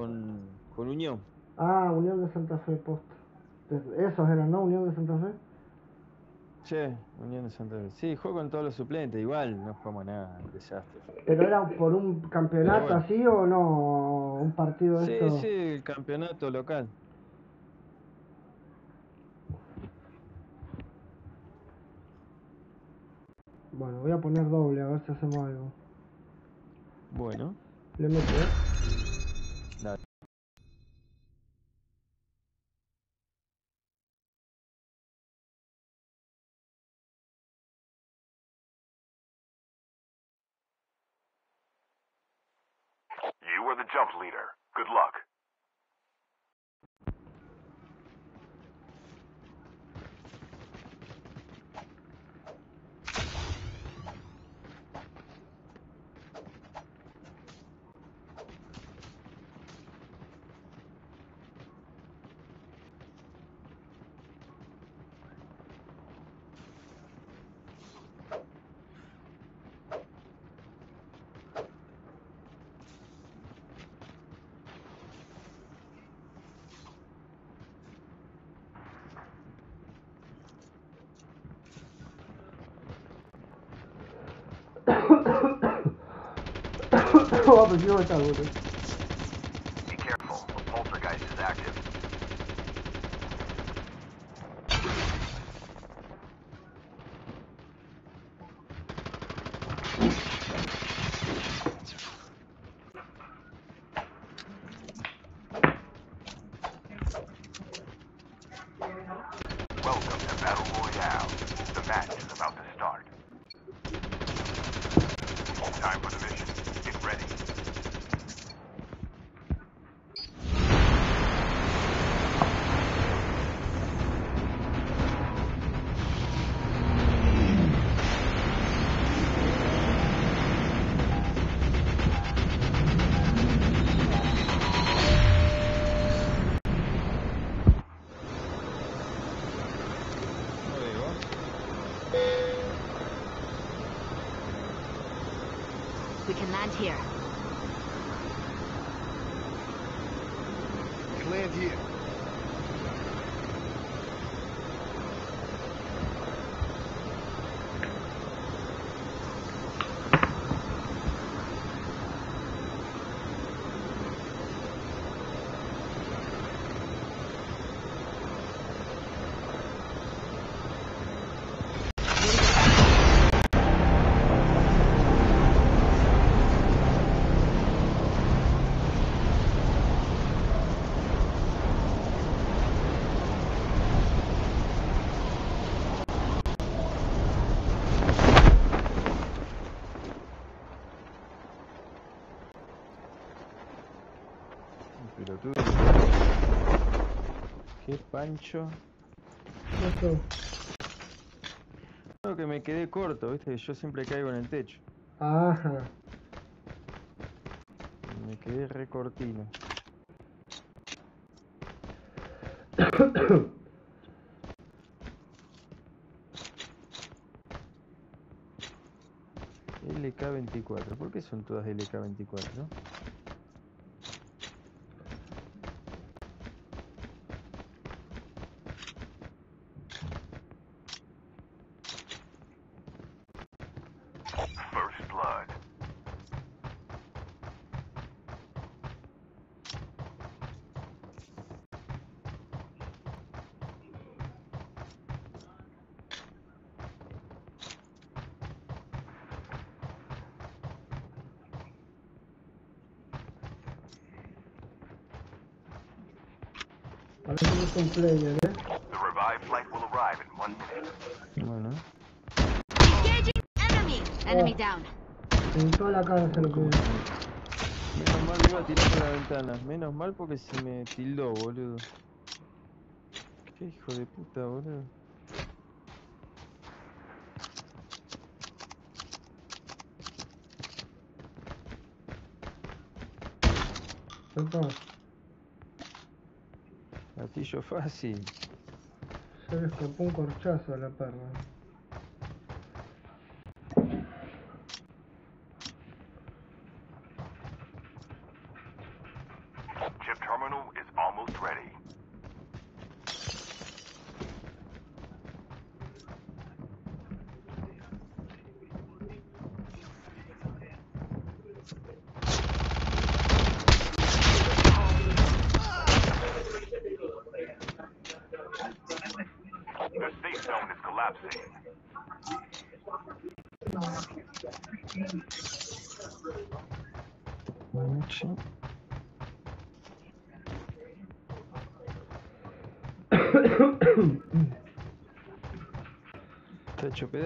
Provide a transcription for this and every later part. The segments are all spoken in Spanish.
con, con Unión. Ah, Unión de Santa Fe, posta. Esos eran, ¿no? Unión de Santa Fe. Che, Unión de Santa Fe. Sí, juego con todos los suplentes, igual no jugamos nada, desastre. ¿Pero era por un campeonato bueno. así o no? ¿Un partido de Sí, esto? sí, el campeonato local. Bueno, voy a poner doble a ver si hacemos algo. Bueno, Le meto, leader. Good luck. Oh, pues yo está, boludo. Be careful. The poltergeist is active. Welcome to Battle Royale. The match is about to start. Time for the mission. Get ready. Luego. We can land here. Can land here. Un pelotudo. Qué pancho. Creo que me quedé corto, viste, que yo siempre caigo en el techo. Ajá. Me quedé recortino. LK24, ¿por qué son todas LK24? In one minute. Bueno, Engaging enemy! Enemy Oh. down. En toda la cara se lo pide. menos mal me iba a tirar por la ventana. Menos mal porque se me tildó, boludo. Qué hijo de puta, boludo. Epa, Gatillo fácil. se le escapó un corchazo a la perra.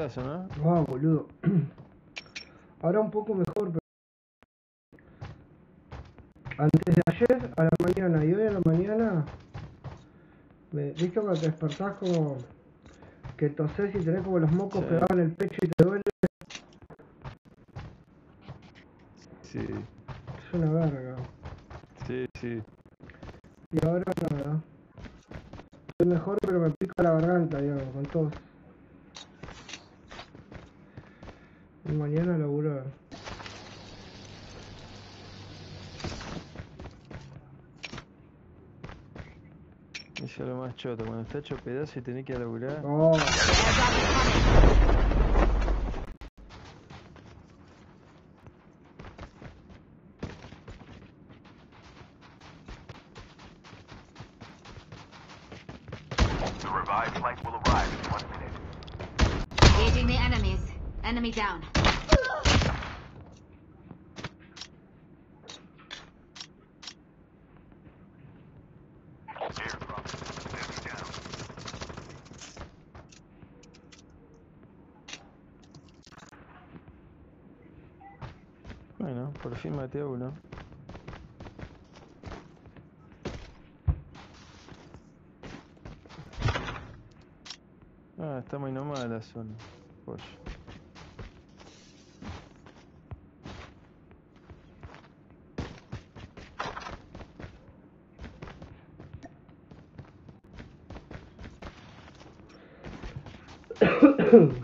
Pedazo, ¿no? Ah, boludo. Ahora un poco mejor, pero... Antes de ayer a la mañana y hoy a la mañana... Me, ¿Viste cuando te despertás como... Que tosés y tenés como los mocos Sí. pegados en el pecho y te duele? Sí, Es una verga. sí, sí. Y ahora nada. Estoy mejor, pero me pica la garganta, digamos, con tos. Y mañana a laburar. Eso es lo más cuando está hecho pedazo y tenés que laburar The airdrop is coming. The revived flight will arrive in one minute. Engaging the enemies. Enemy down. Airdrop is down. Bueno, Ah, está muy nomás la zona.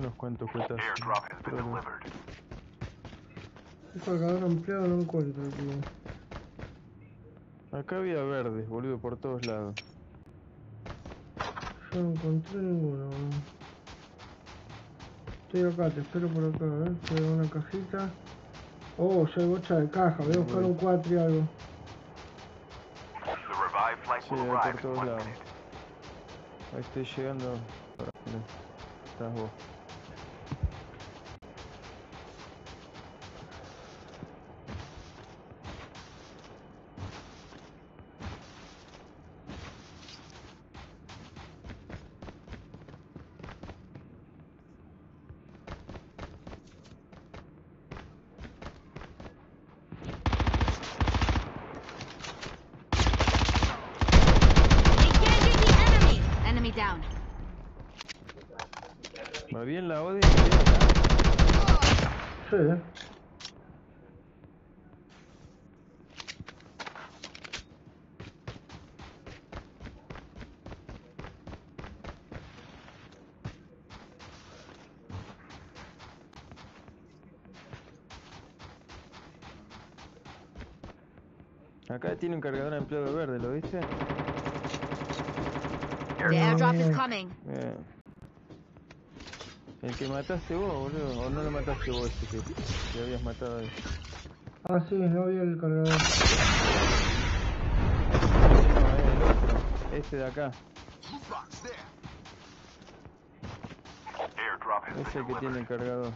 unos cuantos cuetazos. Un cargador ampliado no encuentro, tío. Acá había verdes, boludo, por todos lados. Yo no encontré ninguno. Estoy acá, te espero por acá, ¿eh? Estoy en una cajita. Oh, ya hay bocha de caja, voy a buscar un 4 y algo. Sí, por todos lados. Ahí estoy llegando. Estás vos. Tiene un cargador empleado verde, ¿lo viste? The airdrop is coming. Bien. El que mataste vos, boludo. O no lo mataste vos, ese que, que habías matado ahí. Ah, sí, no vi el cargador. No, es el otro. Este de acá. Airdrop has Es been el que tiene el cargador.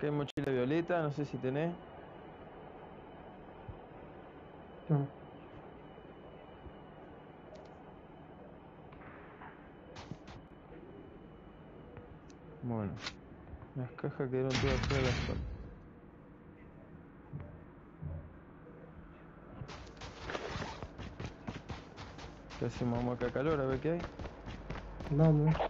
Acá hay mochila violeta, no sé si tenés. No. Bueno, las cajas quedaron todas fuera de la zona. ¿Qué hacemos? Vamos acá a calor a ver qué hay. Vamos.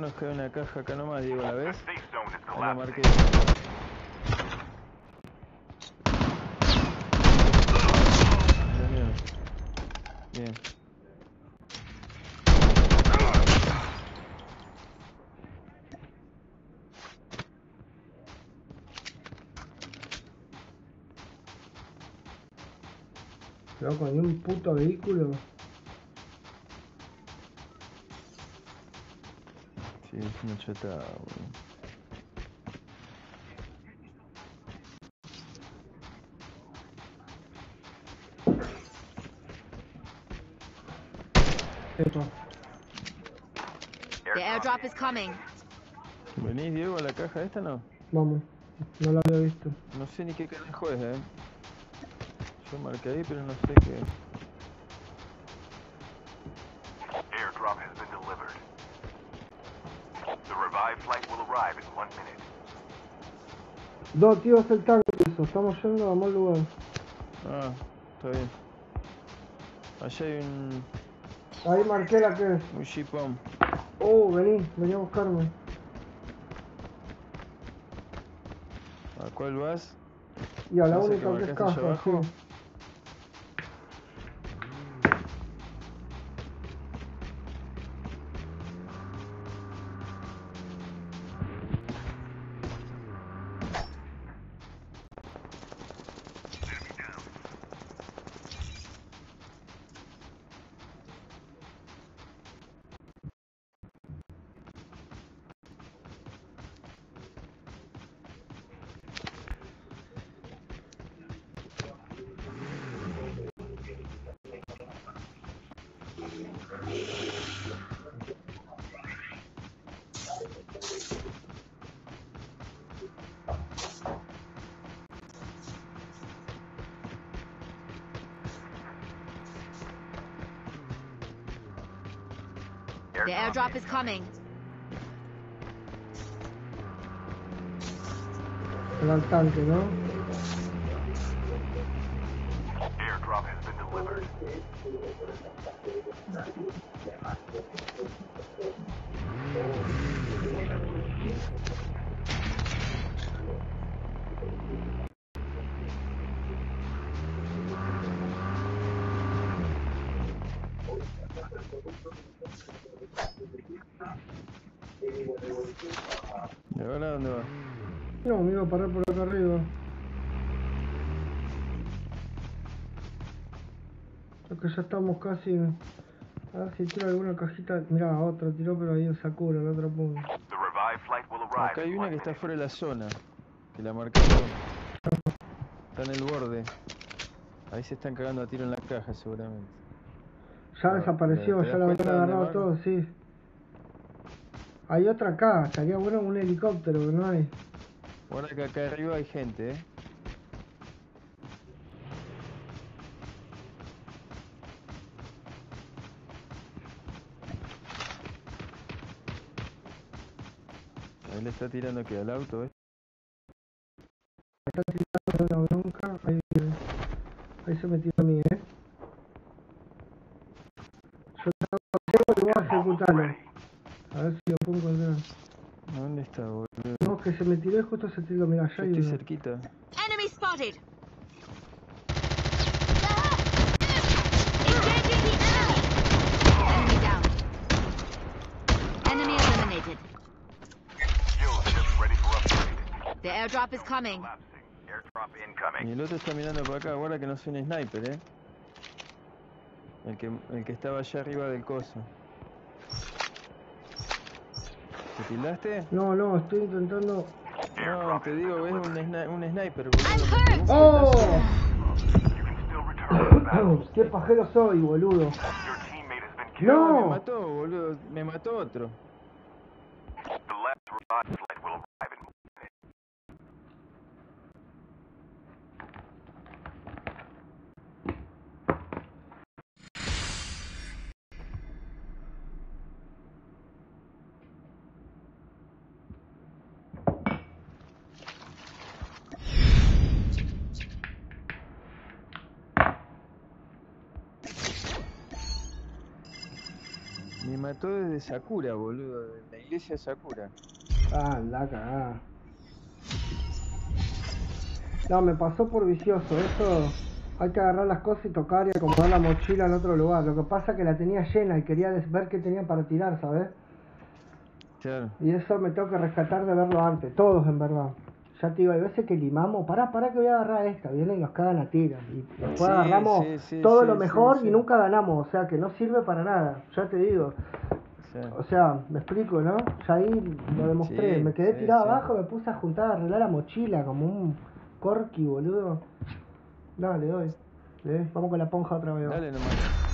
nos queda una caja acá nomás, Diego, ¿la ves? Ahí la marqué. Bien. Loco, ni un puto vehículo. Epa. The airdrop is coming. ¿Venís, Diego, a la caja esta no? Vamos. No la había visto. No sé ni qué carajo es, eh. Yo marqué ahí, pero no sé qué es. No, tío, es el tanque eso. Estamos yendo a mal lugar. Ah, está bien. Allá hay un, Ahí marqué la que es. un jeepón. Oh, vení, vení a buscarme. ¿A cuál vas? Y a la ¿Ese que única que es caja, sí. Coming. Era el tanque, ¿no? Que ya estamos casi. A ver si tira alguna cajita. Mirá, otra tiró, pero ahí en Sakura, en otra punta. The revived flight will arrive Acá hay una que está fuera de la zona. Que la yo. Está en el borde. Ahí se están cagando a tiro en la caja seguramente. Ya Ah, desapareció, ¿te ya la habían agarrado todo, sí. Hay otra acá, estaría bueno un helicóptero, que no hay. Ahora que acá arriba hay gente, eh. Tirando que al auto, eh. Está tirando una bronca, ahí, ahí se metió a mí, eh. Yo te hago ciego y vos ejecutarlo. A ver si lo puedo encontrar. ¿Dónde está, boludo? No, que se me tiró y justo se tiró, mira, allá Yo estoy uno. cerquita. Enemy spotted. Engaging the enemy. Enemy down. Enemy eliminated. Shield ship ready for upgrade. The airdrop is coming. Y el otro está mirando para acá, guarda que no soy un sniper, eh. El que, el que estaba allá arriba del coso. ¿Te tildaste? No, no, estoy intentando. No, te digo, es un, sni- un sniper, I'm boludo. hurt. ¡Oh! ¡Qué pajero soy, boludo! No, me mató, boludo. Me mató otro. The last revive flight will arrive in one minute. Me mató desde Sakura, boludo. De la iglesia de Sakura. Ah, la cagada. No, me pasó por vicioso. Eso hay que agarrar las cosas y tocar y acomodar la mochila en otro lugar. Lo que pasa es que la tenía llena y quería ver qué tenía para tirar, ¿sabes? Claro. Y eso me tengo que rescatar de verlo antes. Todos, en verdad. Ya te digo, hay veces que limamos. Pará, pará que voy a agarrar esta. Vienen y nos cagan a tiras. Y después Sí, agarramos sí, sí, todo lo mejor y nunca ganamos. O sea, que no sirve para nada. Ya te digo. O sea, me explico, ¿no? Ya ahí lo demostré. Me quedé tirado abajo, me puse a juntar, a arreglar la mochila como un corky, boludo. No, le doy. Doy. Vamos con la ponja otra vez. dale nomás.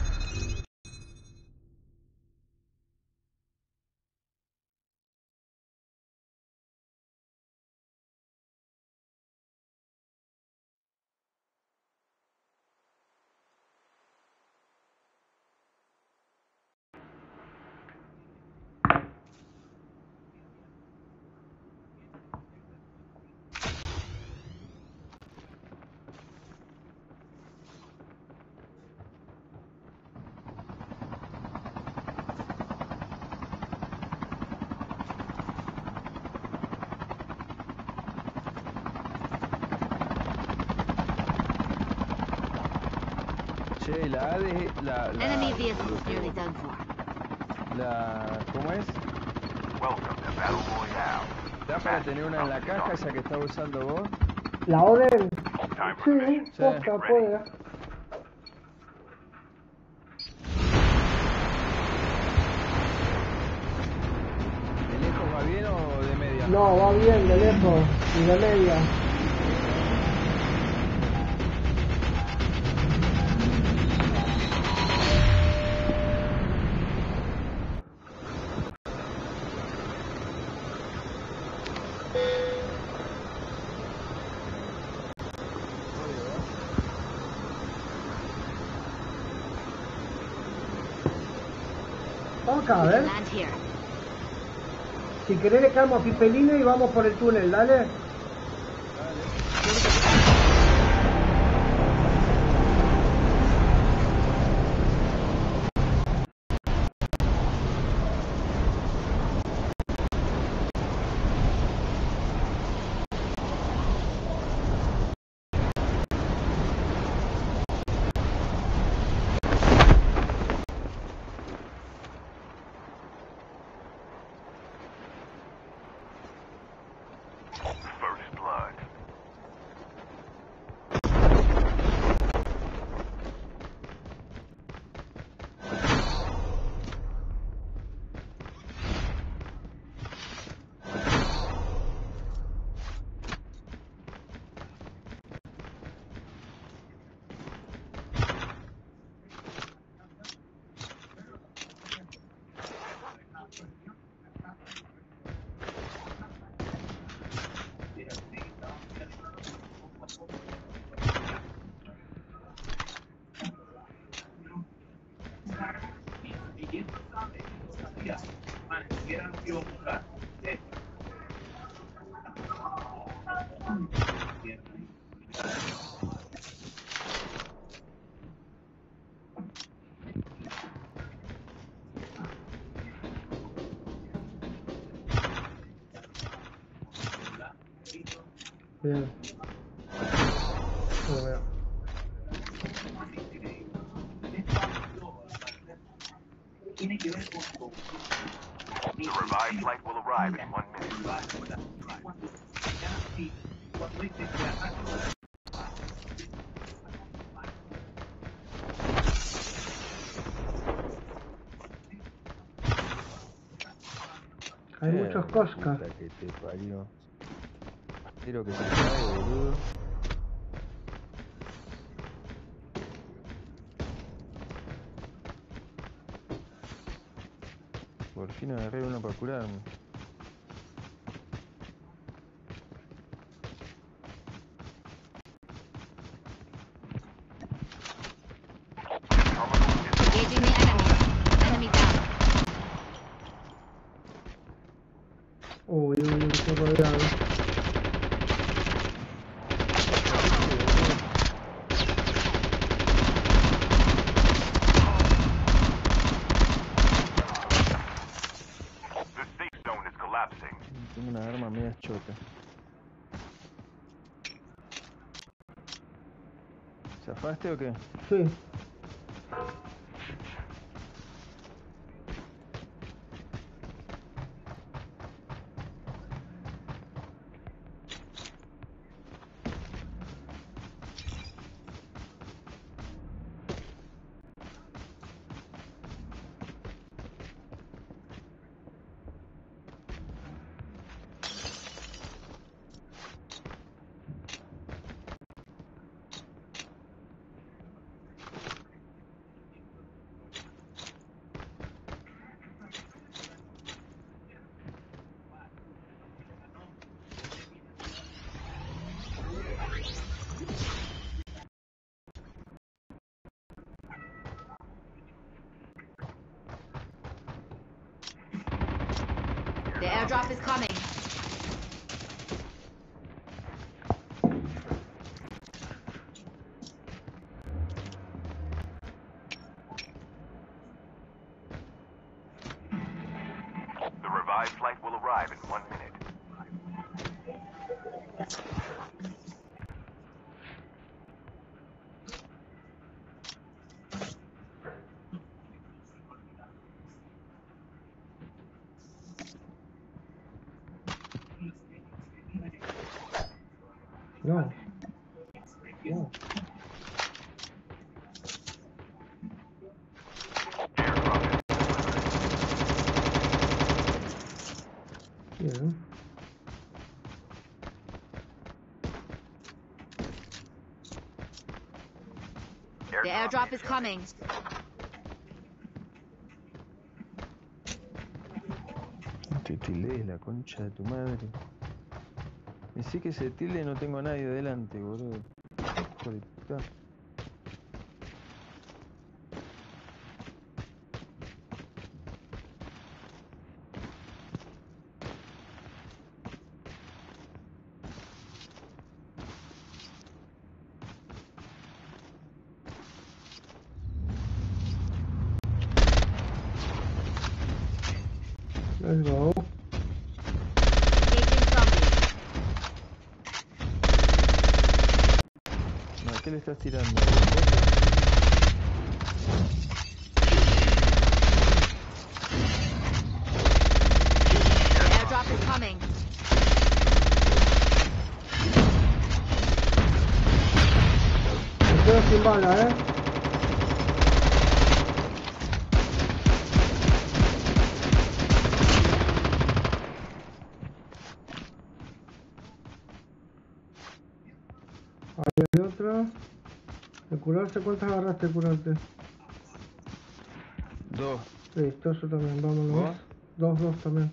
La AD, la, la, Enemy vehicle is nearly done for. la, ¿cómo es? Welcome to Battle Royale. ¿Da para tener una en la caja esa que estás usando vos? La for the sí. Sí. posta, puede. ¿De lejos va bien o de media? No, va bien, de lejos y de media. Acá, a ver. Si querés le caemos a Pipelino y vamos por el túnel, dale. Muchos la Cosca. puta que te parió. Quiero que se cae, boludo. Por fin agarré uno para curarme. Engaging the enemy. Enemy down. Uy, uy, uy, estoy rodeado. The safe zone is collapsing. Tengo una arma media chota. ¿Zafaste o? Sí. The airdrop is coming. The revived flight will arrive in one minute. No. No. Airdrop is Bien. The airdrop is coming. Te tilde la concha de tu madre. Decí que se tilde no tengo a nadie delante, boludo. Hijo de puta. Let's go. Engaging zombies. No, ¿qué le estás tirando? curarse, ¿cuántas agarraste curarte? Dos. Listo, eso también, vámonos. ¿Dos? Dos, dos también.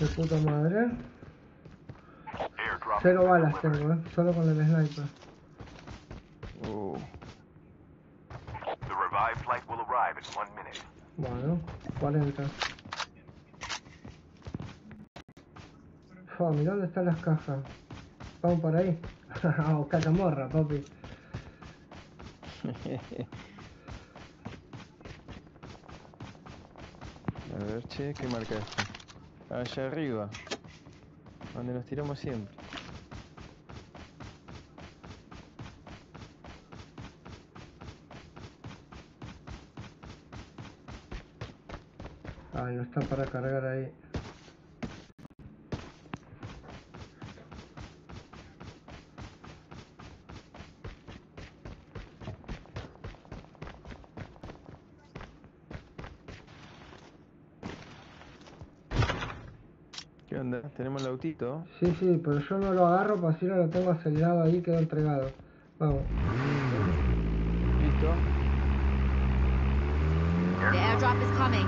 De puta madre. Cero balas tengo, eh. Solo con el sniper. Oh. Bueno, 40. Están las cajas. Vamos para ahí. A buscar camorra, papi. A ver, che, ¿qué marcaste? Allá arriba. Donde nos tiramos siempre. Ay, no está para cargar ahí. ¿Qué onda? ¿Tenemos el autito? Sí, sí, pero yo no lo agarro para si no lo tengo acelerado ahí, quedó entregado. Vamos. ¿Listo? The airdrop is coming.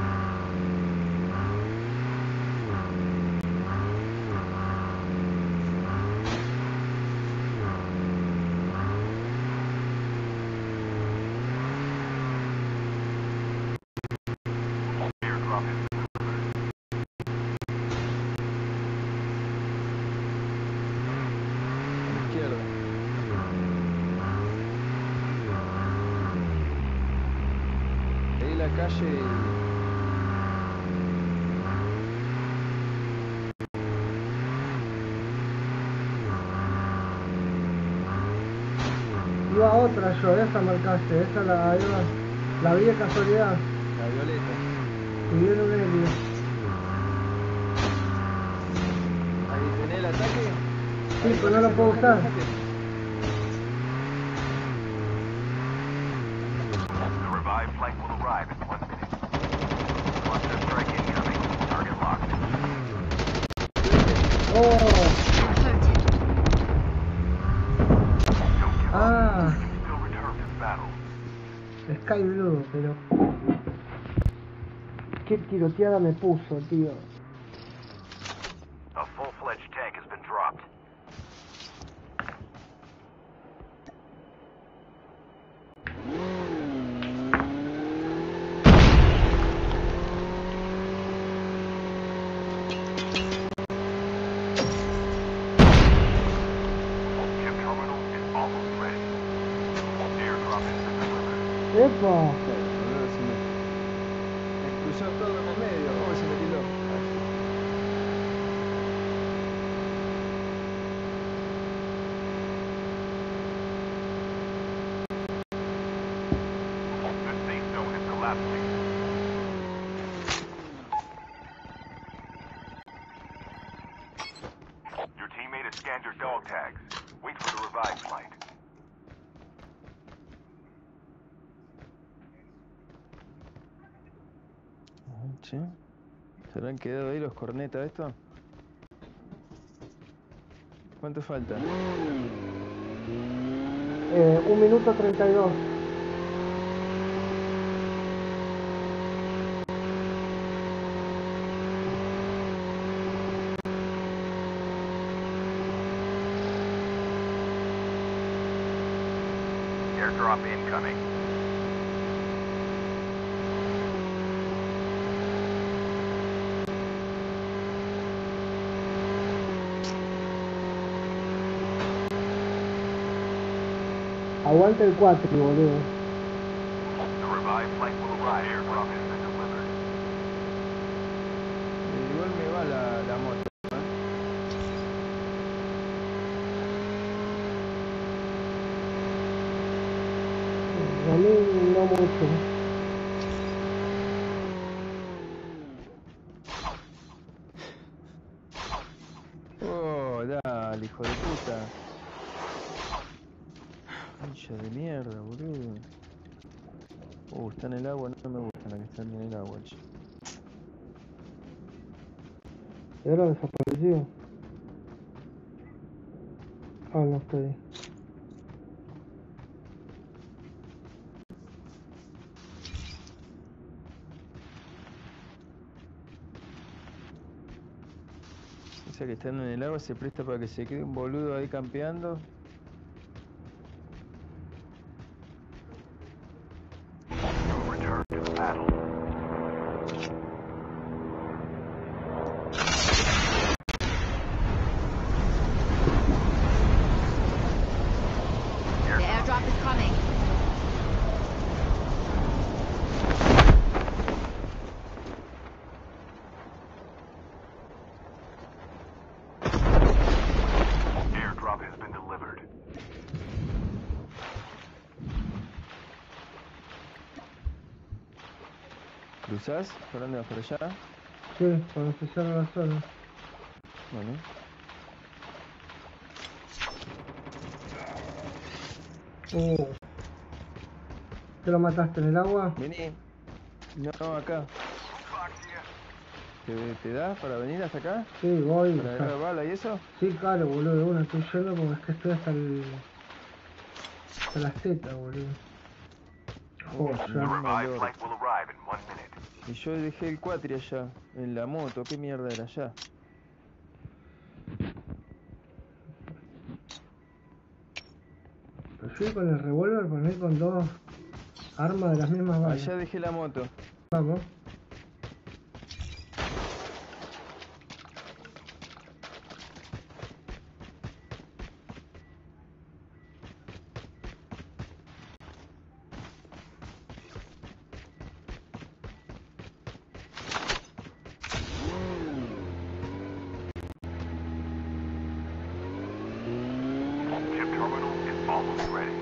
Airdrop has been delivered. A la izquierda. Ahí la calle. Iba a esa marcaste, esa la iba, la vi de casualidad. La violeta. Y. Ahí tenés el ataque. Sí, Ahí, pero no lo puedo usar. bajate. The revived flight will arrive in one minute. Cluster strike incoming. Target locked. Oh, Hurted. Don't give up. ah, You can still return to the battle. Sky Blue, pero... Qué tiroteada me puso, tío. A full-fledged tank has been dropped. Chip terminal is almost ready. Airdrop has been delivered. ¡Epa! Boludo, se me... me cruzó todo en el medio. Oh, se me tiró. The safe zone is collapsing. Your teammate has scanned your dog tags. Wait for the revived flight. Ah, Che. ¿Se habrán quedado ahí los cornetas estos? ¿Cuánto falta? Eh, un minuto 32. Airdrop incoming. Aguanta el 4, boludo. The revived flight will arrive. Airdrop has been delivered. Eh, Igual me va la, la moto. ¿eh? A mí no mucho. Oh, dale, hijo de puta. Concha de mierda, boludo. Uh, está en el agua, no me gustan las que están en el agua, che. ¿Y ahora desapareció? No estoy. Esa que están en el agua se presta para que se quede un boludo ahí campeando. You'll return to the battle. The airdrop is coming. ¿Cruzás? ¿Por dónde vas? ¿Por allá? Sí, cuando se cierra la zona. Bueno. ¿Te lo mataste en el agua? Vení. No, acá. ¿Te, ¿Te da para venir hasta acá? Sí, voy. ¿Para agarrar bala y eso? Sí, claro, boludo, de una estoy yendo porque es que estoy hasta el... hasta la Z, boludo. Joder, revived Lord. flight will arrive in one minute. Y yo dejé el cuatri allá, en la moto. ¿Qué mierda era allá? pero yo con el revólver poner con dos armas de las mismas balas. Allá dejé la moto. Vamos. Chip terminal is almost ready.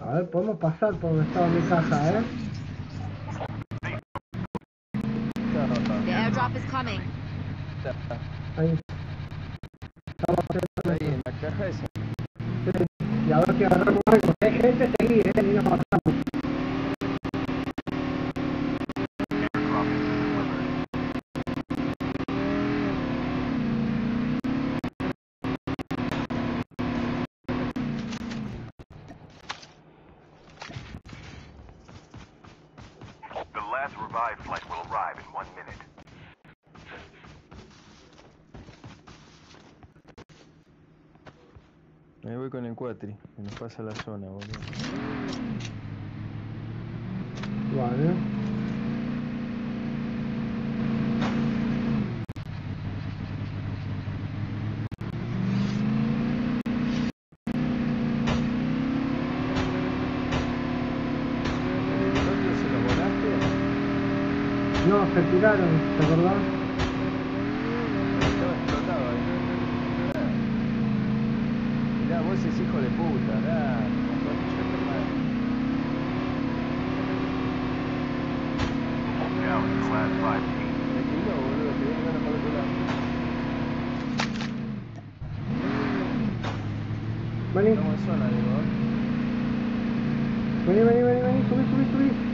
A ver, podemos pasar por donde estaba mi caja, ¿eh? The airdrop is coming. Está, está, Ahí. Estamos está ahí en la caja esa. Y si agarramos algo. Hay gente pasa la zona, boludo. Vale. No, se tiraron, ¿te acordás? Estaba explotado ahí. Mirá, vos ese hijo de puta, mirá. con concha de tu madre. Down to the last five teams. Me tiró, boludo, te viene ganas para el otro lado. Vení, Estamos en zona, digo. ¿eh? vení, vení, vení, vení, subí, subí, subí.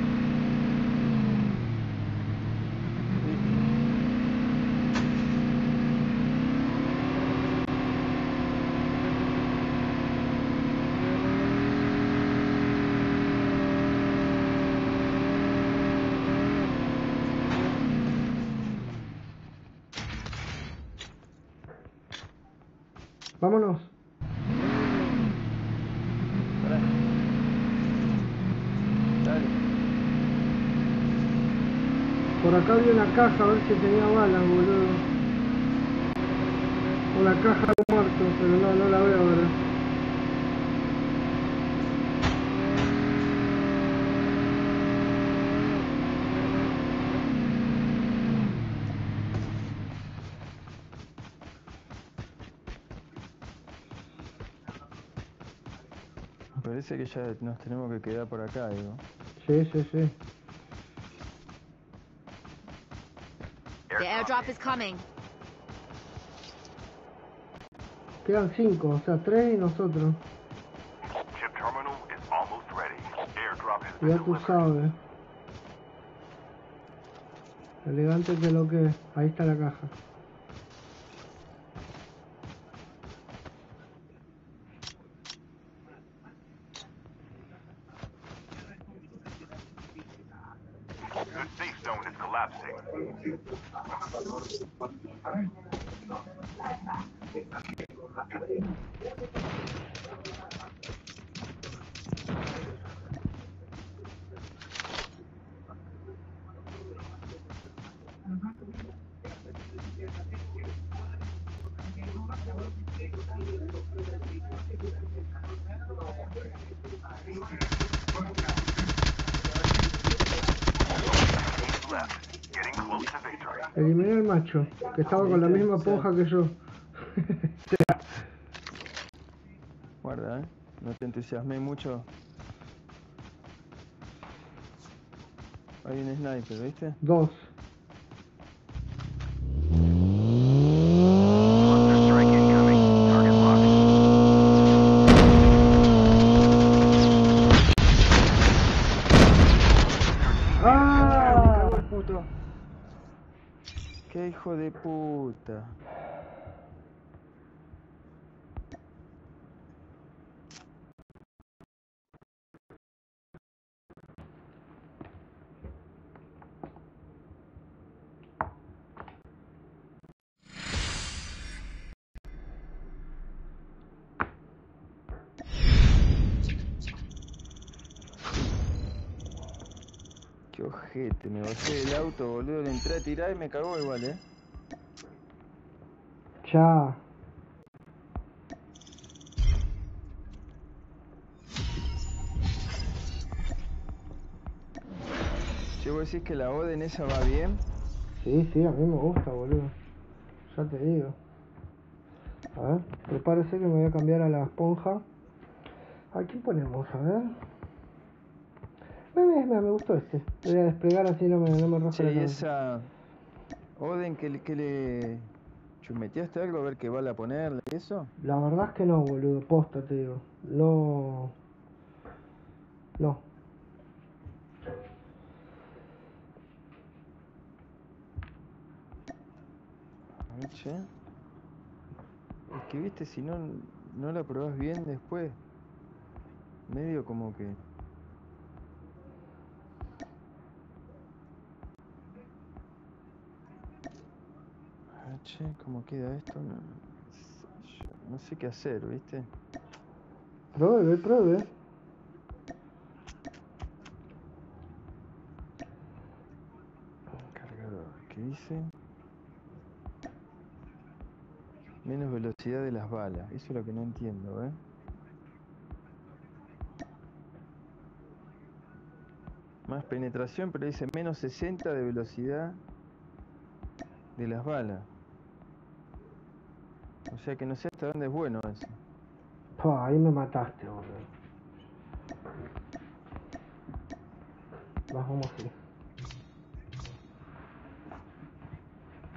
Vámonos. Por acá había una caja, a ver si tenía balas, boludo. Una caja de muertos, pero no, no la veo ahora. Me parece que ya nos tenemos que quedar por acá, digo. Sí, sí, sí. The airdrop is coming. Quedan cinco, o sea, tres y nosotros. Chip terminal is almost ready. Airdrop has been Ya tú sabes. Elegante que lo que es. Ahí está la caja. Que estaba con la misma Sí. ponja que yo. Guarda, eh. No te entusiasmé mucho. Hay un sniper, ¿viste? Dos. Cluster strike incoming. Target locked. Me ¡Ah! cagó el puto. Qué hijo de Qué ojete, me bajé del auto, boludo, le entré a tirar y me cagó igual, eh. Ya. Si vos decís que la Oden esa va bien, Sí, sí, a mí me gusta, boludo. Ya te digo. A ver, prepárese que me voy a cambiar a la esponja. ¿A quién ponemos? A ver. Mira, mira, me gustó este. Lo voy a desplegar así no me, no me che, la y cabeza. esa Oden que que le chumeteaste algo a ver qué bala ponerle y eso. La verdad es que no, boludo. Posta, te digo. No. No. A che. Es que viste, si no, no la probás bien después, medio como que... A ver, che, ¿cómo queda esto? No, no sé, qué hacer, ¿viste? Pruebe, pruebe. Cargador, ¿qué dice? Menos velocidad de las balas, eso es lo que no entiendo, ¿eh? Más penetración, pero dice menos 60 de velocidad de las balas. O sea que no sé hasta dónde es bueno eso. Pa, ahí me mataste, boludo. Vas, vamos así.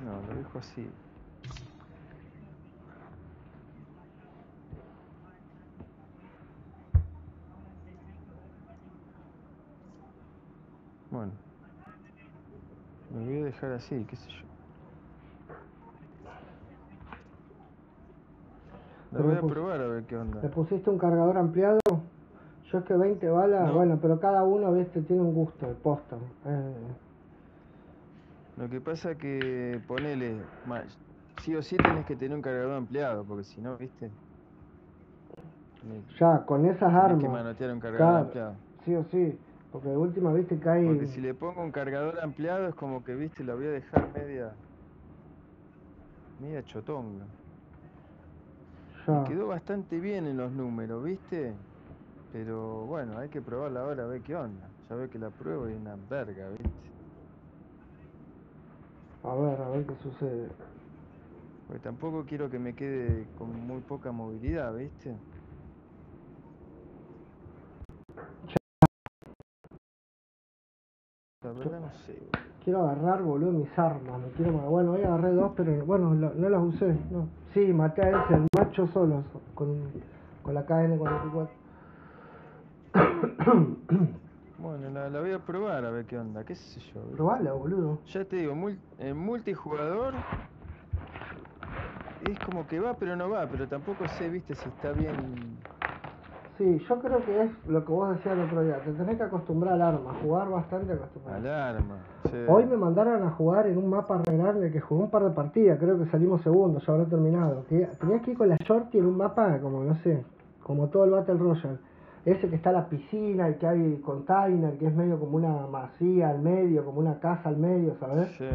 No, lo dejo así. Bueno. Lo voy a dejar así, qué sé yo. Pero voy a probar a ver qué onda. ¿Le pusiste un cargador ampliado? Yo es que 20 balas, No. bueno, pero cada uno, viste, tiene un gusto, de posta. Eh, Lo que pasa que ponele, sí o sí tenés que tener un cargador ampliado, porque si no, viste, ya, con esas tenés que armas, manotear un cargador claro. ampliado. sí o sí, porque de última, viste, que hay... Porque si le pongo un cargador ampliado es como que, viste, la voy a dejar media, media chotonga. Ya. Quedó bastante bien en los números, viste, pero bueno, hay que probarla ahora a ver qué onda. Ya ve que la pruebo y una verga, viste. A ver, a ver qué sucede. Porque tampoco quiero que me quede con muy poca movilidad, ¿viste? La verdad no sé. boludo. Quiero agarrar, boludo, mis armas, me quiero... Bueno, hoy agarré dos, pero bueno, no las usé, no. Sí, maté a ese, el macho solo, so- con, con la KN-44. Bueno, la, la voy a probar a ver qué onda, qué sé yo. ¿viste? Probala, boludo. Ya te digo, mul- en multijugador es como que va pero no va, pero tampoco sé, viste, si está bien. Sí, yo creo que es lo que vos decías el otro día, te tenés que acostumbrar al arma, jugar bastante acostumbrado. Alarma. sí. Hoy me mandaron a jugar en un mapa re grande que jugué un par de partidas, creo que salimos segundos, ya habrá terminado. Tenías que ir con la shorty en un mapa como, no sé, como todo el Battle Royale. Ese que está la piscina y que hay container, que es medio como una masía al medio, como una casa al medio, ¿sabes? Sí,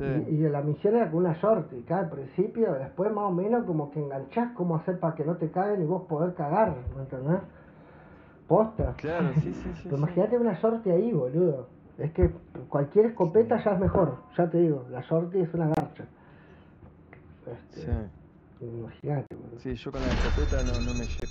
sí. Y, y la misión era con una shorty, que al principio, después más o menos como que enganchás cómo hacer para que no te caigan y vos poder cagar, ¿me entendés? Posta. Claro, sí, sí, sí. imagínate una shorty ahí, boludo. Es que cualquier escopeta ya es mejor, ya te digo, la shorty es una garcha. Este, Sí. Imagínate, boludo. Sí, yo con la escopeta no, no me llevo.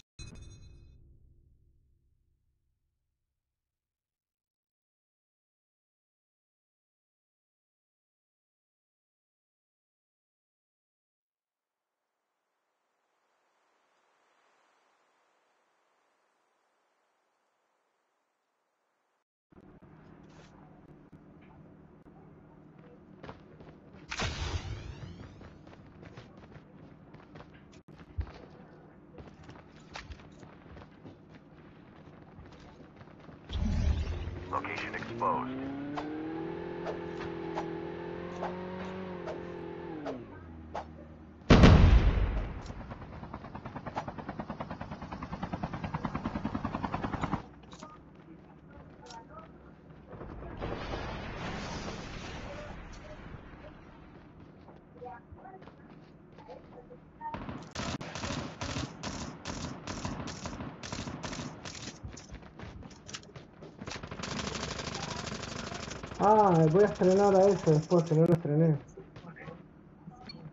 Location exposed. Ah, voy a estrenar a ese después, que no lo estrené.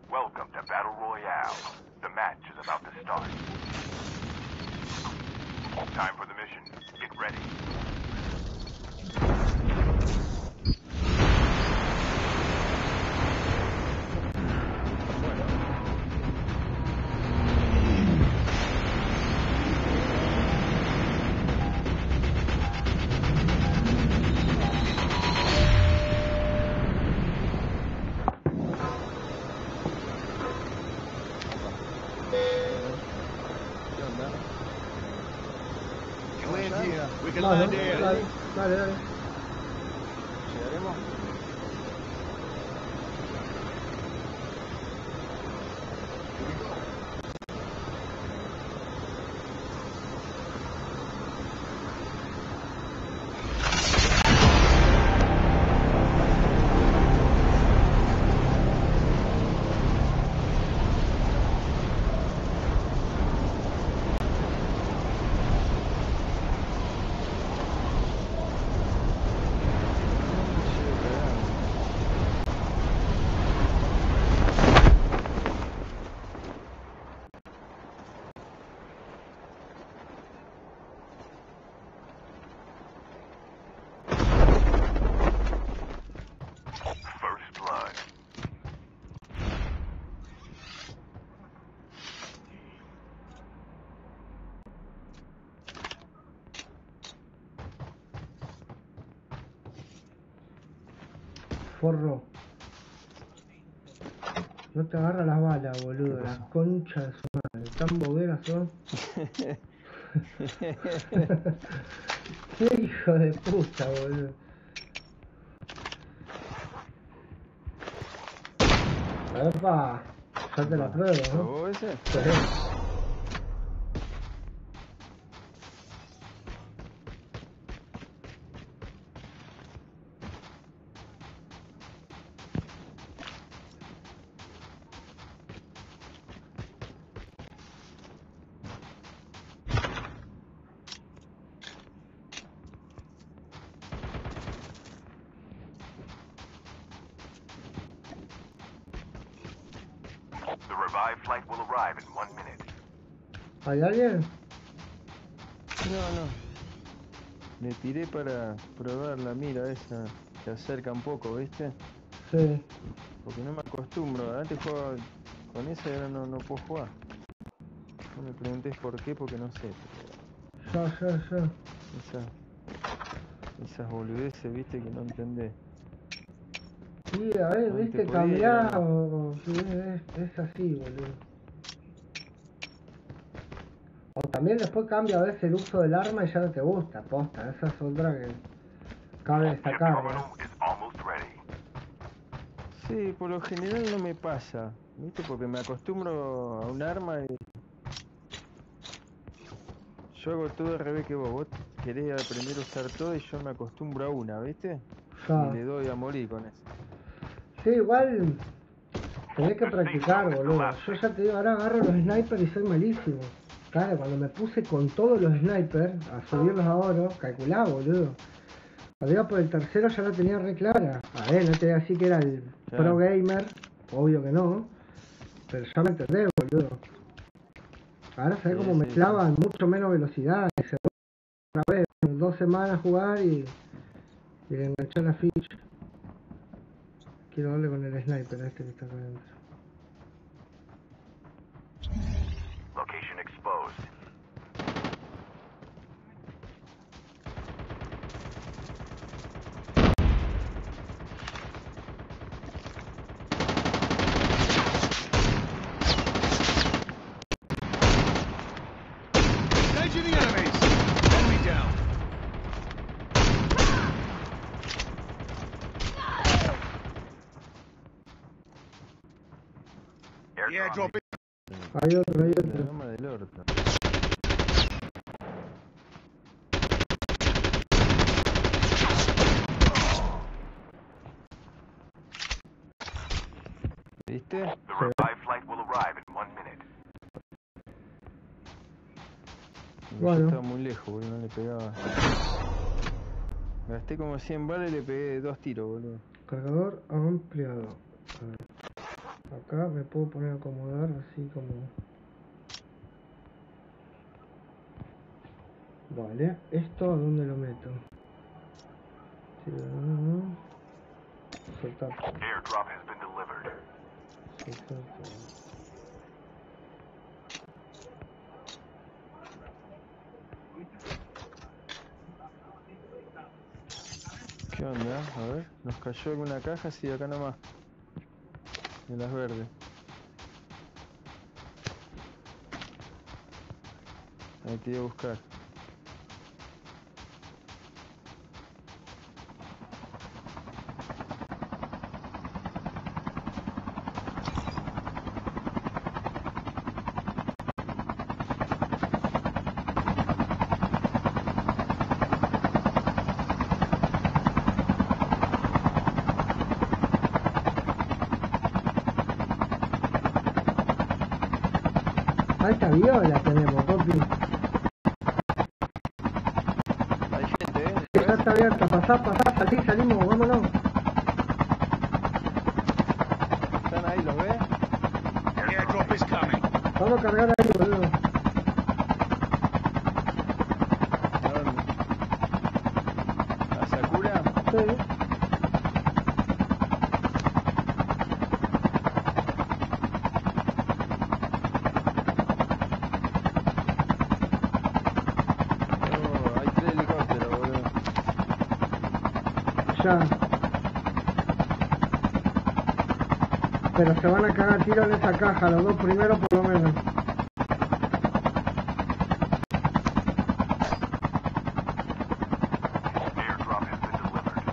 Welcome to Battle Royale. The match is about to start. Time for the mission. Get ready. ¿Qué onda? You land here. We can Vale, land here. dale, dale, dale. ¿Llegaremos? Llego cagando. First blood. Forro. No te agarra las balas, boludo. La concha de su madre. Tan bogueras son. Qué hijo de puta, boludo. Epa, ya te la pruebo, ¿no? ¿Probó ese? ¿Hay alguien? No, no. Me tiré para probar la mira esa. Se acerca un poco, ¿viste? Sí. Porque no me acostumbro. Antes jugaba con esa y ahora no, no puedo jugar. No me preguntes por qué, porque no sé. Ya, ya, ya. Esa, esas boludeces, viste, que no entendés. Sí, a ver, No viste, cambiar o... sí, es, es así, boludo. O también después cambia a veces el uso del arma y ya no te gusta, posta. Esa es otra que cabe Your destacar, ¿no? is almost ready. Sí, por lo general no me pasa, viste, porque me acostumbro a un arma y... Yo hago todo al revés que vos. Vos querés aprender a usar todo y yo me acostumbro a una, ¿viste? Y le doy a morir con eso. Sí, igual tenés que practicar, boludo. Yo ya te digo, ahora agarro los snipers y soy malísimo. Claro, cuando me puse con todos los snipers a subirlos a oro, calculá, boludo. Había por el tercero ya la tenía re clara. A ver, no te voy a decir que era el Claro. pro gamer, obvio que no. Pero ya me entendés, boludo. Ahora sabés Sí, cómo sí, mezclaba en mucho menos velocidad. y se otra vez, en dos semanas jugar y, y le enganché la ficha. Quiero darle con el sniper a este que está acá adentro. Location exposed. Engaging the enemies! Enemy down! The Airdrop. Hay otro, hay La otro. goma del orto. ¿Viste? The revived flight will arrive in one minute. Bueno. estaba muy lejos, boludo, no le pegaba. Gasté como 100 balas y le pegué dos tiros, boludo. Cargador ampliado. A ver. Acá me puedo poner a acomodar así como. Vale, ¿esto a dónde lo meto? Sí, no, no. Soltar, Airdrop has been delivered. soltar todo. ¿Qué onda? A ver, nos cayó alguna caja, sí, acá nomás. De las verdes. Ahí te a buscar. Alta viola tenemos, papi. Hay gente, ¿eh? Esta está abierta, pasá, pasá, salí, salimos, vámonos. ¿Están ahí? ¿Los ves? the airdrop is coming. Vamos a cargar ahí, boludo. ¿A dónde? ¿A Sakura? Sí. Oh, hay tres helicópteros, boludo. Ya. Pero se van a cagar tiro en esa caja, los dos primeros por lo menos. Airdrop has been delivered.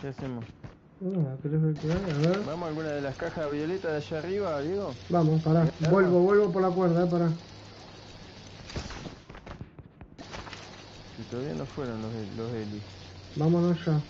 ¿Qué hacemos? No, ¿querés ver qué hay? A ver. ¿Vamos a alguna de las cajas violetas de allá arriba, Diego? Vamos, pará. Vuelvo, vuelvo por la cuerda, eh, pará. Si todavía no fueron los, los helis. Vámonos ya.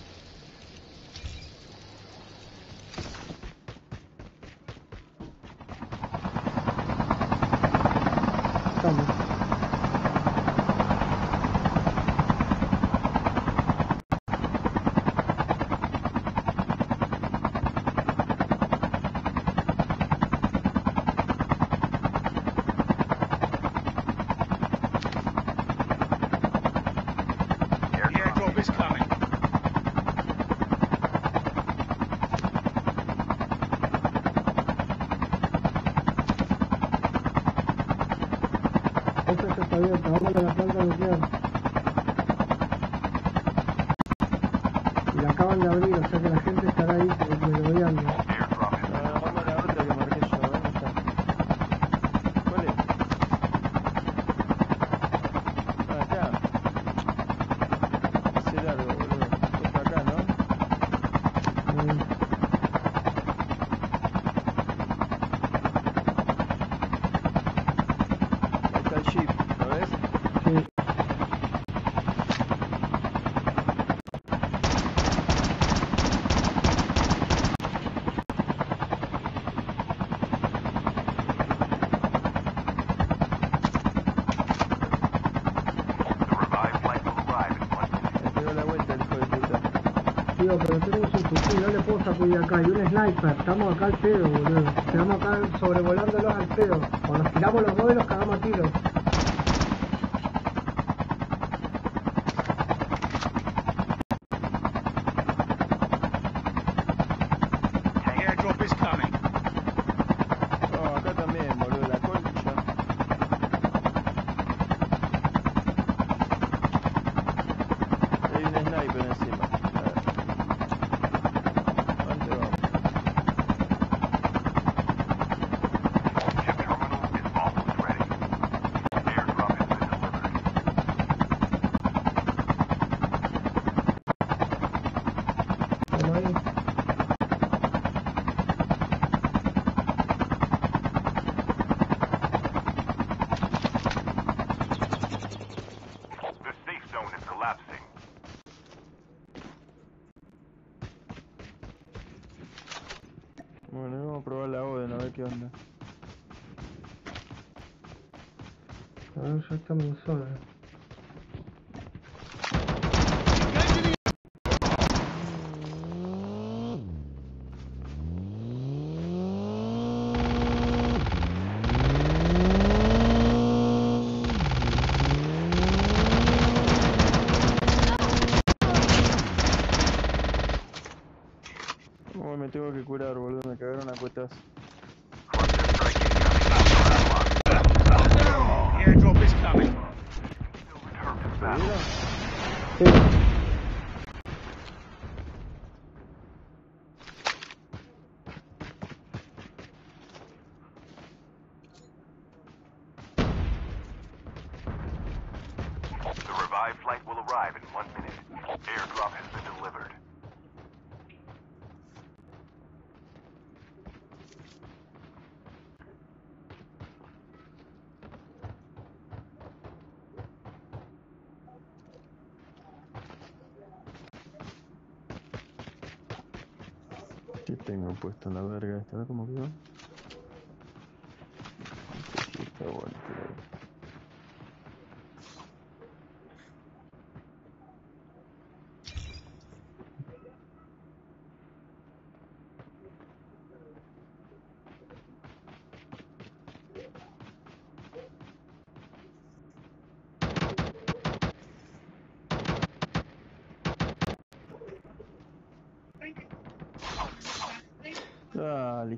acá. Y un sniper, estamos acá al pedo, boludo. Estamos acá sobrevolándolos al pedo. O nos tiramos los dos de los qué onda. A ver, ya estamos solos.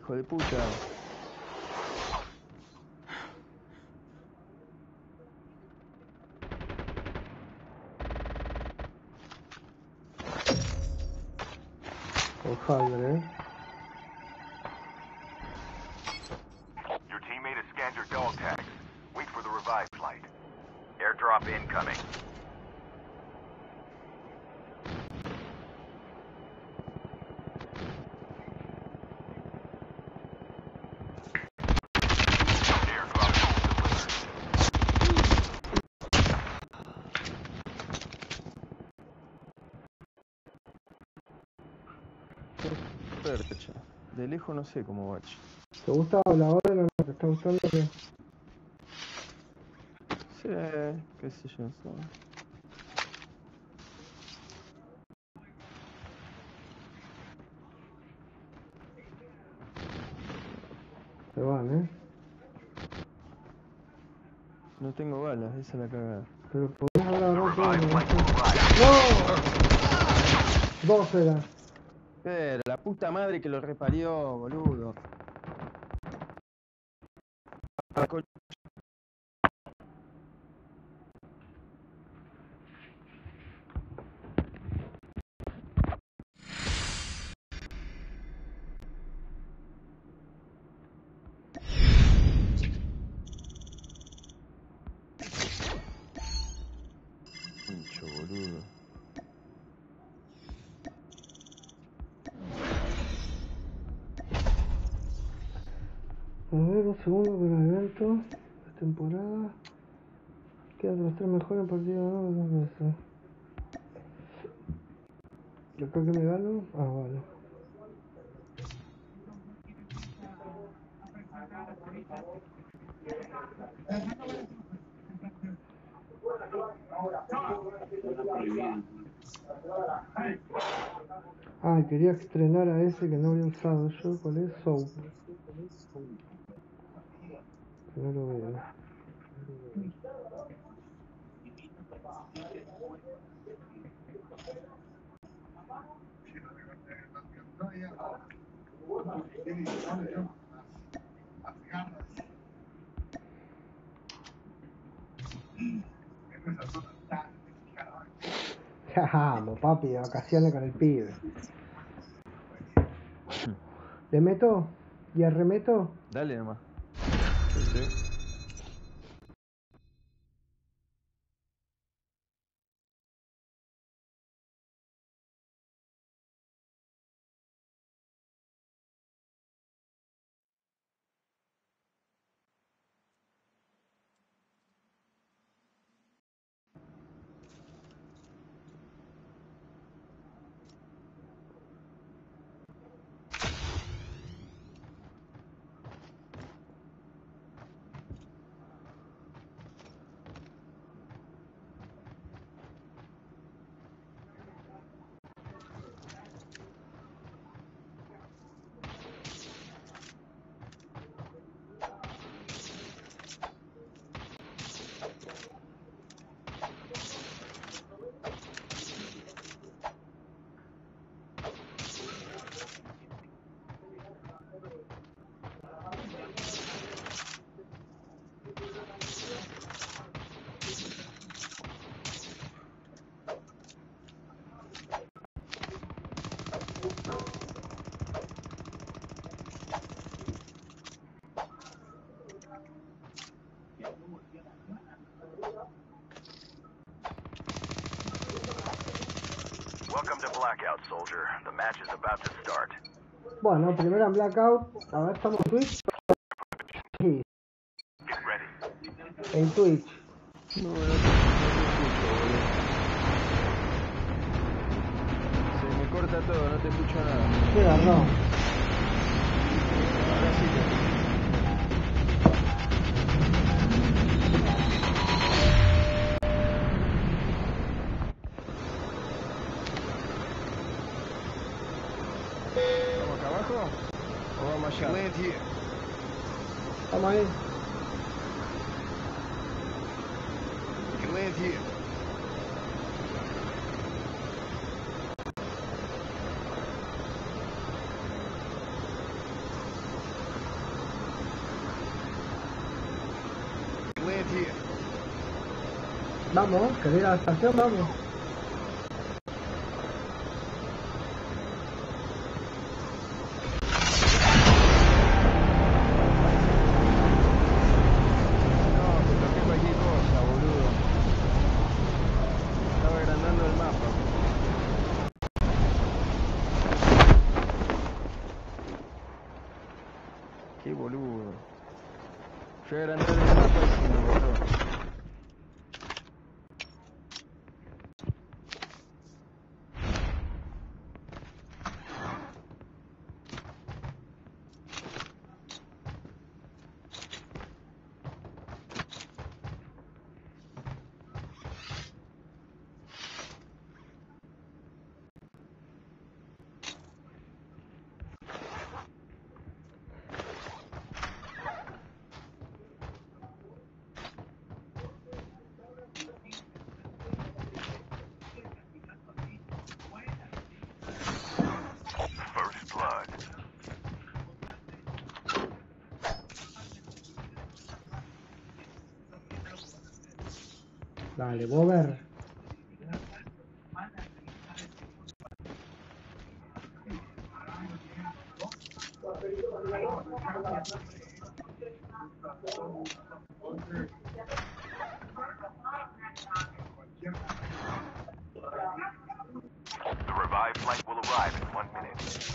可以步枪 de lejos no sé cómo Bach. ¿Te gusta la hora o no te está gustando? Que... Sí, qué sé yo. Sí. Se van, ¿eh? No tengo balas, esa es la cagada. Pero podés hablar ¡No! Pues, Dos eran ser. La puta madre que lo reparió, boludo. Quería estrenar a ese que no había usado yo. ¿Cuál es? Soap. No lo veo. Vamos, papi, de vacaciones con el pibe. ¿Le meto? ¿Y arremeto? Dale nomás. Sí, sí. Welcome to Blackout, soldier. The match is about to start. Bueno, primero en Blackout. A ver, ¿estamos en? Vamos, ir a la estación, vamos. No, te toqué cualquier cosa, boludo. Estaba agrandando el mapa. Qué boludo. Fui a agrandar el mapa y se me borró. First blood. Dale, Bober. The revived flight will arrive in one minute.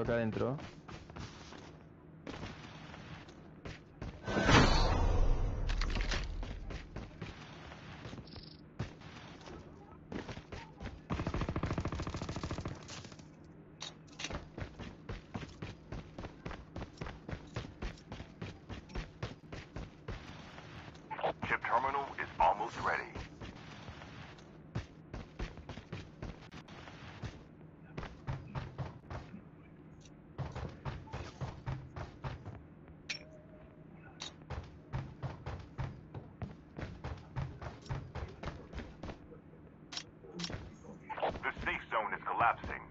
Acá adentro. Shields ready. The safe zone is collapsing.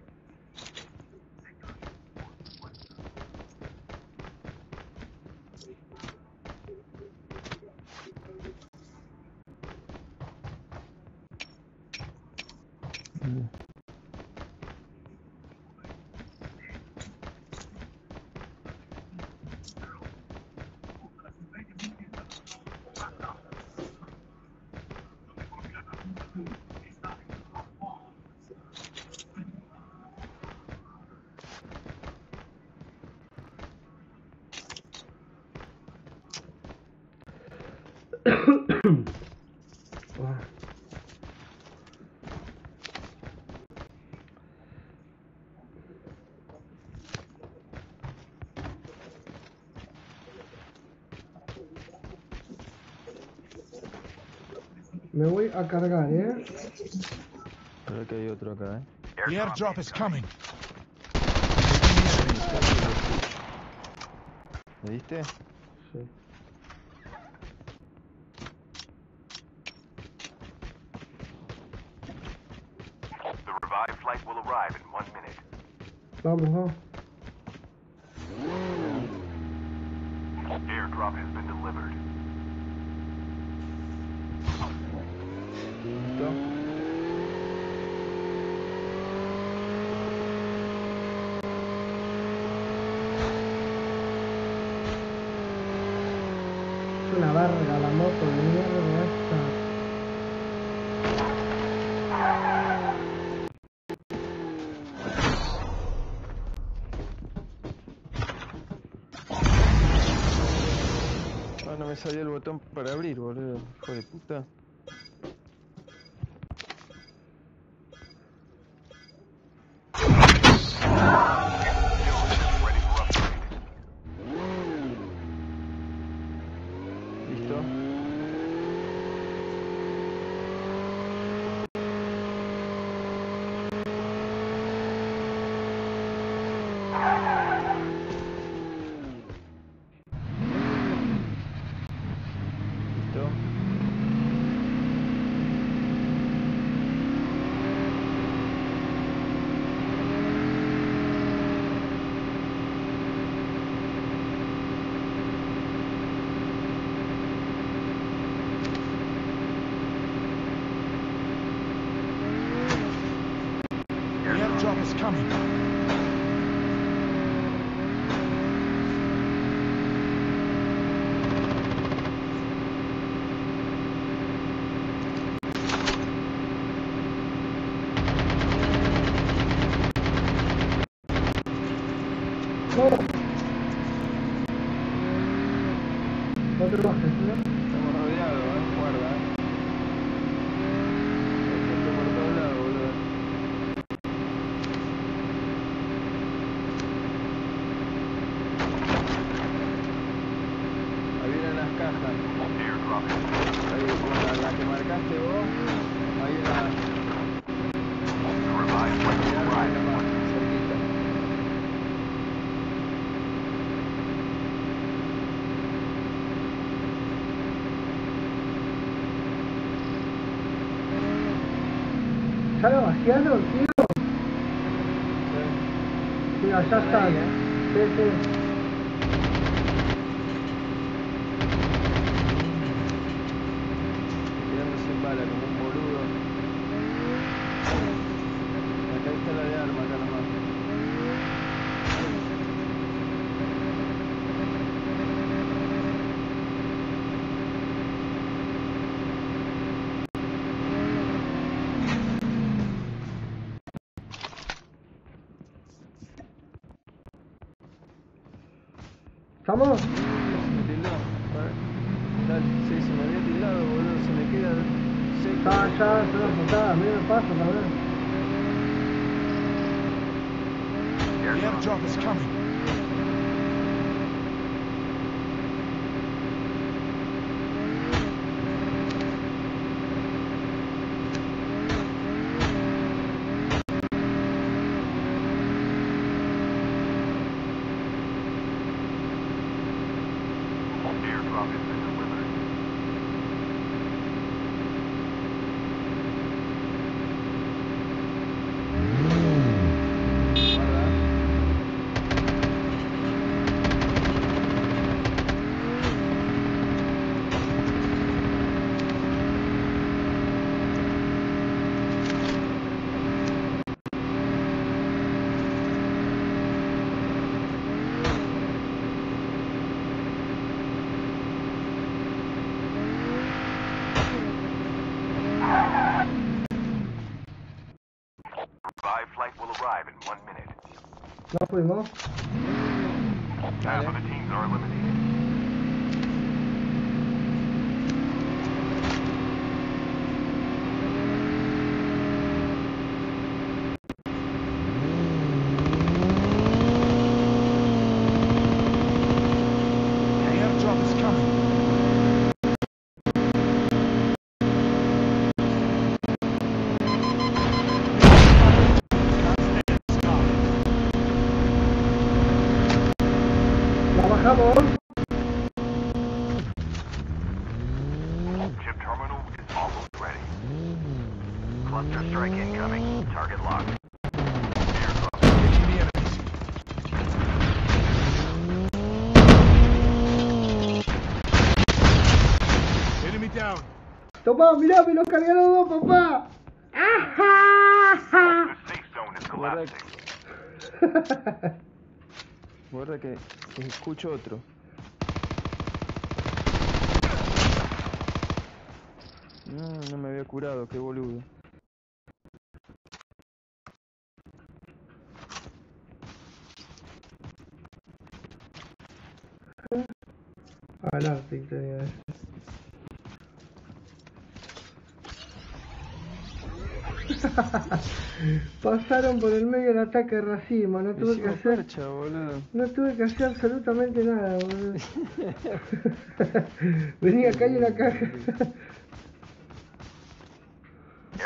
Ah. Me voy a cargar, ¿eh? Creo que hay otro acá, eh. The airdrop is coming. ¿Me diste? Sí. The revived flight will arrive in one minute. Vamos, vamos. Airdrop has been delivered. ¿Listo? Es una verga la moto de mierda esta. Ah, no me salió el botón para abrir, boludo. Hijo de puta. Ready for upgrade. ¿Listo? ¿Listo? The airdrop is coming. ¡No! No te bajes, ¿eh? Estamos rodeados, eh. Guarda, eh. Hay gente por todos lados, boludo. Ahí vienen las cajas. Airdrop is Ahí, la, la que marcaste vos. Ahí en la. The revived flight will Mirá, arrive ahí in nomás, one minute. cerquita. ¿Ya lo vaciaron, tío? Sí. Allá ahí, ¿eh? Sí, sí. Quedando sin bala como un boludo. Acá está la de arma, acá nomás. ¿Estamos? Se me tildó. A ver. Dale, sí, se me había tildado, boludo. Se me queda seco. Ah, ya, es una putada. A mí me pasa también. The airdrop is coming. Airdrop has been delivered. Guarda. Revive flight will arrive in one minute. No fuimos. Half of the teams are eliminated. The airdrop is coming. La bajamos. Chip terminal is almost ready. Cluster strike incoming. Target locked. Airdrop. Engaging the enemies. Enemy down. Tomá, mirá, me los cargué a los dos, papá. Is collapsing. Guarda que escucho otro. No, no me había curado, qué boludo. Pasaron por el medio del ataque de racimo, no tuve que hacer, percha, no tuve que hacer absolutamente nada, boludo. Vení acá hay una caja.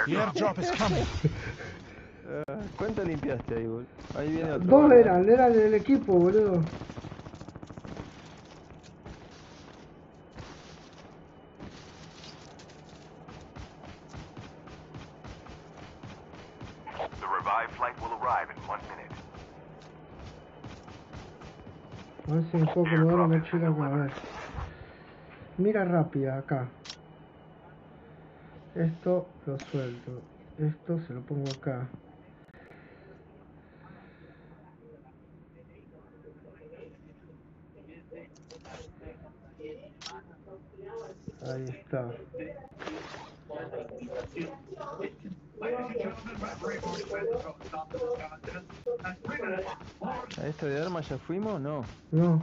The airdrop is coming. Ah, ¿Cuánto limpiaste ahí, boludo? Ahí viene otro. Dos eran, eran del equipo, boludo. Arrive in one minute. A ver si me puedo acomodar la mochila acá, a ver. Mira rápida, acá. Esto lo suelto. Esto se lo pongo acá. Ahí está. ¿A esta de armas ya fuimos? No. No.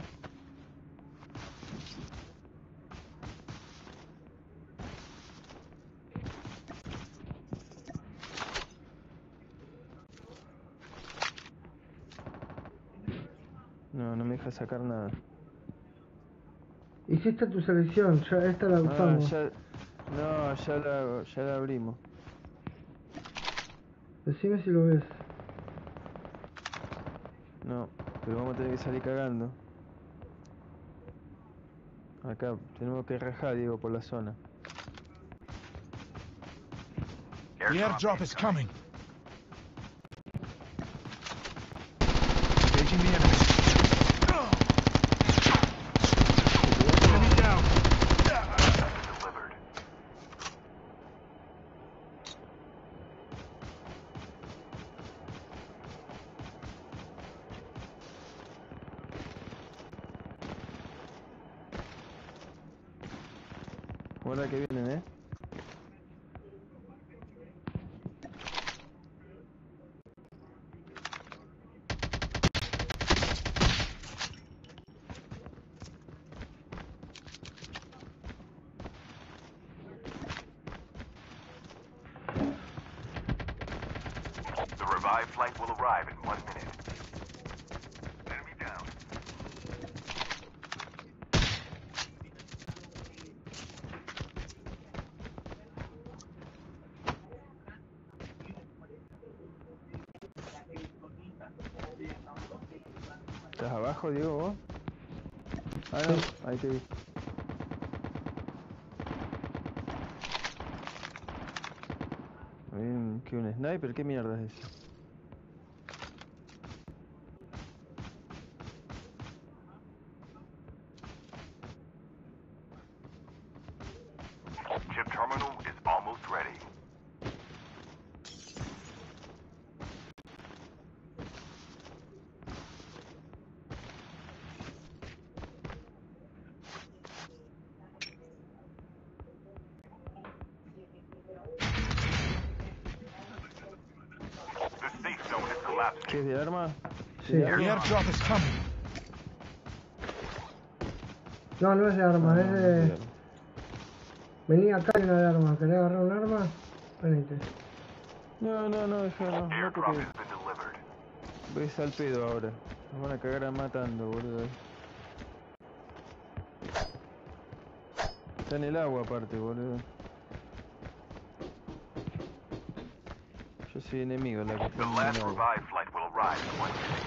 No, no me deja sacar nada. Hiciste tu selección, ya esta la Ah, usamos. ya, no, ya la, ya la abrimos. Decime si lo ves. No, pero vamos a tener que salir cagando. Acá, tenemos que rajar, Diego, por la zona. The airdrop is coming. Ahí te vi. Un, un sniper? ¿Qué mierda es eso? Collapsing. ¿Qué es de arma? Sí. ¿De The arma? airdrop is coming. No, no es de arma, No, es no es de... arma. Vení acá hay una de arma. ¿Querés agarrar un arma? Venite. No, no, no, déjalo, no Airdrop porque has been delivered. ves al pedo ahora. Nos van a cagar a matando, boludo. Está en el agua aparte, boludo. Yo soy enemigo la que está en el agua. Revive flight will arrive in one minute.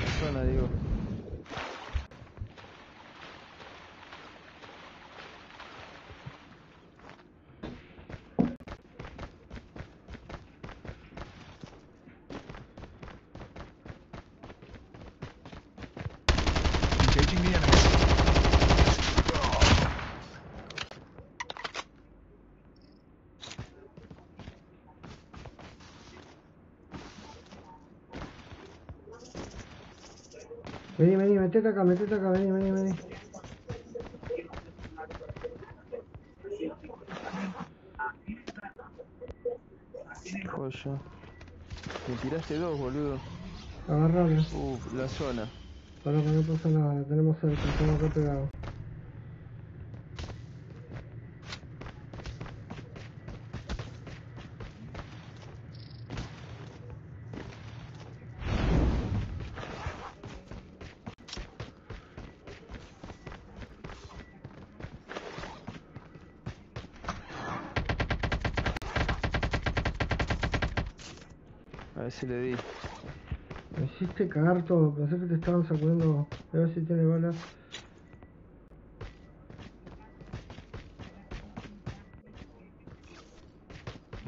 La zona, digo. Engaging the enemy. Metete acá, metete acá, vení, vení, vení. Joya. Me tiraste dos, boludo. Agarralo. Uf, la zona. Para que no pasa nada, la tenemos cerca, estamos acá pegados. A ver si le di. Hiciste cagar todo, pensé que te estaban sacudiendo. A ver si tiene balas.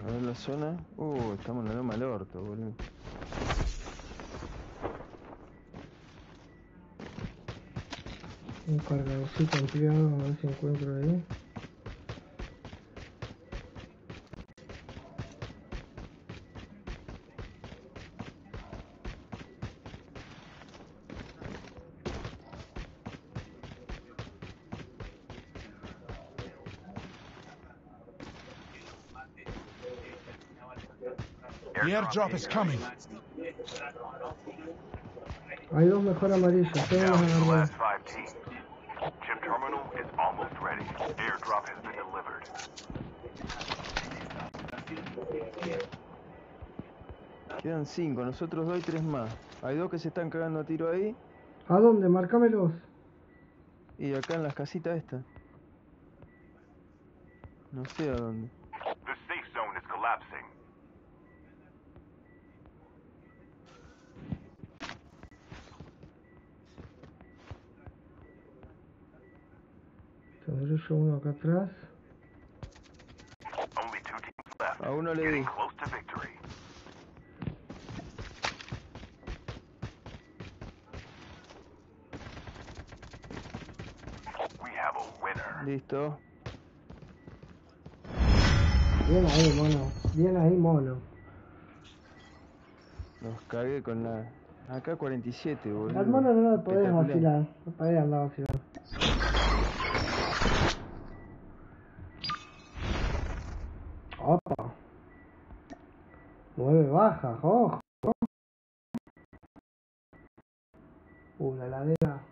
A ver la zona. Uh, estamos en la loma del orto, boludo. Un cargadorcito ampliado, a ver si encuentro ahí. Airdrop is coming. Hay dos mejor amarillos, todos los teams. Chip terminal is almost ready. Airdrop has been delivered. Quedan cinco, nosotros dos y tres más. Hay dos que se están cagando a tiro ahí ¿A dónde? Marcámelos. y acá en las casitas estas. No sé a dónde. The safe zone is collapsing. Uno acá atrás. A uno le di. Listo. Bien ahí, mono. Bien ahí, mono. Los cagué con la. Acá 47, boludo. Al mono no lo podés vacilar. No podés andar vacilando. Bajas, ojo. La ladera.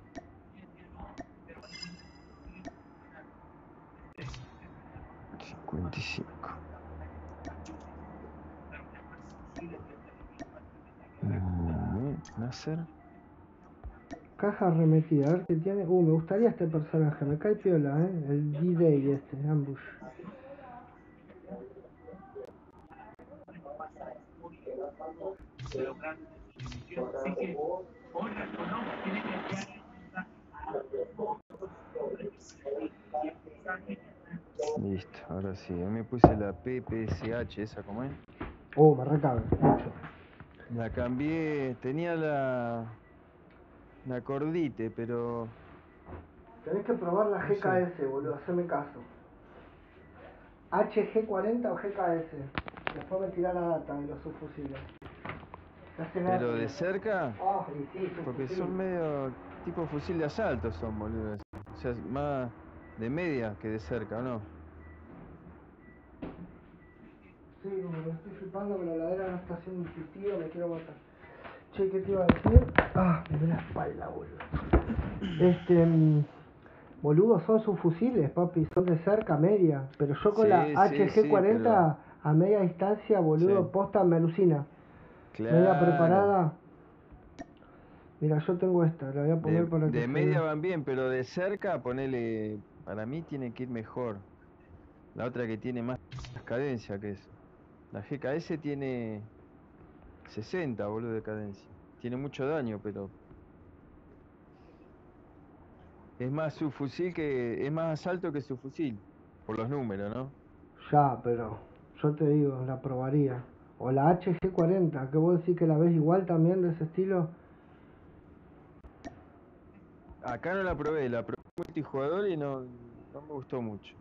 Caja arremetida, a ver qué tiene. Uh, me gustaría este personaje, me cae piola, eh. El D-Day este, Ambush. Listo, ahora sí. A mí me puse la PPSH, esa como es. Uh, me recabe, mucho. La cambié, tenía la. La cordite, pero. Tenés que probar la. GKS, boludo, haceme caso. HG40 o GKS. Después me tirá la data de los subfusiles. Pero de cerca. Ah, sí, Porque son medio. tipo fusil de asalto, son boludo. O sea, más de media que de cerca, ¿o no? Sí, como me estoy flipando que la heladera no está haciendo un pitido, me quiero matar. Che, ¿qué te iba a decir? Ah, me la espalda, boludo. Este, mm, boludo, son sus fusiles, papi, son de cerca, media. Pero yo con la Sí, sí, sí, HG40 pero- a media distancia, boludo, Sí. posta me alucina. Media preparada. Mira, yo tengo esta, la voy a poner De, para que de media van bien, pero de cerca, ponele. Para mí tiene que ir mejor. La otra que tiene más cadencia que eso. La GKS tiene 60, boludo, de cadencia. Tiene mucho daño, pero. Es más su fusil que. Es más asalto que su fusil. Por los números, ¿no? Ya, pero yo te digo, la probaría. O la HG40, que vos decís que la ves igual también de ese estilo. Acá no la probé, la probé multijugador y no, no me gustó mucho.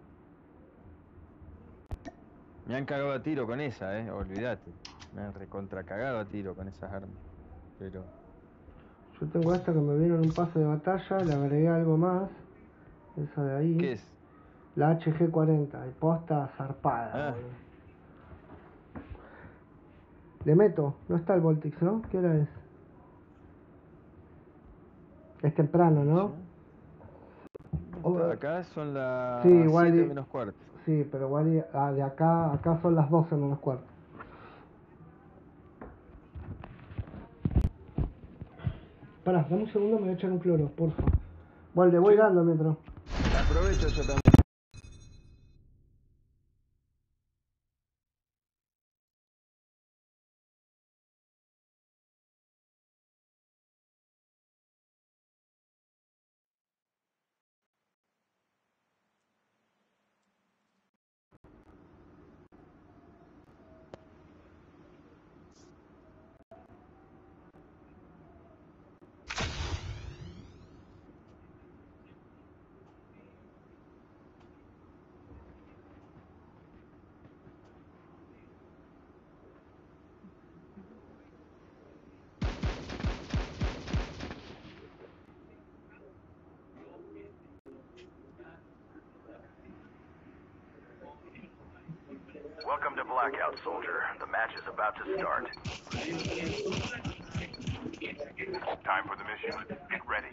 Me han cagado a tiro con esa, eh, olvídate. Me han recontra cagado a tiro con esas armas. Pero. Yo tengo esta que me vino en un pase de batalla, le agregué algo más. Esa de ahí. ¿Qué es? La HG40, y posta zarpada. Ah. Le meto, no está el Voltix, ¿no? ¿Qué hora es? Es temprano, ¿no? Oh, Acá son las Sí, igual 7 y- menos cuarto. Sí, pero igual ah, de acá, acá son las 12 menos cuarto. Pará, dame un segundo, me voy a echar un cloro, porfa. Bueno, le voy dando mientras. Aprovecho yo también. Soldier. The match is about to start. Time for the mission. Get ready.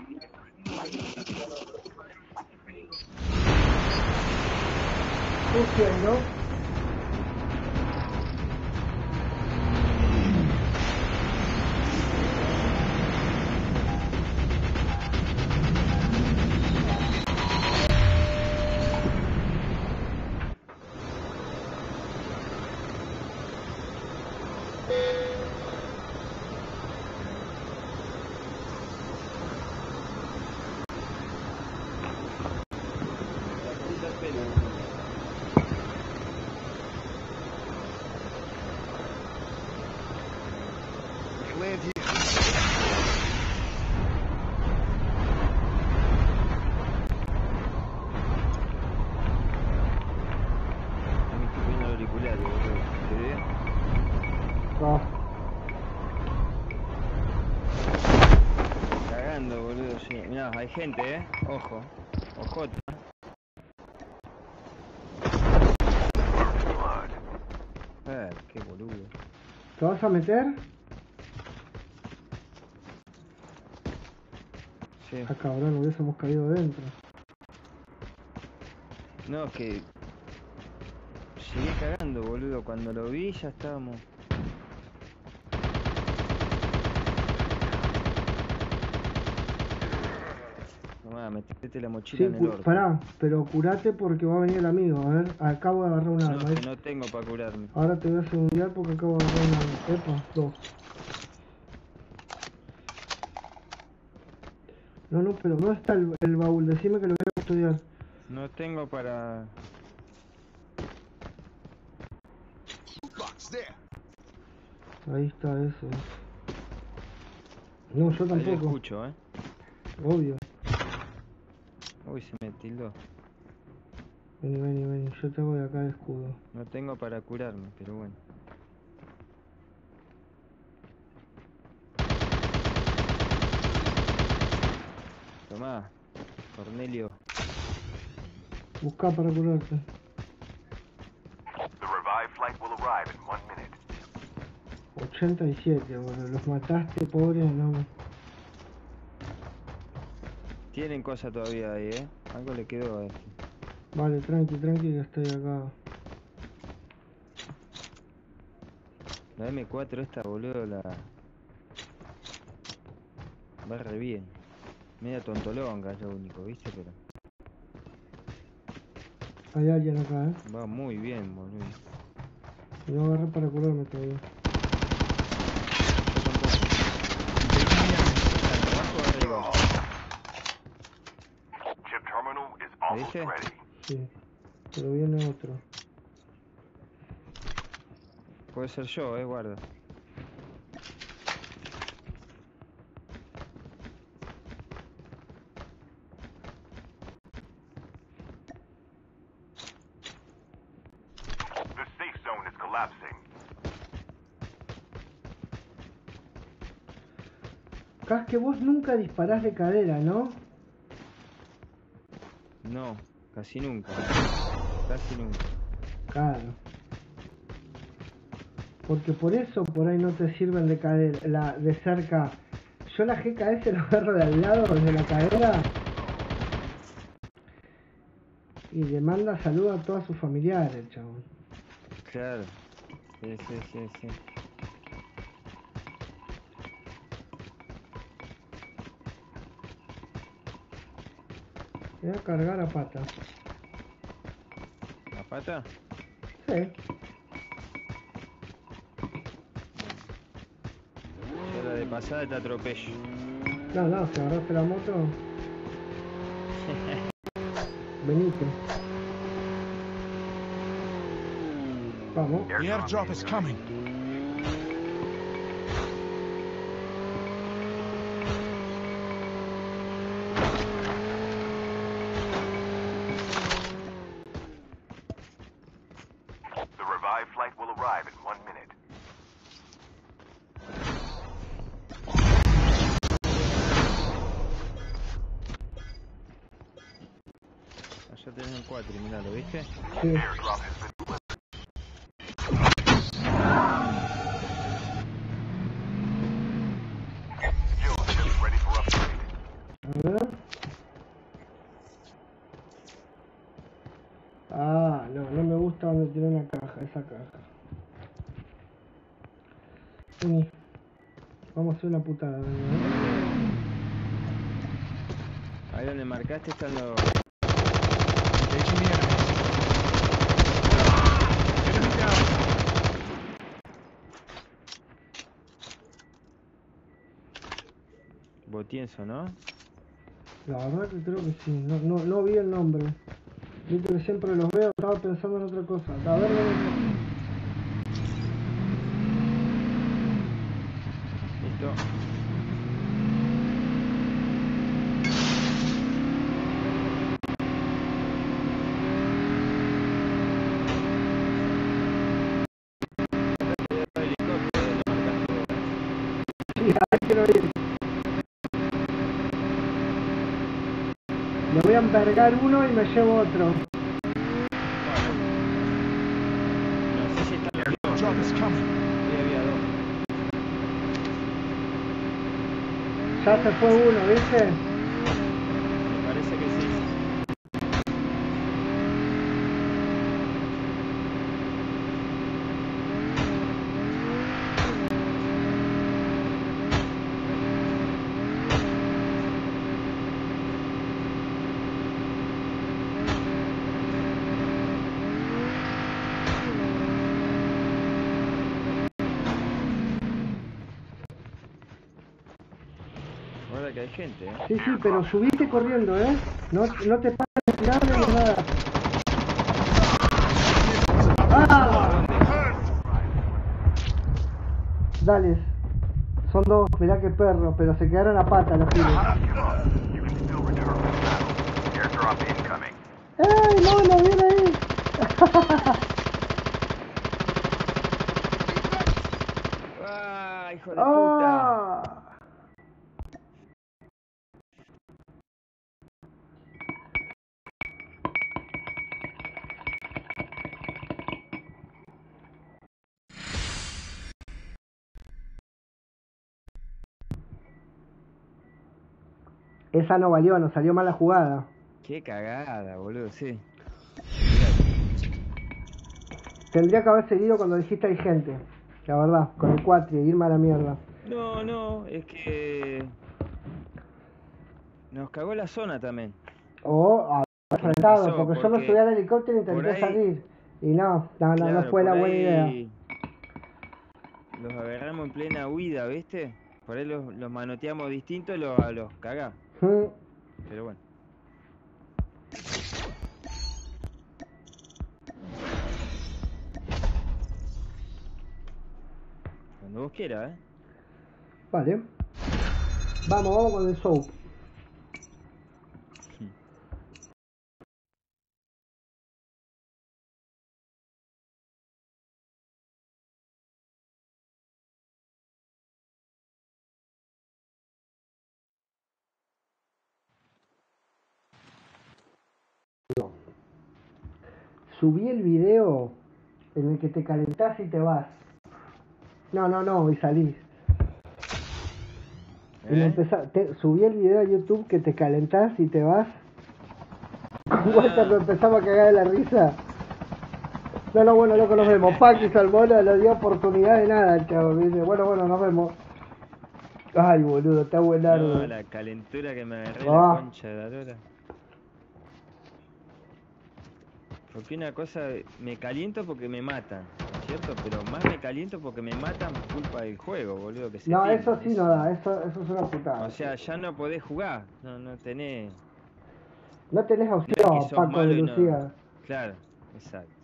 Surgiendo. Me gente, eh. Ojo. Ojota. Eh, qué boludo. ¿Te vas a meter? Sí. Ah, cabrón, hubiésemos caído dentro. No, es que. Llegué cagando, boludo. Cuando lo vi ya estábamos. Tomá, metete la mochila Sí, en el orto. pará, pero curate porque va a venir el amigo. A ver, acabo de agarrar un No, arma. ¿eh? no tengo para curarme. Ahora te voy a segundear porque acabo de agarrar un arma. Epa, dos. No, no, pero ¿dónde está el, el baúl? Decime que lo voy a estudiar. No tengo para. Ahí está eso. No, yo lo tampoco. escucho, eh. Obvio. Uy, se me tildó. Vení, vení, vení. Yo te hago de acá de escudo. No tengo para curarme, pero bueno. Tomá, Cornelio. Busca para curarte. The revived flight will arrive in one minute. 87, boludo. Los mataste, pobre. No. Tienen cosa todavía ahí, eh. Algo le quedó a este. Vale, tranqui, tranqui, que estoy acá. La M4 esta, boludo, la... Va re bien. Media tontolonga es lo único, ¿viste? Pero Hay alguien acá, eh. va muy bien, boludo. Y no agarré para curarme todavía. Yo tampoco. ¿Abajo o arriba? Chip Sí. Pero viene otro. Puede ser yo, eh, guarda. Cas, que vos nunca disparás de cadera, ¿no? No, casi nunca. Casi nunca. Claro. Porque por eso por ahí no te sirven de cadera, la, de cerca. Yo la GKS lo agarro de al lado, de la cadera. Y le manda saludos a todos sus familiares, chabón. Claro. Sí, sí, sí, sí. Voy a cargar a pata. ¿La pata? Sí. Yo la de pasada te atropello. No, no, si agarraste la moto. Venite. Vamos. The airdrop is coming. The revived flight will arrive in one minute. Allá tenés un 4, miralo, ¿viste? Sí. Airdrop has been delivered. Skill chip ready for upgrade. A ver. Ah, no, no me gusta donde tiene una caja, esa caja. Vení. Hacer una putada. Ahí donde marcaste están los... Enemy down. Botienzo, ¿no? La verdad que creo que sí. No, no, no vi el nombre. Viste que siempre los veo, estaba pensando en otra cosa. A ver, quiero. Me voy a embargar uno y me llevo otro. Ya se fue uno, ¿viste? Hay gente, ¿eh? Sí, sí, pero subiste corriendo, ¿eh? No, no te pares de tirarle ni nada. ¡Ah! Dale. Son dos, mirá qué perro, pero se quedaron a pata los pibes. ¡Ey, no, lo viene ahí! ¡Ah, hijo de puta! Esa no valió, nos salió mala jugada. Qué cagada, boludo, sí. Tendría que haber seguido cuando dijiste hay gente. La verdad, con el 4 y irme a la mierda. No, no, es que. Nos cagó la zona también. O haber pasó? saltado, porque yo me subí al helicóptero e por intenté ahí- salir. Y no, no, no, no fue la buena idea. Los agarramos en plena huida, ¿viste? Por ahí los, los manoteamos distintos y los, los cagá. Mm, Pero bueno. Vos quieras, ¿eh? Vale. Vamos, vamos con el show. Subí el video en el que te calentás y te vas. No, no, no, y salís. Y ¿Eh? te- subí el video a YouTube que te calentás y te vas. Con Walter lo empezamos a cagar de la risa. No, no, bueno, loco, nos vemos. Paqui Salmona no dio oportunidad de nada, chavo. Dice, bueno, bueno, nos vemos. Ay, boludo, está buenardo. No, la calentura que me agarré Ah. la concha de la lora. Porque una cosa, me caliento porque me matan, ¿cierto? Pero más me caliento porque me matan por culpa del juego, boludo. Que se No, eso sí no da, eso, eso es una putada. O sea, ya no podés jugar, no, no tenés... no tenés no es opción, que Paco de no- Lucía. Claro, exacto.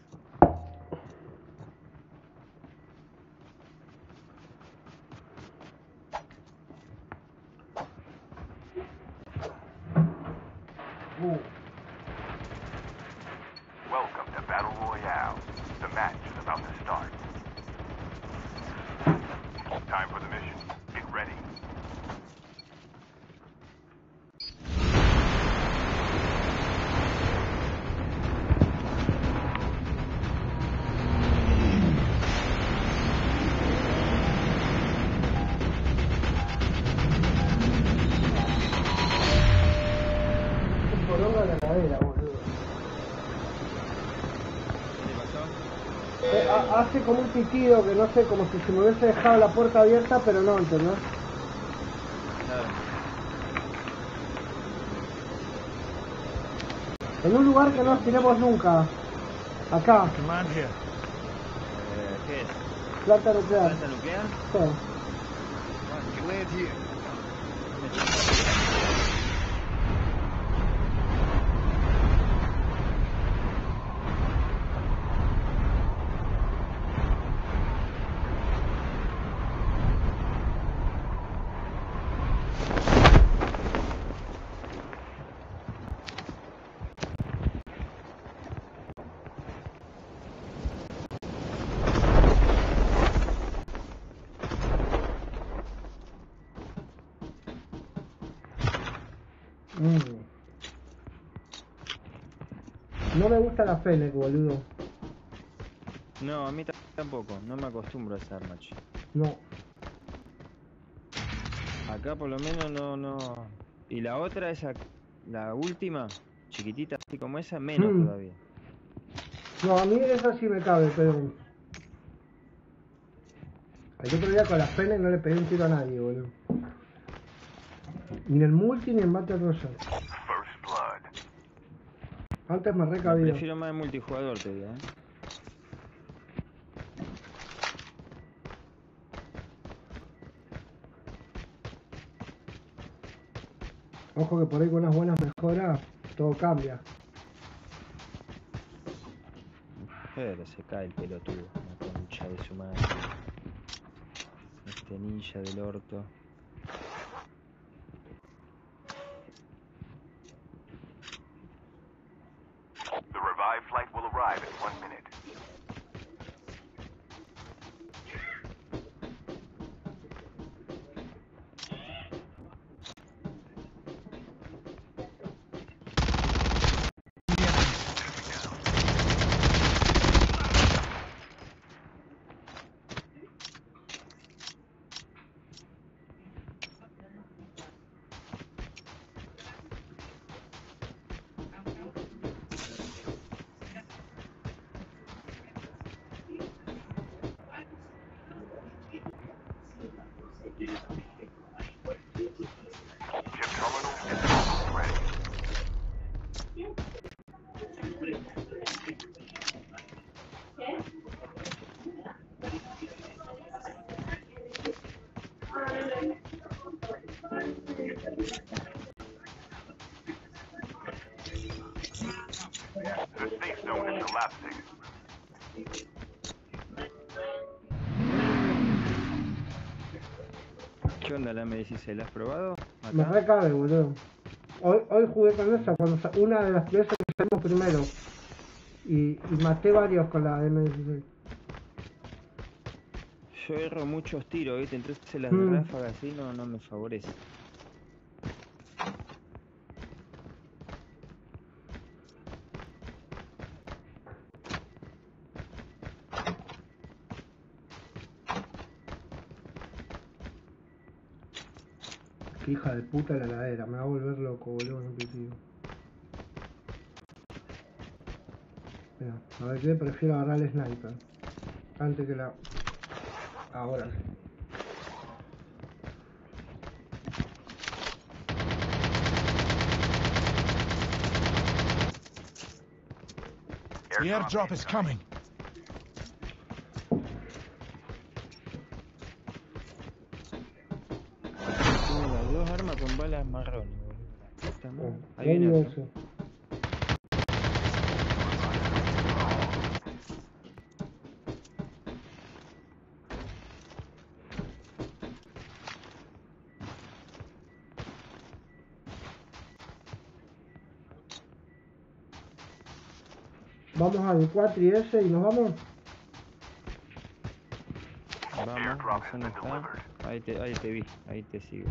Pitido que no sé, como si se me hubiese dejado la puerta abierta, pero no, ¿entendés? En un lugar que no tiremos nunca. Acá. Eh, ¿Qué es? planta nuclear. ¿Planta nuclear? Sí. You land here. Mm. No me gusta la Fennec, boludo. No, a mí tampoco, no me acostumbro a esa arma. No. Acá por lo menos no, no. Y la otra, esa, la última, chiquitita así como esa, menos Hmm. todavía. No, a mí esa sí me cabe, pero. El otro día con las penas no le pegué un tiro a nadie, boludo. Ni en el multi ni en Battle Royale. Antes me recabía. Prefiero más el multijugador, te digo, ¿eh? Ojo que por ahí con unas buenas mejoras todo cambia. Pero se cae el pelotudo, la concha de su madre. Este ninja del orto. 16, ¿la has probado? Me recabe, boludo. Hoy, hoy jugué con esa, cuando una de las piezas que salimos primero. Y, maté varios con la M16. Yo erro muchos tiros, ¿viste? Entonces las mm. ráfagas así no, no me favorece. Hija de puta la heladera, me va a volver loco, boludo, digo. Mira, a ver qué prefiero agarrar el sniper. Antes que la. Ahora. The airdrop is coming. Eso. Vamos al 4 y ese y nos vamos. Ahí te vi, ahí te sigo.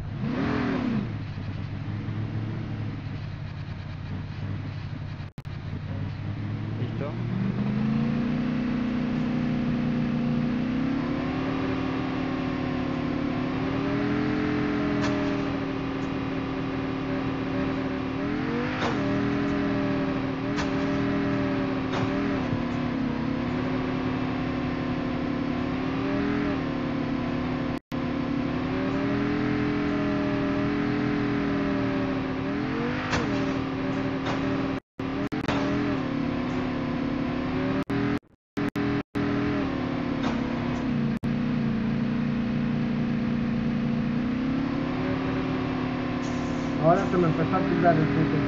¿Listo? Ahora se me empezó a tirar el puto.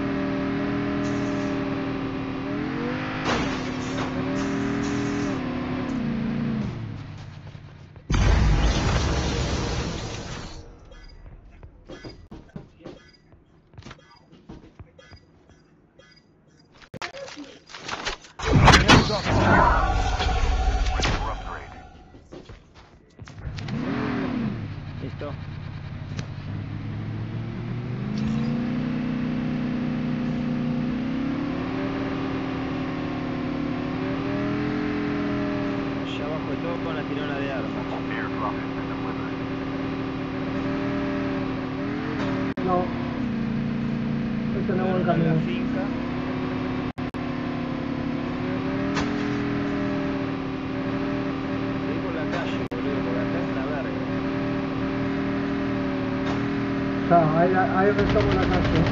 Ahí, ahí retomo la calle.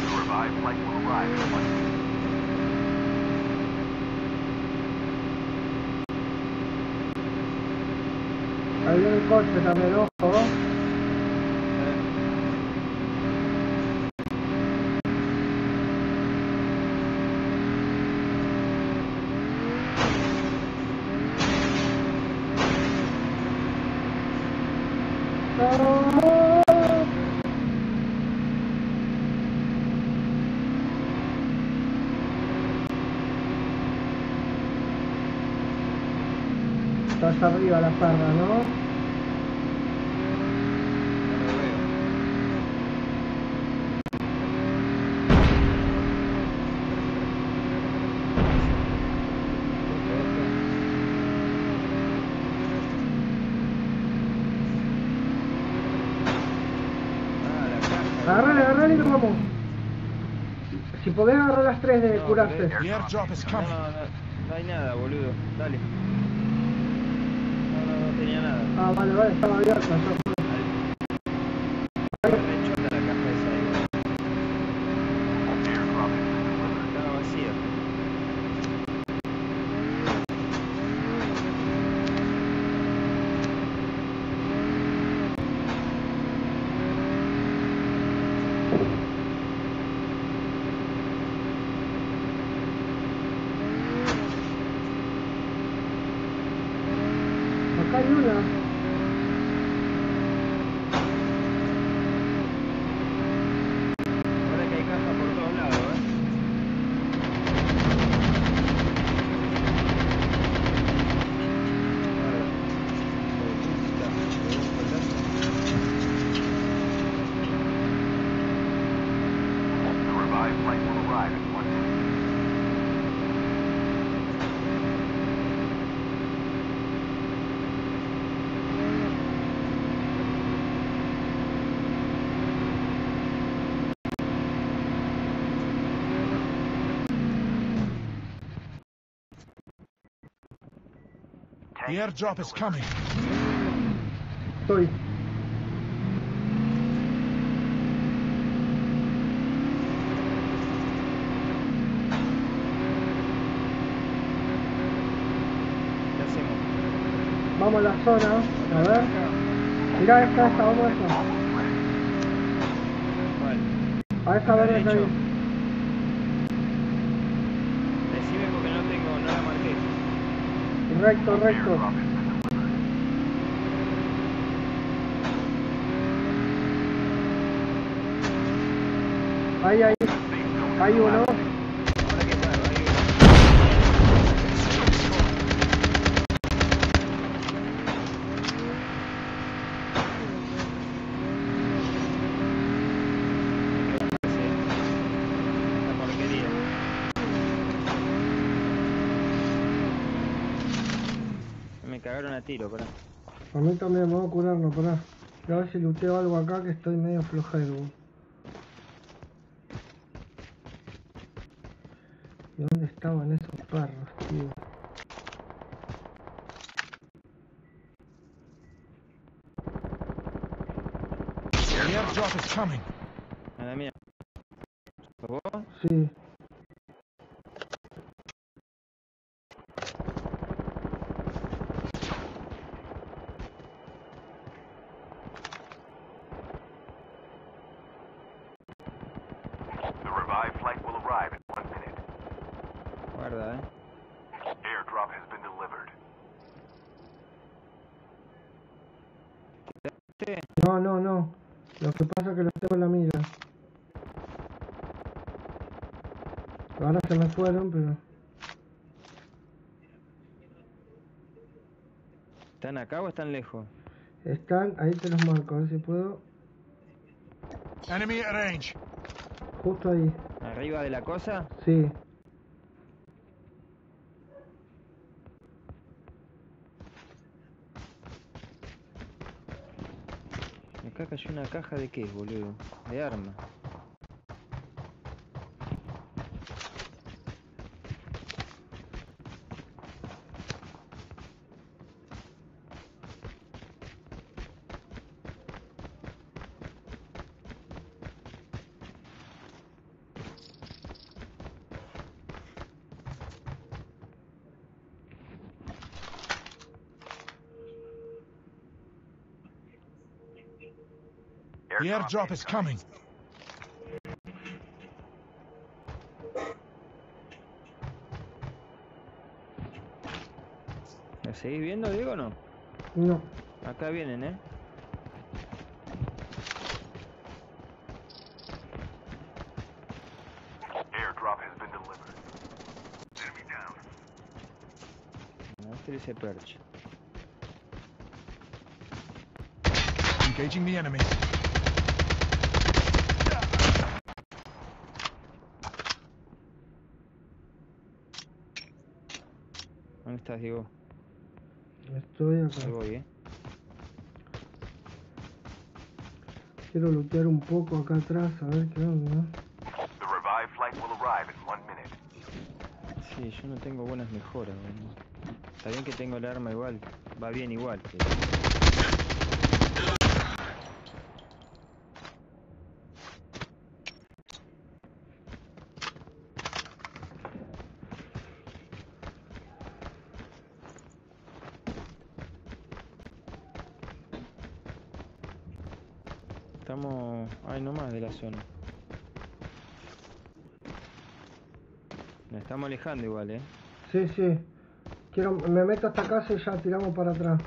The revived flight will arrive in one minute. Ahí viene el coche también, ojo. ¡Ah! Arriba la parra, ¿no? Agarrale, agarrale y nos vamos. Si podés agarrar las tres de No, curarse. No, no, no, no hay nada, boludo. Dale. Ah, vale, vale. ya fue. Rechota la caja esa ahí. Airdrop has been delivered. Estaba vacía. Acá hay una. Ahora que hay caja por todos lados, ¿eh? Guarda. Hijo de puta, me pegó un palazo. The revived flight will arrive in one minute. The airdrop is coming. Estoy. Vamos a la zona. A ver. Mirá esta, esta, vamos a esta. A verde que hay. Decime porque no tengo, no la marqué. Recto, recto. Ahí, ahí. Hay uno. Tiro, pará. A mí también me voy a curar, no pará. A ver si luteo algo acá que estoy medio flojero. ¿Y dónde estaban esos perros, tío? The airdrop is coming. A la mía. ¿Sos vos? Sí. The revived flight will arrive in one minute. Guarda, eh. Airdrop has been delivered. Sí. No, no, no. Lo que pasa es que los tengo en la mira. Ahora se me fueron, pero... ¿Están acá o están lejos? Están, ahí te los marco, a ver si puedo. Enemy at range. Justo ahí. ¿Arriba de la cosa? Sí. Acá acá cayó una caja de qué, boludo. De arma. Airdrop is coming. ¿La seguís viendo, Diego, o no? No. Acá vienen, ¿eh? Airdrop has been delivered. Enemy down. No, este dice perch. Engaging the enemy. ¿Dónde estás, Diego? Estoy Ahí acá. voy, ¿eh? Quiero lootear un poco acá atrás, a ver qué onda. The revived flight will arrive in one minute. Sí, yo no tengo buenas mejoras. Está bien que tengo el arma igual. Va bien igual, pero... Estamos ahí nomás de la zona. Nos estamos alejando igual, eh. Sí, sí. Quiero, me meto a esta casa y ya tiramos para atrás.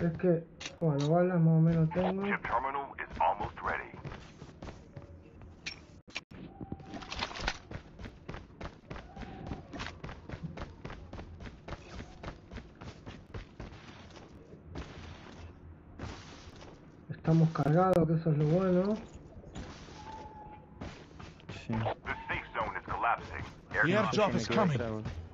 Es que, bueno, balas más o menos tengo. Chip terminal is almost ready. Estamos cargados, que eso es lo bueno. The Airdrop airdrop me is quedé coming.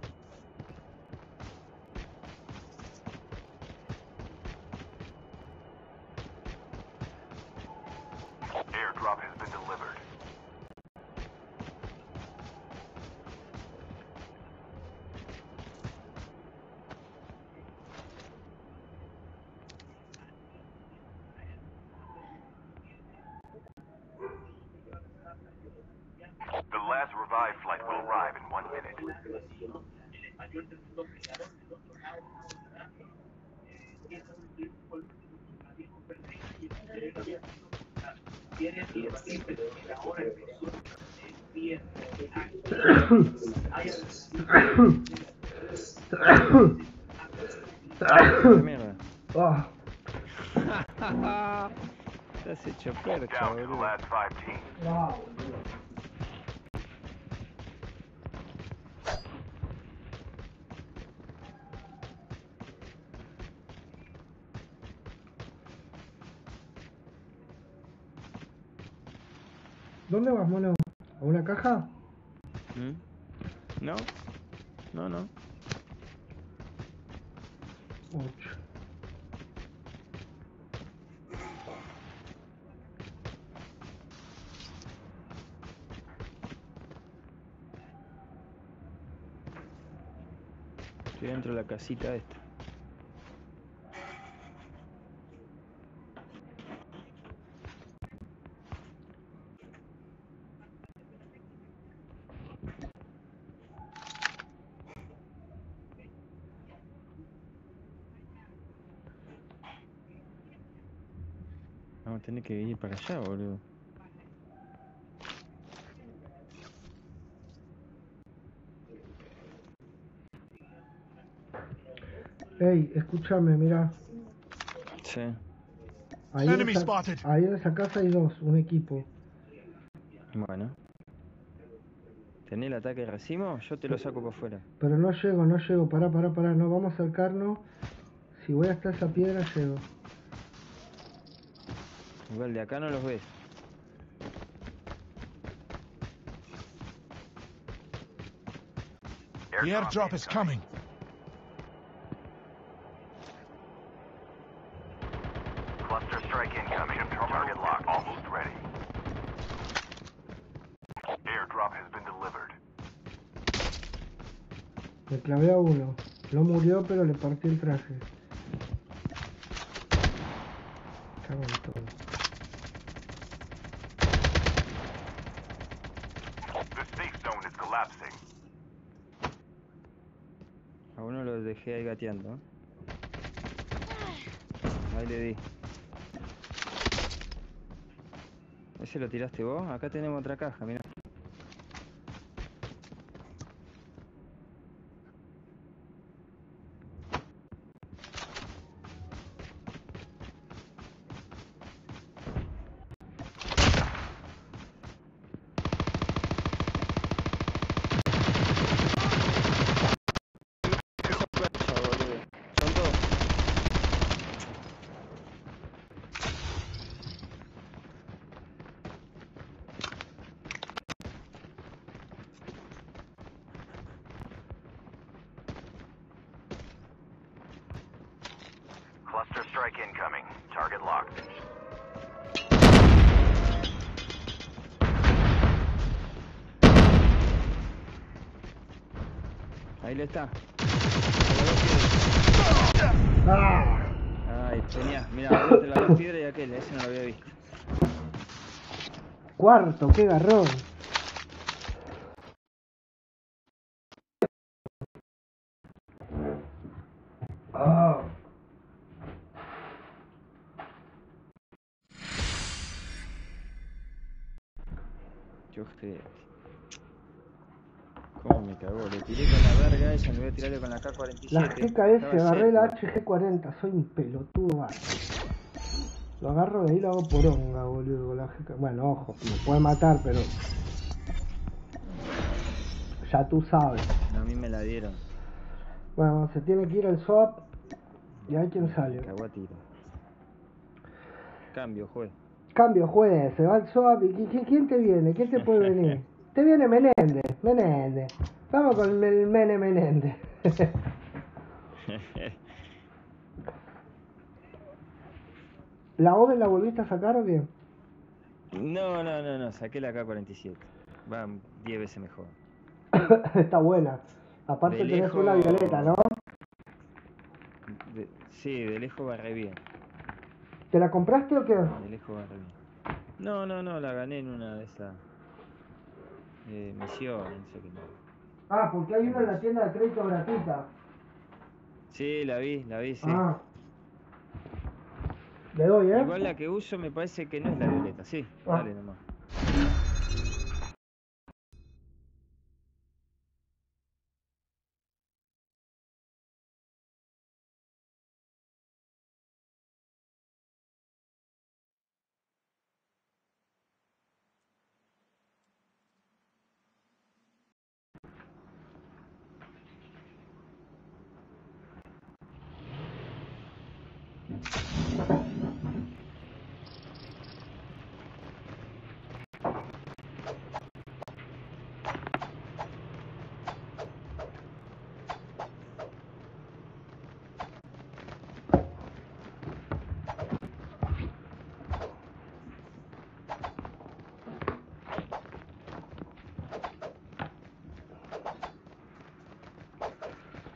Mierda! Ah, Te has hecho percha, Down to the boludo. Casita esta. Vamos a tener que ir para allá, boludo. Ey, escúchame, mira. Sí. Ahí en, Enemy esa, ahí en esa casa hay dos, un equipo. Bueno. ¿Tenés el ataque de racimo? Yo te lo saco para afuera. Pero no llego, no llego. Pará, pará, pará. No, vamos a acercarnos. Si voy hasta esa piedra, llego. Igual de acá no los ves. The airdrop is coming. Cluster strike incoming. Target locked. Le clavé a uno. Pero le partí el traje. Cago en todo. A uno lo dejé ahí gateando. Ahí le di. ¿Ese lo tiraste vos? Acá tenemos otra caja, mira. Son dos. Cluster strike incoming. Target locked. Ahí le está. ¡Ah! Ay, tenía, mira, entre las dos piedras y aquel, ese no lo había visto. Cuarto, qué garrón. Ah. Yo. ¿Cómo me cagó? Le tiré con la verga esa, me voy a tirarle con la K-47. La GKS, agarré la cerca. HG40, soy un pelotudo bárbaro. Lo agarro de ahí y lo hago poronga, boludo. La. Bueno, ojo, me puede matar, pero. Ya tú sabes. A mí me la dieron. Bueno, se tiene que ir al swap. Y hay quien sale. Cambio, juez. Cambio, juez, se va al swap. ¿Y qui- qui- quién te viene? ¿Quién te puede venir? Te viene Menéndez, Menéndez. Vamos con el Mene Menéndez. ¿La Oden la volviste a sacar o qué? no, no, no, no, saqué la K-47. Va 10 veces mejor. Está buena. Aparte De tenés lejos- una violeta, ¿no? De- sí, de lejos va re bien. ¿Te la compraste o qué? De lejos va re bien. No, no, no, la gané en una de esas eh, misiones, no sé qué. Ah, porque hay una en la tienda de crédito gratuita. Sí, la vi, la vi, sí. Ah. Le doy, ¿eh? Igual la que uso me parece que no es la violeta, sí. Ah. Dale nomás.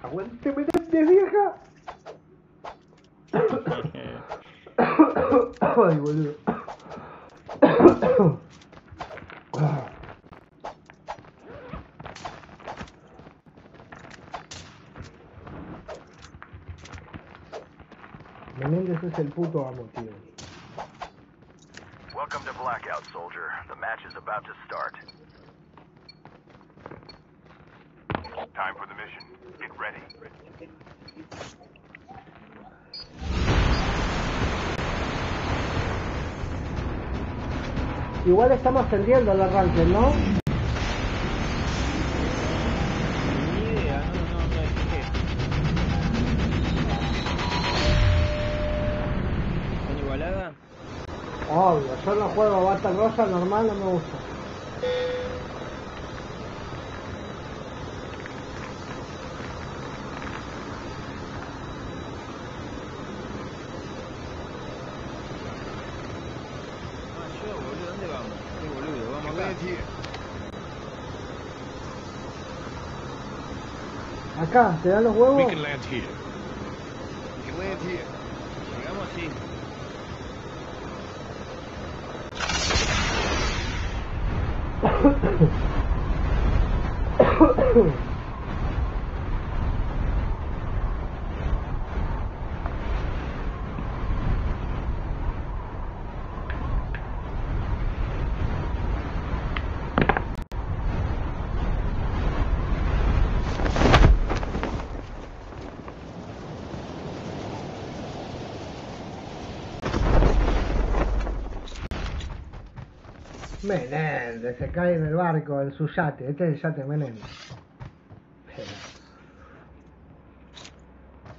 Aguante Menéndez, vieja. Ay, boludo. Menéndez es el puto amo, tío. Welcome to Blackout, soldier. The match is about to start. Time for the mission. Get ready. Igual estamos tendiendo el arranque, ¿no? Obvio, yo no juego Battle Rosa normal, no me gusta. Ah, yo, boludo, ¿dónde vamos? Qué boludo, vamos acá. ¿te dan los huevos? can land here. Llegamos así. Menéndez, se cae en el barco, en su yate. Este es el yate de Menéndez.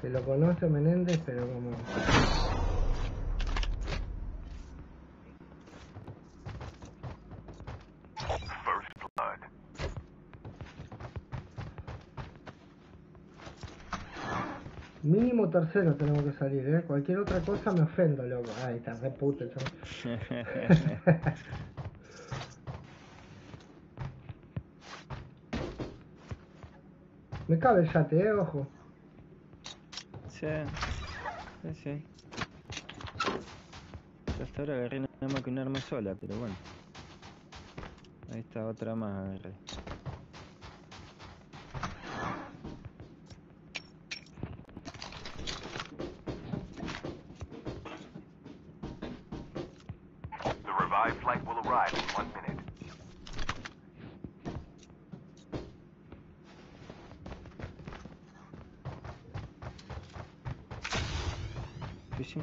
Se lo conoce Menéndez, pero como... Mínimo tercero tenemos que salir, ¿eh? Cualquier otra cosa me ofendo, loco. Ay, está re puto el chabón. Me cabe el yate, ¿eh? Ojo. Sí, sí, sí. Hasta ahora agarré nada más que una arma sola, pero bueno. Ahí está otra más agarré. The revived flight will arrive in one minute.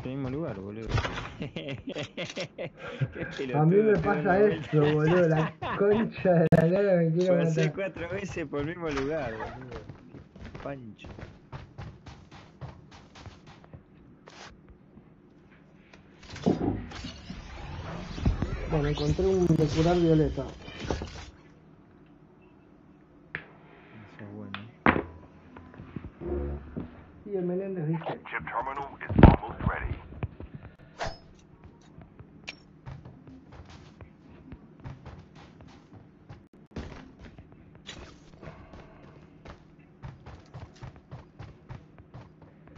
En el mismo lugar, boludo. A mí me pasa eso, boludo. La concha de la lora me quiero Pasé matar. cuatro veces por el mismo lugar, boludo. Qué pancho. Bueno, encontré un de curar violeta. Eso es bueno. Y el Menéndez dice, Chip terminal is almost ready.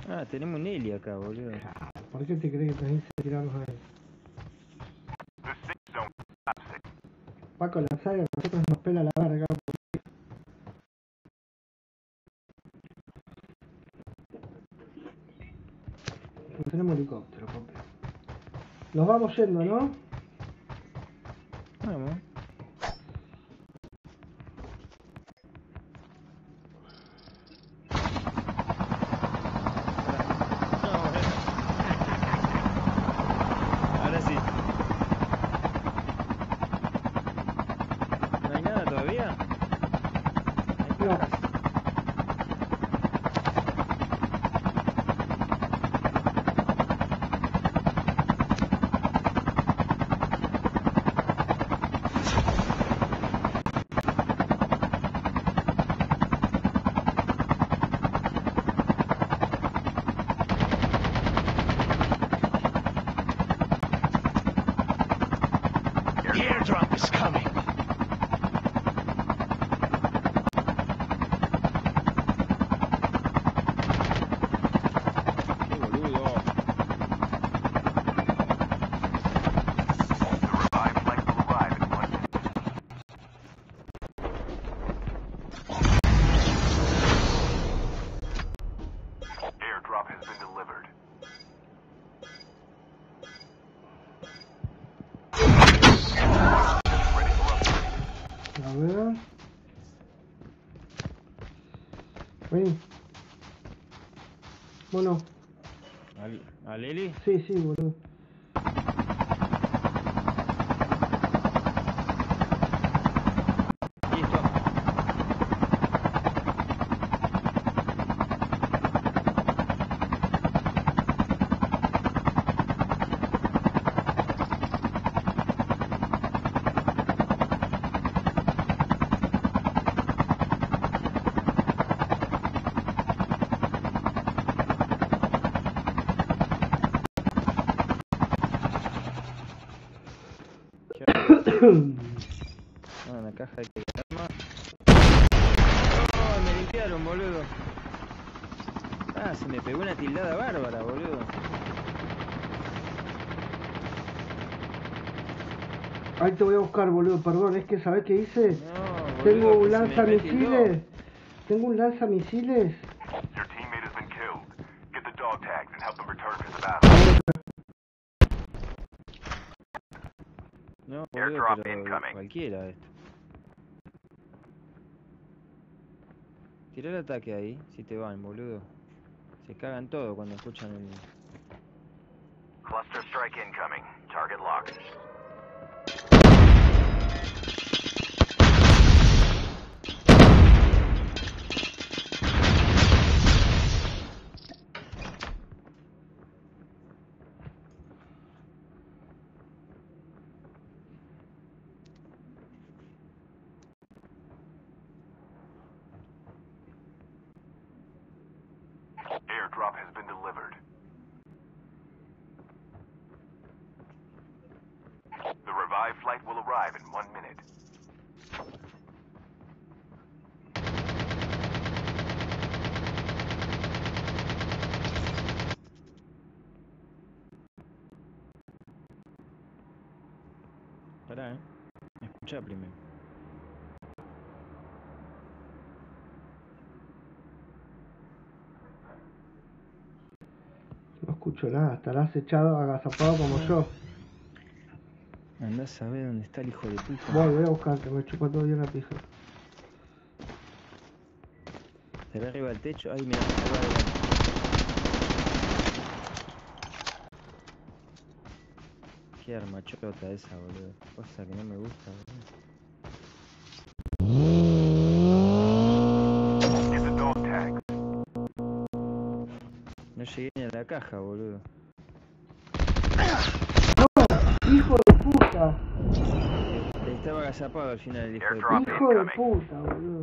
Ah, tenemos un Eli acá, boludo. ¿por qué te crees que tenés que tirarnos ahí? The safe zone collapsing. Paco, la saga a nosotros nos pela la verga. No tenemos helicóptero, compa. Nos vamos yendo, ¿no? Vamos. Ahora sí. ¿No hay nada todavía? Hay No. cajas. The airdrop is coming. Qué boludo. The revived flight will arrive in one minute. Airdrop has been delivered. Ready for upgrade. A ver. Vení. Bueno, ¿Al, ¿Al Eli? sí, sí, boludo. Listo. ¿Qué Ah, una caja de arma. ¡Oh, me limpiaron, boludo! Ah, se me pegó una tildada bárbara, boludo. Ahí te voy a buscar, boludo, perdón, es que ¿sabés qué hice? No, Tengo boludo, un lanzamisiles. Tengo un lanzamisiles. Your teammate has been killed. Get the dog tags and help them return to the battle. No, boludo, pero cualquiera esto. Tirá el ataque ahí, si te van, boludo. Se cagan todo cuando escuchan el... Cluster strike incoming. Target locked. Airdrop has been delivered. The revived flight will arrive in one minute. Pará, eh. No escucho nada, estarás echado, agazapado como yo. Andás a ver dónde está el hijo de puta. Voy, voy a buscarte, me chupa todo bien la pija. ¿Estará arriba del techo? Ay, mira, arriba del- Qué arma chota esa, boludo. Cosa que no me gusta, boludo. Caja, boludo. ¡Hijo de puta! Estaba agazapado al final el hijo de puta. ¡Hijo de puta, boludo!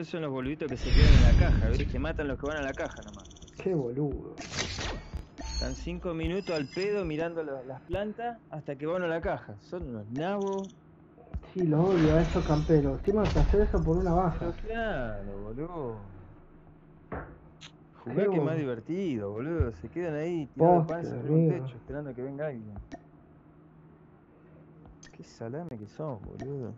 Esos son los boluditos que se quedan en la caja, ¿ves? Que matan los que van a la caja nomás. ¡Qué boludo! Están cinco minutos al pedo mirando la- las plantas hasta que van a la caja. Son unos nabos. Sí, lo odio a esos camperos. Encima te hacer eso por una baja. Pero claro, boludo. Jugar que es más divertido, boludo. Se quedan ahí tirados panza en un techo esperando que venga alguien. Qué salame que sos, boludo.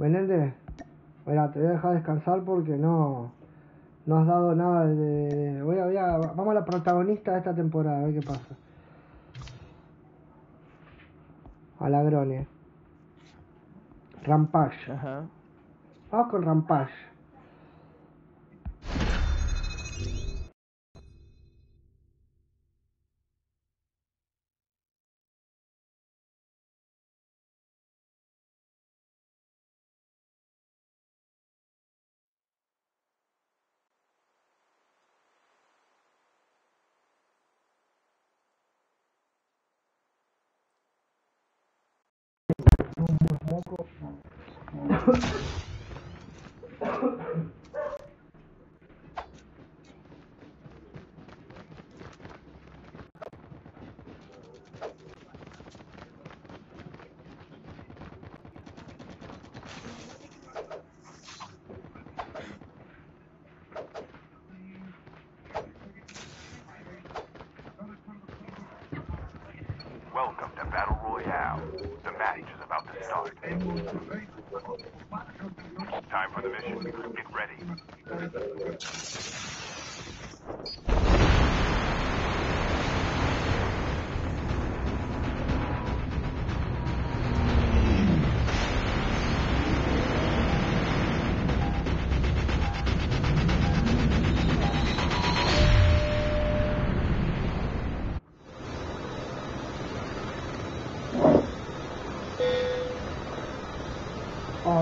Menéndez, mira, te voy a dejar descansar porque no, no has dado nada de... de- voy a, voy a- vamos a la protagonista de esta temporada, a ver qué pasa. A la Grone. Rampage. Ajá. Vamos con Rampage.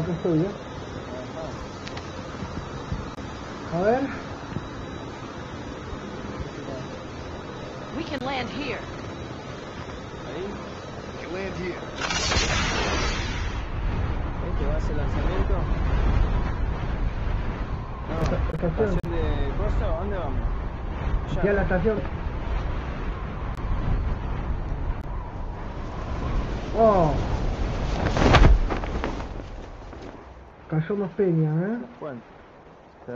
A ver. We can land here. Ahí. We land here. Va a lanzamiento? No, estación de costa, ¿dónde vamos? Ya, la estación. Más peña, ¿eh? ¿Cuánto? Sí.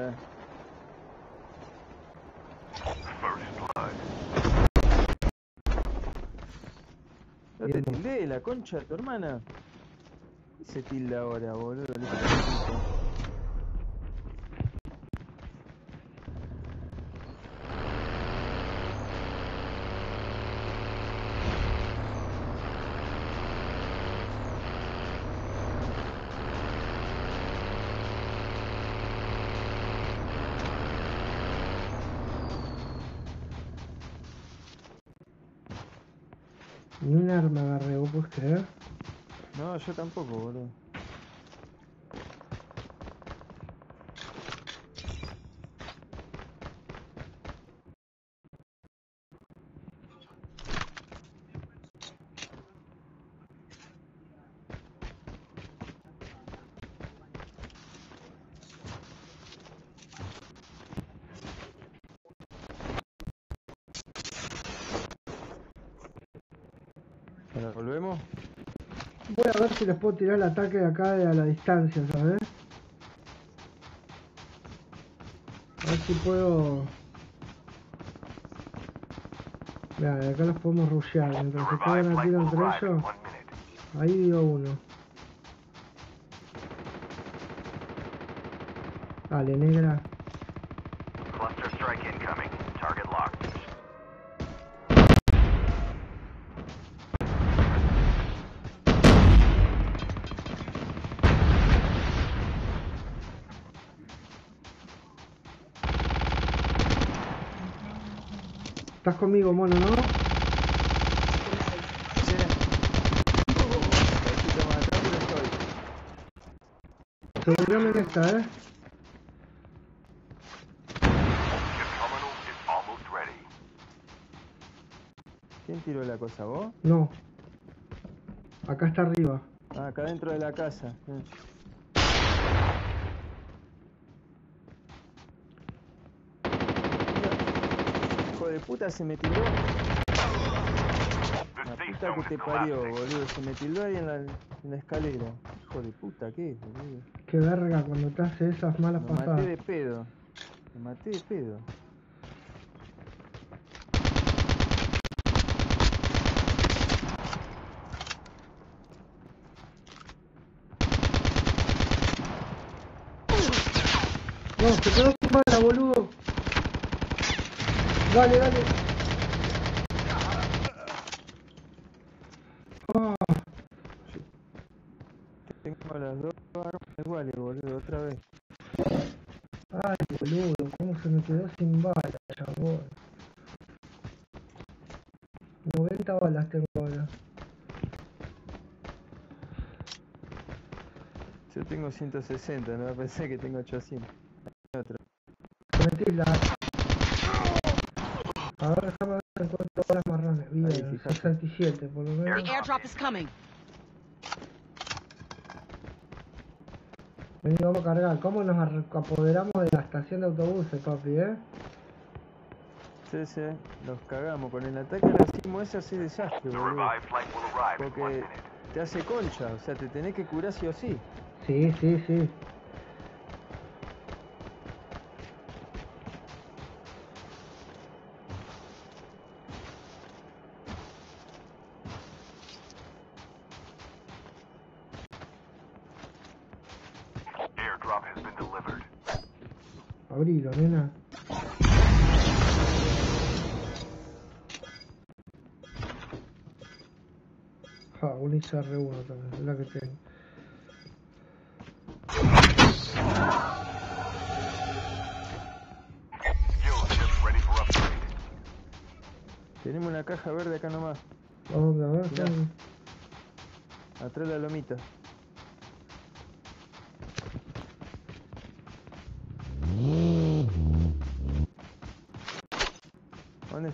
No te tildé la concha de tu hermana. ¿Qué se tilda ahora, boludo? Ni un arma agarré, ¿vos podés creer? No, yo tampoco, boludo. Bueno, volvemos. Voy a ver si les puedo tirar el ataque de acá de a la distancia, ¿sabes? A ver si puedo... Mira, de acá los podemos rushear. Mientras se cagan a tiro entre ellos, ahí dio uno. Dale, negra. Conmigo, mono, ¿no? Asegurame en esta, ¿eh? ¿Quién tiró la cosa, vos? No. Acá está arriba. Ah, acá dentro de la casa. sí. Hijo de puta se me tildó. The La puta que te parió, boludo. Se me tildó ahí en la, en la escalera. Hijo de puta, ¿qué es, boludo? Qué verga cuando te hace esas malas Me maté pasadas. de pedo. Me maté de pedo. No, se quedó. Dale, dale. Ah, Tengo las dos armas iguales, boludo, otra vez. ay, boludo, cómo se me quedó sin bala, chabón. 90 balas tengo ahora. Yo tengo 160, no pensé que tengo 800. Otra. Metí la. A ver, déjame ver si encuentro balas marrones. Ahí, Bien, fíjate. 67 por lo The menos. airdrop is coming. Vení, vamos a cargar. ¿Cómo nos apoderamos de la estación de autobuses, papi, eh? Sí, sí, los cagamos. Con el ataque al racismo ese hace desastre, boludo. Porque te hace concha, o sea, te tenés que curar sí o sí. Sí, sí, sí. Abrilo, nena. Ja, un ICR1 también, es la que tengo. Tenemos una caja verde acá nomás, Vamos a ver. ¿dónde? atrás de la lomita.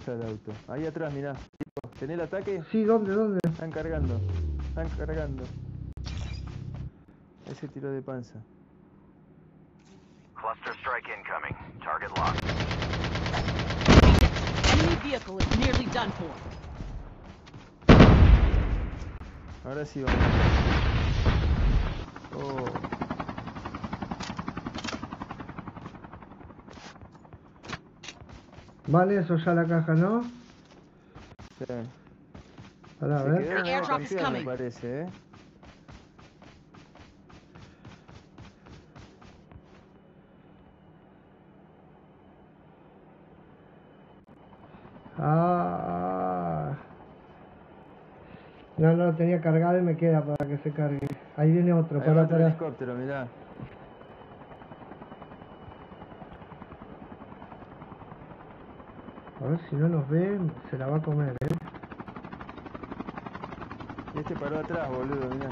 Está el auto? Ahí atrás, mirá. ¿Tenés el ataque? Sí, ¿dónde, dónde? Están cargando. Están cargando. Ese tiro de panza. Cluster strike incoming. Target locked. Enemy vehicle is nearly done for. Ahora sí vamos. Oh. Vale, eso ya la caja, ¿no? Sí. Pará, a Se ver. quedó airdrop is campeón, me parece, ¿eh? Ah. No, no lo tenía cargado y me queda para que se cargue. Ahí viene otro, Ahí para atrás. helicóptero, mirá. A ver si no nos ve, se la va a comer, ¿eh? Y este paró atrás, boludo, mirá.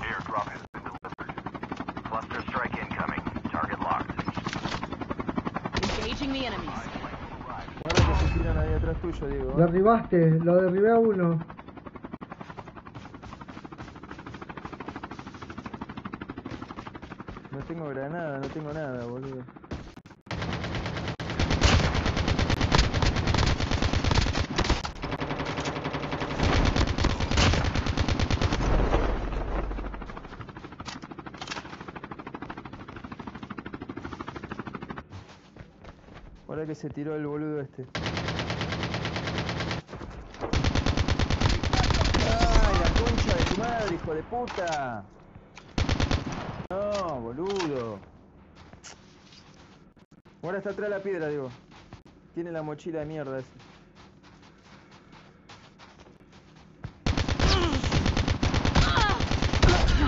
Airdrop has been delivered. Cluster strike incoming. Target locked. Engaging the enemies. Ahora que se tiran ahí atrás tuyo, Diego. ¿eh? Derribaste, lo derribé a uno. No tengo granada, no tengo nada, boludo. Ahora que se tiró el boludo este. ¡Ay, la concha de tu madre, hijo de puta! Boludo. Ahora está atrás de la piedra, digo. Tiene la mochila de mierda esa.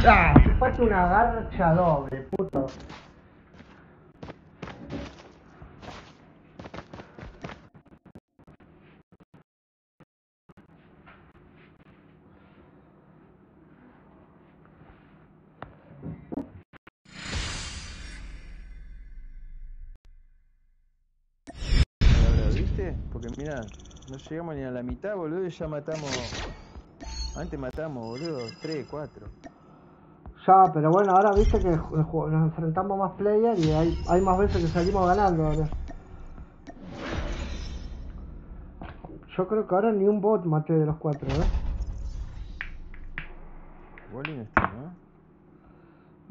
¡Ah! Fuiste una garcha doble, puto. No llegamos ni a la mitad, boludo, y ya matamos. Antes matamos, boludo, 3, 4. Ya, pero bueno, ahora viste que nos enfrentamos más player y hay, hay más veces que salimos ganando ahora. Yo creo que ahora ni un bot maté de los cuatro, ¿eh? Bolín este, ¿no?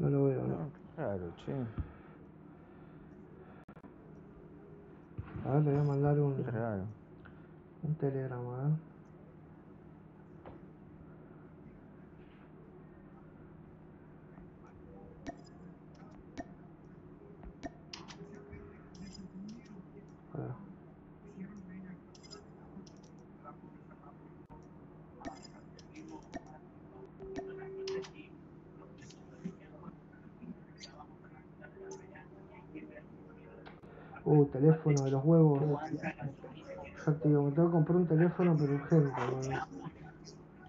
No lo veo, ¿no? No, claro, che. A ver, le voy a mandar un, Qué raro. Un telegrama, a ver. A ver. Uh, teléfono de los huevos. Ya te digo, me tengo que comprar un teléfono pero urgente.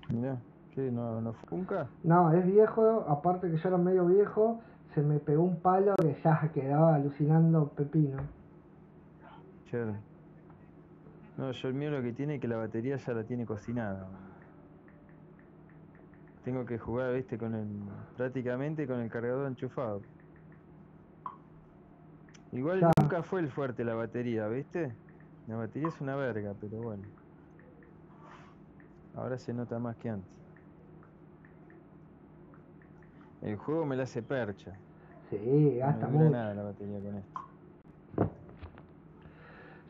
Mirá, ¿qué? ¿No, no funca? No, es viejo, aparte que yo era medio viejo, se me pegó un palo que ya quedaba alucinando pepino. Cher. No, yo el mío lo que tiene es que la batería ya la tiene cocinada. Tengo que jugar, viste, con el. prácticamente con el cargador enchufado. Igual Ya. nunca fue el fuerte la batería, ¿viste? La batería es una verga, pero bueno. Ahora se nota más que antes. El juego me la hace percha. Sí, gasta no dura mucho. nada la batería con esto.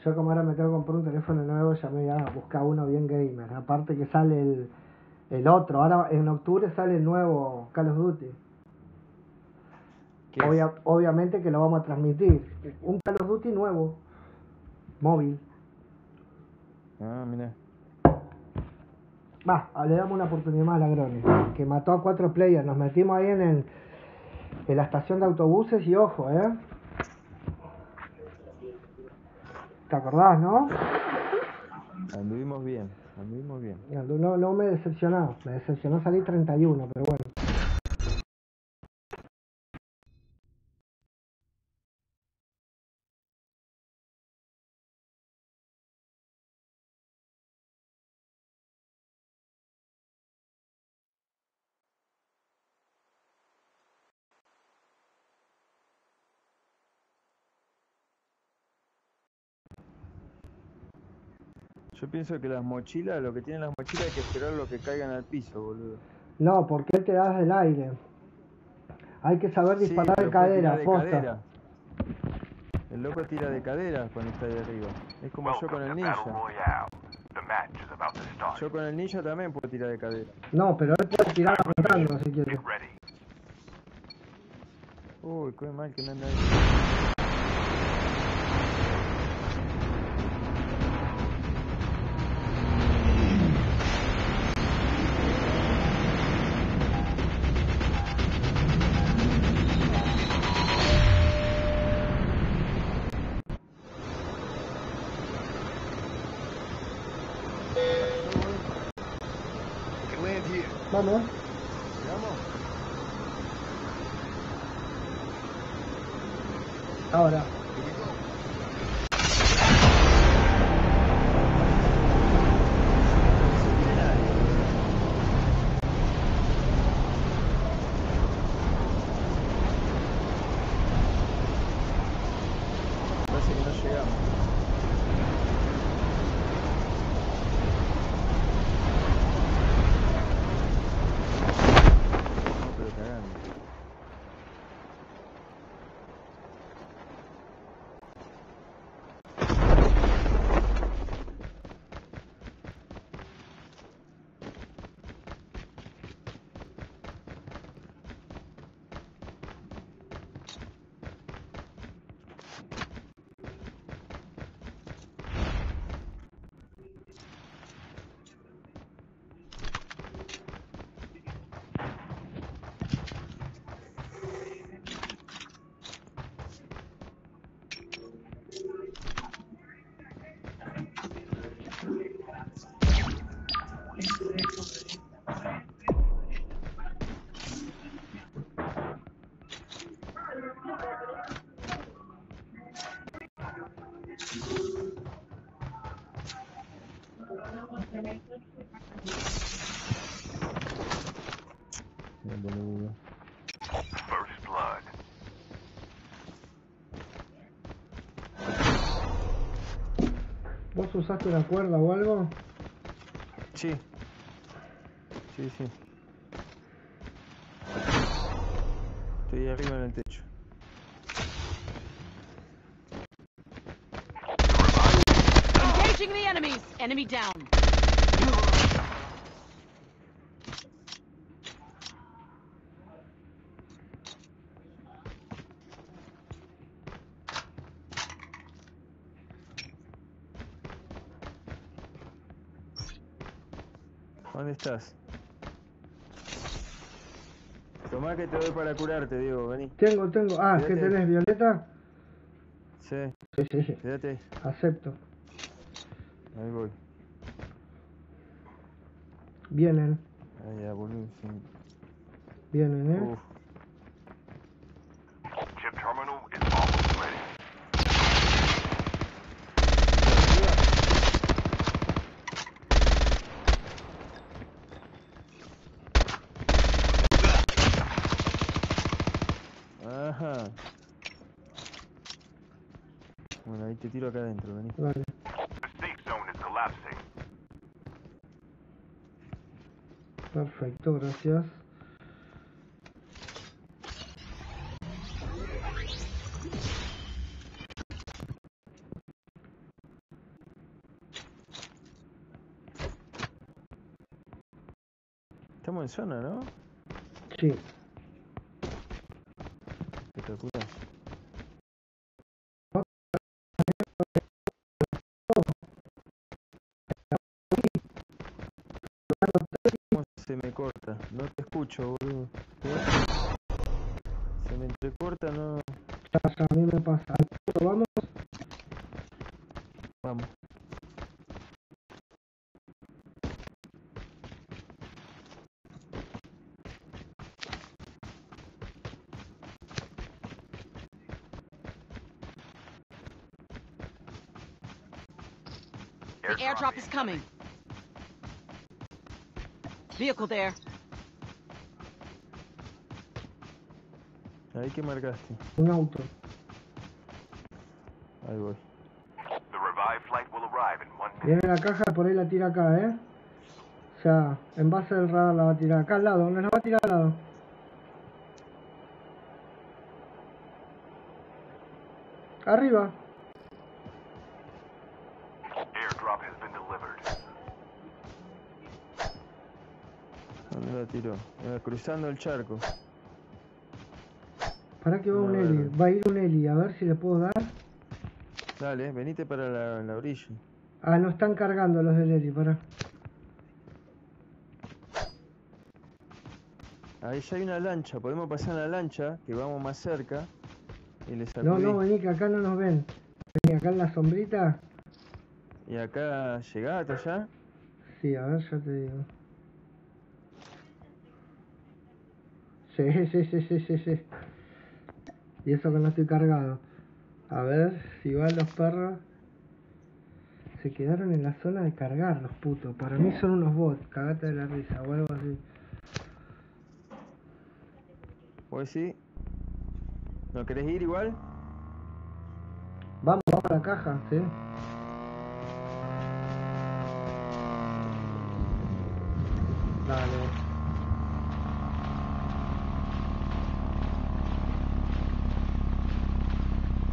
Yo como ahora me tengo que comprar un teléfono nuevo, ya me voy a buscar uno bien gamer. Aparte que sale el, el otro, ahora en octubre sale el nuevo Call of Duty. Obviamente que lo vamos a transmitir. Un Call of Duty nuevo, móvil. Ah, mira. Va, le damos una oportunidad más a Lagrone, que mató a cuatro players. Nos metimos ahí en, el, en la estación de autobuses y ojo, ¿eh? ¿Te acordás, no? Anduvimos bien, anduvimos bien. No, no me decepcionó, me decepcionó salir 31, pero bueno. Yo pienso que las mochilas, lo que tienen las mochilas hay que esperar lo que caigan al piso, boludo. No, porque él te da desde el aire. Hay que saber disparar de cadera, tirar de posta. cadera. El loco tira de cadera cuando está ahí arriba. Es como yo con el ninja. Yo con el ninja también puedo tirar de cadera. No, pero él puede tirar apuntando si quiere. Uy, qué mal que no anda ahí. ¿Vos usaste una cuerda o algo? Sí. Sí, sí. Estoy arriba en el techo. Engaging the enemies. Enemy down. ¿Dónde estás? Tomá que te doy para curarte, Diego, vení. Tengo, tengo. Ah, ¿qué tenés, Violeta? Sí, Sí, sí, sí. quédate. Acepto. Ahí voy. Vienen, Ahí ya, boludo. sí. vienen, ¿eh? Uf. Chip terminal is almost ready. Ajá. Bueno, ahí te tiro acá adentro, vení. Vale. The safe zone is collapsing. Perfecto, gracias. Estamos en zona, ¿no? Sí. Espectacular. ¿Cómo se me corta? No te escucho, boludo. Se me entrecorta, no. Pasa, a mí me pasa. Vamos. Vamos. The airdrop is coming. Vehicle there. Ahí que marcaste. Un auto. Ahí voy. The revived flight will arrive in one Viene la caja, por ahí la tira acá, ¿eh? O sea, en base del radar la va a tirar acá al lado, ¿dónde la va a tirar al lado? Arriba. Airdrop has been delivered. ¿Dónde la tiró? Eh, cruzando el charco. Para que va A un ver. Eli. Va a ir un Eli, a ver si le puedo dar. Dale, venite para la, la orilla. Ah, no están cargando los del Eli, para. Ahí ya hay una lancha, podemos pasar en la lancha, que vamos más cerca. Y le No, no, vení, que acá no nos ven. Vení, acá en la sombrita. Y acá llegaste ya. Sí, a ver, ya te digo. Sí, sí, sí, sí, sí, sí. Y eso que no estoy cargado. A ver si van los perros. Se quedaron en la zona de cargar los putos. Para mí son unos bots, cagate de la risa o algo así. ¿Vos sí? ¿No querés ir igual? Vamos, vamos a la caja, sí. Dale.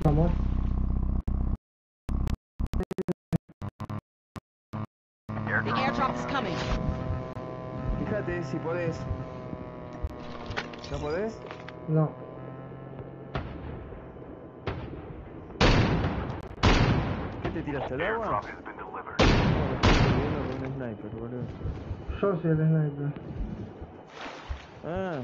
Vamos. The airdrop is coming. Fíjate si podés. ¿No podés? No. ¿Qué te tiraste al agua? Airdrop has been delivered. No, me estoy viendo con un sniper, boludo. Yo soy el sniper. Ah.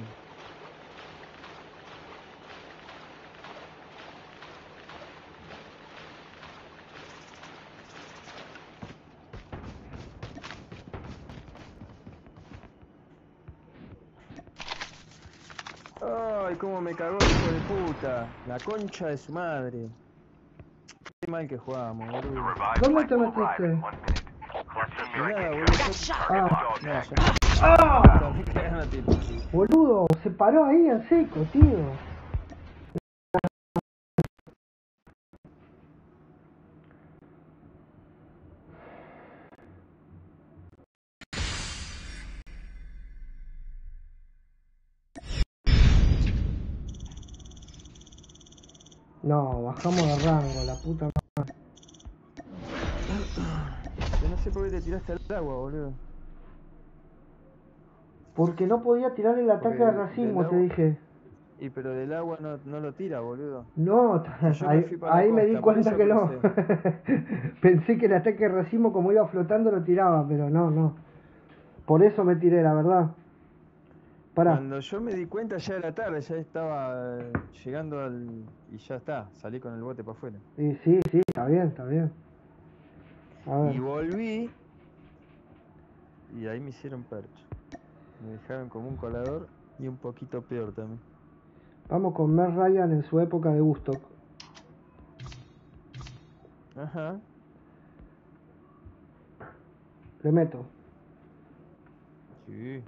Cómo me cagó el hijo de puta. La concha de su madre. Qué mal que jugamos, boludo. ¿Dónde te metiste? nada, boludo. Ah, No, ya. ¡Ah! Boludo, se paró ahí en seco, tío. No, bajamos de rango, la puta madre. Yo no sé por qué te tiraste al agua, boludo. Porque no podía tirar el ataque Porque de racismo, te dije. Y pero del agua no, no lo tira, boludo. No, me ahí, ahí me di cuenta que no. Pensé que el ataque de racismo como iba flotando lo tiraba, pero no, no. Por eso me tiré, la verdad. Pará, Cuando yo me di cuenta ya era tarde, ya estaba eh, llegando al... Y ya está, salí con el bote para afuera. y sí, sí, está bien, está bien. A ver, Y volví y ahí me hicieron percho. Me dejaron como un colador y un poquito peor también. vamos con Mer Ryan en su época de Woodstock. Ajá. Le meto. Sí.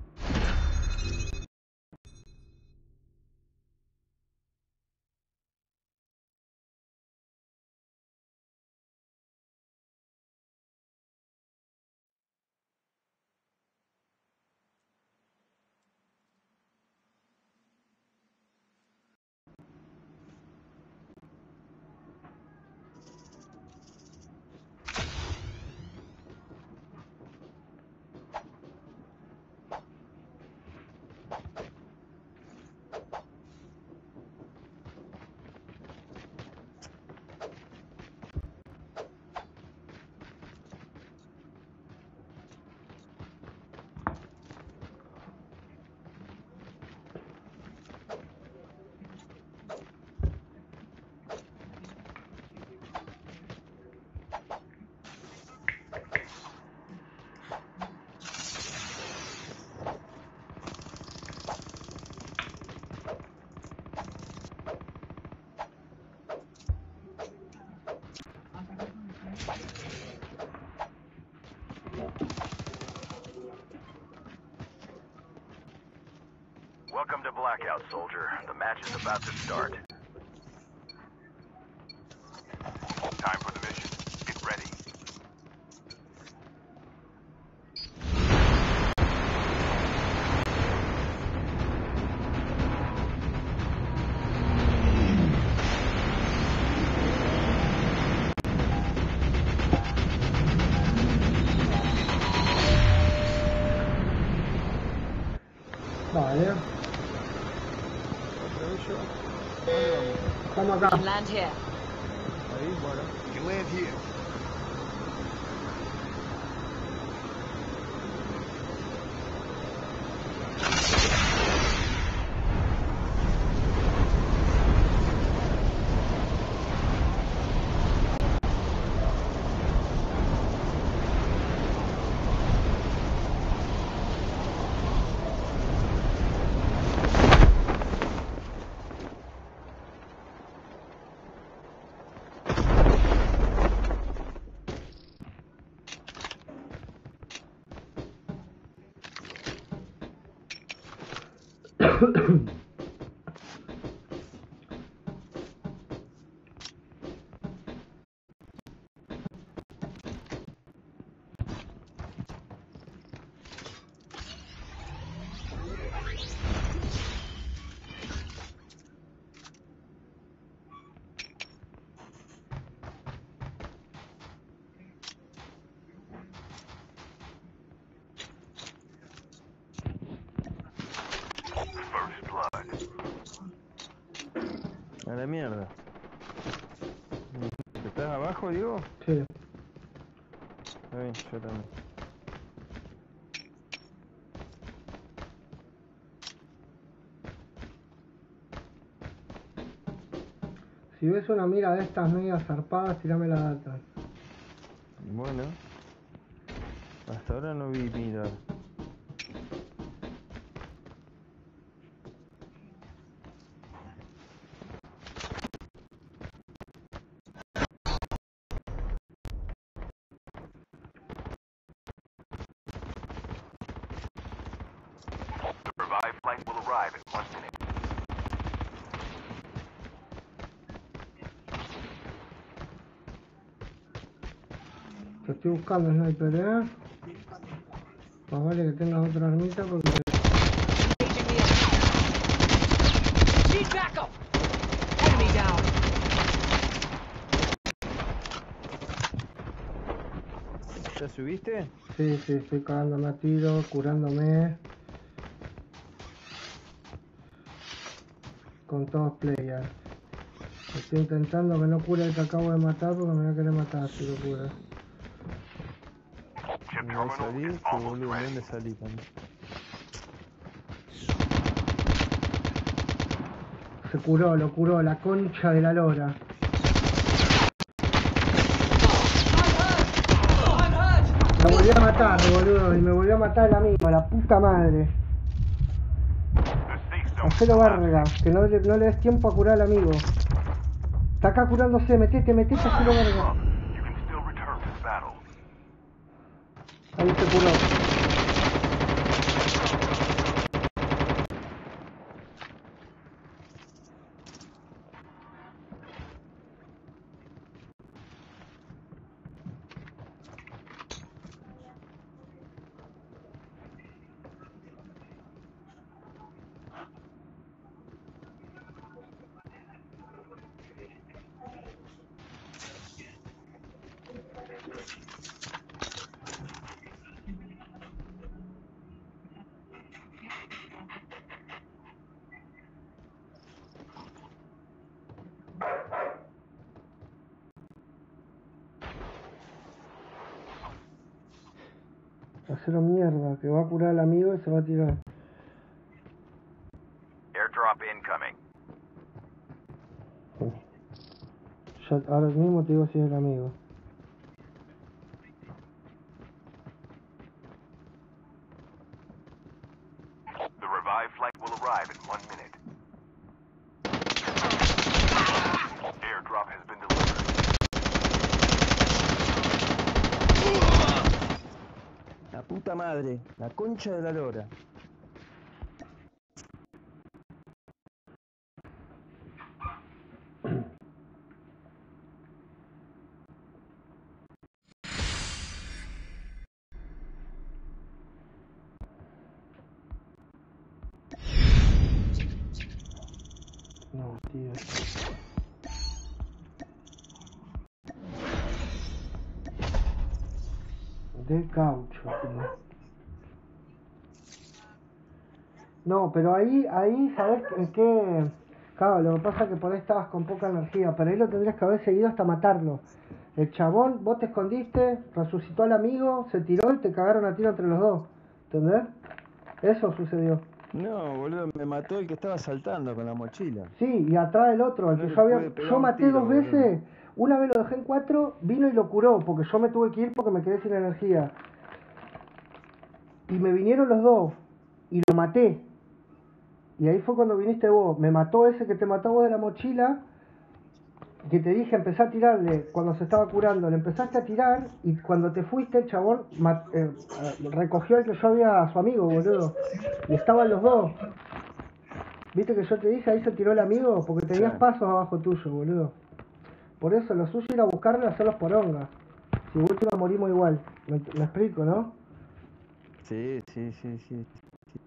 Is about to start. Estamos We acá. can land here. vamos? Ahí, bueno. We can land here. First blood. A la mierda. ¿Estás abajo, Diego? Sí. Está bien, yo también. Si ves una mira de estas medias zarpadas, tirame la data. Bueno. Hasta ahora no vi mirar. The revived flight will arrive in one minute. Te estoy buscando, sniper, ¿eh? Más vale que tengas otra armita porque... Engaging the enemy. Need backup. Enemy down. ¿Ya subiste? Sí, sí, estoy cagándome a tiro, curándome. Con todos players. Estoy intentando que no cure el que acabo de matar porque me voy a querer matar si lo cura. Salir, que boludo. ¿dónde salí también? Se curó, lo curó, la concha de la lora. Me volvió a matar, boludo, y me volvió a matar el amigo, la puta madre. Hacelo verga, que no le, no le des tiempo a curar al amigo. Está acá curándose, metete, metete, hacelo verga. You can still return to the battle. Ahí se curó. Hacelo que va a curar al amigo y se va a tirar. Airdrop incoming. Ya, ahora mismo te digo si es el amigo. The revived flight will arrive in one minute. Airdrop has been delivered. La puta madre, la concha de la lora. No, tío. De caucho, tío. No, pero ahí, ahí, ¿sabes qué- qué? Claro, lo que pasa es que por ahí estabas con poca energía, pero ahí lo tendrías que haber seguido hasta matarlo. El chabón, vos te escondiste, resucitó al amigo, se tiró y te cagaron a tiro entre los dos. ¿Entendés? Eso sucedió. No, boludo, me mató el que estaba saltando con la mochila. Sí, y atrás del otro, el No que yo había. Yo maté tiro, dos boludo. veces. Una vez lo dejé en cuatro, vino y lo curó, porque yo me tuve que ir porque me quedé sin energía. Y me vinieron los dos, y lo maté. Y ahí fue cuando viniste vos. Me mató ese que te mató vos de la mochila. Que te dije, empecé a tirarle cuando se estaba curando. Le empezaste a tirar y cuando te fuiste, el chabón eh, eh, recogió el que yo había a su amigo, boludo. Y estaban los dos. ¿Viste que yo te dije? Ahí se tiró el amigo porque tenías Sí. pasos abajo tuyo, boludo. Por eso lo suyo era buscarlo y hacerlos por onga. Si última morimos igual. ¿Me, me explico, no? Sí, sí, sí, sí.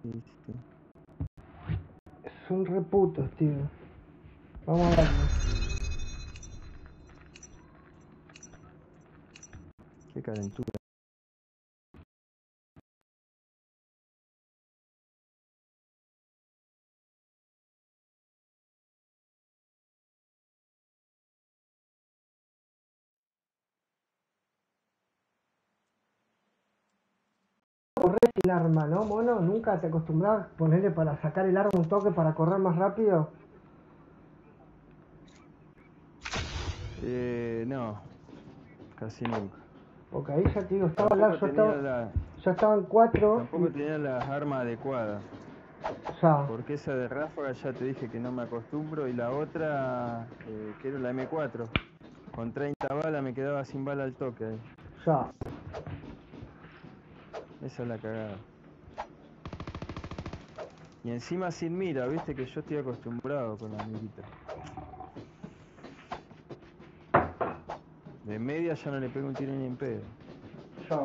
sí, sí. Es un reputo, tío. Vamos a verlo. Qué calentura. Correr sin arma, ¿no, mono? ¿Nunca te acostumbras a ponerle para sacar el arma un toque para correr más rápido? Eh, no, casi nunca. Ahí ya te digo, estaba largo, yo estaba, la- ya estaban cuatro. tampoco tenía las armas adecuadas. Ya, Porque esa de ráfaga ya te dije que no me acostumbro y la otra, eh, que era la M4, con 30 balas me quedaba sin bala al toque. ahí. ya. Esa es la cagada. Y encima sin mira, viste que yo estoy acostumbrado con la mirita. De media ya no le pego un tiro ni en pedo. Ya.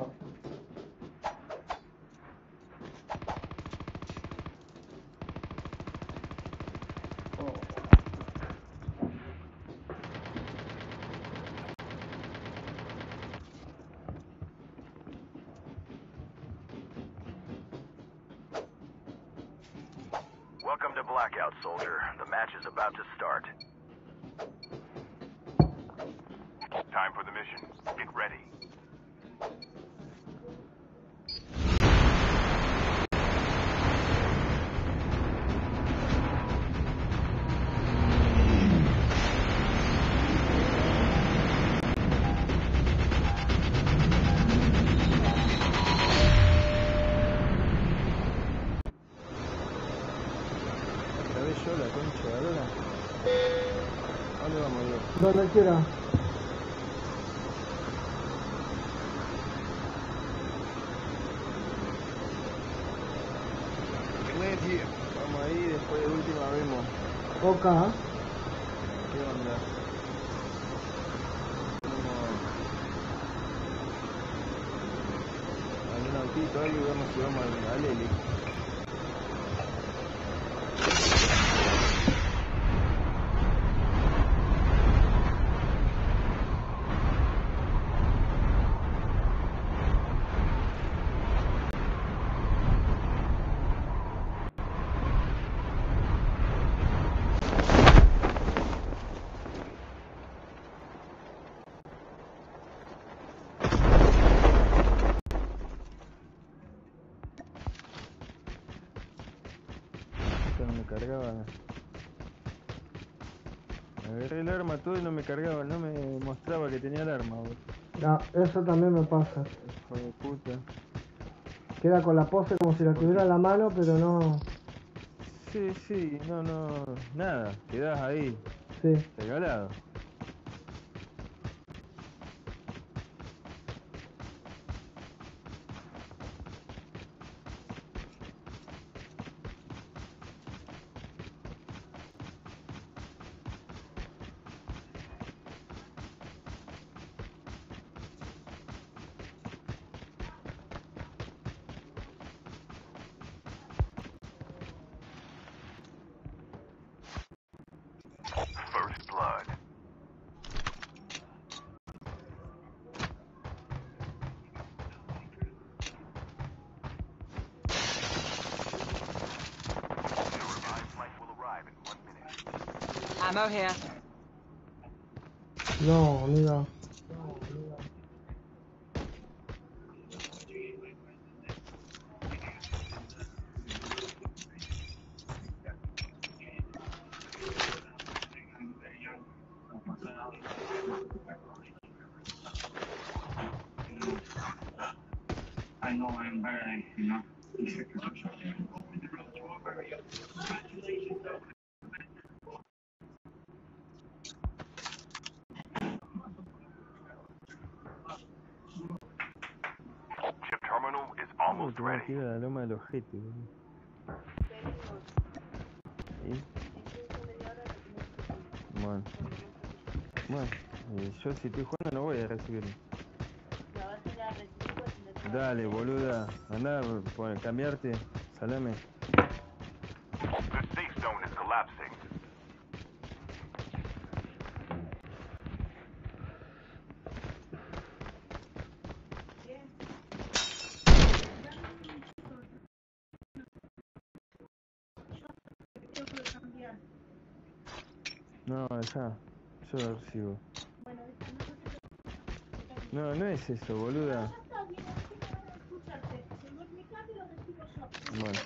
Donde quiera. We can land here. Vamos ahí, después de última vemos Oca. qué onda. Tenemos algún autito, algo y vemos si vamos al, al Heli. Esto no me cargaba. Agarré el arma todo y no me cargaba, no me mostraba que tenía el arma, boludo. Ah, eso también me pasa. Hijo de puta. Queda con la pose como si la tuviera en la mano, pero no. Sí, sí, no, no, nada, quedás ahí, Sí. regalado. Here. Ojete, boludo. ¿Y? Bueno. Bueno, eh, yo si estoy jugando no voy a recibirlo. Dale, boluda. Andá, cambiarte. Salame. The safe zone is collapsing. No, ya. No, no es eso, boluda. Bueno.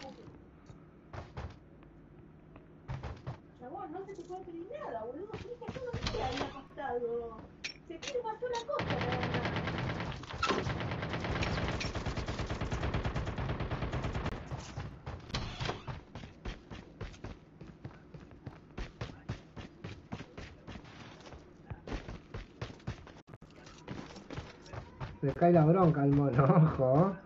Chabón, no se te puede pedir nada, boludo. Clica todo el día ahí acostado. Se pide una sola cosa, nada más. Le cae la bronca al mono, ojo.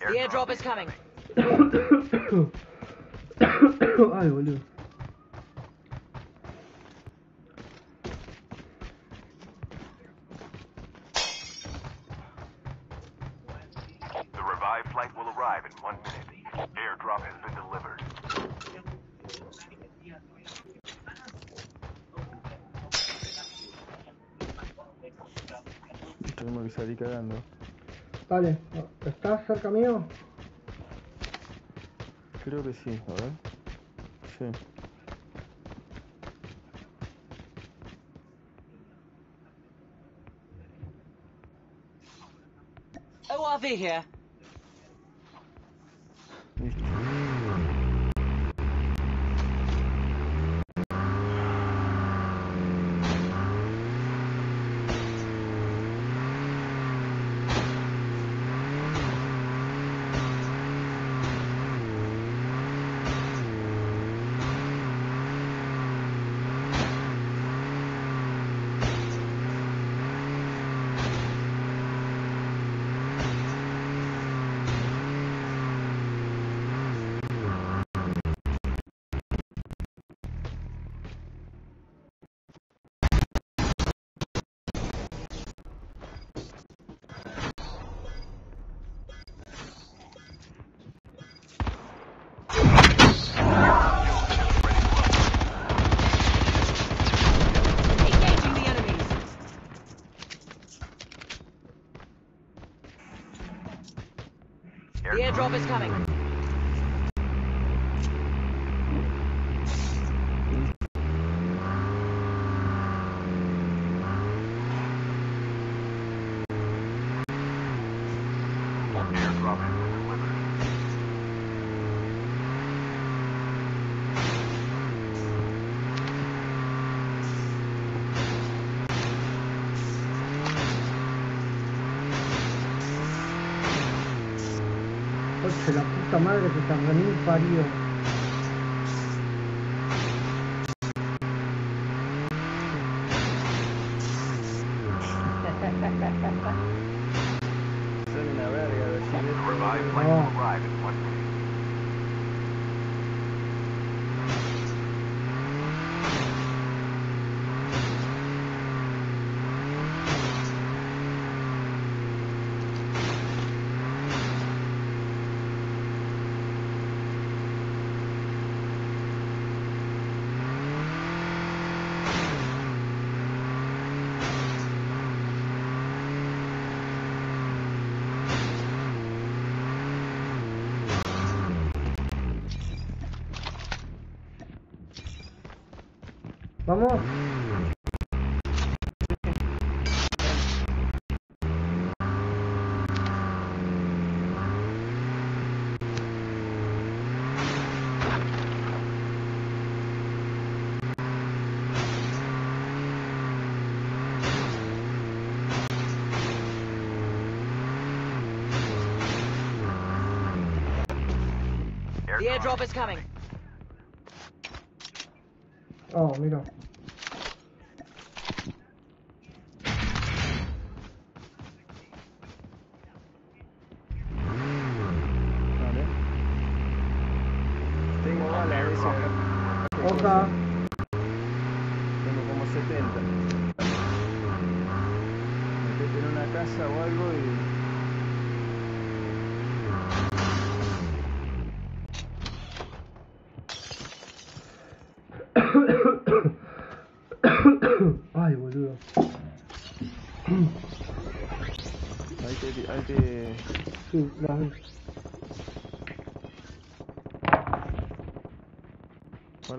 The airdrop is coming. Ay, boludo. Creo que sí, a ver. Sí. ORV here. Listo. Engaging the enemies. The airdrop is coming. Airdrop has been delivered. Oye, la puta madre que remil parió. The airdrop is coming. Oh, mira.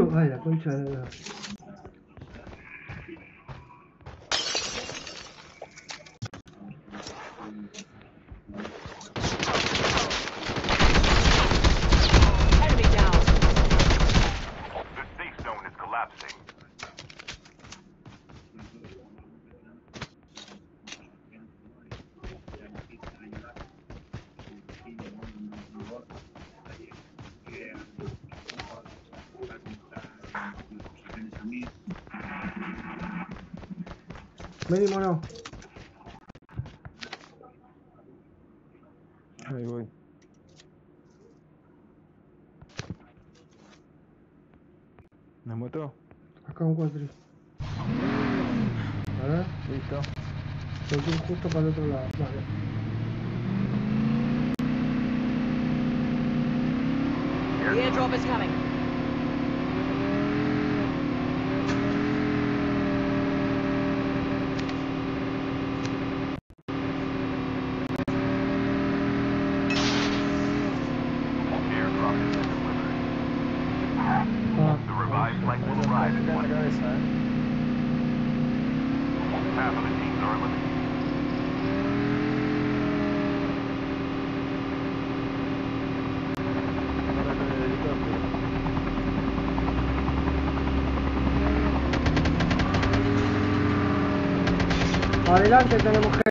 Vaya, concha de la. animal não. delante tenemos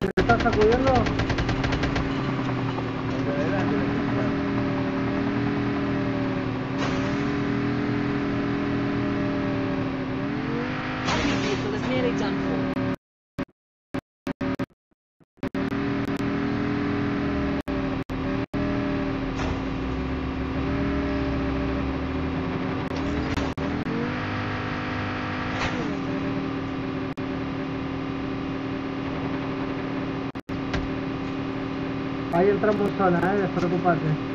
traducional, é só do fazer.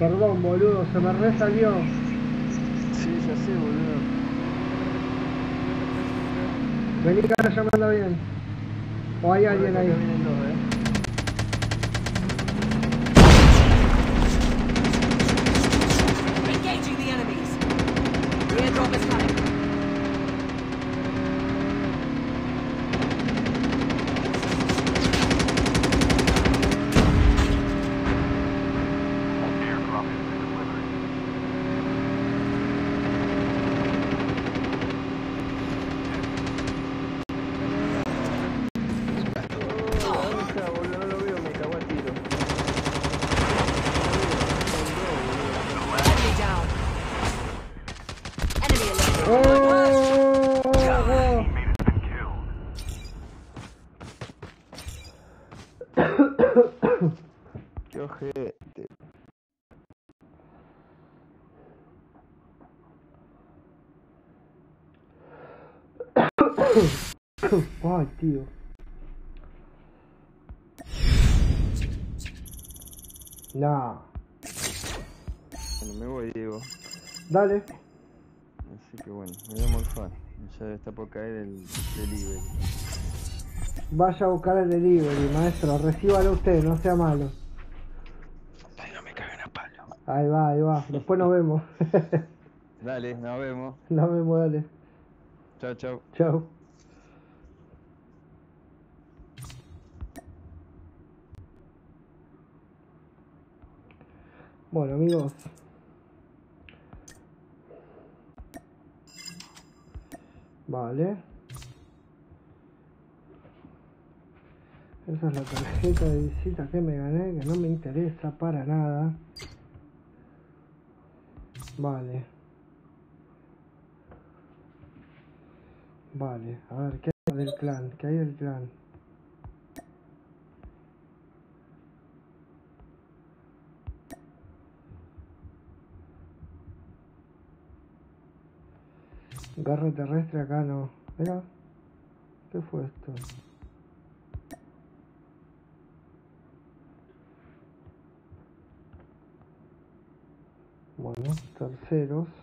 Perdón, boludo, se me resalió. Sí, ya sé, boludo. Vení que ahora ya me anda bien. O hay alguien ahí. Tío. No. Bueno, me voy, Diego. Dale. Así que bueno, me voy a morfar. Ya está por caer el delivery. Vaya a buscar el delivery, maestro. Recíbalo usted, no sea malo. Ay, no me caguen a palo. Ahí va, ahí va. Después nos vemos. Dale, nos vemos. nos vemos, dale. Chao, chao. Chao. Bueno, amigos. Vale. Esa es la tarjeta de visita que me gané, que no me interesa para nada. Vale. Vale, a ver, ¿qué hay del clan? ¿Qué hay del clan? Garra terrestre acá no. Mira, ¿qué fue esto? Bueno, terceros.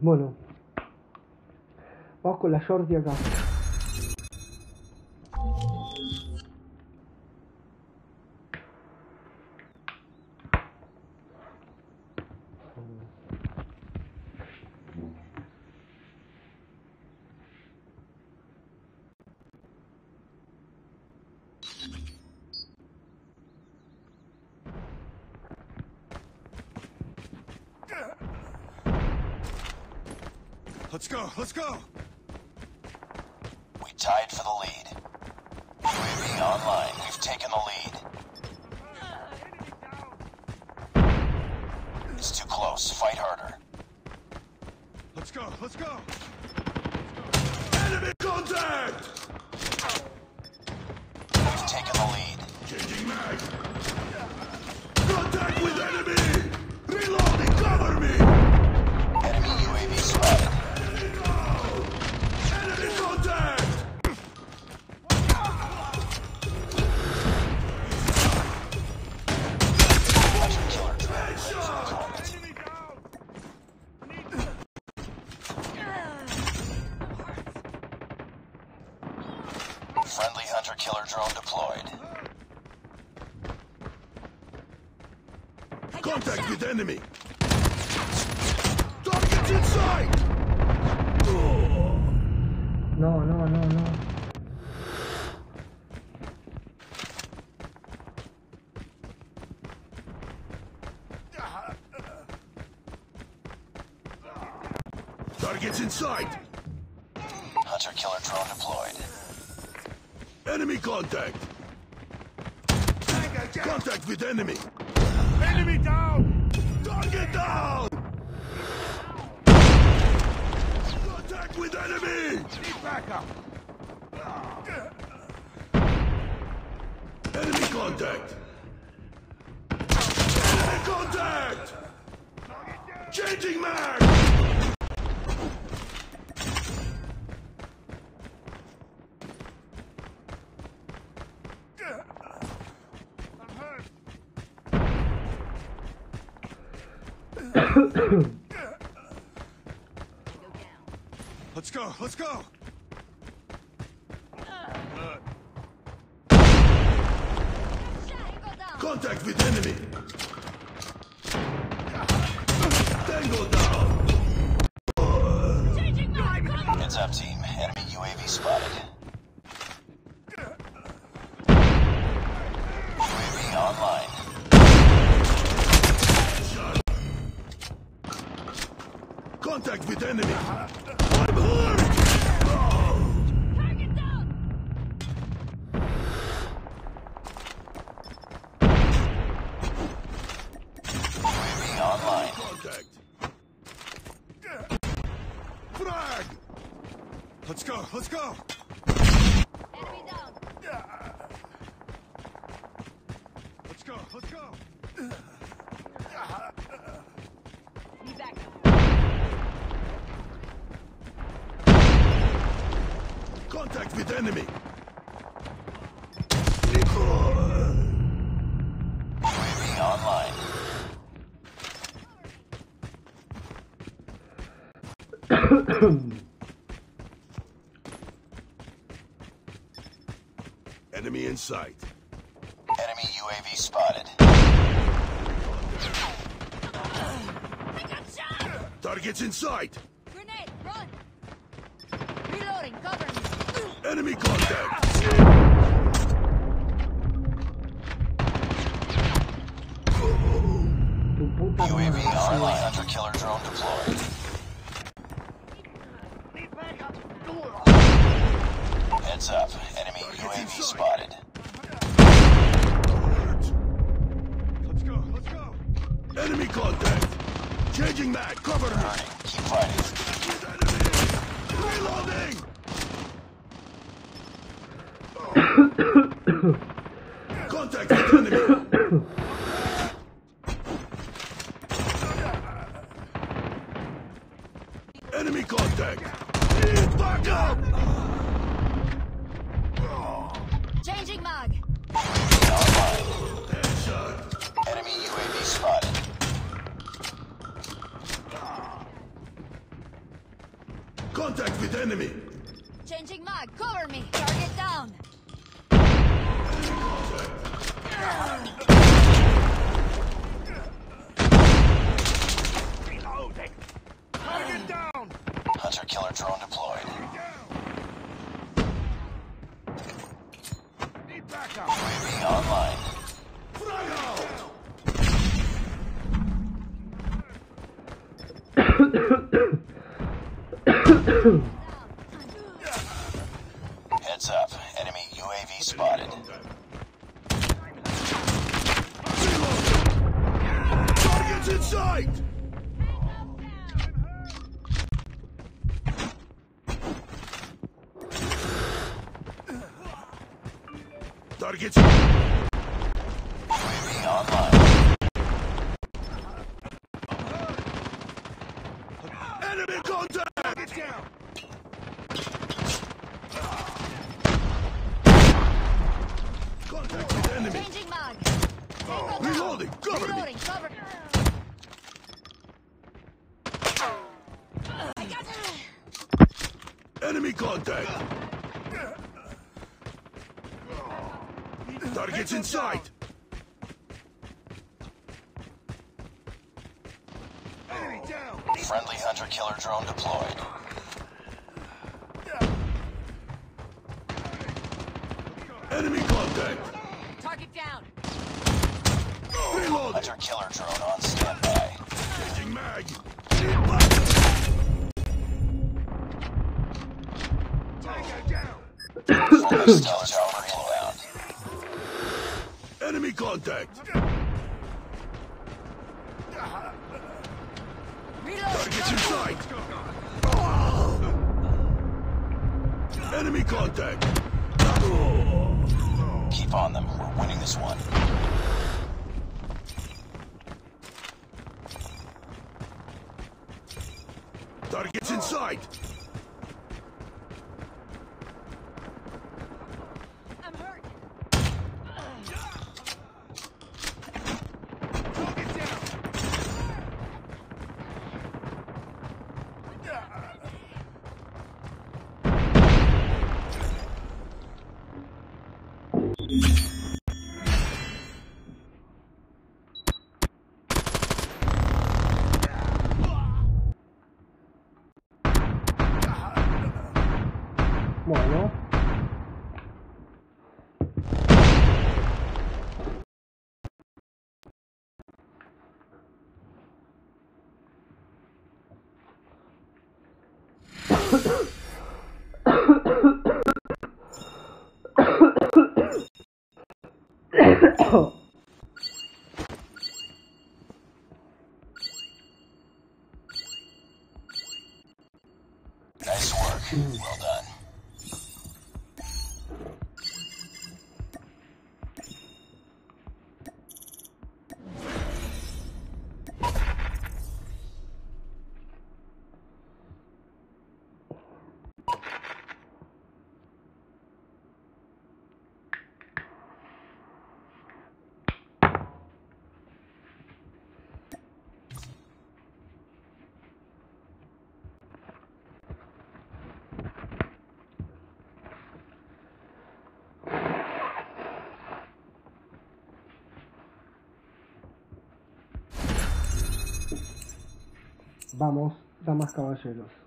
Bueno, vamos con la shorty acá. enemy! Let's go! Let's go, let's go! sight. Enemy UAV spotted. Targets in sight. Grenade, run. Reloading, cover me. Enemy contact. Targets in sight. Enemy down. Friendly hunter killer drone deployed. Enemy contact. Target down. Reloading. Hunter killer drone on standby. Changing mag. Need backup. Down. Vamos, damas caballeros.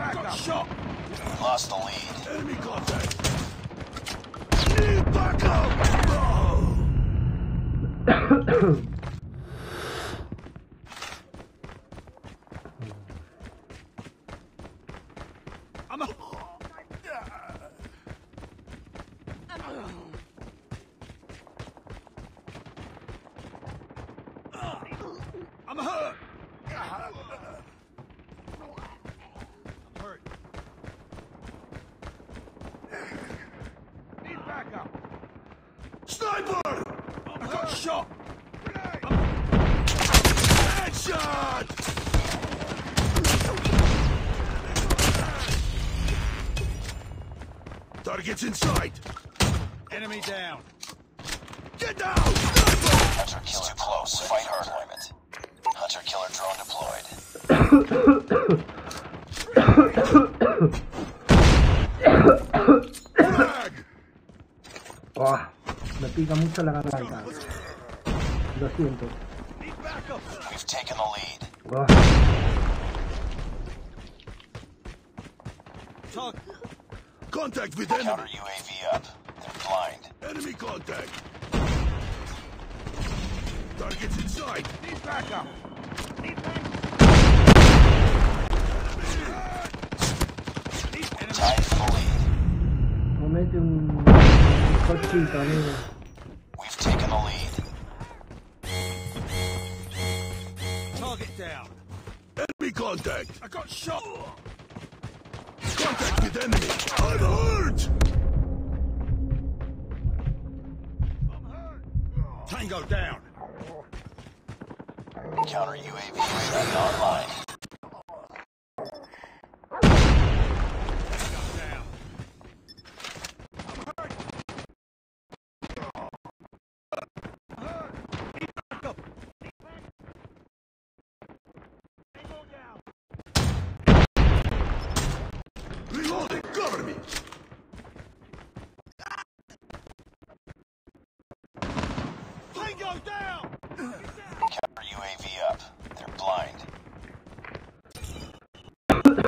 Need backup. Shot. Lost the lead. Enemy contact. Need backup. Mucho la garganta. Lo siento.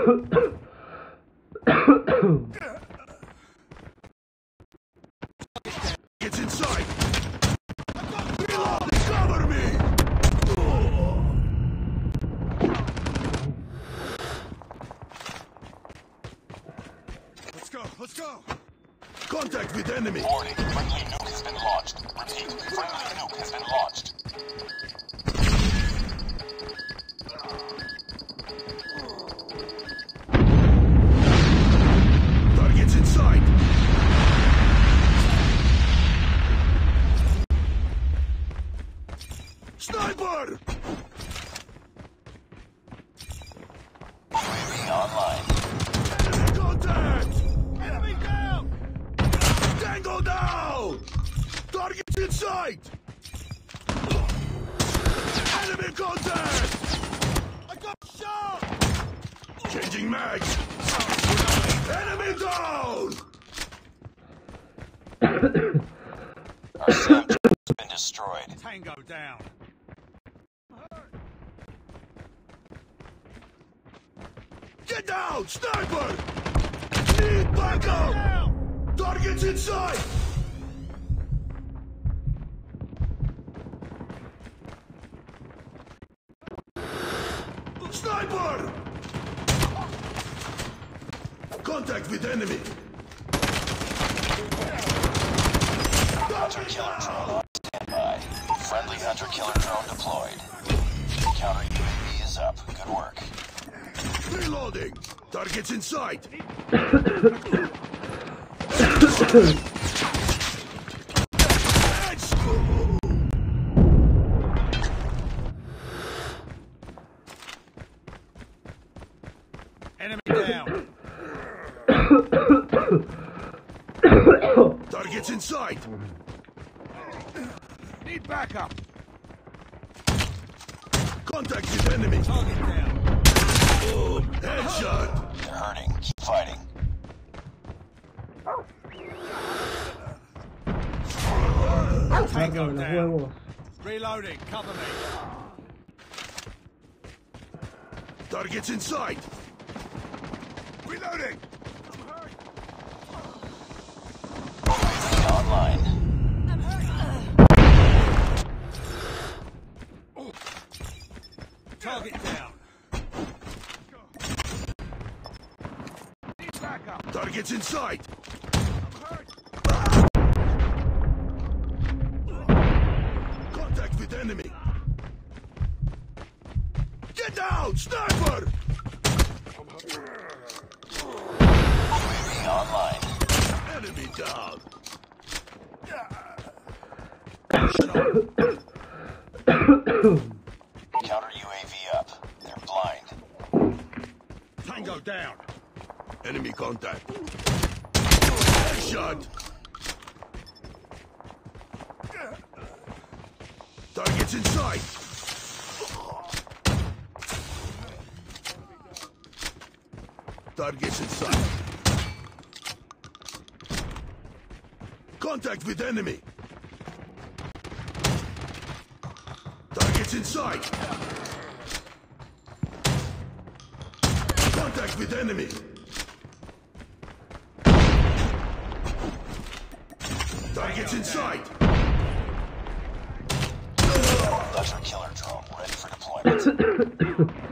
ハハハハ! Ugh. Contact with enemy. Targets in sight. Contact with enemy. Targets in sight. Luxury killer drone ready for deployment.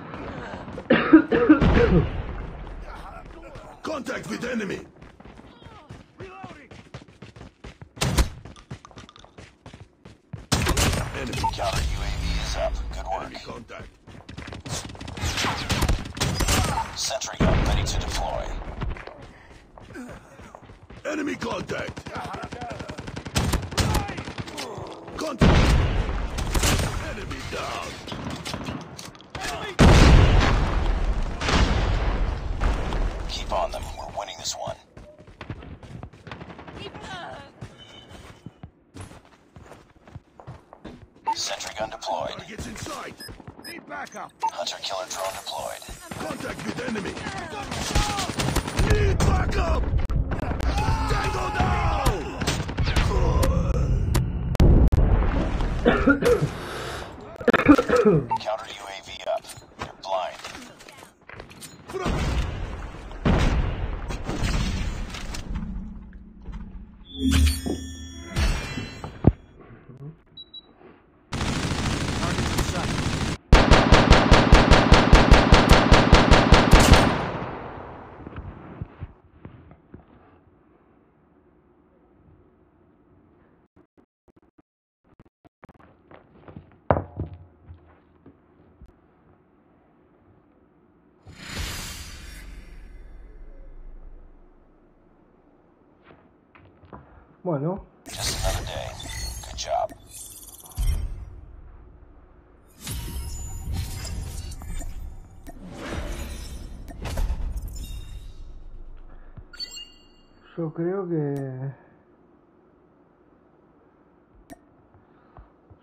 creo que...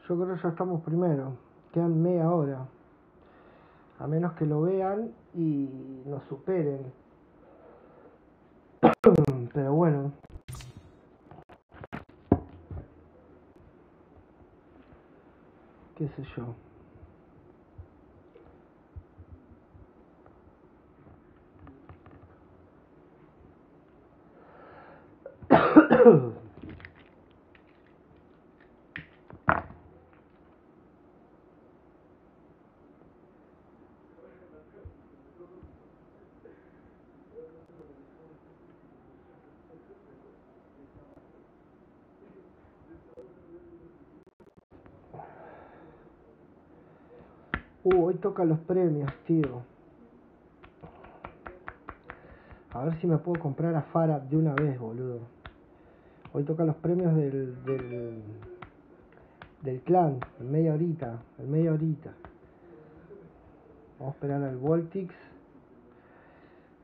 Yo creo que ya estamos primero. Quedan media hora. A menos que lo vean y nos superen. Pero bueno. qué sé yo. Uh, hoy toca los premios, tío. A ver si me puedo comprar a Farah de una vez, boludo. Hoy toca los premios del, del, del clan, en media horita, en media horita. Vamos a esperar al Voltix.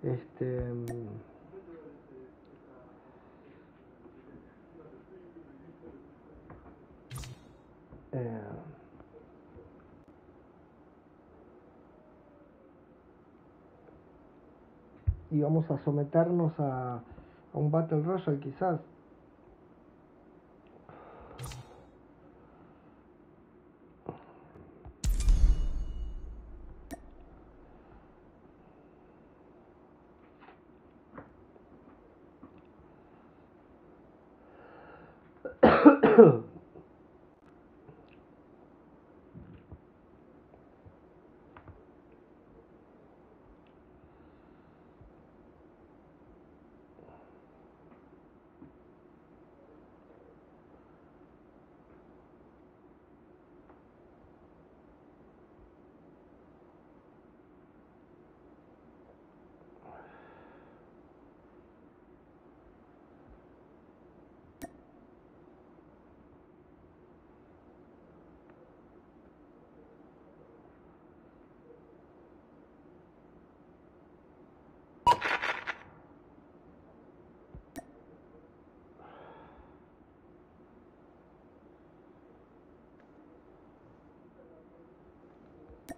Este. mm, eh, y vamos a someternos a, un Battle Royale quizás.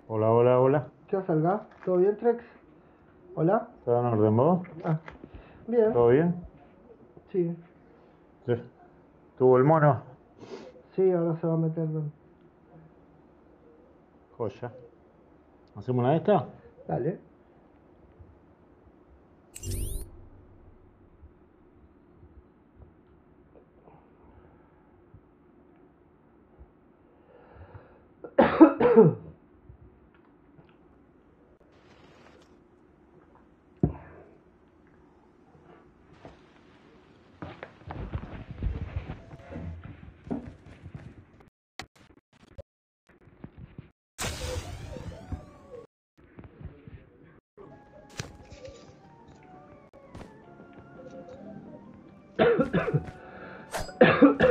Hola, hola, hola. ¿Qué haces, Alga? ¿Todo bien, Trex? ¿Hola? ¿Todo en orden vos? Ah, bien. ¿Todo bien? Sí, Sí. ¿Tuvo el mono? sí, ahora se va a meter. Joya. ¿Hacemos una de estas? Dale.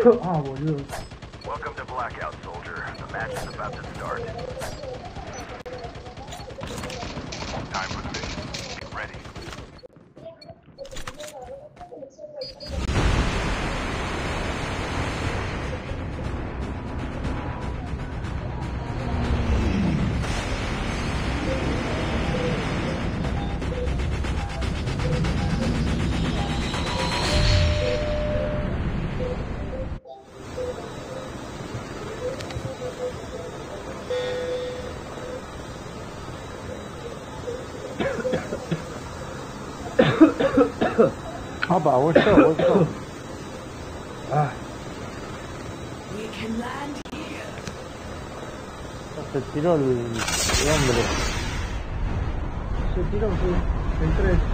Oh, boludo. Welcome to Blackout, soldier. The match is about to start. Opa, voy yo, voy yo. Ah, Se tiró el, el hombre. se tiró, sí. El 3.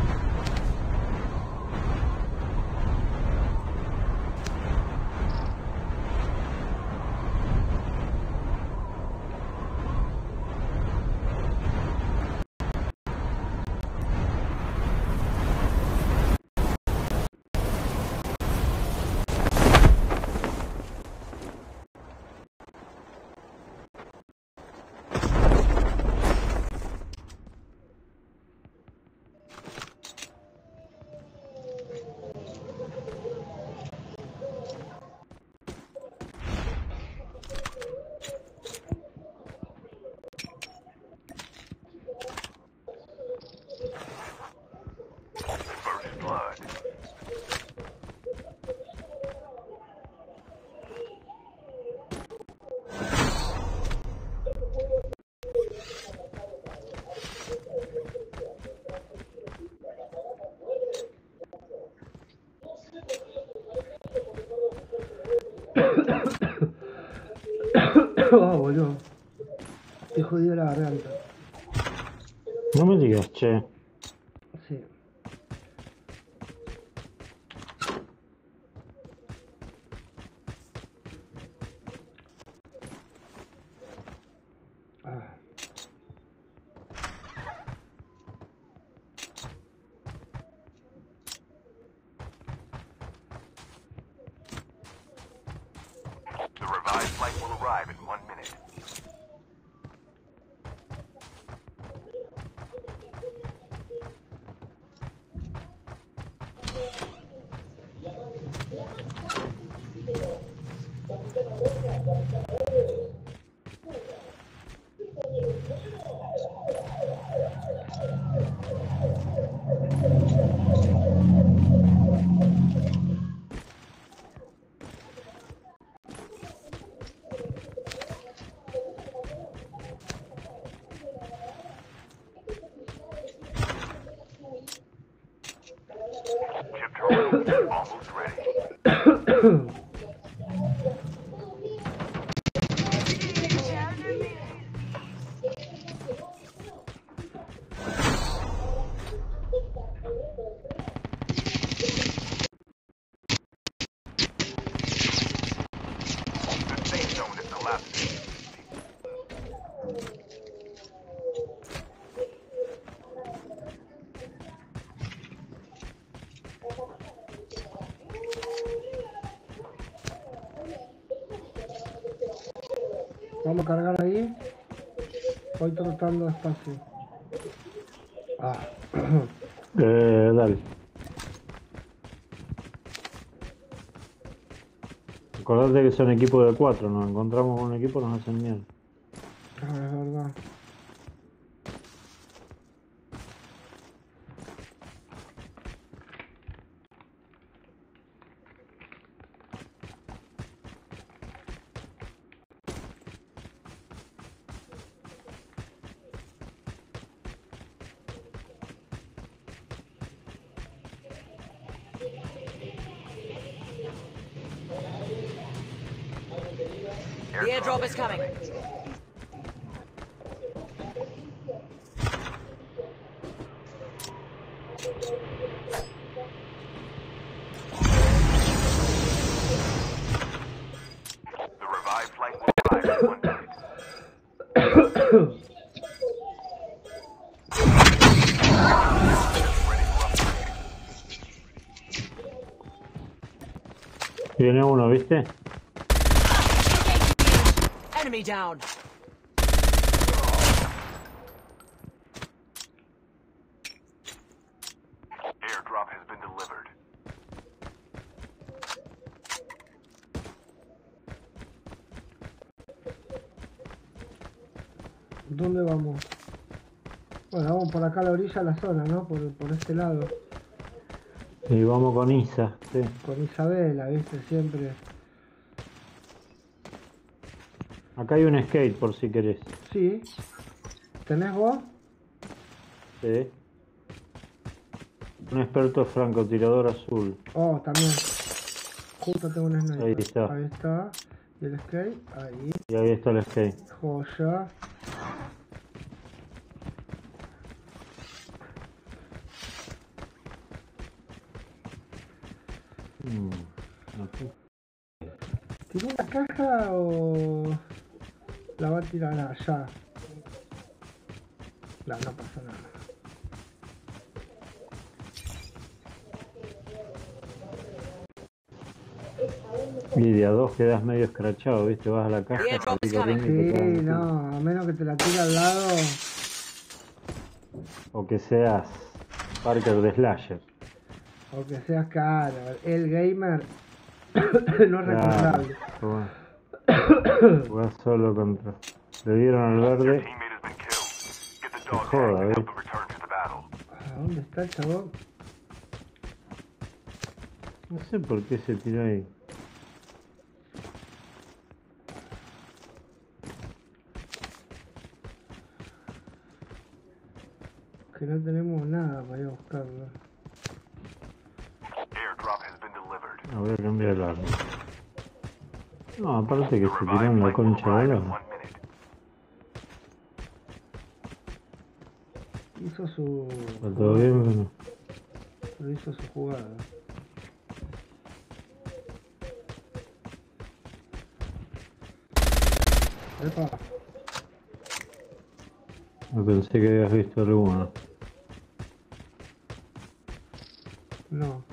Ah, boludo. Te jodió la garganta. No me digas, che. Sí. Ah. The revived flight will arrive in one minute. Chip terminal almost ready. The safe zone is collapsing. Vamos a cargar ahí. Voy trotando despacio. Ah. Eh, dale. Acordate que son equipos de cuatro, nos encontramos con un equipo nos hacen mierda. Ah, es verdad. The airdrop is coming. The revived flight will arrive in one minute. Ready to upgrade. Viene uno, ¿viste? Enemy down. Airdrop has been delivered. ¿Dónde vamos? Bueno, vamos la zona, ¿no? Por, por este lado. Y vamos con Isa, sí. Con Isabela, ¿viste? Siempre. Acá hay un skate por si querés. Sí. ¿Tenés vos? Sí. Un experto francotirador azul. Oh, también. Justo tengo un sniper. Ahí está. Ahí está. Y el skate, ahí. Y ahí está el skate. Joya. Mm, aquí. ¿Tiene una caja o la va a tirar allá? No, no pasa nada. Y de a dos quedas medio escrachado, ¿viste? Vas a la caja, Sí, no, a menos que te la tire al lado. O que seas Parker de Slasher. O que seas caro. El gamer no es recomendable. Jugás solo contra. Le dieron al verde. dog joda, eh. help them return to the battle. ¿A dónde está el chabón? No sé por qué se tiró ahí. Que no tenemos nada para ir a buscarlo. Delivered. Ah, voy a cambiar el arma. No, aparte que se tiró en la concha de la in lora. one minute. Hizo su. Bien. Pero hizo su jugada. Epa, Me pensé que habías visto alguno. no.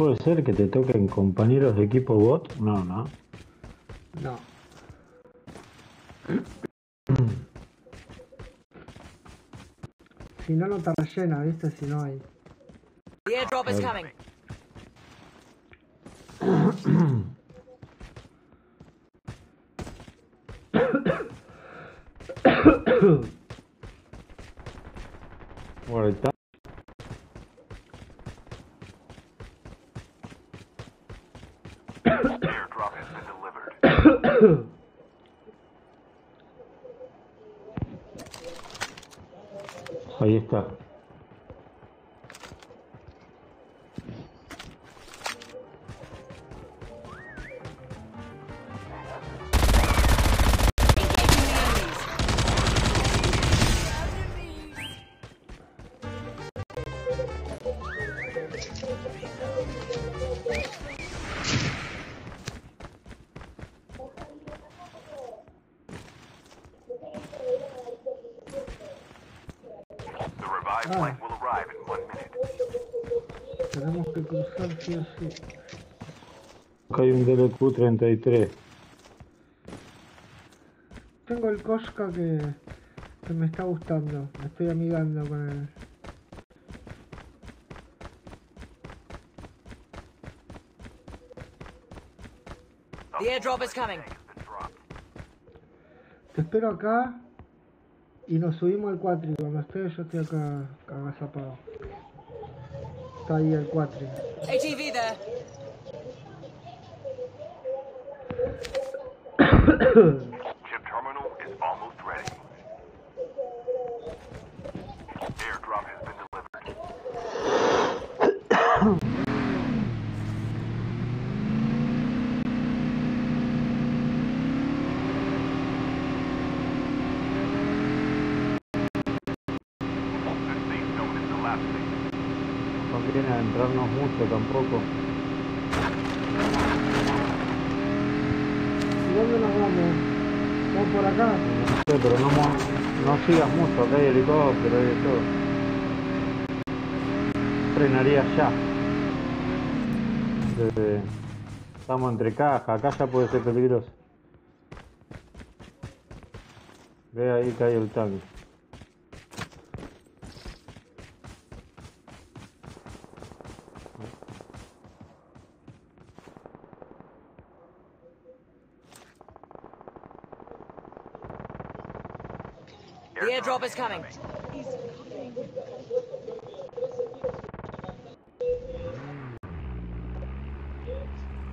¿Puede ser que te toquen compañeros de equipo bot? No, no. No. Si no, no te rellena, ¿viste? Si no hay. The airdrop is coming. Q33. Tengo el Koshka que, que me está gustando. Me estoy amigando con él. The airdrop is coming. Te espero acá y nos subimos al 4 y cuando esté yo estoy acá, acá agazapado. Está ahí el 4. ATV Chip terminal is almost ready. Airdrop has been delivered. Conviene entrarnos mucho tampoco. Por acá? Pero no sigas mucho, acá hay helicóptero, hay de todo. Frenaría ya. Desde- Estamos entre cajas, acá ya puede ser peligroso. Ve ahí que hay el tanque. The airdrop is coming. Experto francotirador violeta.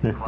Target locked. The revived flight will arrive in one minute. Airdrop has been delivered. No me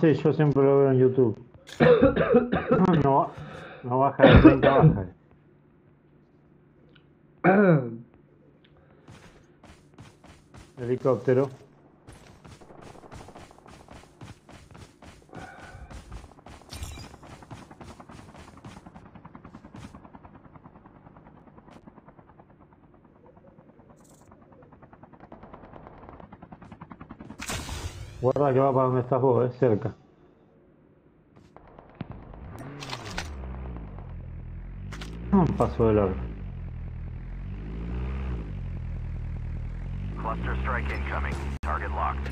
Sí, yo siempre lo veo en YouTube. No, no baja de 30, baja. Helicóptero. Que va para donde estás vos, es cerca. Un paso de largo. Cluster strike incoming. Target locked.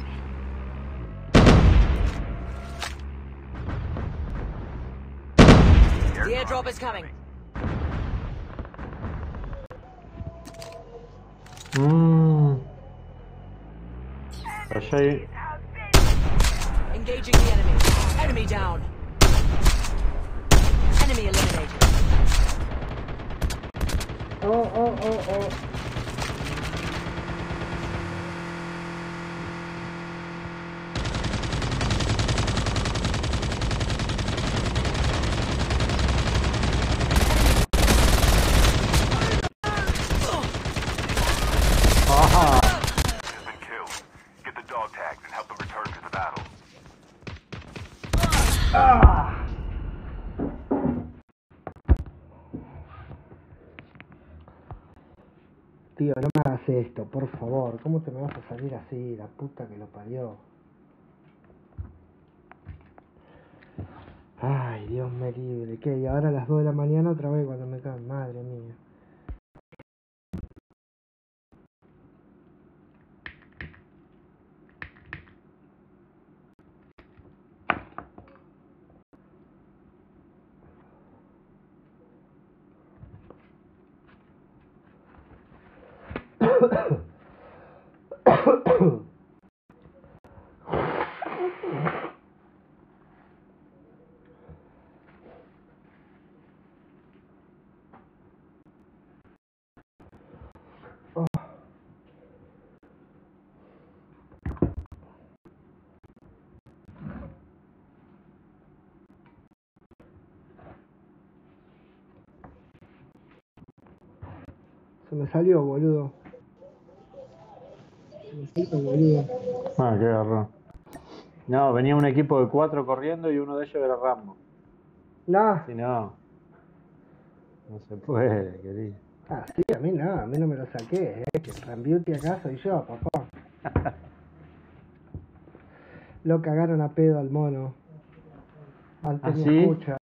The airdrop is coming. Mmm. Allá hay... Engaging the enemy. Enemy down. Enemy eliminated. Oh, oh, oh, oh. Por favor. ¿Cómo te me vas a salir así? La puta que lo parió. Ay, Dios me libre. ¿Qué? Y ahora a las 2 de la mañana otra vez cuando me caen. Madre mía. Se me salió, boludo. Boludo. Ah, qué garrón. No, venía un equipo de cuatro corriendo y uno de ellos era Rambo. Nah. Si no, no se puede, querido. Ah, sí, a mí no, a mí no me lo saqué, eh. Que Ram Beauty acá soy yo, papá. Lo cagaron a pedo al mono. Antes ¿Ah, sí? escucha.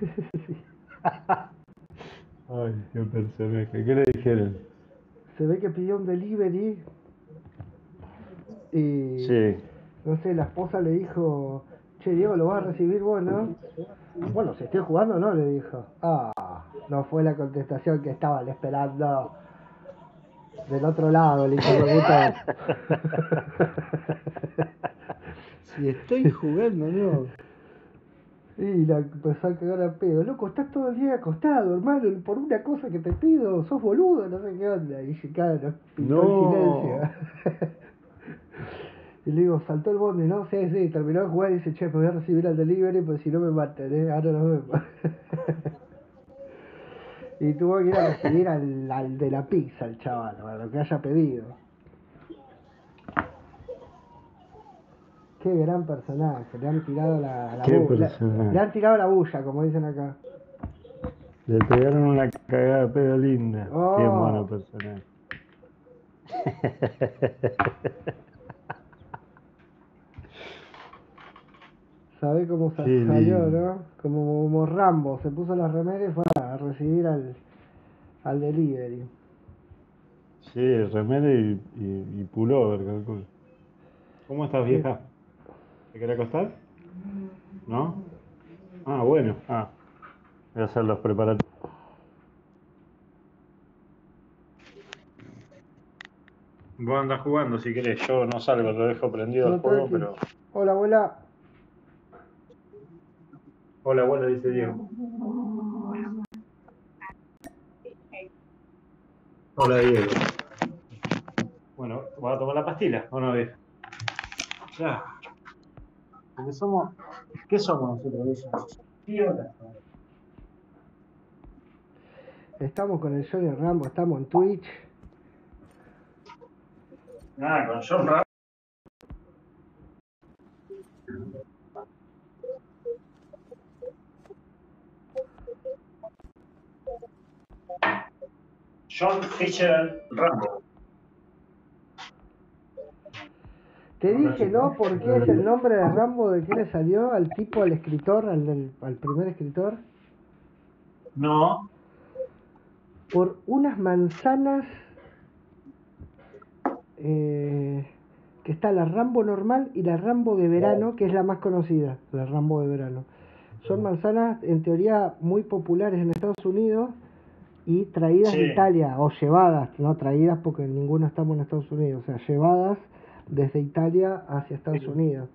Ay, qué personaje. ¿Qué le dijeron? Se ve que pidió un delivery. Y Sí. no sé, la esposa le dijo, che Diego, lo vas a recibir vos, ¿no? Bueno, si estoy jugando, no, le dijo. Ah, no fue la contestación que estaban esperando del otro lado, el interlocutor. Si estoy jugando, no. Y la empezó a cagar a pedo. Loco, estás todo el día acostado, hermano, por una cosa que te pido, sos boludo, no sé qué onda. Y se claro, pintó el No. silencio. y le digo, saltó el bonde, ¿no? Sí, sí, terminó de jugar y dice, che, me voy a recibir al delivery, pues si no me matan, ¿eh? Ahora nos vemos. y tuvo que ir a recibir al, al de la pizza, el chaval, a lo que haya pedido. Qué gran personaje, le han tirado la, la Qué bu- le- personaje. le han tirado la bulla, como dicen acá. Le pegaron una cagada de pedo linda. Oh. Qué bueno personaje. ¿Sabés cómo Qué salió, lindo. no? Como, como Rambo, se puso la remera y fue a recibir al, al delivery. Sí, remera y, y, y pullover, calculo. ¿Cómo estás, vieja? ¿Te querés acostar? ¿No? Ah, bueno. Ah, voy a hacer los preparativos. Vos andás jugando si querés, yo no salgo, lo dejo prendido No, el juego, pero... Hola, abuela. Hola, abuela, dice Diego. Hola, Diego. Bueno, ¿vas a tomar la pastilla o no, vieja? Ya. Porque somos... ¿Qué somos nosotros. Estamos con el Johnny Rambo, estamos en Twitch. Nada, con John Rambo. John Fisher Rambo. Te dije, ¿no? ¿Por qué es el nombre de Rambo? ¿De qué le salió al tipo, al escritor, al, del- al primer escritor? No. Por unas manzanas eh, que está la Rambo normal y la Rambo de verano, que es la más conocida, la Rambo de verano. Son manzanas en teoría muy populares en Estados Unidos y traídas de. Italia, o llevadas, no traídas porque ninguno estamos en Estados Unidos, o sea, llevadas desde Italia hacia Estados Unidos.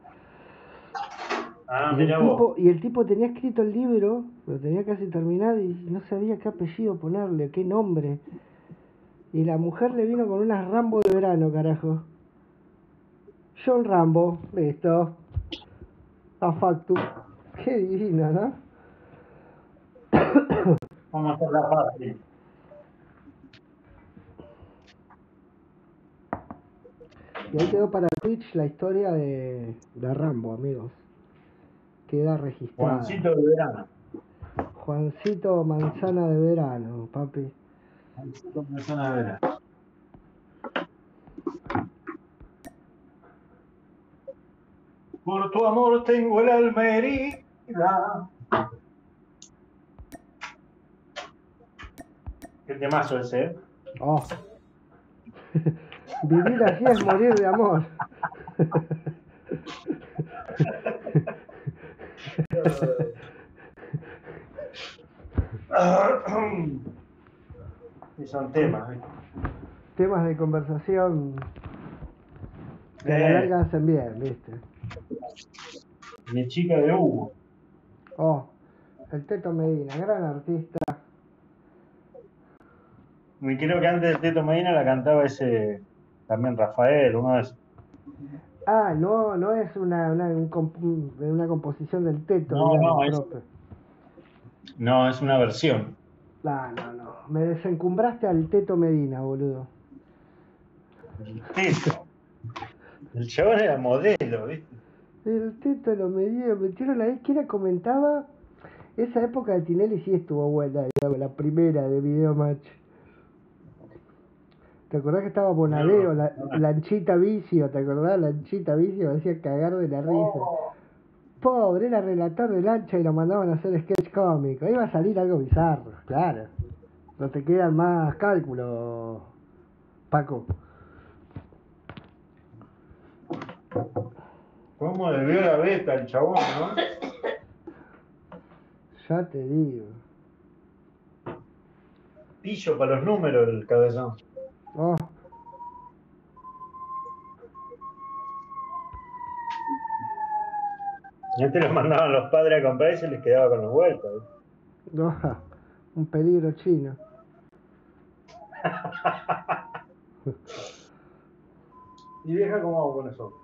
Ah, y, el tipo, y el tipo tenía escrito el libro, lo tenía casi terminado y no sabía qué apellido ponerle, qué nombre. Y la mujer le vino con unas Rambo de verano, carajo. John Rambo, listo. A factu. Qué divino, ¿no? Vamos a hacer la fácil. Y ahí quedó para Twitch la historia de, de Rambo, amigos. Queda registrada. Juancito de verano. Juancito Manzana de Verano, papi. Juancito Manzana de verano. Por tu amor tengo el alma herida. Qué temazo ese, ¿eh? Oh. Vivir así es morir de amor. Y son temas, ¿eh? Temas de conversación que a la Eh. larga hacen bien, ¿viste? Mi chica de Hugo. Oh, el Teto Medina, gran artista. Y creo que antes de Teto Medina la cantaba ese también Rafael, una vez. Ah, no, no es una, una, un comp- un- una composición del Teto. No, no, es-. No, es una versión. Ah, no, no. Me desencumbraste al Teto Medina, boludo. El Teto. El chabón era modelo, ¿viste? El Teto lo medió, metieron la vez que era comentaba. Esa época de Tinelli sí estuvo buena, digamos, la primera de Video Match. ¿Te acordás que estaba Bonadeo, la, Lanchita Vicio? ¿Te acordás? Lanchita Vicio me hacía cagar de la risa. Pobre, era relator de lancha y lo mandaban a hacer sketch cómico. Iba a salir algo bizarro, claro. No te quedan más cálculos, Paco. ¿Cómo debió la beta el chabón, no? Ya te digo. Pillo para los números el cabezón. Oh. No te lo mandaban los padres a comprar y se les quedaba con los vueltos. No, un peligro chino. ¿Y vieja cómo hago con eso?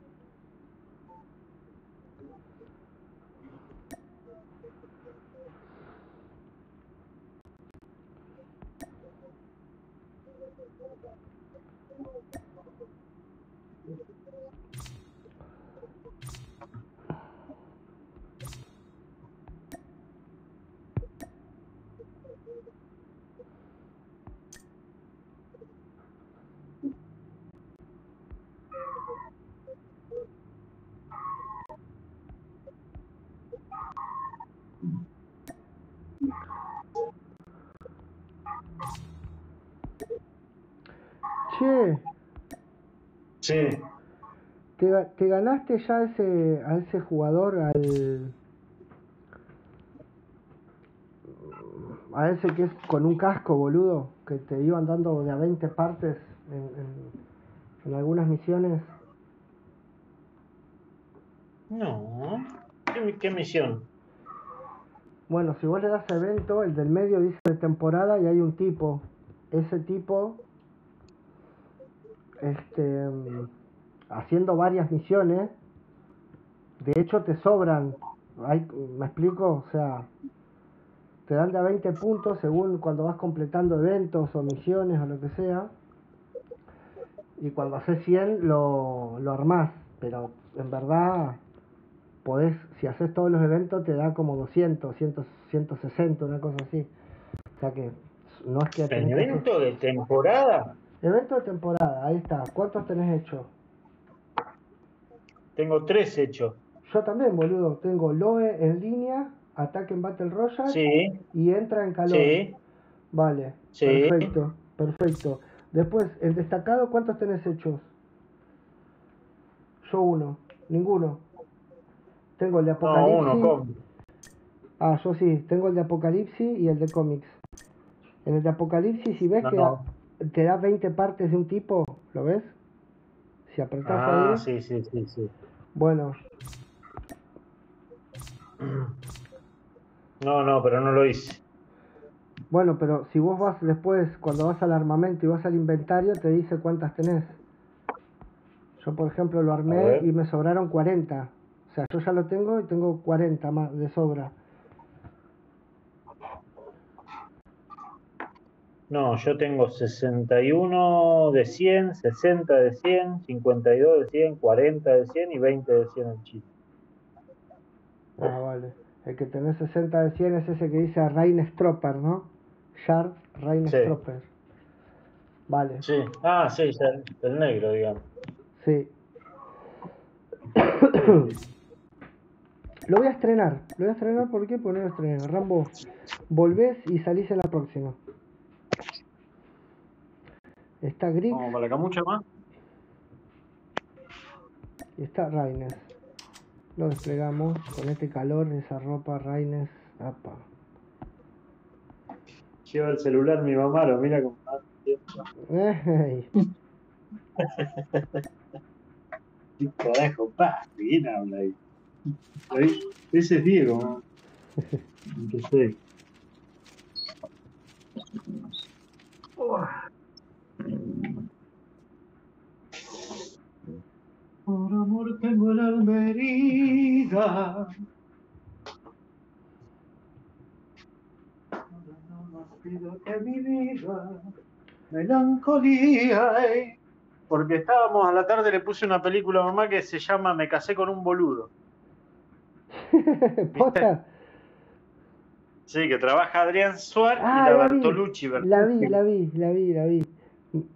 Che, Sí. ¿te, ga- te ganaste ya ese, a ese jugador, al... A ese que es con un casco, boludo, que te iban dando de a 20 partes en, en, en algunas misiones. No. ¿Qué, qué misión? Bueno, si vos le das evento, el del medio dice de temporada y hay un tipo. Ese tipo, este, haciendo varias misiones, de hecho te sobran. Hay, ¿Me explico? O sea, te dan de a 20 puntos según cuando vas completando eventos o misiones o lo que sea. Y cuando haces 100 lo, lo armás. Pero en verdad podés, si haces todos los eventos, te da como 200, 100, 160, una cosa así. O sea que no es que ¿En tenés que hacer- evento de temporada? Evento de temporada, ahí está. ¿Cuántos tenés hecho? Tengo tres hechos. Yo también, boludo. Tengo Loe en línea, ataque en Battle Royale Sí, y entra en calor. sí, Vale, Sí. perfecto, perfecto. Después, el destacado, ¿cuántos tenés hechos? Yo uno, ninguno. Tengo el de no, Apocalipsis. Ah, yo sí, tengo el de Apocalipsis y el de cómics. En el de Apocalipsis, si ves No, que no. Te da 20 partes de un tipo, ¿lo ves? Si apretás Ah, ahí. sí, sí, sí, sí. Bueno, No, no, pero no lo hice. bueno, pero si vos vas después, cuando vas al armamento y vas al inventario, te dice cuántas tenés. Yo, por ejemplo, lo armé y me sobraron 40. O sea, yo ya lo tengo y tengo 40 más de sobra. No, yo tengo 61 de 100, 60 de 100, 52 de 100, 40 de 100 y 20 de 100 en chiste. Ah, vale. El que tenés 60 de 100 es ese que dice Reinstropper, ¿no? Shard Reinstropper. Vale, Sí. Ah, sí, el negro, digamos. sí. Lo voy a estrenar. Lo voy a estrenar, ¿por qué? Porque no lo estrené. Rambo, volvés y salís en la próxima. Está Griggs Vamos para la camucha más. y está Raines. Lo desplegamos con este calor, esa ropa Raines. Apa. Lleva el celular mi mamá, lo mira como... ¿Qué carajo pasa? ¿Quién habla ahí? Ahí, Ese es Diego. ¿no? Por amor tengo el alma herida. No más pido que mi vida melancolía. eh. Porque estábamos a la tarde, le puse una película a mamá que se llama Me casé con un boludo. ¿Posta? Sí, que trabaja Adrián Suárez Ah, y la la vi. Bertolucci. La vi, la vi, la vi, la vi.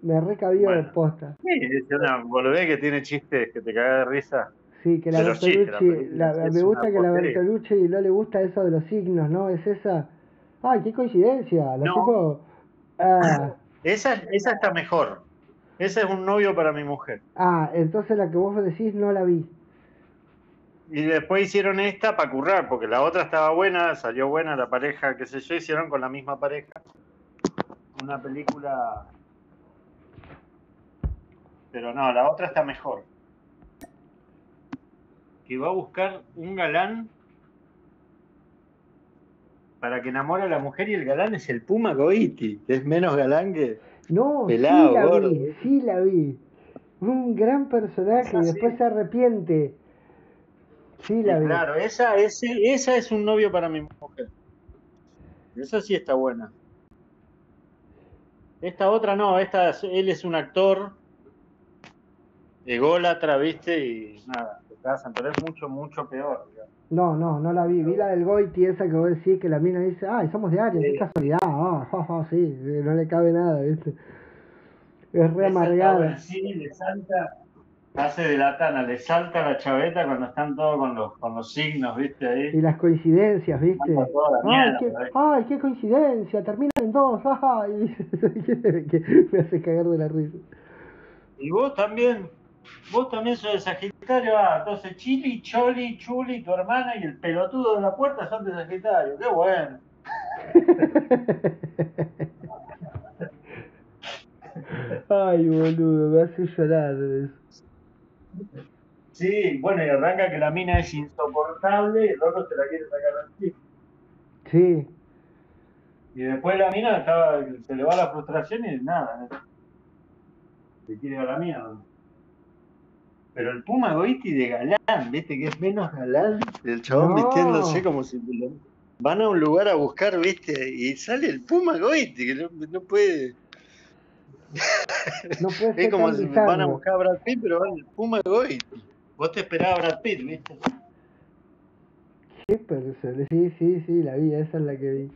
Me recabió de Bueno. posta. Sí, es una boludez que tiene chistes que te cagas de risa. Sí, que la Bertolucci, la- me gusta que la. Bertolucci no le gusta eso de los signos, ¿no? Es esa. ¡Ay, qué coincidencia! Los No. tipos. Ah, Esa, esa está mejor. Ese es un novio para mi mujer. ah, entonces la que vos decís no la vi. Y después hicieron esta para currar, porque la otra estaba buena, salió buena la pareja, qué sé yo, hicieron con la misma pareja. Una película. Pero no, la otra está mejor. que va a buscar un galán para que enamore a la mujer y el galán es el Puma Goiti, que es menos galán que... No, Pelado, sí la gordo. vi, sí la vi. Un gran personaje y después se arrepiente. Sí la vi. Claro, esa, ese, esa es un novio para mi mujer. Esa sí está buena. Esta otra no, esta, es- él es un actor ególatra, viste, y nada, se casan, pero es mucho, mucho peor. digamos. No, no, no la vi. Vi la del Goiti, esa que vos decís que la mina dice, ay, somos de Arias, qué casualidad. Ah, ja, ja, sí, eh, no le cabe nada, ¿viste? Es re amargada. sí, le salta, hace de la tana, le salta la chaveta cuando están todos con los, con los signos, viste, ahí. Y las coincidencias, ¿viste? Ay, qué coincidencia, terminan en dos, ajá, y que me hace cagar de la risa. Y vos también, vos también sos de Sagitario, ah, entonces Chili, Choli, Chuli, tu hermana y el pelotudo de la puerta son de Sagitario, qué bueno. Ay, boludo, me hace llorar. Sí, bueno, y arranca que la mina es insoportable y el otro se la quiere sacar al chico. Sí, Y después la mina estaba, se le va la frustración y nada, se quiere a la mierda. Pero el Puma Goiti de galán, viste que es menos galán, el chabón No. vistiéndose como si van a un lugar a buscar, viste, y sale el Puma Goiti, que no, no puede. no puede ser Es como si van a buscar a Brad Pitt, pero van el Puma Goiti. Vos te esperabas a Brad Pitt, viste. Qué persona, sí, sí, sí, la vi, esa es la que vi.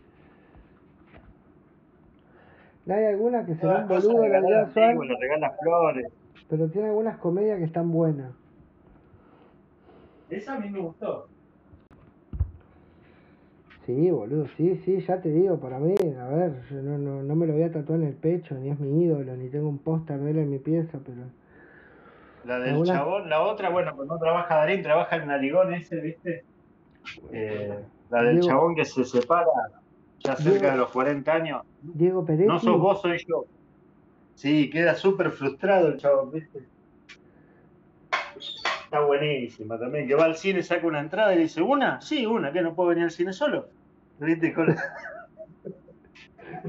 No hay alguna que se Todas un cosas boludo la vida le flores. Pero tiene algunas comedias que están buenas. Esa a mí me gustó. Sí, boludo, sí, sí, ya te digo, para mí, a ver, yo no, no, no me lo voy a tatuar en el pecho, ni es mi ídolo, ni tengo un póster de él en mi pieza, pero... La del Alguna- chabón, la otra, bueno, pues no trabaja Darín, trabaja el narigón ese, ¿viste? Eh, la del Diego- chabón que se separa ya cerca Diego- de los 40 años. Diego Peretti, No sos vos, soy yo. Sí, queda súper frustrado el chabón, ¿viste? Está buenísima también, que va al cine, saca una entrada y dice, ¿una? Sí, una, que no puedo venir al cine solo. ¿Viste? Con la-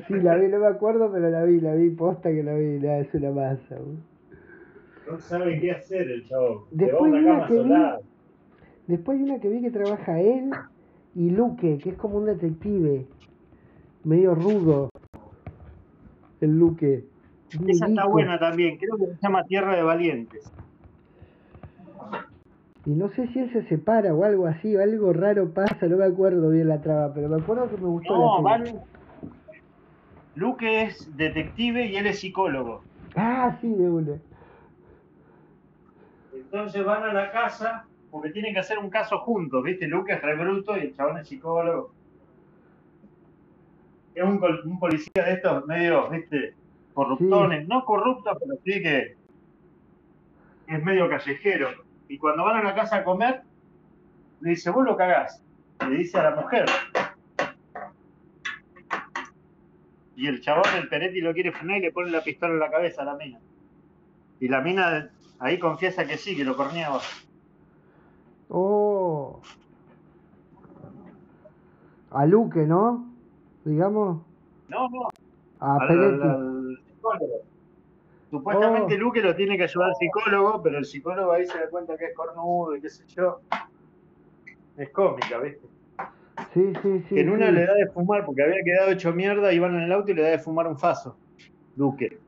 sí, la vi, no me acuerdo, pero la vi, la vi, posta que la vi, nada, es una masa. No sabe qué hacer el chabón. Se va a Después una una cama que vi-. Después hay una que vi que trabaja él y Luque, que es como un detective, medio rudo, el Luque. Esa está buena también, creo que se llama Tierra de Valientes. Y no sé si él se separa o algo así, o algo raro pasa, no me acuerdo bien la trama, pero me acuerdo que me gustó No, la van. Luke es detective y él es psicólogo. Ah, sí, de una. Entonces van a la casa porque tienen que hacer un caso juntos, ¿viste? Luke es re bruto y el chabón es psicólogo. Es un, un policía de estos medios, ¿viste? Corruptones. No corruptos, pero sí que es medio callejero. Y cuando van a la casa a comer, le dice, vos lo cagás. Le dice a la mujer. Y el chabón, el Peretti, lo quiere frenar y le pone la pistola en la cabeza a la mina. Y la mina ahí confiesa que sí, que lo corneaba. Oh. A Luque, ¿no? Digamos. No, no, A Peretti. Psicólogo. Supuestamente Oh. Luque lo tiene que ayudar al psicólogo, pero el psicólogo ahí se da cuenta que es cornudo y qué sé yo. Es cómica, ¿viste? Sí, sí, sí. que en una sí. le da de fumar porque había quedado hecho mierda, iban en el auto y le da de fumar un faso. Luque.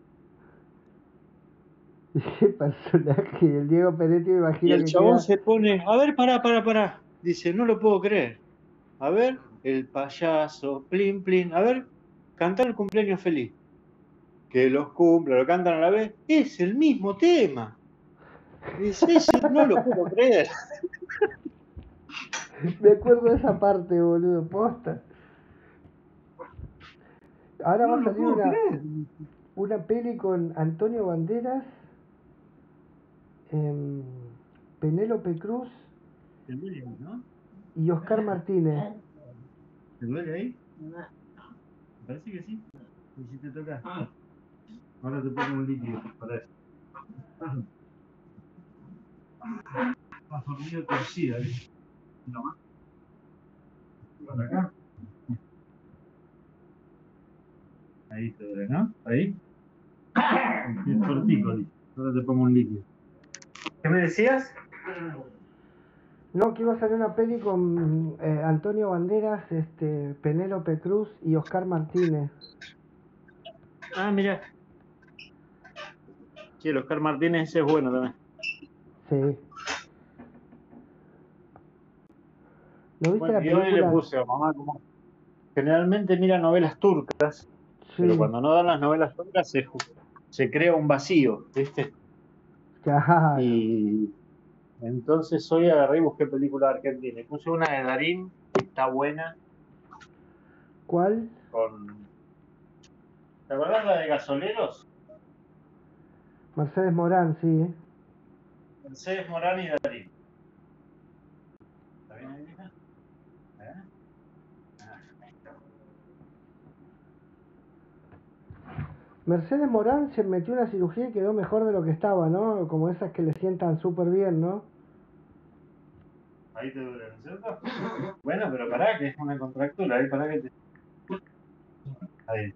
Qué personaje, el Diego Peretti me Y el que chabón queda- se pone, a ver, pará, pará, pará. Dice, no lo puedo creer. A ver, el payaso, plin, plin. A ver, cantar el cumpleaños feliz. Que los cumpla, lo cantan a la vez. Es el mismo tema. Dice, "Ese no lo puedo creer. Me acuerdo de esa parte, boludo, posta. Ahora No va a salir una, creer. una peli con Antonio Banderas, em, Penélope Cruz y Oscar Martínez. ¿Te duele ahí? Me parece que sí. ¿Y si te toca? Ahora te pongo un líquido para eso. Más dormido torcida, ¿viste? Una más. Por acá. Ahí te duele, ¿no? Ahí. Es cortico, dice. Ahora te pongo un líquido. ¿Qué me decías? No, que iba a salir una peli con eh, Antonio Banderas, este, Penélope Cruz y Oscar Martínez. Ah, mira. Sí, el Oscar Martínez ese es bueno también. Sí. ¿No viste la Bueno, y hoy le película? puse a mamá como... Generalmente mira novelas turcas, Sí, pero cuando no dan las novelas turcas se, crea un vacío, ¿viste? claro. Y entonces hoy agarré y busqué película argentina. Puse una de Darín, que está buena, ¿Cuál? con... ¿Te acuerdas la de Gasoleros? Mercedes Morán, sí. ¿eh? Mercedes Morán y Darín. ¿Está bien ahí, hija? ¿Eh? Ah, ahí está. Mercedes Morán se metió una cirugía y quedó mejor de lo que estaba, ¿no? Como esas que le sientan súper bien, ¿no? Ahí te duele, ¿no es cierto? Bueno, pero pará, que es una contractura, ahí pará que te... Ahí.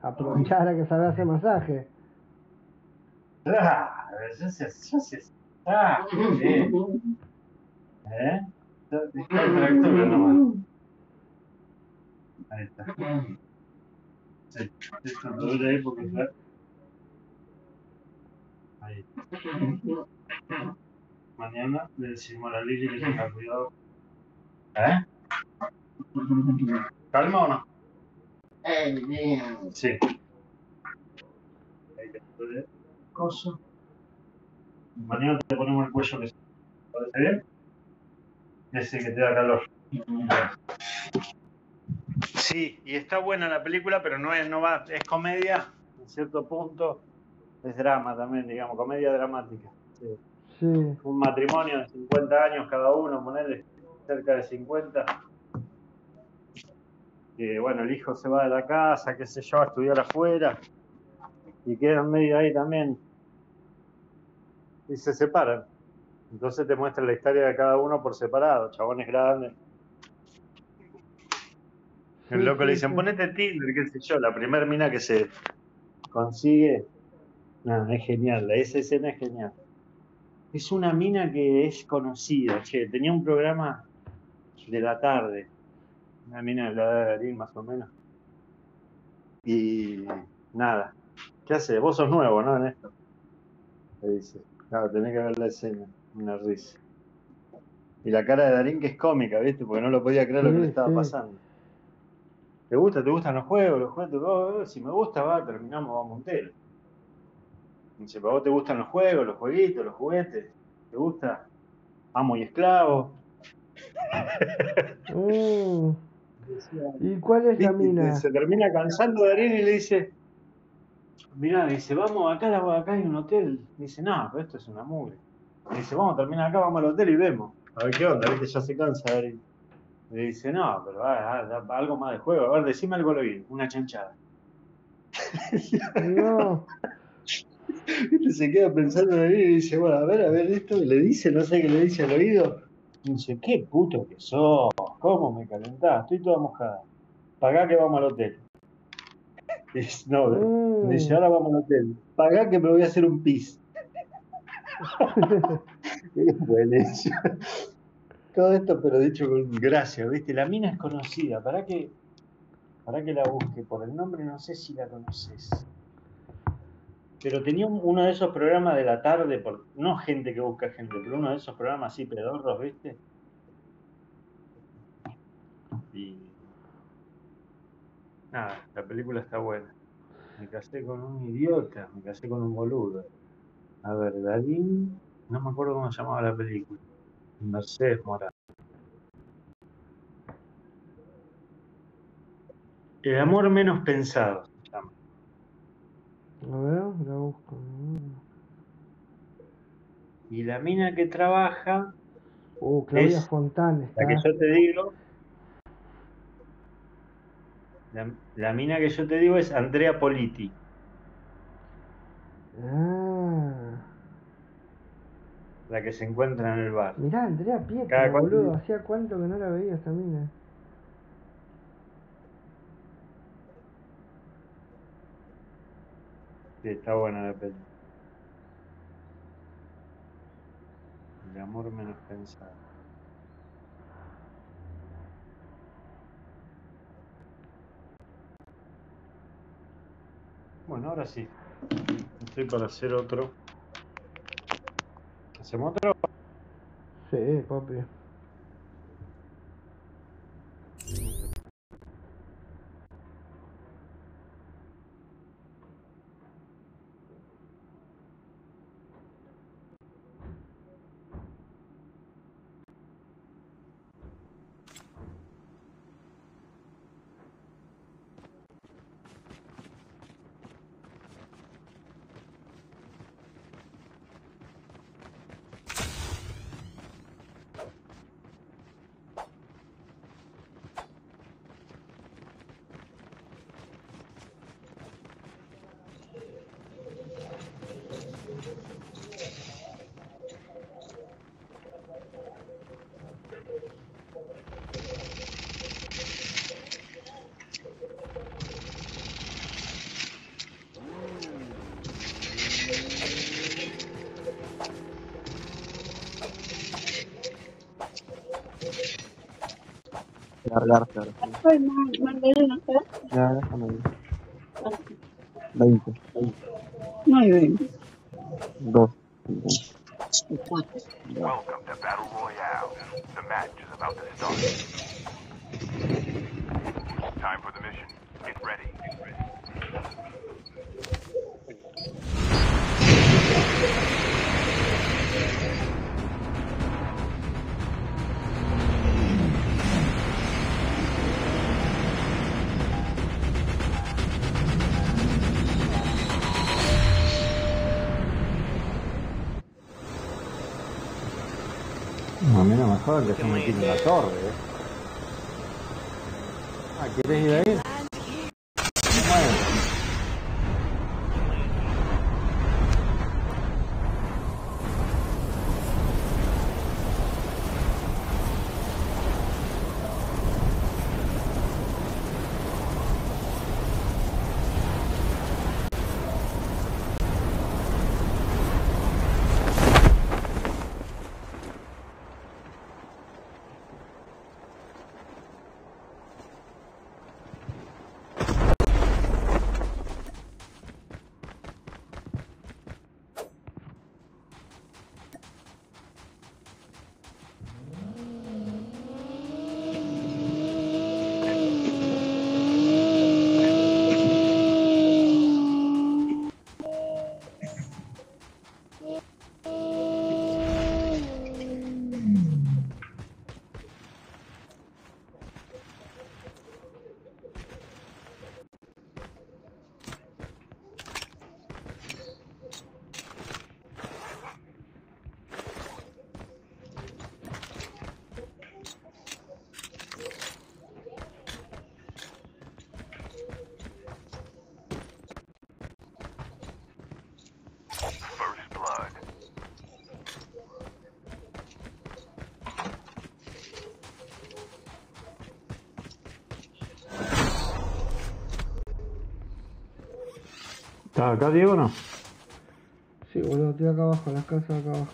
Aprovechar a que sabe hacer masaje. Ah. Ah, bien. ¿Eh? Nomás. Ahí está. Sí, esto ahí porque ya... Ahí. Mañana le decimos a la Lili que tenga cuidado. ¿Eh? ¿Calma o no? Sí. Ahí Coso. Mañana te ponemos el cuello que se parece bien. Ese que te da calor. Sí, y está buena la película, pero no es, no va, es comedia, en cierto punto, es drama también, digamos, comedia dramática. Sí. Sí. Un matrimonio de 50 años cada uno, ponerle cerca de 50. Que bueno, el hijo se va de la casa, qué sé yo, a estudiar afuera. Y quedan medio ahí también. Y se separan. Entonces te muestra la historia de cada uno por separado, chabones grandes. El loco le dicen, ponete Tinder, qué sé yo, la primer mina que se consigue. No, es genial, la- esa escena es genial. Es una mina que es conocida, che, tenía un programa de la tarde, una mina de la edad de Darín más o menos. Y nada, ¿qué hace? Vos sos nuevo, ¿no? En esto. Le dice, claro, tenés que ver la escena, una risa. Y la cara de Darín que es cómica, ¿viste? Porque no lo podía creer lo que le estaba sí. pasando. ¿Te gusta? ¿Te gustan los juegos? Los juegos Oh, si me gusta, va, terminamos, vamos un telo. Dice, ¿para vos te gustan los juegos, los jueguitos, los juguetes? ¿Te gusta? Amo y esclavo. Mm. ¿Y cuál es la mina? Se termina cansando Darín y le dice, mirá, dice, vamos, acá, acá hay un hotel. Dice, no, pero esto es una mugre. Dice, vamos, termina acá, vamos al hotel y vemos. A ver qué onda, viste, ya se cansa Darín. Le dice, no, pero ah, ah, da- algo más de juego. A ver, decime algo al oído, una chanchada. No. Viste, se queda pensando Darín y dice, bueno, a ver, a ver esto. Y le dice, no sé qué le dice al oído. Y dice, qué puto que sos, cómo me calentás, estoy toda mojada. Pagá que vamos al hotel. Dice, no, Mm. Dice, ahora vamos al hotel. Pagá que me voy a hacer un pis. Es. Todo esto, pero dicho con gracia, ¿viste? La mina es conocida. ¿Para que para que la busque? Por el nombre no sé si la conoces. Pero tenía un- uno de esos programas de la tarde, por, no gente que busca gente, pero uno de esos programas así pedorros, ¿viste? Y nada, la película está buena. Me casé con un idiota, me casé con un boludo. A ver, Darín, no me acuerdo cómo se llamaba la película. Mercedes Morán. El amor menos pensado se llama. A ver, la busco. Y la mina que trabaja, Uh, Claudia Es Fontán está. la que yo te digo, la, la mina que yo te digo es Andrea Politi. Ah, La que se encuentra en el bar. Mirá, Andrea Pietra, boludo. Hacía cuánto que no la veía esta mina. Sí, está buena la peli. El amor menos pensado. Bueno, ahora sí. Estoy para hacer otro. ¿Hacemos otro? Sí, papi. Largarse ahora. Ay, man, Magdalena, ¿eh? Ya, déjame ir. 20, Muy bien. 2. Welcome to Battle Royale. The match is about to start. ¿Estás acá, Diego, o no? Sí, boludo, estoy acá abajo, las casas acá abajo.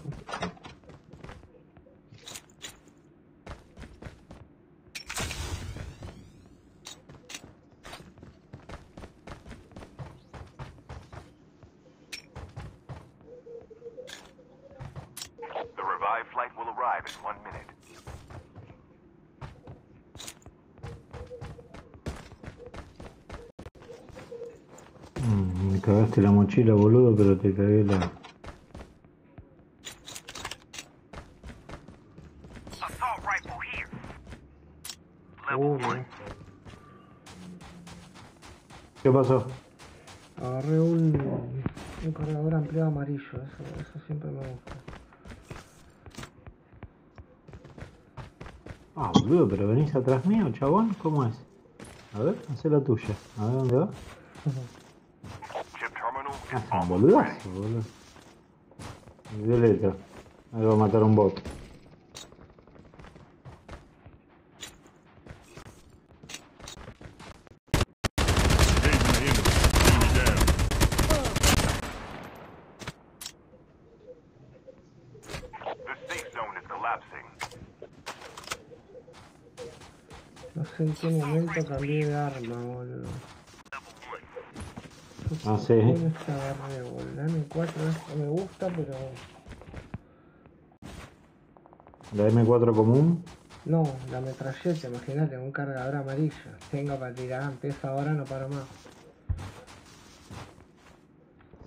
The revived flight will arrive in one minute. Mm, me cagaste la mochila, boludo, pero te cagué la... Uh. ¿Qué pasó? Agarré un, un cargador ampliado amarillo, eso, eso siempre me gusta. Ah, boludo, pero venís atrás mío, chabón, ¿cómo es? A ver, hacé la tuya. A ver dónde va. Ready. boludo. Violeta. Ahí va a matar un bot. No en qué momento cambié de arma. Ah, sí. ¿Dónde está agarré, boludo? La M4 esta me gusta, pero... La M4 común. No, la metralleta, imagínate, un cargador amarillo. Tengo para tirar, empieza ahora, no paro más.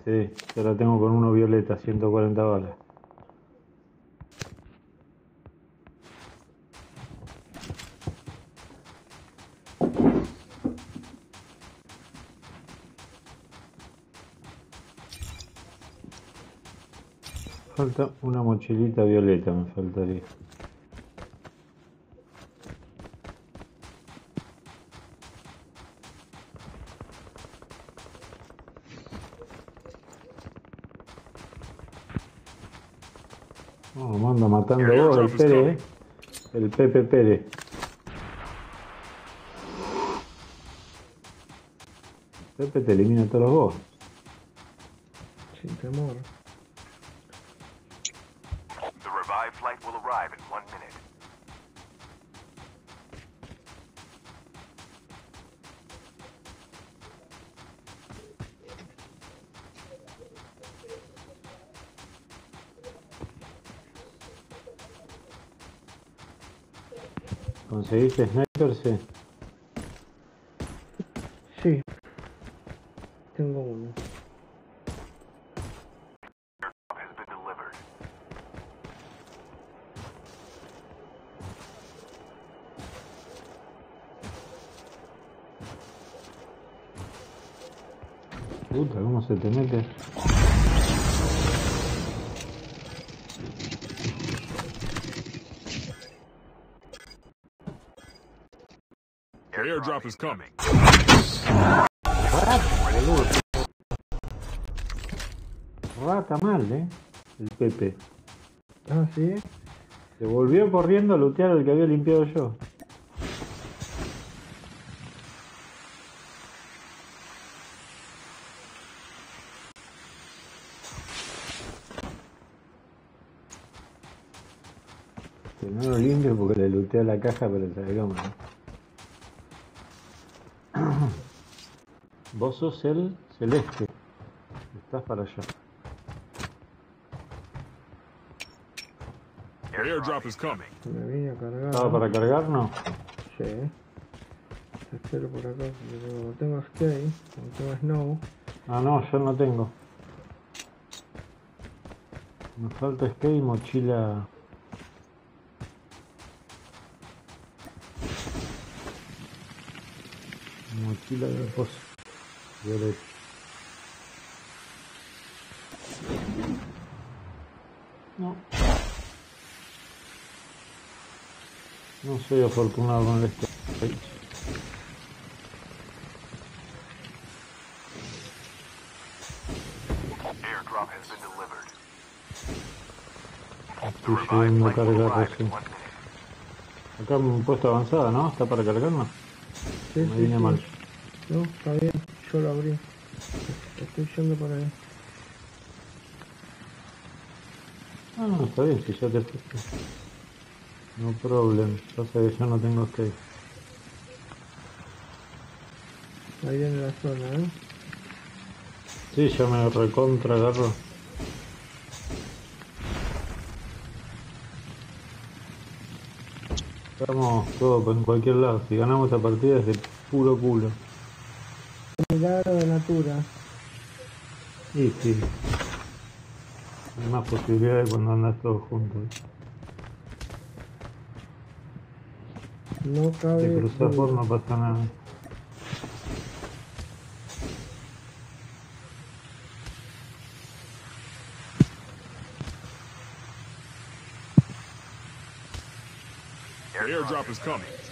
Sí, yo la tengo con uno violeta, 140 balas. Falta una mochilita violeta, me faltaría. Oh, manda matando vos, el Pérez, eh. El Pepe Pérez. Pepe te elimina todos los vos. Sin temor. ¿Conseguiste sniper? Sí. Sí. Tengo uno. Puta, ¿cómo se te mete? Rata mal, eh. El Pepe. Ah, sí. Se volvió corriendo a lootear el que había limpiado yo. Que no lo limpio porque le looteó la caja, pero se cómo, ¿no? Vos sos el celeste. Estás para allá. The airdrop is coming. Me vine a cargar. ¿Estaba para cargar? No. Sí. Te espero por acá, pero tengo skate, como tengo snow. Ah, no, yo no tengo. Me falta skate y mochila. Mochila de reposo. No. No soy afortunado con skate. Airdrop has been delivered. Estoy subiendo a cargar recién. Acá un puesto avanzada, ¿no? ¿Está para cargarnos? Sí, Me sí, vine sí. mal. No, está bien, yo lo abrí. Estoy yendo por ahí. Ah, no, está bien, si ya te fuiste. No problem. Pasa que yo no tengo skate. Ahí viene la zona, ¿eh? Sí, ya me recontra agarro. Estamos todos en cualquier lado. Si ganamos esta partida es de puro culo. De Natura. Y sí. Hay más posibilidades cuando andas todos juntos. No cabe. Te cruzas por no pasa nada. The airdrop is coming.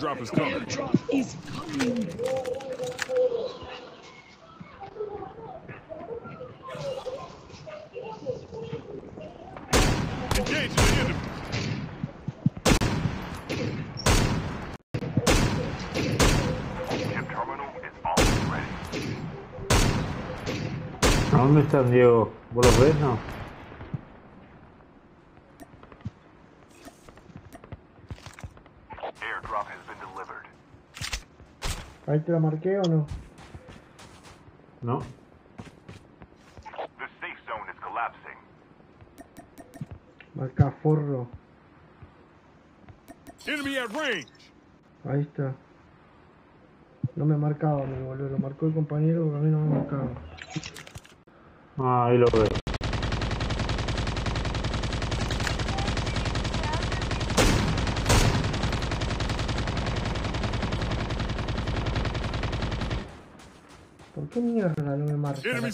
Airdrop is coming. is coming. Engage the enemy. Chip terminal is almost ready. ¿A dónde están, Diego? ¿Vos los ves, no? Ahí te la marqué o no. No. The safe zone is collapsing. Marca forro. Enemy at range. Ahí está. No me marcaba mi boludo, lo marcó el compañero porque a mí no me marcaba. Ah, ahí lo veo. ¿Por qué mierda no me marca? Enemy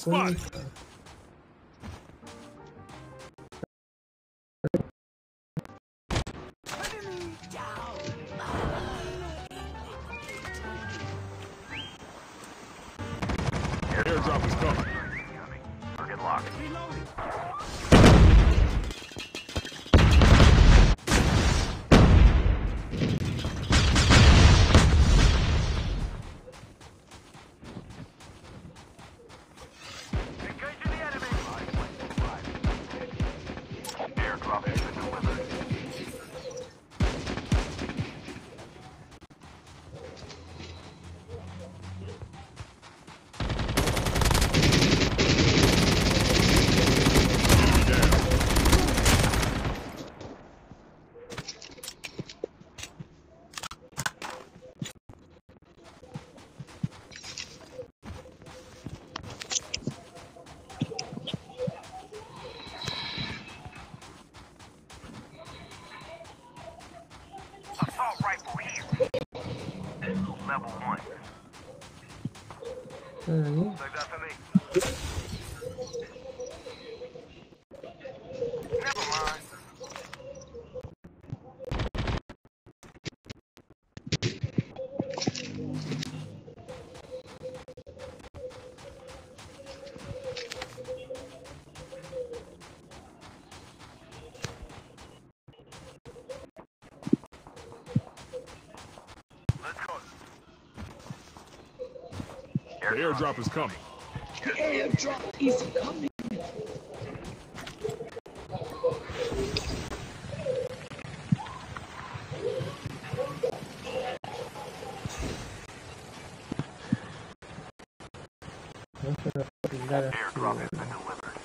airdrop is coming. The airdrop is coming. No se lo voy a tirar así, Airdrop has boludo. been delivered.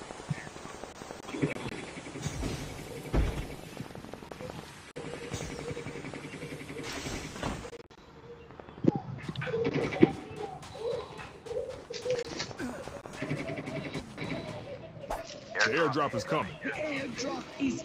The airdrop is coming. Airdrop is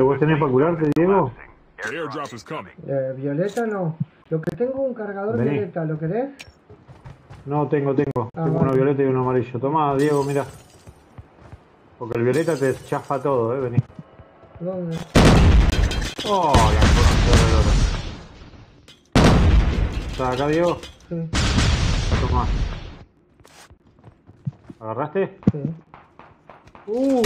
¿vos tenés para curarte, Diego? Eh, Violeta no. Lo que tengo es un cargador Vení. violeta, ¿lo querés? No, tengo, tengo. Ah, tengo vale. uno violeta y uno amarillo. Tomá, Diego, mira. Porque el violeta te chafa todo, eh, vení. ¿Dónde? Oh, la lora. ¿Estás acá, Diego? Sí. Tomá. ¿Agarraste? Sí. Uh,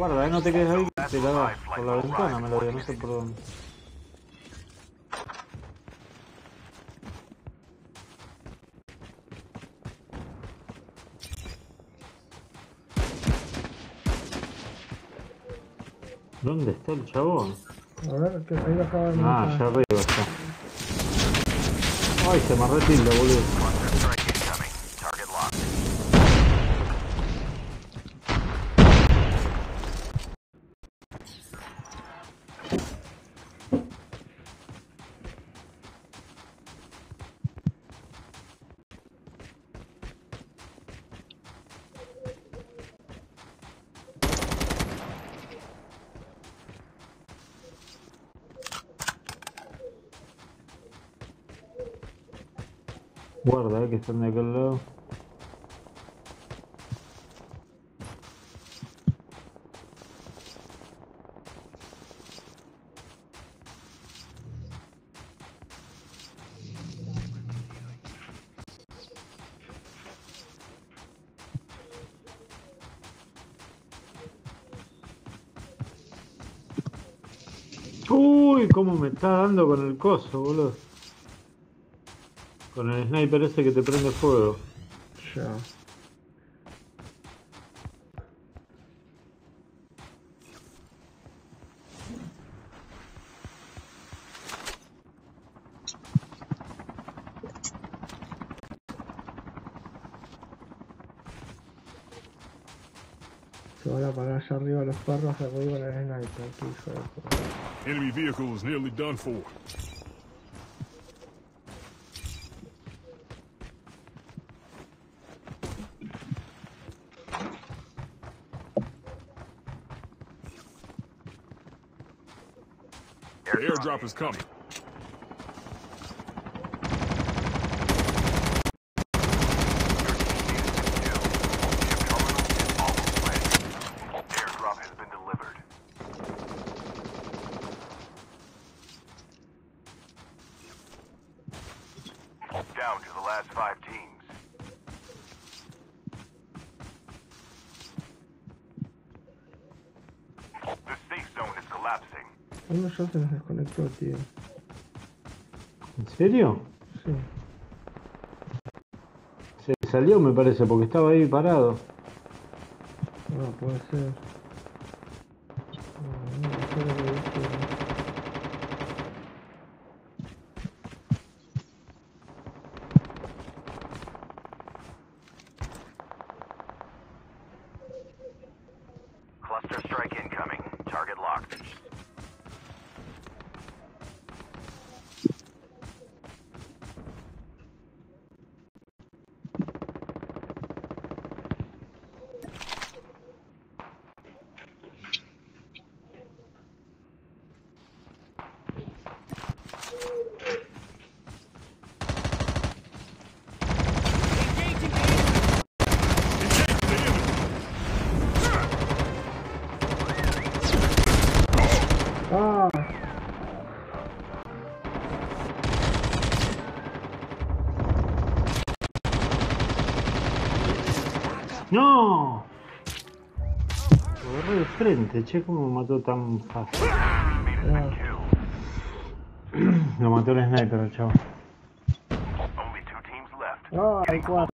Guarda, eh, no te quedes ahí, te la das. Por la ventana me lo dio, no sé por dónde. ¿Dónde está el chabón? a ver, que ahí lo acaba de Ah, allá arriba está. Ay, se me retilda, boludo. Aquel lado. Uy, cómo me está dando con el coso, boludo. Con el sniper ese que te prende fuego. Ya. Se van a parar allá arriba los perros arriba en el sniper, hijo de puta. Enemy vehicle is nearly done for. The airdrop is coming. Airdrop has been delivered. Down to the last five teams. The safe zone is collapsing. Uno ya se nos desconectó, tío. ¿En serio? Sí. Se salió, me parece, porque estaba ahí parado. No, puede ser. No, no sé lo que dice. Cluster strike incoming. Target locked. ¡Ah! ¡No! Lo agarré de frente, che, cómo me mató tan fácil. Ah, Lo mató el sniper, el chavo. Only two teams left. ¡Ah! Hay cuatro.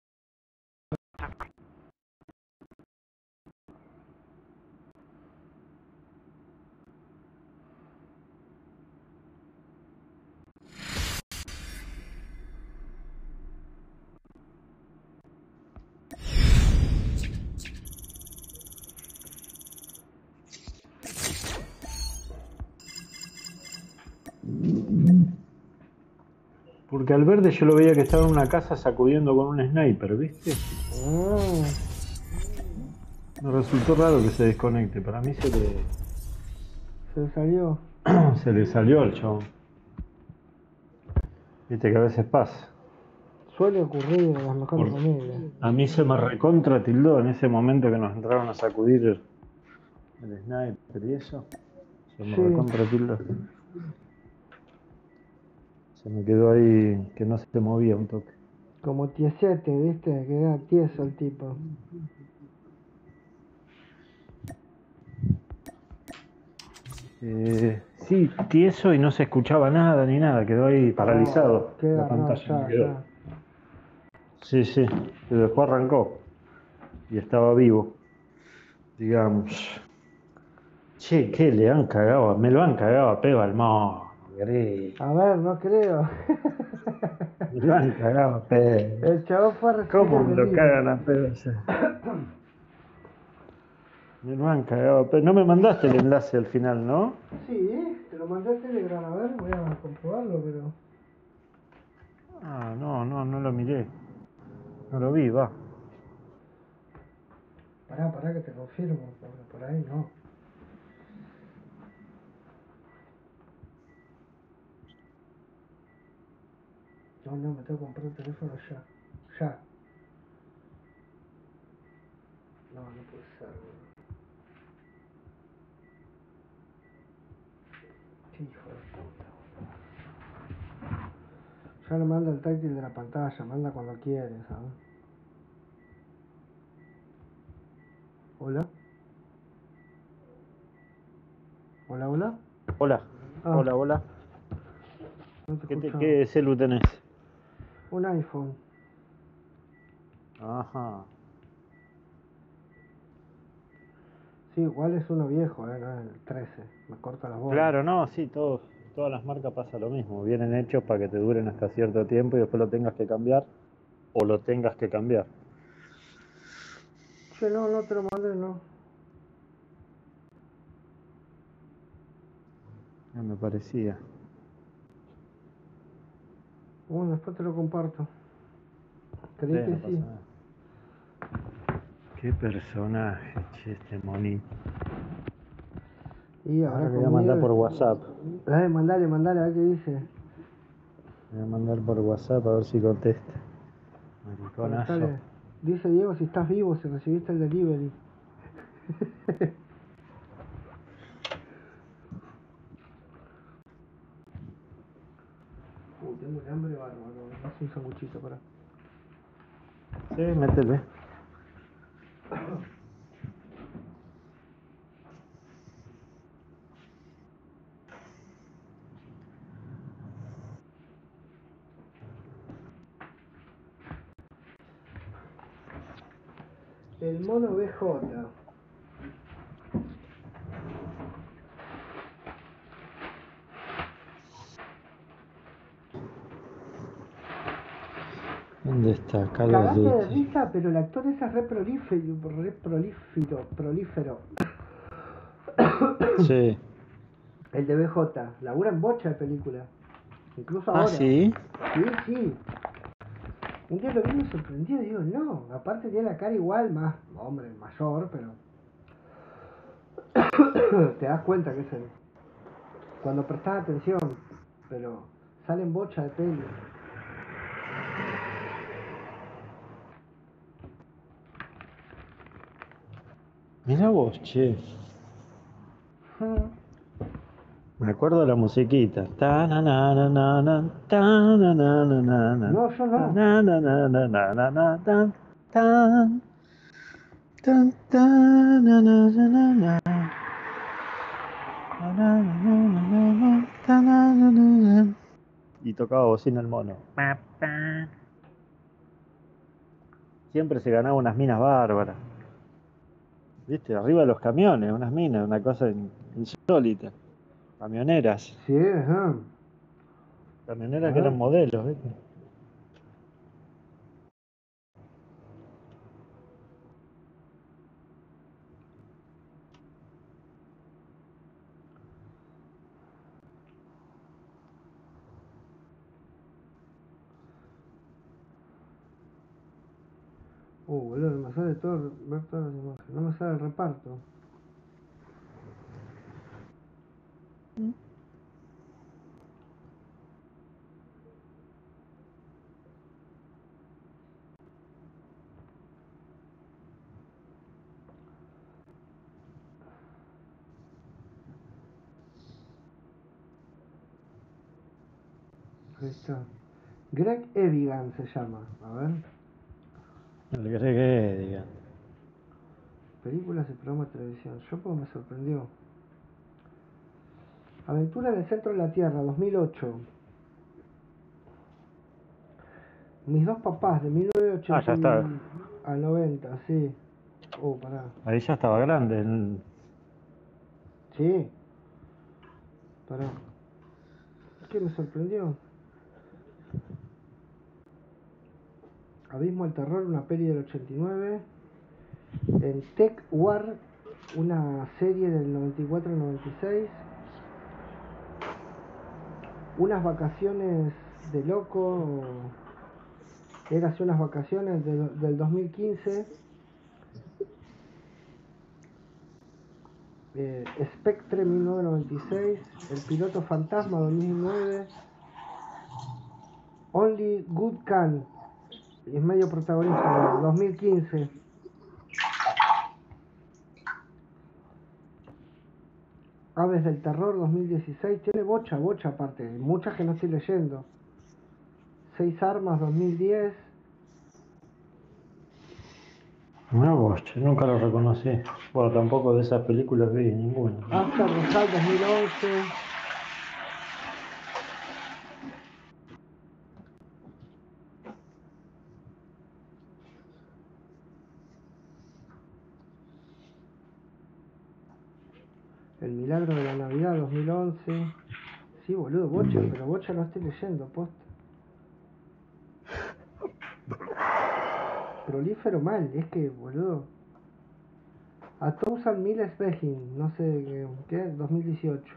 Porque al verde yo lo veía que estaba en una casa sacudiendo con un sniper, ¿viste? Ah, Me resultó raro que se desconecte. Para mí se le, se salió. se le salió al chabón. Viste que a veces pasa. Suele ocurrir en las mejores Por- familias. A mí se me recontra tildó en ese momento que nos entraron a sacudir el, el sniper y eso. Se me Sí. recontra tildó. Se me quedó ahí que no se movía un toque. Como tiesete, ¿viste? Queda tieso el tipo. Eh, sí, tieso y no se escuchaba nada ni nada, quedó ahí paralizado. Queda, la no, pantalla ya, quedó. ya. Sí, sí, pero después arrancó y estaba vivo, digamos. Che, ¿qué le han cagado? Me lo han cagado a peba al A ver, no creo. Me lo han cagado a peba. El chavo fue a ¿Cómo lo libro. cagan a ese? Me lo han cagado a peba. No me mandaste el enlace al final, ¿no? Sí, te lo mandé a Telegram, a ver, voy a comprobarlo, pero... Ah, no, no, no lo miré. No lo vi, va. Pará, pará que te confirmo, por ahí no. No, no, me tengo que comprar un teléfono ya. Ya. No, no puede ser. Qué hijo de puta. Ya no manda el táctil de la pantalla, manda cuando quiere, ¿sabes? Hola. Hola, hola. Hola. Ah. Hola, hola. No te ¿Qué, te, qué celu tenés? Un iPhone. Ajá. Sí, igual es uno viejo, ¿eh? No es el 13. Me corta las bolas. Claro, no, sí, todos, todas las marcas pasa lo mismo. Vienen hechos para que te duren hasta cierto tiempo y después lo tengas que cambiar o lo tengas que cambiar. Che, no, no te lo mandé, no. Ya me parecía. Bueno, después te lo comparto. Sí, Creí no que sí. nada. Qué personaje, che, este monito. Y Ahora ahora voy a mandar por WhatsApp. Dale, mandale, mandale, a ver qué dice. Le voy a mandar por WhatsApp a ver si contesta. Mariconazo. Dice Diego si estás vivo, si recibiste el delivery. Uy, tengo un hambre bárbaro. Hace un sanguchito para. Sí, métele. El mono BJ. ¿Dónde está? Carlos Cagaste de risa, pero el actor ese es re prolífero, re prolífero, prolífero. Sí. El de BJ, labura en bocha de película. Incluso ahora. Ah, sí. Sí, sí. Un día lo vi me sorprendió, digo, no, aparte tiene la cara igual, más, hombre, mayor, pero... Te das cuenta que es él. Cuando prestas atención, pero sale en bocha de peli. Mira vos, che. Mm. Me acuerdo de la musiquita. No, yo. Y tocaba bocina el mono. Siempre se ganaba unas minas bárbaras. ¿Viste? Arriba de los camiones, unas minas, una cosa in- insólita. Camioneras. Sí, ajá. Camioneras que eran modelos, ¿viste? Uh, sale todo, ver todas las imágenes. No me sale el reparto. Está. Greg Evigan se llama. A ver. El que sé que es, diga. Películas y programas de televisión. Yo pues me sorprendió. Aventura en el centro de la Tierra, 2008. Mis dos papás, de 1980 Ah, ya está. al 90, sí. Oh, pará. Ahí ya estaba grande. el- Sí. Pará. ¿Qué me sorprendió? Abismo al Terror, una peli del 89. En Tech War, una serie del 94-96. Unas vacaciones de loco. Era hace unas vacaciones del, del 2015. Eh, Spectre 1996, El piloto fantasma 2009, Only Good Can, y es medio protagonista, 2015. Aves del Terror 2016, tiene bocha, bocha aparte, muchas que no estoy leyendo. Seis Armas 2010, Mirá vos, che, nunca lo reconocí. Bueno, tampoco de esas películas vi ninguna. After Rosal 2011. El milagro de la Navidad 2011. Sí, boludo, Bocha, pero Bocha no estoy leyendo, posta. Prolífero mal, es que, boludo. A Thousand Miles Begin, no sé qué, ¿qué? 2018.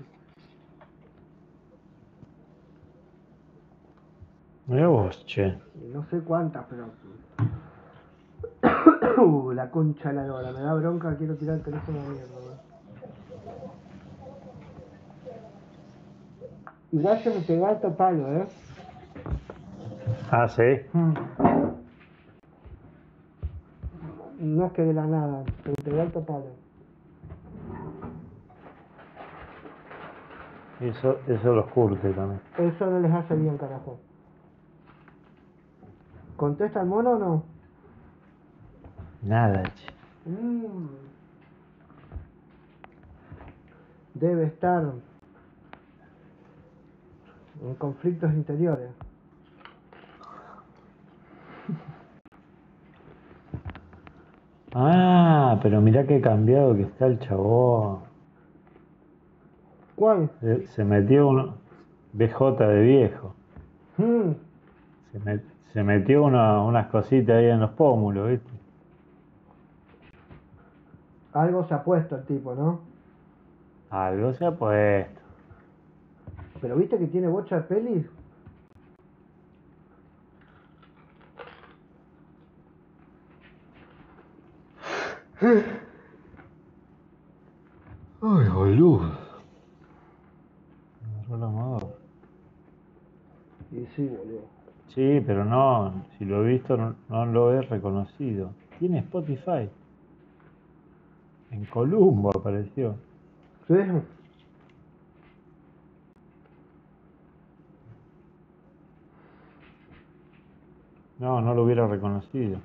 Mirá vos, che. No sé cuántas, pero. Uh, la concha de la lora, me da bronca, quiero tirar el teléfono mierda. Igual se me pegó alto palo, ¿eh? Ah, sí. No es que de la nada, se me pegó alto palo. Eso, eso los curte también. Eso no les hace bien, carajo. ¿Contesta el mono o no? Nada, che. Mm. Debe estar en conflictos interiores. Ah, pero mirá qué cambiado que está el chabón. ¿Cuál? Se, se metió uno. BJ de viejo. Mm. Se, met- se metió una- unas cositas ahí en los pómulos, ¿viste? Algo se ha puesto el tipo, ¿no? Algo se ha puesto. Pero viste que tiene bocha de pelis. Ay, boludo. Me agarró la madre. Y sí, boludo. Sí, pero no, si lo he visto no, no lo he reconocido. Tiene Spotify. En Columbo apareció. ¿Sí? No, no lo hubiera reconocido.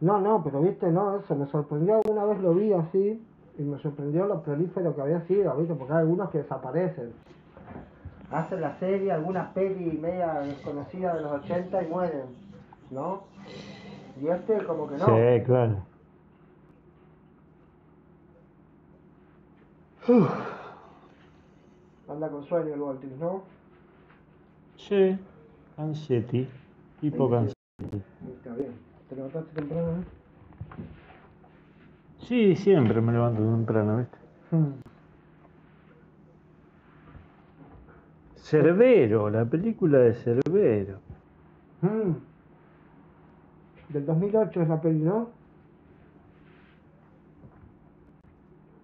No, no, pero viste, no, eso me sorprendió. Una vez lo vi así y me sorprendió lo prolífero que había sido, viste, porque hay algunos que desaparecen. Hacen la serie, alguna peli media desconocida de los 80 y mueren, ¿no? Y este como que no. Sí, claro. Anda con sueño el Voltis, ¿no? Sí, Cancetti. Tipo Cancetti. Está bien. ¿Te levantaste temprano, eh? Sí, siempre me levanto temprano, ¿viste? Hmm. Cerbero, la película de Cerbero. Hmm. Del 2008 es la peli, ¿no?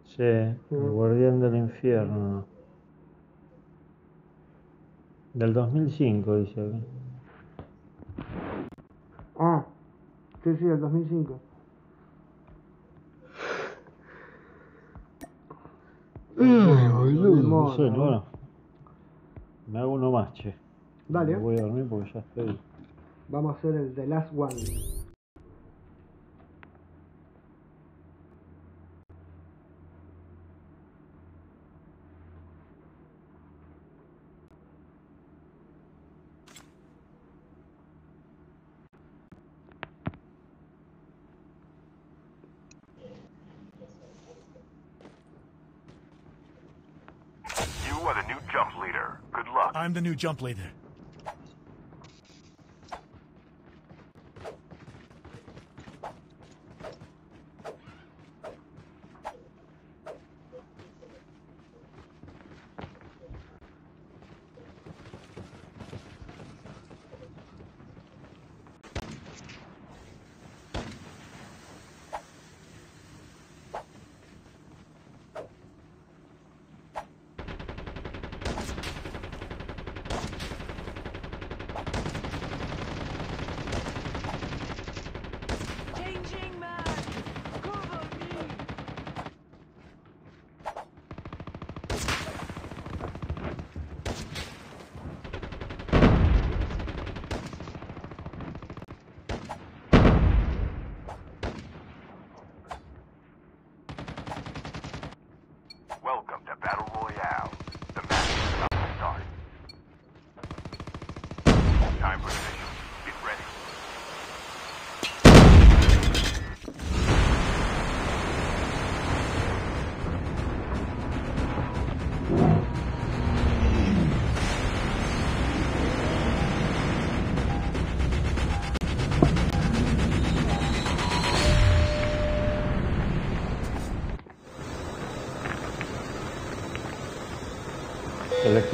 Sí, El Guardián del Infierno. Del 2005, dice. Ah, sí, sí, del 2005. Ay, boludo. No. Me hago uno más, che. Dale. Voy a dormir porque ya estoy. Vamos a hacer el The Last One. I'm the new jump leader.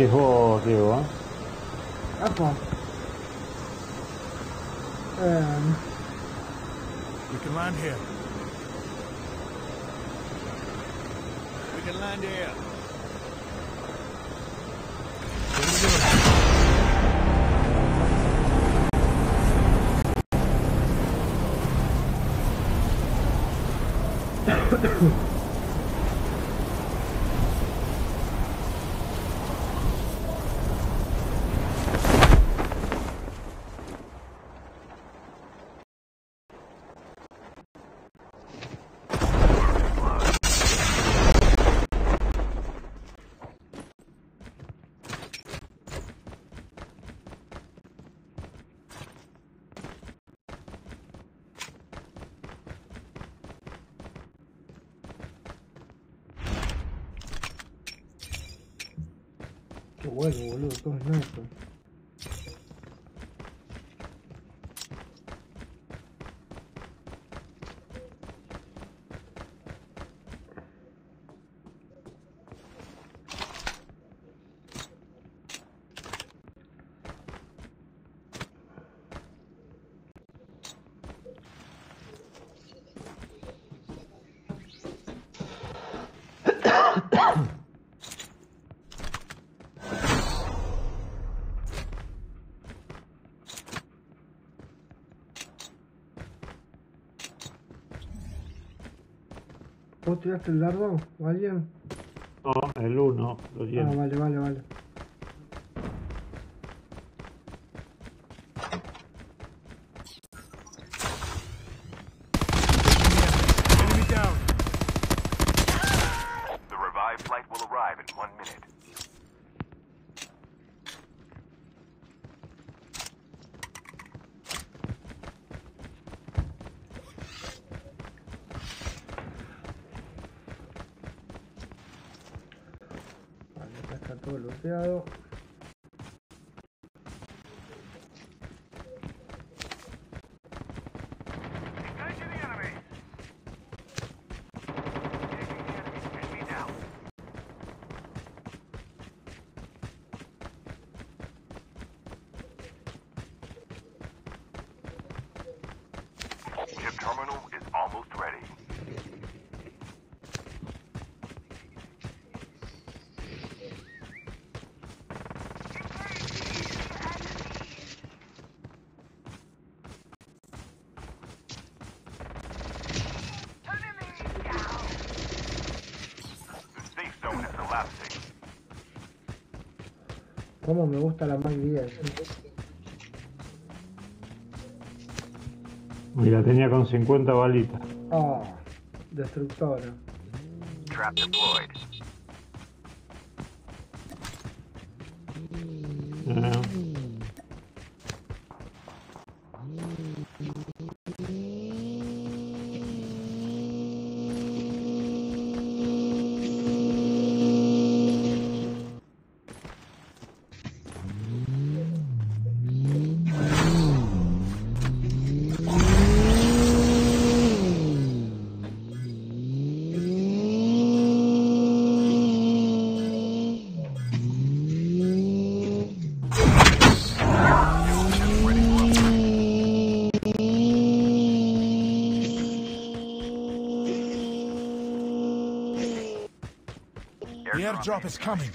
以后，以后。我也觉我都很行 ¿Vos tiraste el dardo, ¿O alguien? No, el 1, lo llevo. Ah, vale, vale, vale. Gusta la Mac 10. Y la tenía con 50 balitas. Oh, destructora. Trap deployed. Airdrop is coming.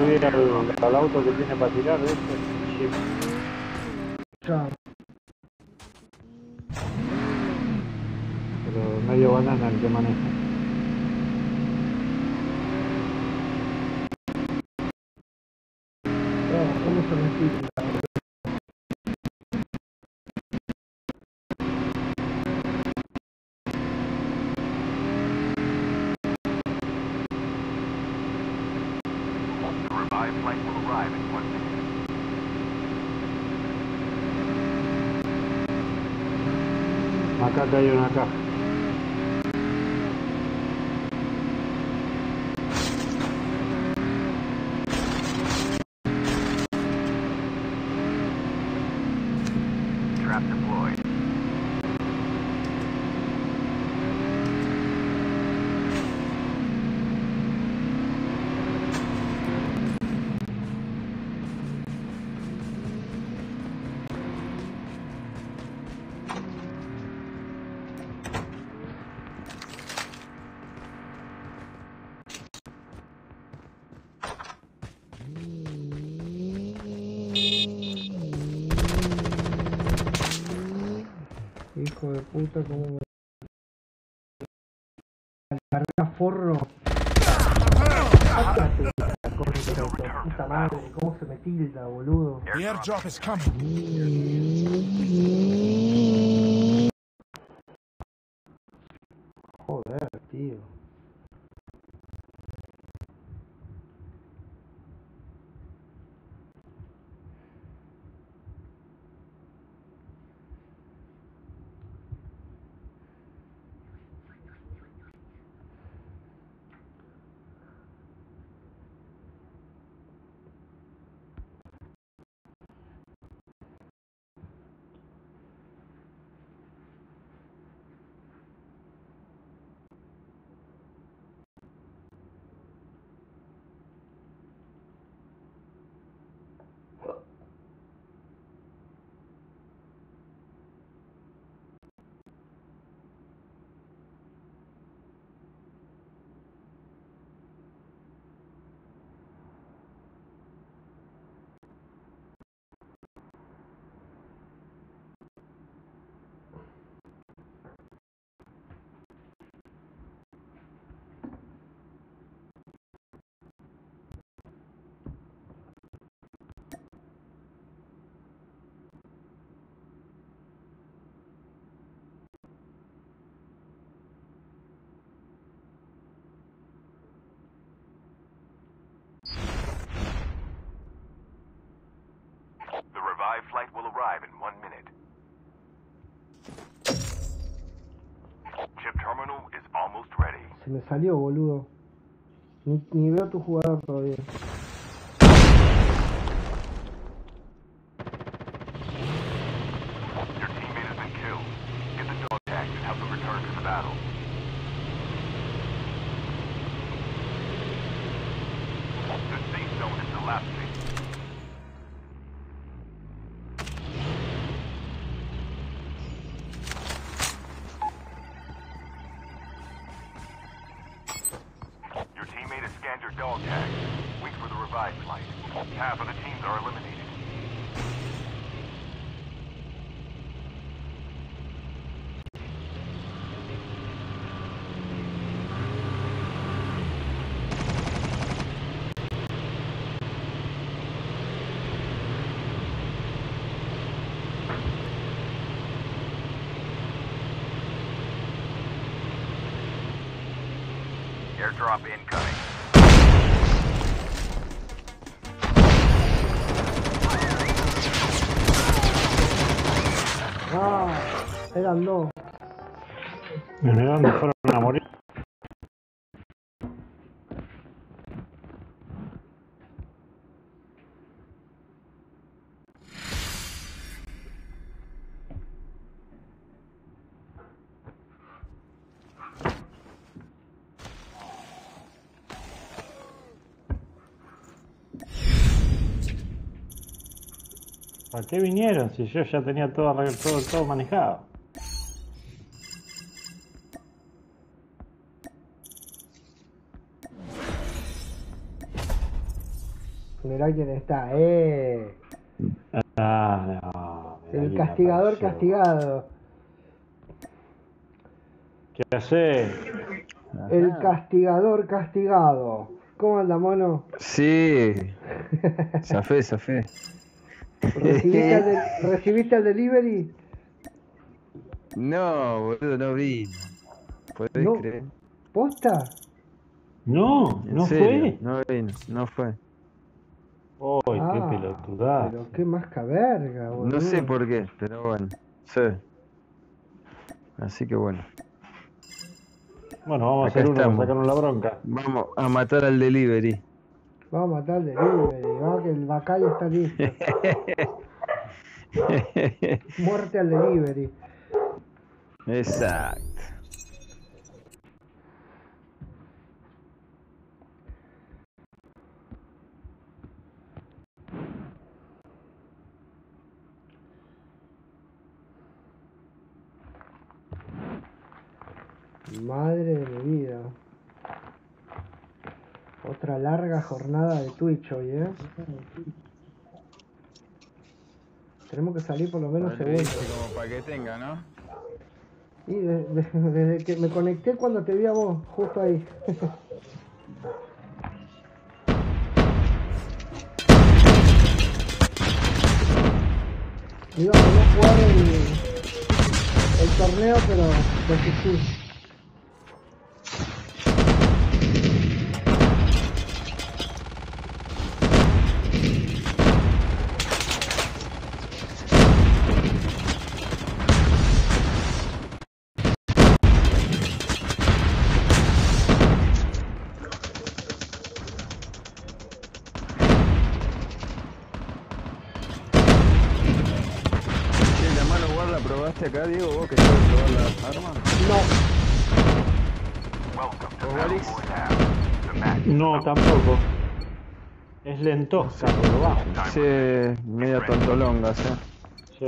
Subí al, al auto que tiene para tirar, ¿ves? El Jeep. Ya. Pero medio banana el que maneja. Oh, cómo se me tilda, boludo. The revived flight will arrive in one minute. Acá cayó una caja. Trap deployed. Hijo de puta, cómo me. Carga forro. Puta madre, cómo se me tilda, boludo. The airdrop is coming. Joder, tío. Me salió, boludo. Ni, ni veo tu jugador todavía. Your teammate has been killed. Get the dog tags and help them return to the battle. The safe zone is collapsing. Your teammate has scanned your dog tags. Wait for the revived flight. Half of the teams are eliminated. Airdrop incoming. Ah, eran dos. ¿De dónde fueron a morir? ¿Para qué vinieron si yo ya tenía todo, todo, todo manejado? Mirá quién está, eh. Ah, no. El castigador castigado. ¿Qué hace? El castigador castigado. ¿Cómo anda, mono? Sí, zafé, zafé. ¿Recibiste el, de- ¿recibiste el delivery? No, boludo, no vino. ¿Podés No. creer? ¿Posta? No, ¿En no serio? fue. No vino, no fue. Uy, Ah, qué pelotudazo. Pero qué más verga, boludo. No sé por qué, pero bueno. Sí. Así que bueno. Bueno, vamos a hacer uno estamos. sacarnos la bronca. Vamos a matar al delivery. Vamos a matar el delivery. Vamos que el bacayo está listo. Muerte al delivery. Exacto. Madre de mi vida. Otra larga jornada de Twitch hoy, ¿eh? Tenemos que salir por lo menos segundos. como para que tenga, ¿no? Y de- de- desde que me conecté cuando te vi a vos, justo ahí. Iba a no jugar el, el torneo, pero desistí. No, tampoco. Es lentosa, pero va. Sí, media tontolonga, ¿sí? Sí.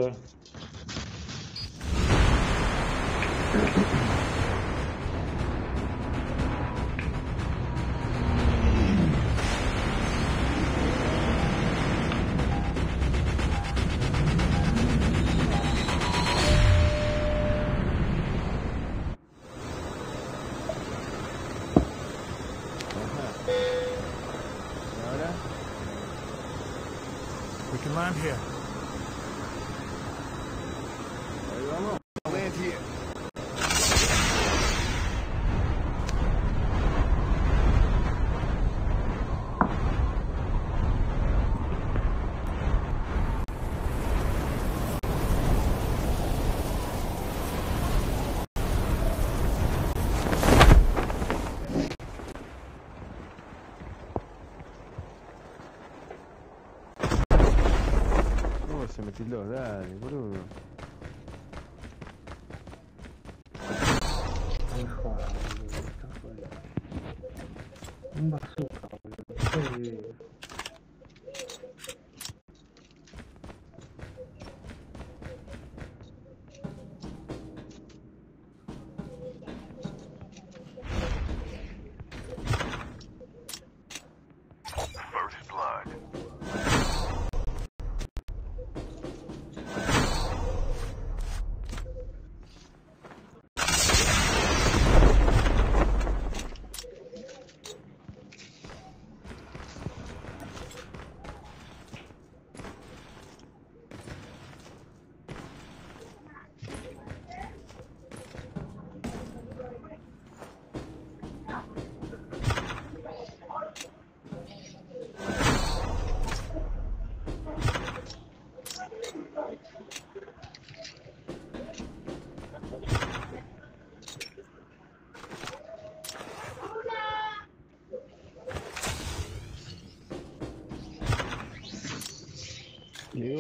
Dale, boludo.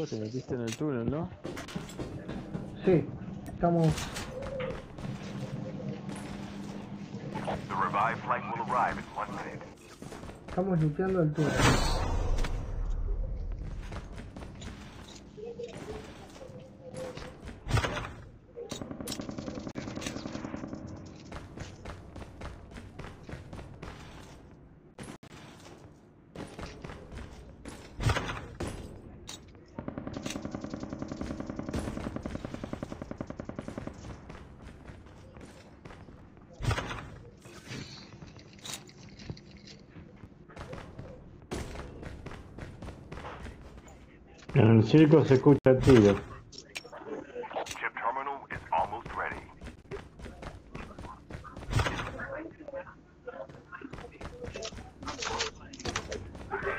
Diego, te metiste en el túnel, ¿no? Sí, estamos. The revived flight will arrive in one minute. Estamos limpiando el túnel. Circo se escucha tiro. Chip terminal is almost ready.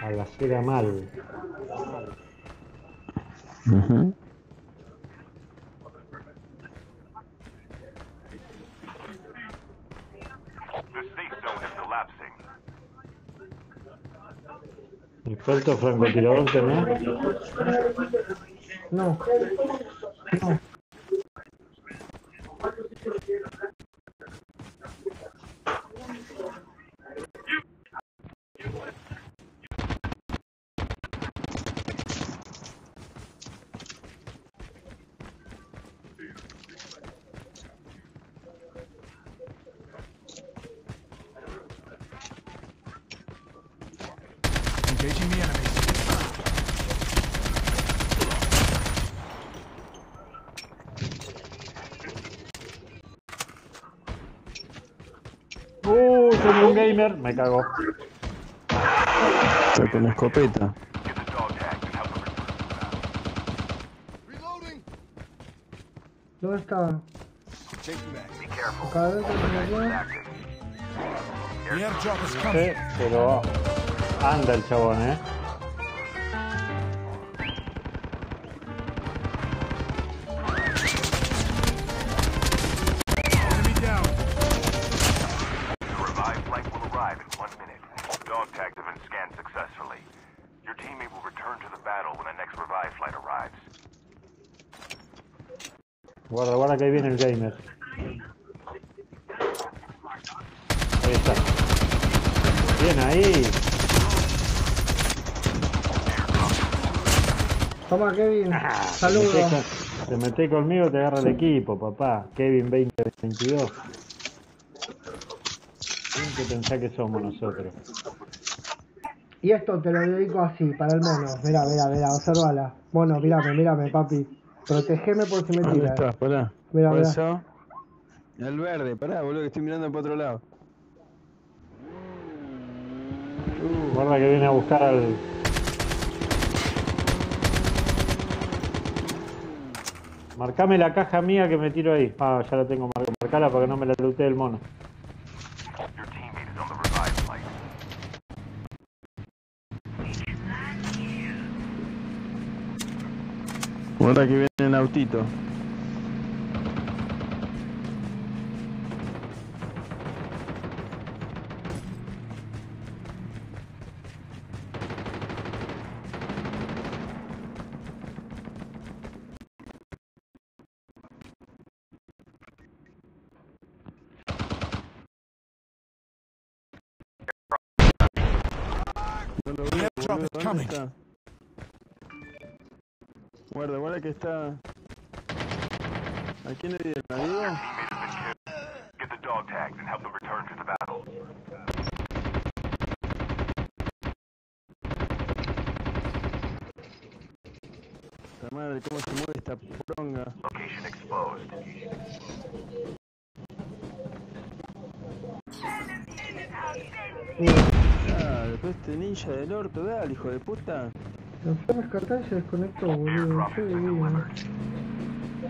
A la cera mal safe zone is collapsing. Experto francotirador tenés. No. No. Engaging the enemies. Uh, Me cago. Está con la escopeta. ¿Dónde yo. Active. The airdrop is Sí, pero anda el chabón, eh. Que ahí viene el gamer. Ahí está. Bien ahí. Toma, Kevin. Ah, te Saludos. metés Te metés conmigo, te agarra el equipo, papá. Kevin 2022. ¿Quién que pensás que somos nosotros? Y esto te lo dedico así, para el mono. Mira, mira, mira, observala. Mono, mírame, mírame, papi. Protegeme por si me ¿Dónde tira. estás? Pará. Mira, ¿Por mira. eso? El verde, pará, boludo, que estoy mirando para otro lado. Guarda que viene a buscar al. Marcame la caja mía que me tiro ahí. Ah, ya la tengo marcada. Marcala para que no me la lutee el mono. Your teammate is on the revived flight. Guarda que viene en autito. Coming. está? Guarda, guarda que está. ¿A quién le dieron? ¿A Diego? Teammate has been killed. Get the dog tags and help them return to the battle. La madre, cómo se mueve esta poronga. Location exposed. Ah, después este ninja del orto, dale, hijo de puta. Lo fue a rescatar y se desconectó, boludo. Airdrop Qué has been divino. delivered.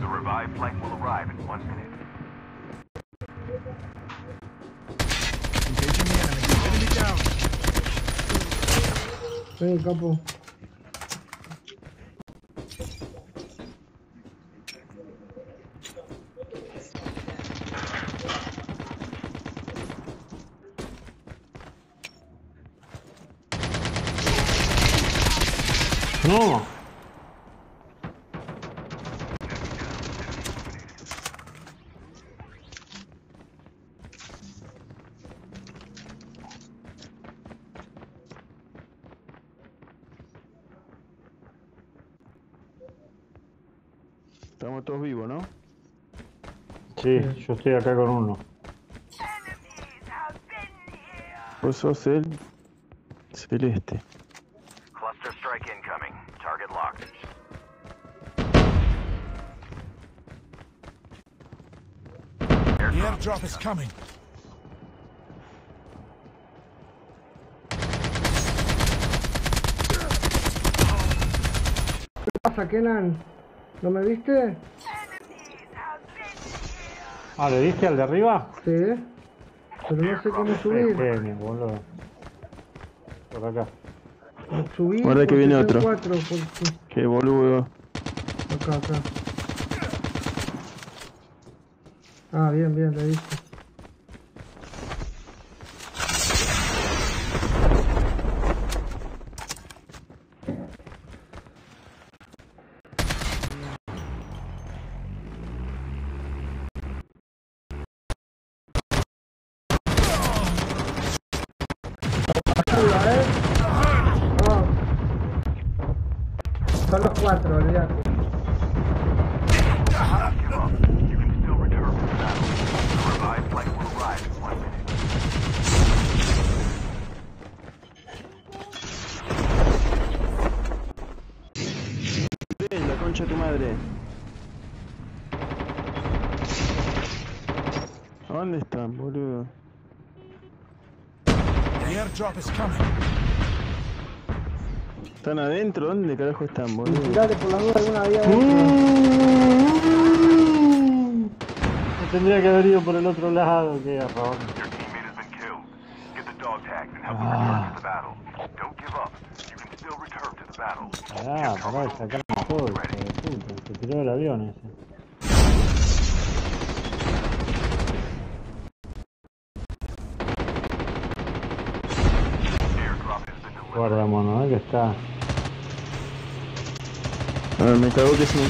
The revived flight will arrive in one minute. Engaging the enemy. Enemy down. Ven, capo. No. Estamos todos vivos, ¿no? Sí, yo estoy acá con uno. Vos sos el celeste. Cluster strike incoming. Target locked. The airdrop is coming. ¿Qué pasa, Kenan? ¿No me viste? Ah, ¿le diste al de arriba? Sí. Pero no sé cómo Qué subir. genio, boludo. Por acá. Subí. Guarda que viene otro. Cuatro, porque... Qué boludo. Acá, acá. Ah, bien, bien, le diste. ¿Están adentro? ¿Dónde carajo están, boludo? Tirate por la duda alguna vía Mm. tendría que haber ido por el otro lado, teammate has been killed. Get the dog tags and help them Ah. return to the battle. Don't give up. You can still return to the battle. Pará, pará de sacarme todo, hijo de puta. Se tiró del avión ese. Airdrop has been delivered. Guarda, mono, eh, que está. A ver, me cagó que se me...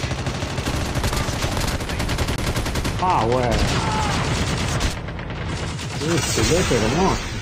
Ah, bueno. Este loco hermoso. Está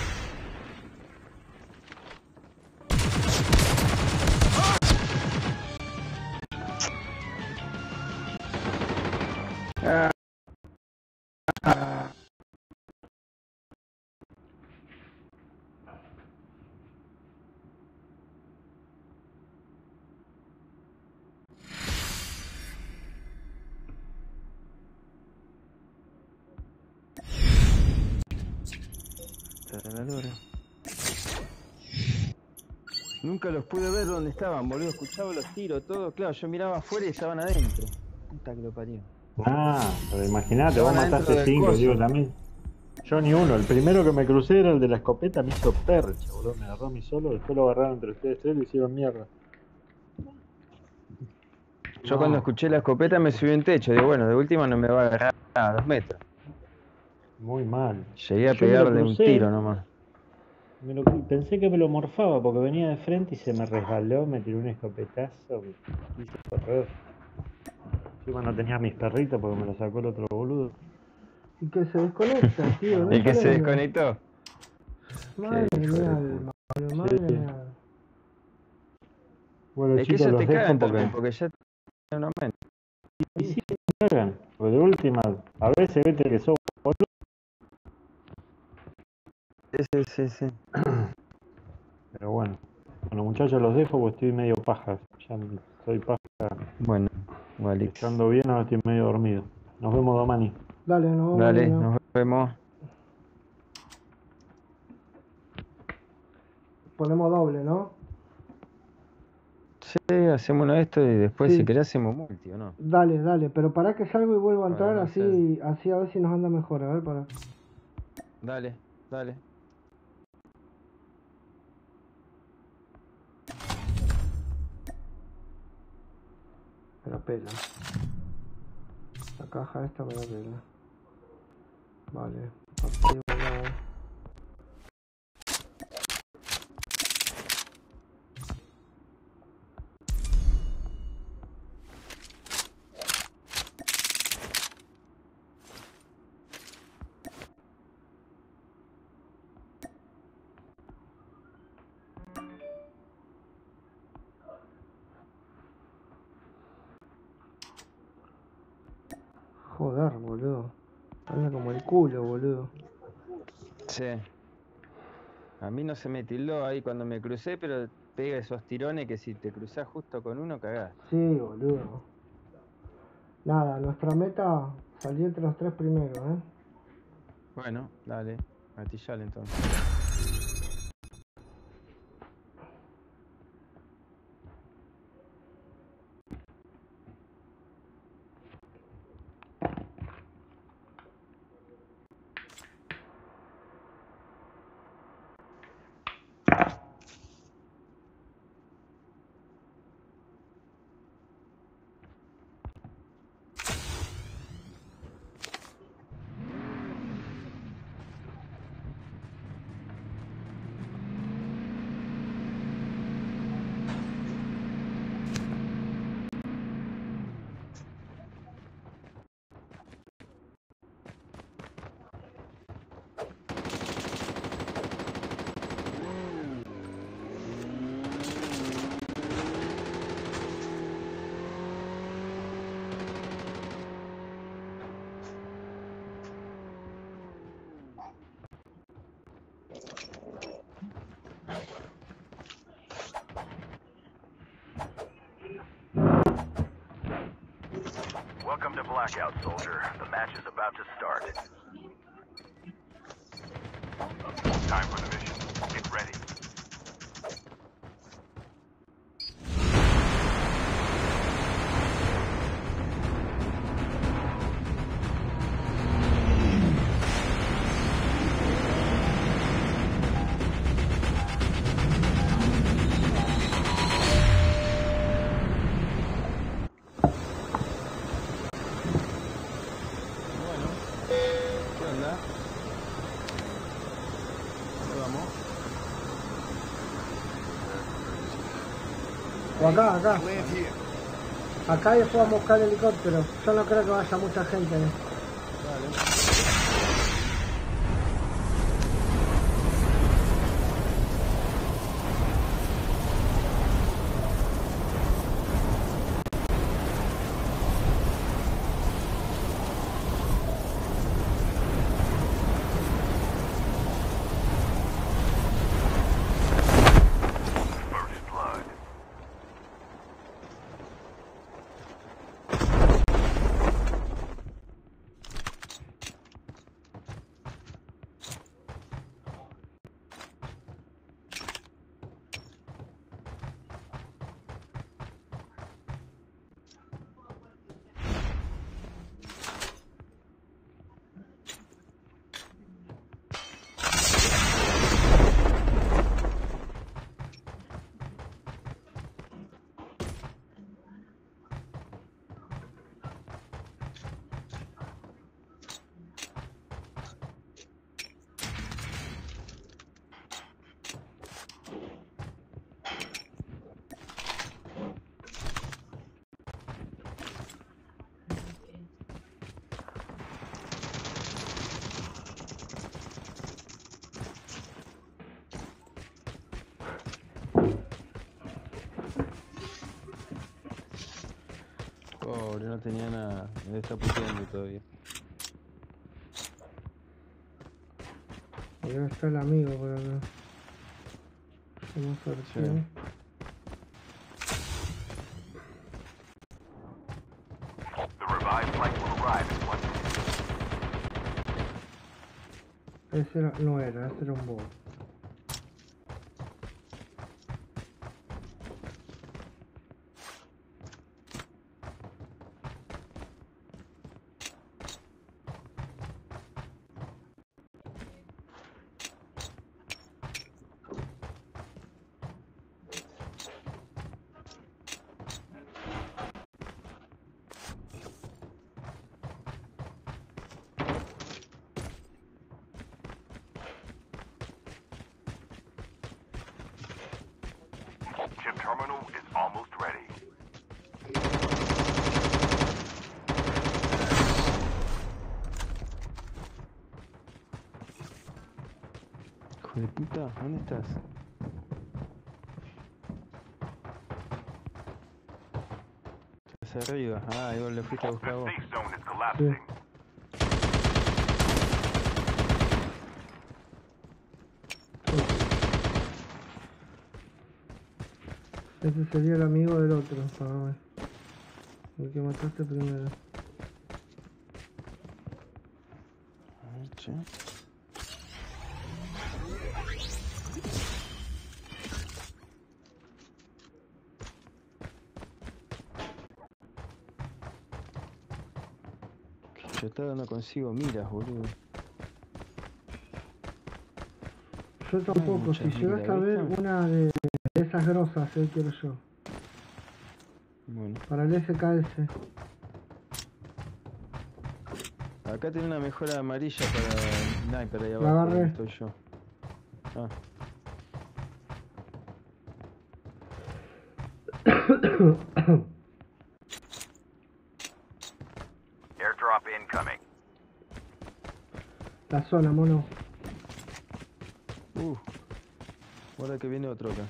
estaban, boludo. Escuchaba los tiros, todo. Claro, yo miraba afuera y estaban adentro. Puta que lo parió. Ah, pero imagínate, vos mataste cinco, coso. digo, también. Yo ni uno, el primero que me crucé era el de la escopeta, me hizo percha, boludo, me agarró a mí solo, después lo agarraron entre ustedes tres y hicieron mierda. Yo No. cuando escuché la escopeta me subí en techo. Digo, bueno, de última no me va a agarrar a dos metros. Muy mal. Llegué a pegarle un tiro nomás. Me lo- pensé que me lo morfaba porque venía de frente y se me resbaló, me tiró un escopetazo, me hice correr. Encima no tenía mis perritos porque me lo sacó el otro boludo. Y que se desconecta, tío. no El que se desconectó. Madre mía, madre Sí. mía. Bueno, Es que chicos, ellos los te cagan porque también, porque ya tienen un aumento. Y sí, me cagan. Porque de última, a veces viste que sos boludo. Sí, sí, sí. Pero bueno. Bueno, muchachos, los dejo porque estoy medio paja. Ya soy paja. Bueno, Walix. Estando bien, ahora estoy medio dormido. Nos vemos, Domani. Dale, no. Dale, no. nos vemos. Ponemos doble, ¿no? Sí, hacemos uno de estos y después Sí. si querés hacemos multi, ¿o no? Dale, dale, pero para que salgo y vuelvo a entrar, así, así a ver si nos anda mejor, a ver, para. Dale, dale. Me la pela. La caja esta me la pela. Vale. Boludo. Anda como el culo, boludo. Sí. A mí no se me tildó ahí cuando me crucé, pero pega esos tirones que si te cruzás justo con uno cagás. Sí, boludo. Nada, nuestra meta salió entre los tres primeros, ¿eh? Bueno, dale, matillale entonces. Soldier. O acá, acá. Acá vamos a buscar el helicóptero. Yo no creo que vaya mucha gente. ¿eh? Dale. First blood. no tenía nada. Me está puteando todavía. Y ahora está el amigo por acá. Vamos a ver Sí. Ese era- no era, ese era un bot. Chip terminal is almost ready. Hijo de puta, ¿dónde estás? Estás arriba. Ah, igual le fuiste a buscar vos. zone is collapsing. Ese sería el amigo del otro, para ver. El que mataste primero. No consigo miras, boludo. Yo tampoco, si muchas llegas a ver una de, esas grosas, eh, quiero yo. Bueno, Para el SKS. acá tiene una mejora amarilla para sniper ahí La abajo. agarré. Estoy yo. Ah, Airdrop incoming. La zona, mono. uh. Ahora que viene otro acá.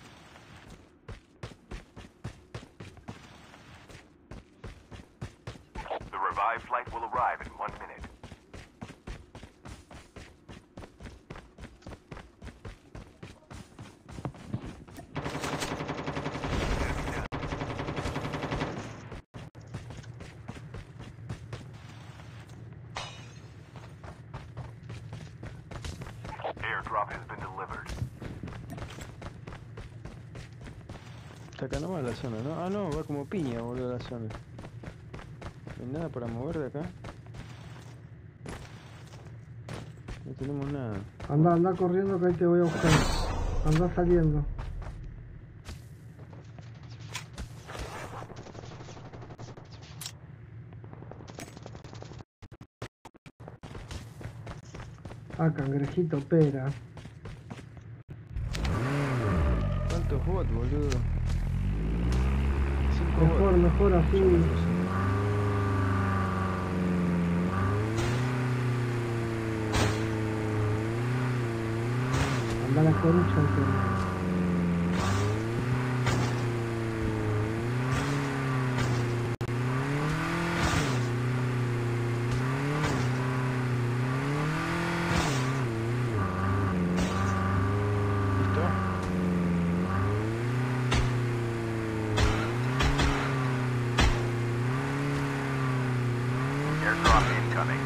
The revived flight will arrive in one minute. Airdrop has been delivered. Está acá nomás la zona, ¿no? Ah, no, va como piña, boludo, la zona. No hay nada para mover de acá. No tenemos nada. Anda, corriendo que ahí te voy a buscar. Anda saliendo. Ah, cangrejito pera. ¿Cuántos bots, boludo? Cinco Mejor, bots. mejor así. Yo me puse. Anda la concha de tu- ¿Listo? Airdrop incoming.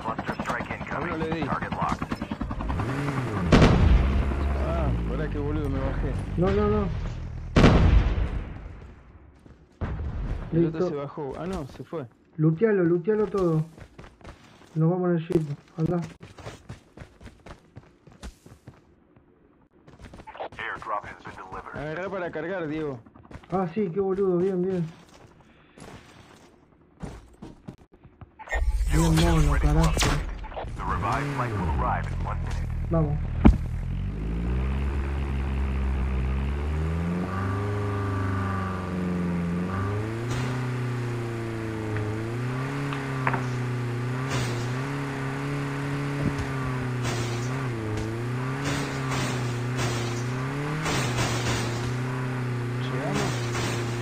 Cluster strike incoming. Ahora le di. Target locked. Ah, ahora que boludo me bajé. No, no, no. El otro se Listo. bajó. Ah, no, se fue. Lutealo, lutealo todo. Nos vamos en el jeep. Anda. Agarrá para cargar, Diego. Ah, sí, qué boludo. Bien, bien. Bien mono, carajo. The revived flight will arrive in one minute. Vamos.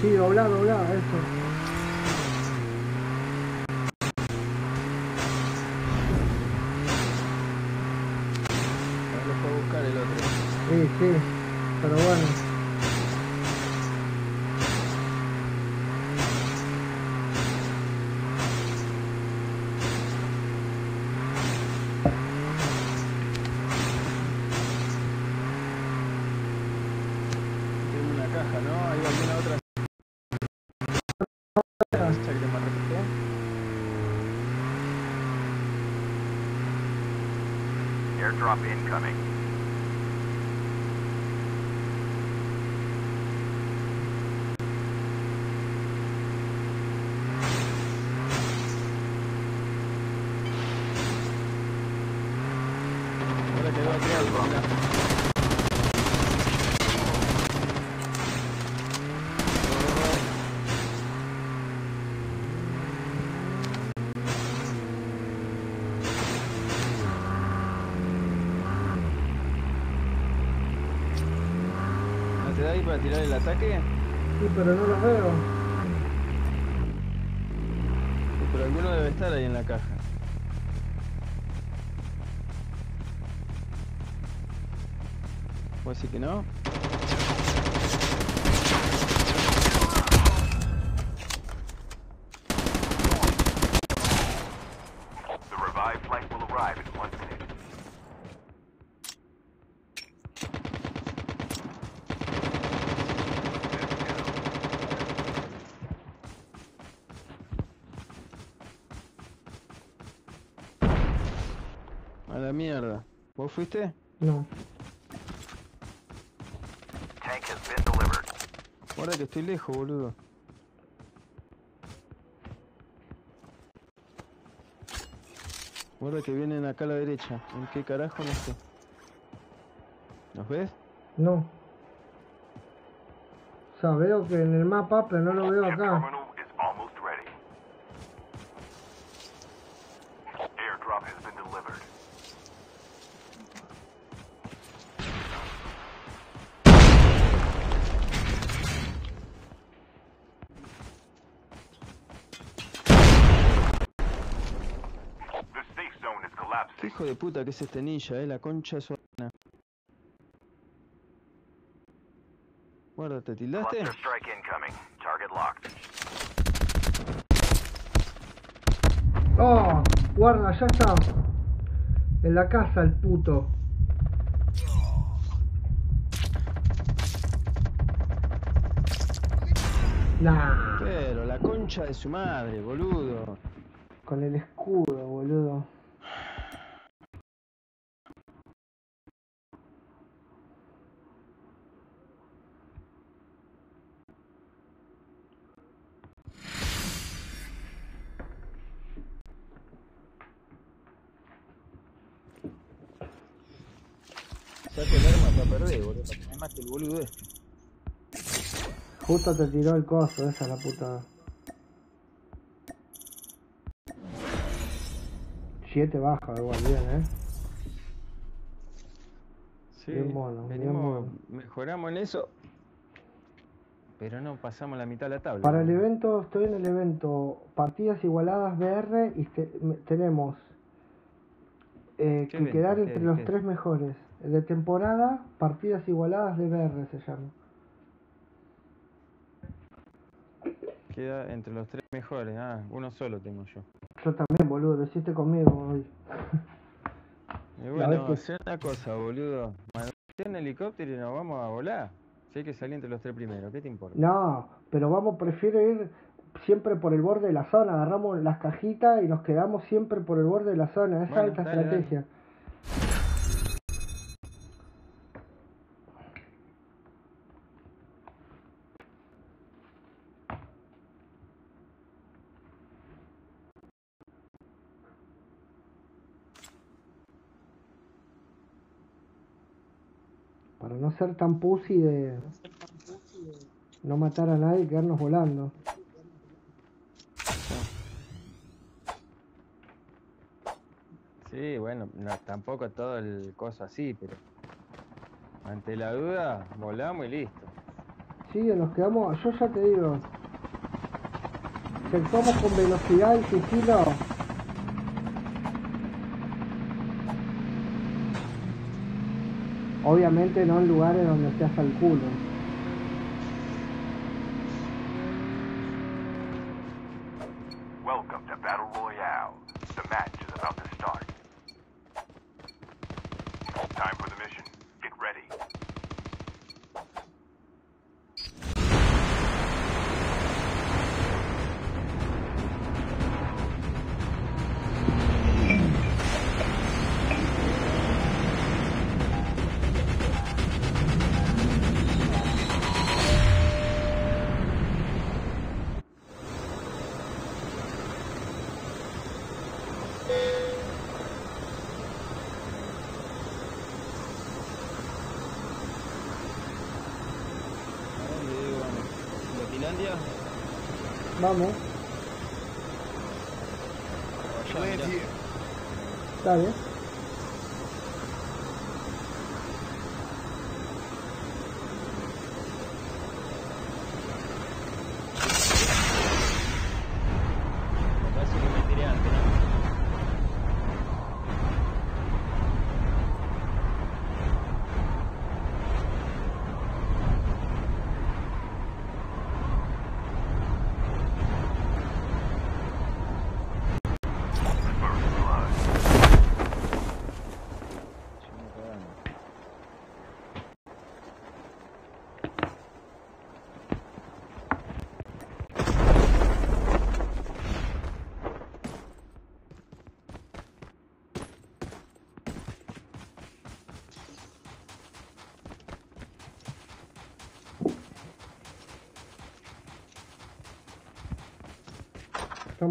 Sí, dobla, dobla, eso. No lo fue a buscar el otro. Sí, sí. Pero bueno. Tiene una caja, ¿no? ¿Hay alguna otra? ¿Esa que te marqué? Airdrop incoming. Ahora quedó atrás, mirá. ¿No te da ahí el ataque? Sí, pero no los veo. Sí, pero alguno debe estar ahí en la caja. ¿Vos decís que no? The revived flight will arrive in one minute. A la mierda. ¿Vos fuiste? No. Tank has been delivered. Ahora que estoy lejos, boludo. Ahora que vienen acá a la derecha. ¿En qué carajo? No sé. ¿Los ves? No. O sea, veo que en el mapa, pero no lo veo acá. De puta que es este ninja, eh? La concha de su hermana. Guarda, ¿te tildaste? Oh, guarda, ya está. En la casa el puto. Nah, Pero la concha de su madre, boludo. con el escudo, boludo. Saco el arma para perder, boludo. Para que me mate el boludo este. Justo te tiró el coso, esa es la puta. Siete baja, igual bien, eh. Sí, Bien mono, bien venimos, mono. mejoramos en eso. Pero no pasamos la mitad de la tabla. Para el evento, estoy en el evento Partidas Igualadas BR y te- tenemos eh, ¿Qué que evento? quedar ¿Qué- entre qué los es? tres mejores. De temporada, Partidas Igualadas de BR se llama. Queda entre los tres mejores. Ah, uno solo tengo yo. Yo también, boludo, lo hiciste conmigo hoy. Y La bueno, vez que- hacer una cosa, boludo. Mandate un helicóptero y nos vamos a volar. Si hay que salir entre los tres primeros, ¿qué te importa? No, pero vamos, prefiero ir siempre por el borde de la zona. Agarramos las cajitas y nos quedamos siempre por el borde de la zona. Esa Bueno, es la dale. Ser tan pussy de no matar a nadie y quedarnos volando. Sí, bueno, no, tampoco todo el coso así, pero ante la duda, volamos y listo. Sí, nos quedamos, yo ya te digo, si actuamos con velocidad y sigilo, obviamente no en lugares donde se hace el culo.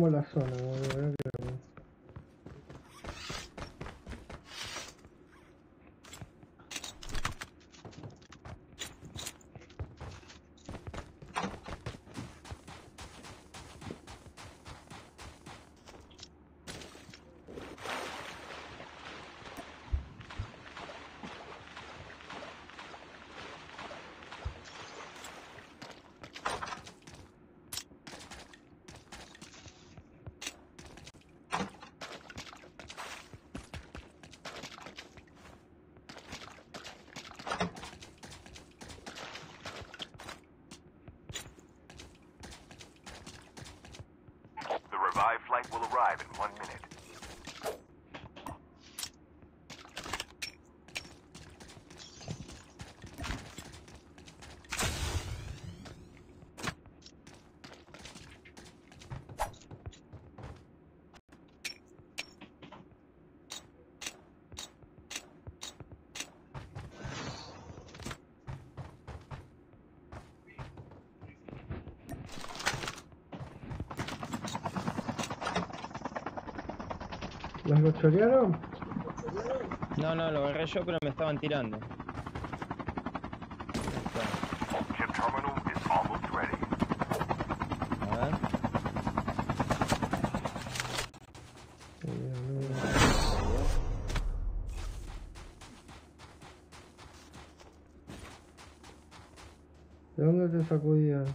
En la zona, mirá que- The revived flight will arrive in one minute. ¿Los lo chorearon? No, no, lo agarré yo, pero me estaban tirando. ¿De dónde te sacudían?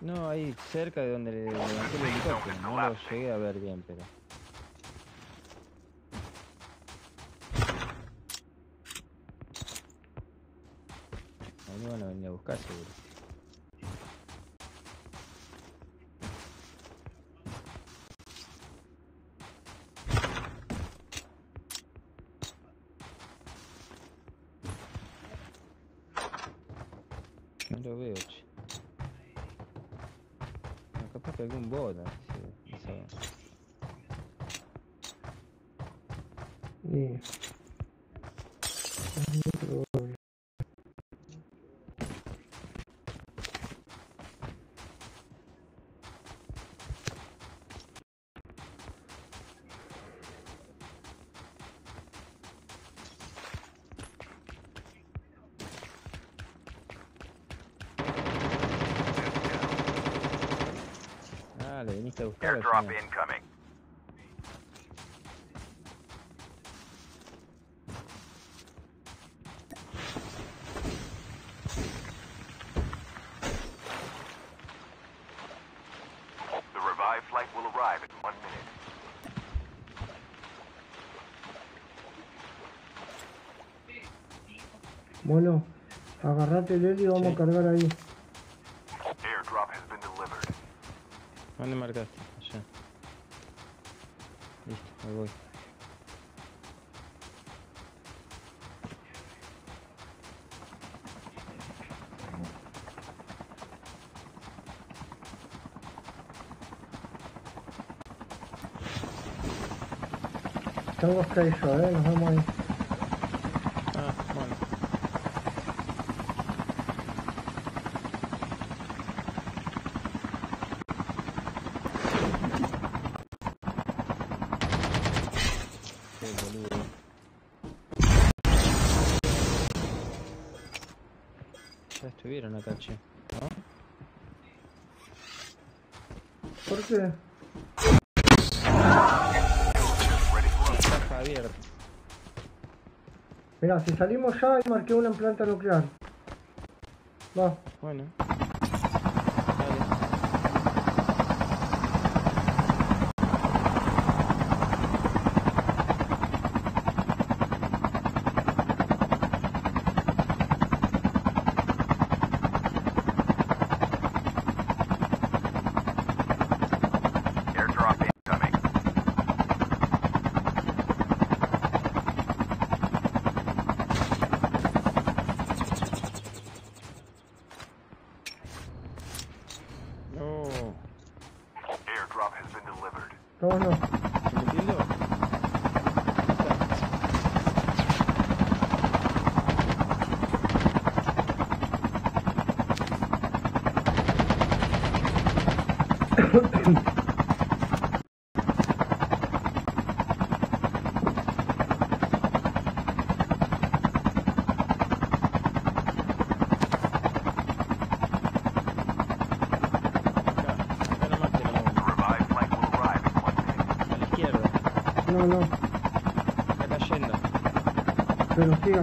No, ahí cerca de donde le levanté el helicóptero. No lo llegué a ver bien, pero. Ahí me van a venir a buscar seguro. No lo veo, che. No, capaz que algún Airdrop incoming. The revived flight will arrive in one minute. Bueno, agarrate el helio y vamos a cargar ahí. Airdrop has been delivered. ¿Dónde marcaste? tengo Skyshot, eh, nos vemos ahí. Ah, bueno. Ya estuvieron acá, che, ¿no? ¿Por qué? Mirá, si salimos ya, y marqué una en planta nuclear. Va. Bueno.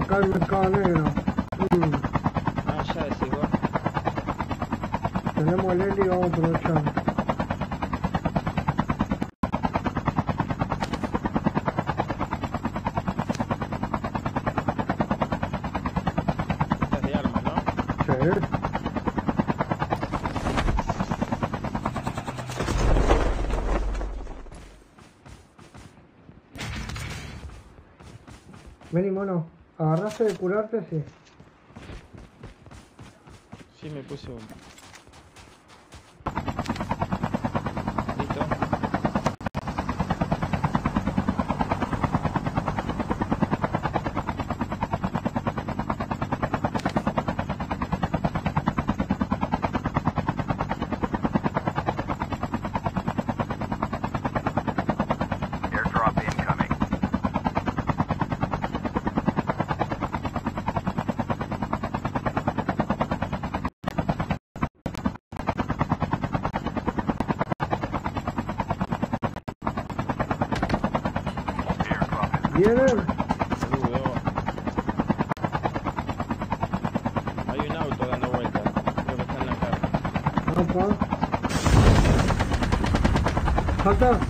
Carmen Caballero. Mm. Ah, ya, es igual. Tenemos el helio, aprovechamos. de curarte, sí. Sí, me puse uno. Pasa.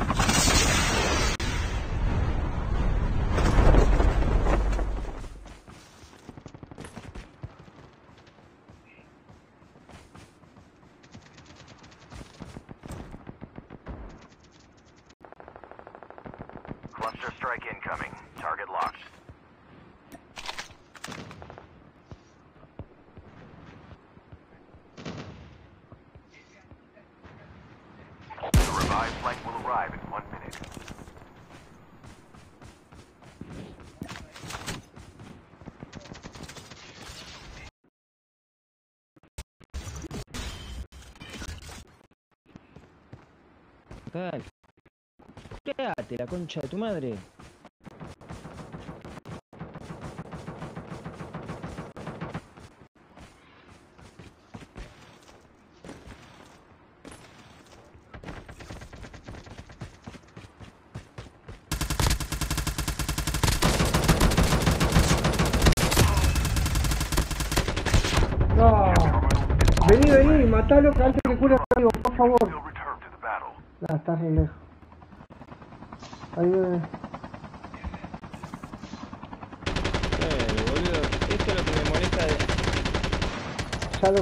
la concha de tu madre.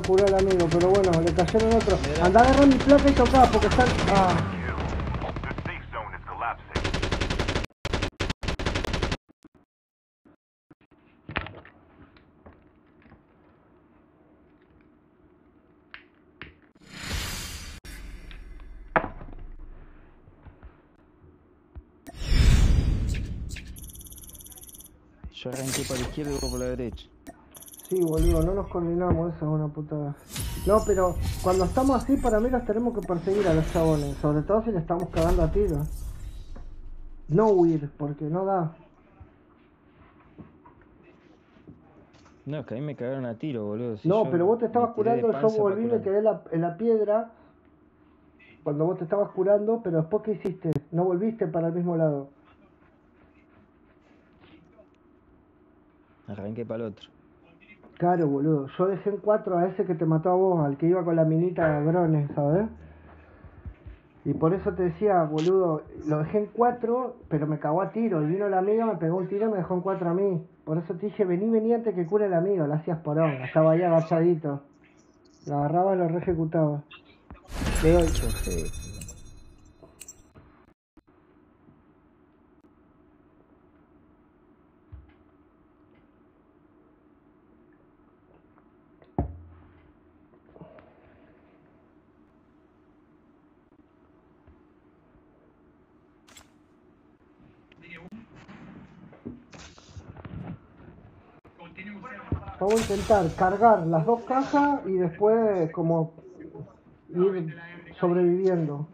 Curó el amigo, pero bueno, le cayeron otro. Anda a agarrar mi placa y tocá, porque están. Ah. Yo arranqué para la izquierda vos por la derecha. Sí, boludo, no nos coordinamos, eso es una putada. No, pero cuando estamos así, para mí los tenemos que perseguir a los chabones, sobre todo si le estamos cagando a tiros. No huir, porque no da. No, es que a mí me cagaron a tiro, boludo. Si No, pero vos te estabas curando, yo volví, me quedé en la, en la piedra cuando vos te estabas curando, pero después ¿qué hiciste? No volviste para el mismo lado. Arranqué para el otro. Claro, boludo. Yo dejé en cuatro a ese que te mató a vos, al que iba con la minita de drones, ¿sabes? Y por eso te decía, boludo, lo dejé en cuatro, pero me cagó a tiro. Y vino la amiga, me pegó un tiro y me dejó en cuatro a mí. Por eso te dije, vení, vení antes que cure el amigo. Lo hacías porón, estaba ahí agachadito. Lo agarraba y lo re ejecutaba. Doy. Sí. Vamos a intentar cargar las dos cajas y después como ir sobreviviendo.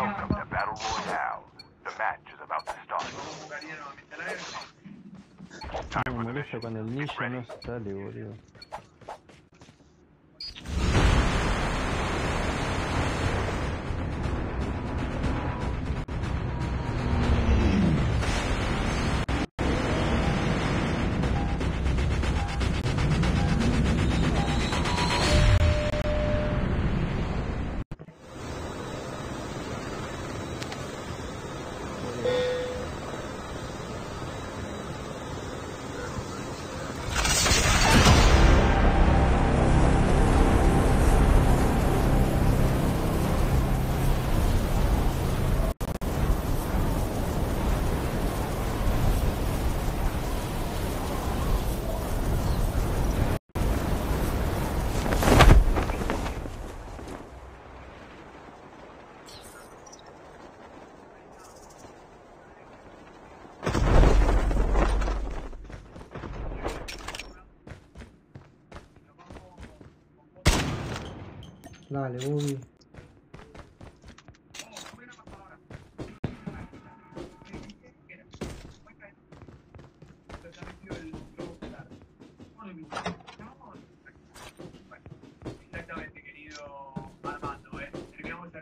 Welcome to Battle Royale. The match is about to start. Cuando el ninja no sale, boludo.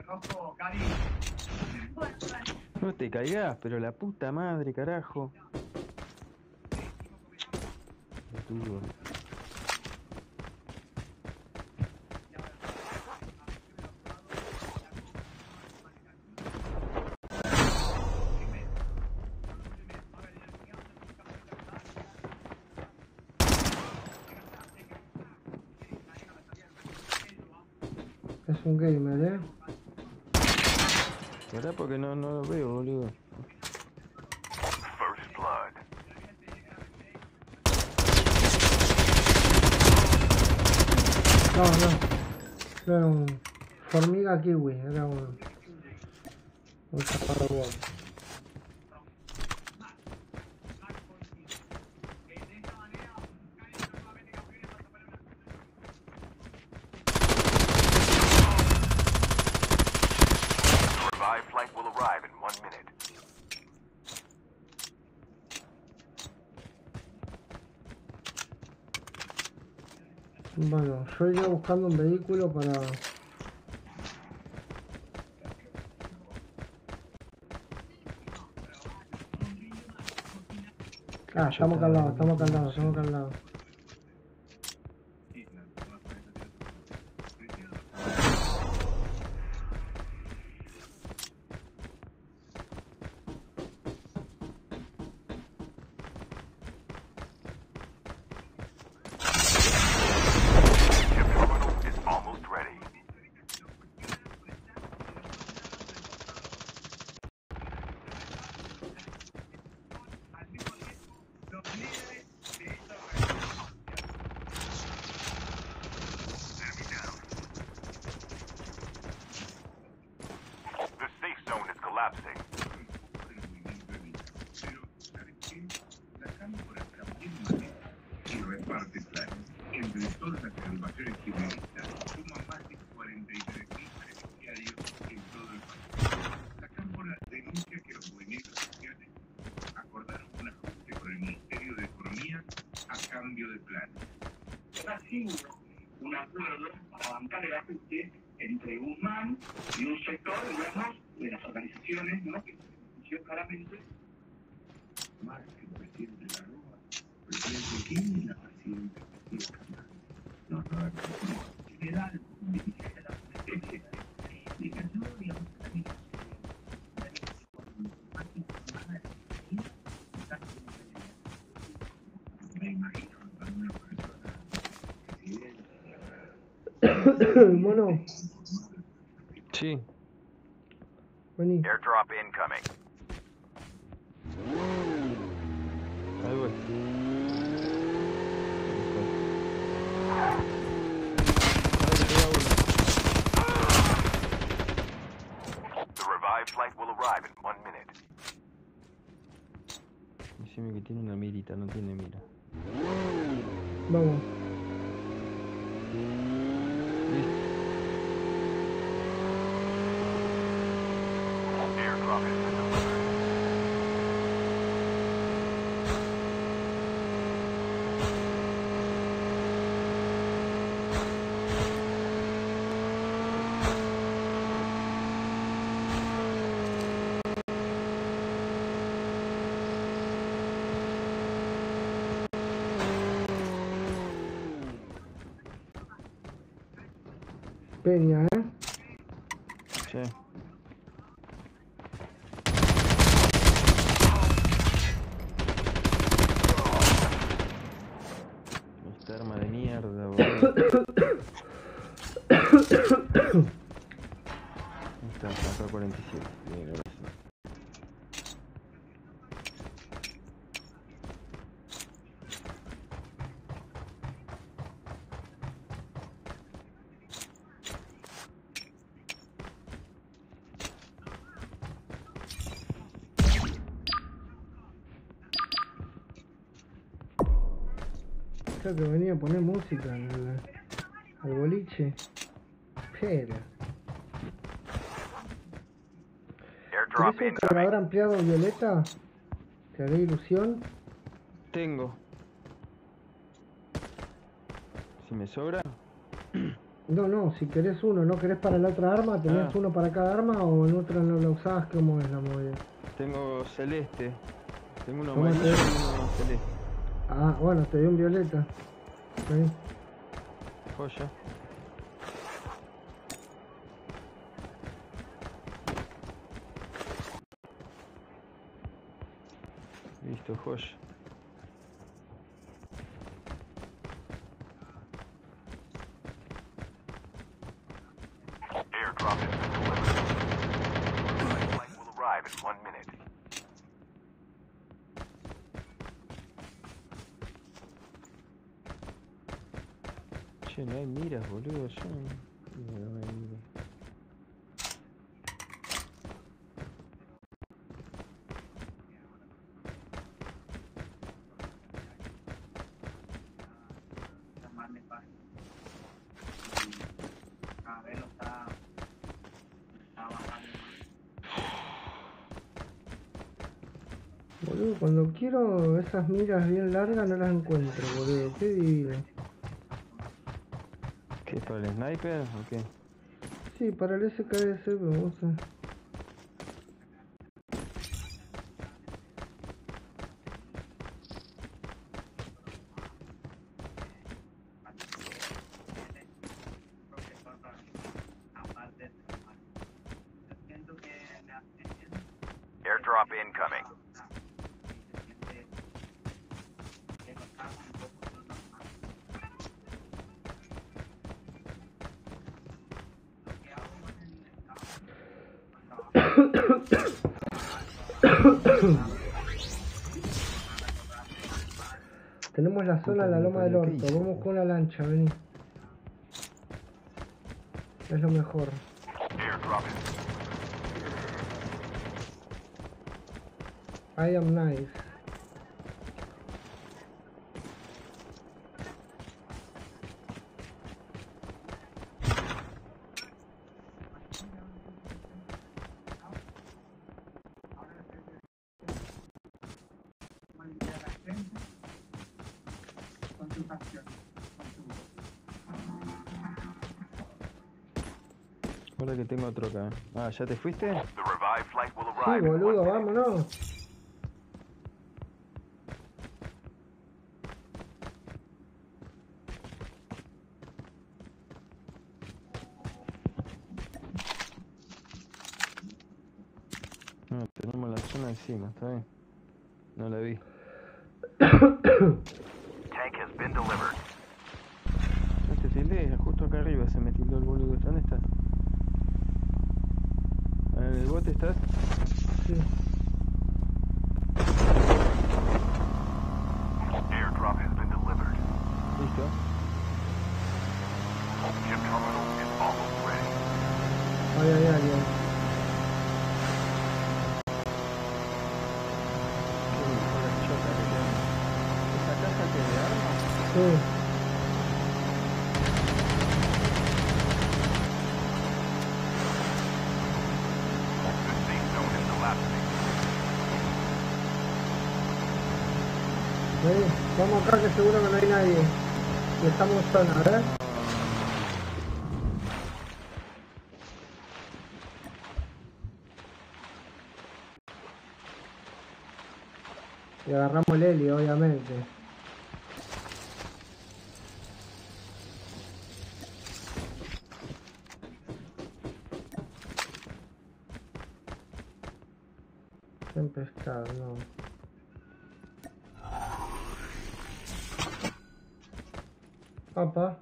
Rojo, Cari. No te caigas, pero la puta madre, carajo. Es un gamer, ¿eh? ¿Verdad? Porque no, no lo veo, boludo. No, no. No era un formiga kiwi, era un. Un chaparro Bueno, yo buscando un vehículo para... Ah, estamos acá estamos acá al estamos acá. Chip terminal is almost ready. The safe zone is collapsing. y reparte planes. Entre todas las agrupaciones criminalistas, suman más de 43.000 beneficiarios en todo el país. La Cámpora denuncia que los movimientos sociales acordaron un ajuste con el Ministerio de Economía a cambio de planes. Así un acuerdo para bancar el ajuste entre Guzmán y un sector, digamos, de las organizaciones, ¿no? Que se denunció claramente Más que el presidente de la Rúa, el presidente Kim y la presidenta Cristina Fernández. No, no, no. general de la justicia y que no, digamos, también Me imagino a una persona Mono, Sí. vení. Airdrop incoming. Ahí voy. The revived flight will arrive in one minute. Que tiene una mirita, no tiene mira. Vamos. Airdrop has Peña, ¿eh? Sí. Esta arma de mierda, boludo. a poner música al, al boliche. Pero. ¿Tienes un cargador ampliado violeta? ¿Te haré ilusión? Tengo. Si me sobra, No, no, si querés uno, ¿no querés para la otra arma? ¿Tenías Ah. uno para cada arma o en otra no lo usabas? ¿Cómo es la movida? tengo celeste. Tengo uno ¿Cómo amarillo y uno celeste. Ah, bueno, te dio un violeta. Sí. Joya. Listo, joya. Airdrop has been delivered. Revived flight will arrive in one minute. Che, no hay miras, boludo. Yo no... no hay miras. llamarle paz. A ver, lo está, está bajando. Boludo, cuando quiero esas miras bien largas no las encuentro, boludo. Qué divino. ¿Qué para el sniper o qué? Sí, para el SKS, pero no sé. La zona de la loma del ¿qué orto. Vamos con la lancha, vení. Es lo mejor. I am nice. Otro acá. Ah, ¿ya te fuiste? Sí, boludo, vámonos. No, tenemos la zona encima, está bien. No la vi. Tank has been delivered. No te tildé, justo acá arriba se me tildó el boludo. ¿Dónde estás? Ah, ¿En el bote estás? Sí. Airdrop has been delivered. Listo. Chip terminal is almost ready. Ay, ay, ay, ay. Qué mejor chota que tengo. ¿Esa caja que de armas? Sí. The safe zone is collapsing. Vení, vamos acá que seguro que no hay nadie. A ver. Y agarramos el heli, obviamente. Tempestad, no. Papá.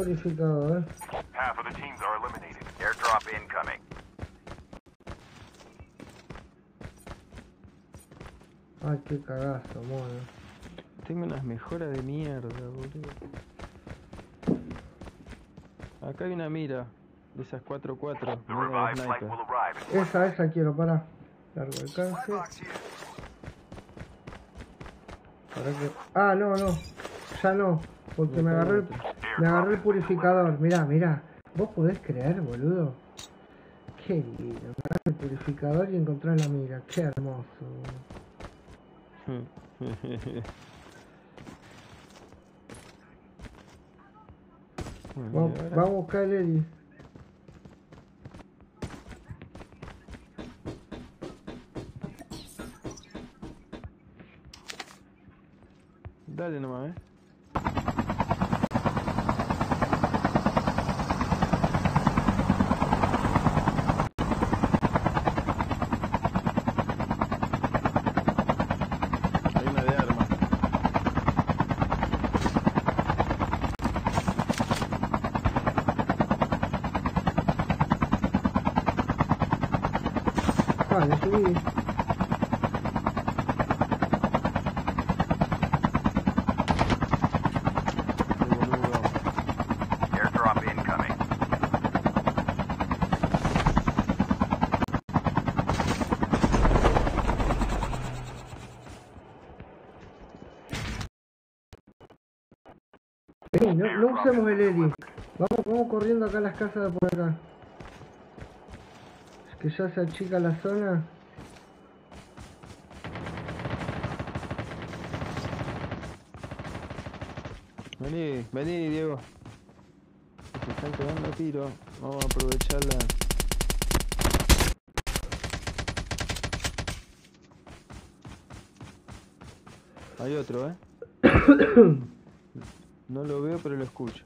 Purificador. Half of the teams are eliminated. Airdrop incoming. Ay, qué cagazo, mono. Tengo unas mejoras de mierda, boludo. Acá hay una mira. De esas 4-4. The Mira de revived flight sniper. will arrive in one Esa, esa quiero, para. Largo alcance. Para que... Ah, no, no. Ya no. Porque me agarré el, me agarré el purificador. Mirá, mirá. ¿Vos podés creer, boludo? Qué lindo. Me agarré el purificador y encontré la mira. Qué hermoso. Vamos, vamos a buscar el. Dale nomás, eh. No, usemos el Eli. Vamos, vamos corriendo acá a las casas de por acá. Es que ya se achica la zona. Vení, vení, Diego. Se están quedando a tiro. Vamos a aprovecharla. Hay otro, ¿eh? No lo veo, pero lo escucho.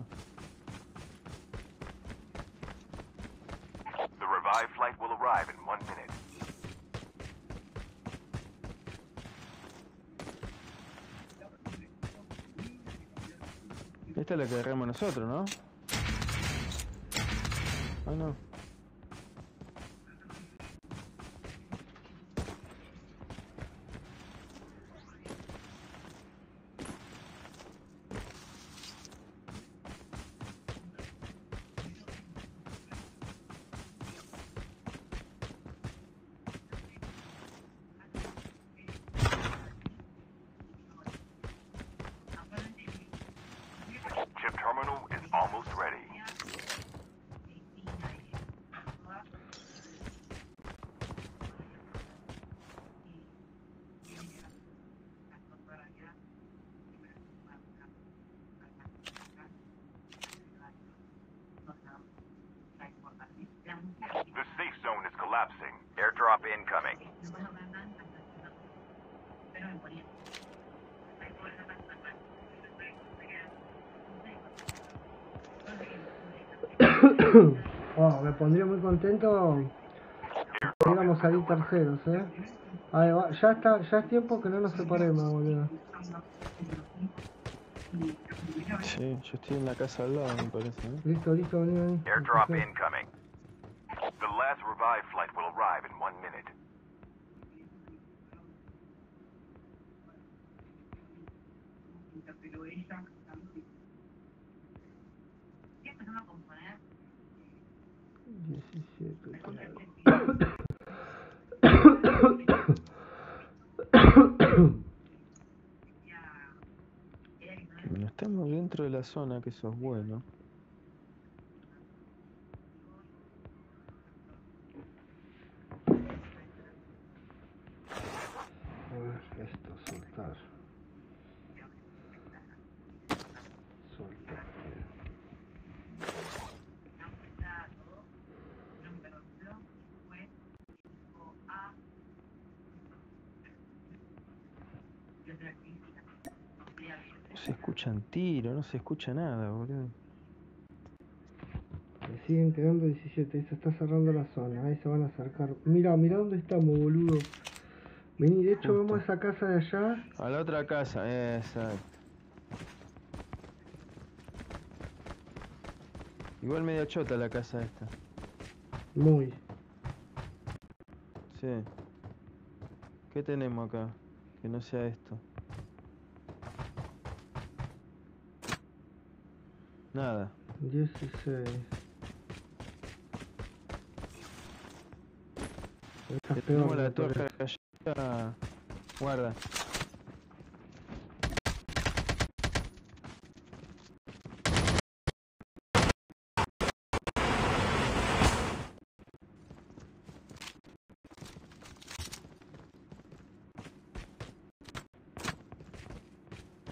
The revived flight will arrive in one minute. Esta es la que agarramos nosotros, ¿no? Ah, no. Chip terminal is almost ready. The safe zone is collapsing. Airdrop incoming. Oh, me pondría muy contento que íbamos a salir terceros, ¿eh? Ahí va, ya está, ya es tiempo que no nos separemos, boludo. Sí, yo estoy en la casa al lado, me parece, ¿eh? Listo, listo, vení, vení. Airdrop incoming. The last revived flight will arrive in one minute. Diecisiete, Bueno, estamos dentro de la zona, que eso es bueno. A ver, esto, soltar. Soltar. No se escuchan no se escucha nada, boludo. Me siguen quedando 17, se está cerrando la zona, ahí se van a acercar. Mira, mira dónde estamos, boludo. Vení, de hecho Justo. vemos esa casa de allá. A la otra casa, exacto. Igual medio chota la casa esta. Muy. Sí. ¿Qué tenemos acá? Que no sea esto. Nada. 16. Esta es Tenemos peor, la torre allá. Guarda.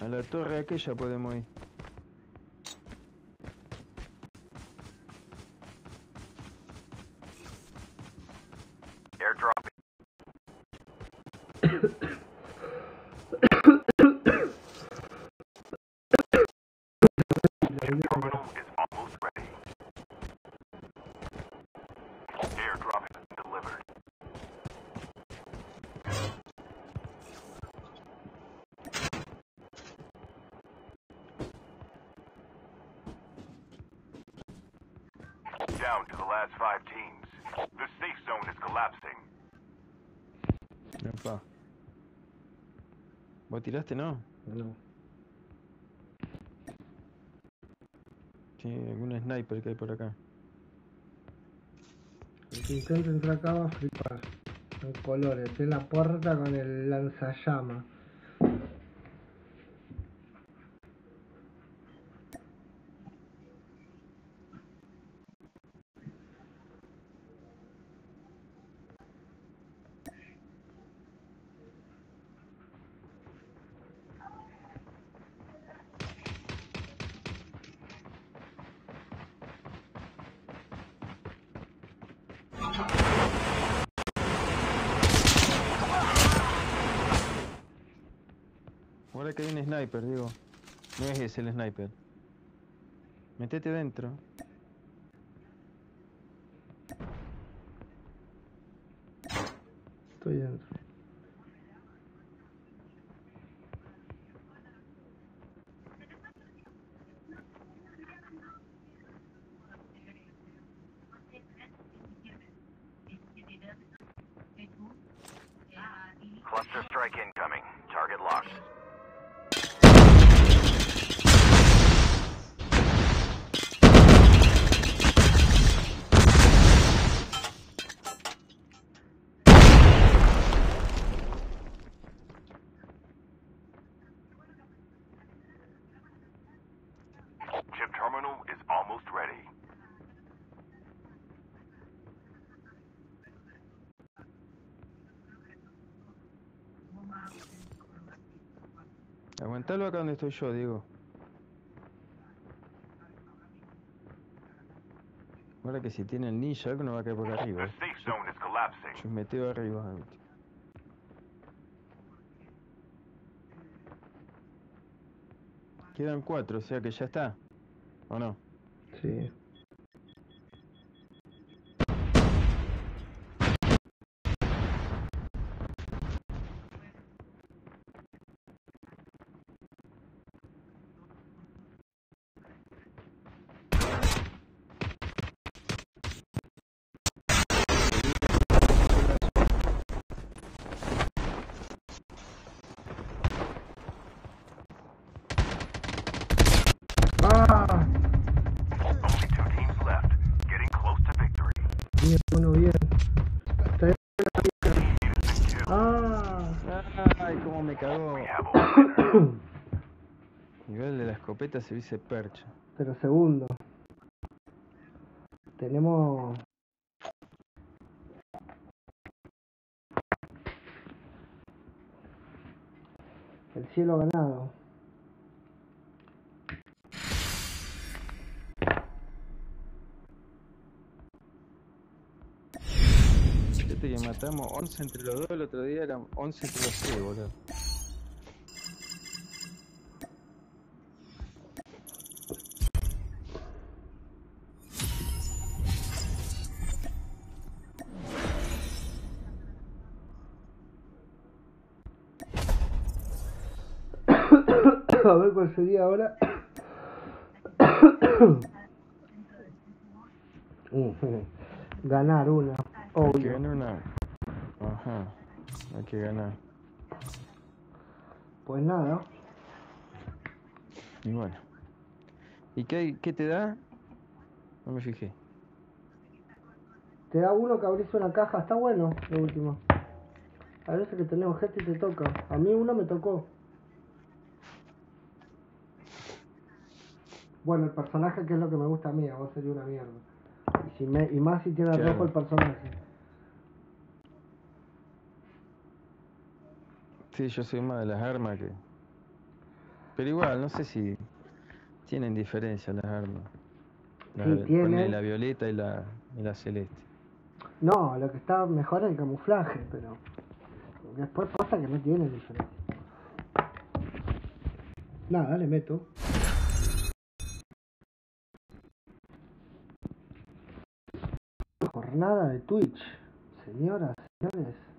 A la torre aquella podemos ir. Airdrop. Terminal is almost ready. Airdrop has been delivered. Down to the last five teams. The safe zone is collapsing. Epa. ¿Vos tiraste, no? No. Tiene algún sniper que hay por acá. El que intenta entrar acá va a flipar. En colores, en la puerta con el lanzallamas. Ahora que hay un sniper, digo. No es ese el sniper. Metete dentro. Estoy dentro. Cluster strike incoming. Target locked. Chip terminal is almost ready. Aguantalo acá donde estoy yo, Diego. Ahora que si tiene el ninja, algo no va a caer por arriba. Collapsing. Yo meteo arriba. Quedan cuatro, o sea que ya está. ¿O no? Sí. ¡Ah! Only two teams left. Getting close to victory. Bien, bueno, bien. Está ahí la ¡Ah! Ay, cómo me cagó. We have a winner. Nivel de la escopeta se dice percha. Pero segundo. Tenemos. El cielo ganado. Fíjate que matamos 11 entre los dos, el otro día eran 11 entre los 3, boludo. Cuál sería ahora. Ganar una. Hay que ganar una. Ajá. Hay que ganar. Pues nada. Y bueno. ¿Y qué, qué te da? No me fijé. Te da uno que abrís una caja. Está bueno, lo último. A veces que tenés objeto y te toca. A mí uno me tocó. Bueno, el personaje que es lo que me gusta a mí, a vos sería una mierda. Y, si me, y más si tiene Claro. rojo el personaje. Sí, yo soy más de las armas que. Pero igual, no sé si tienen diferencia las armas. La, Sí, tienen. la violeta y la, y la celeste. No, lo que está mejor es el camuflaje, pero después pasa que no tiene diferencia. Nada, le meto. Jornada de Twitch, señoras, señores.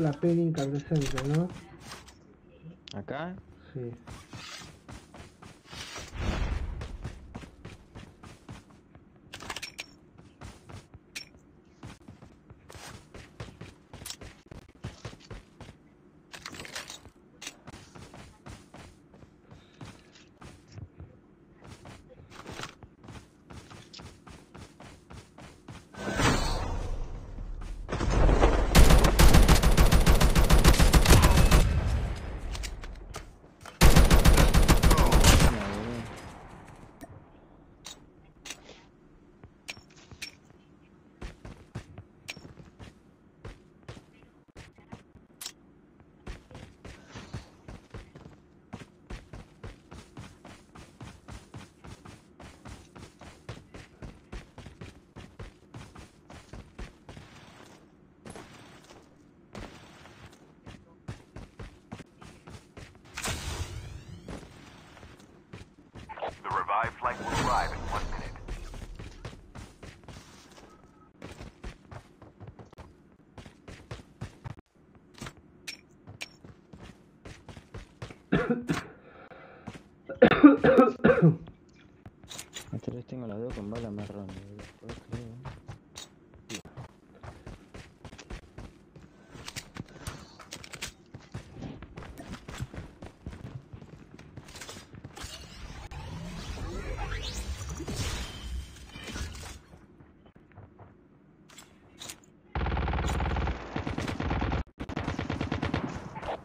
La pena incandescente, ¿no? ¿Acá? Sí. The revived flight will arrive in one minute. Esta vez tengo las dos con bala marrón. boludo. ¿Podés creer?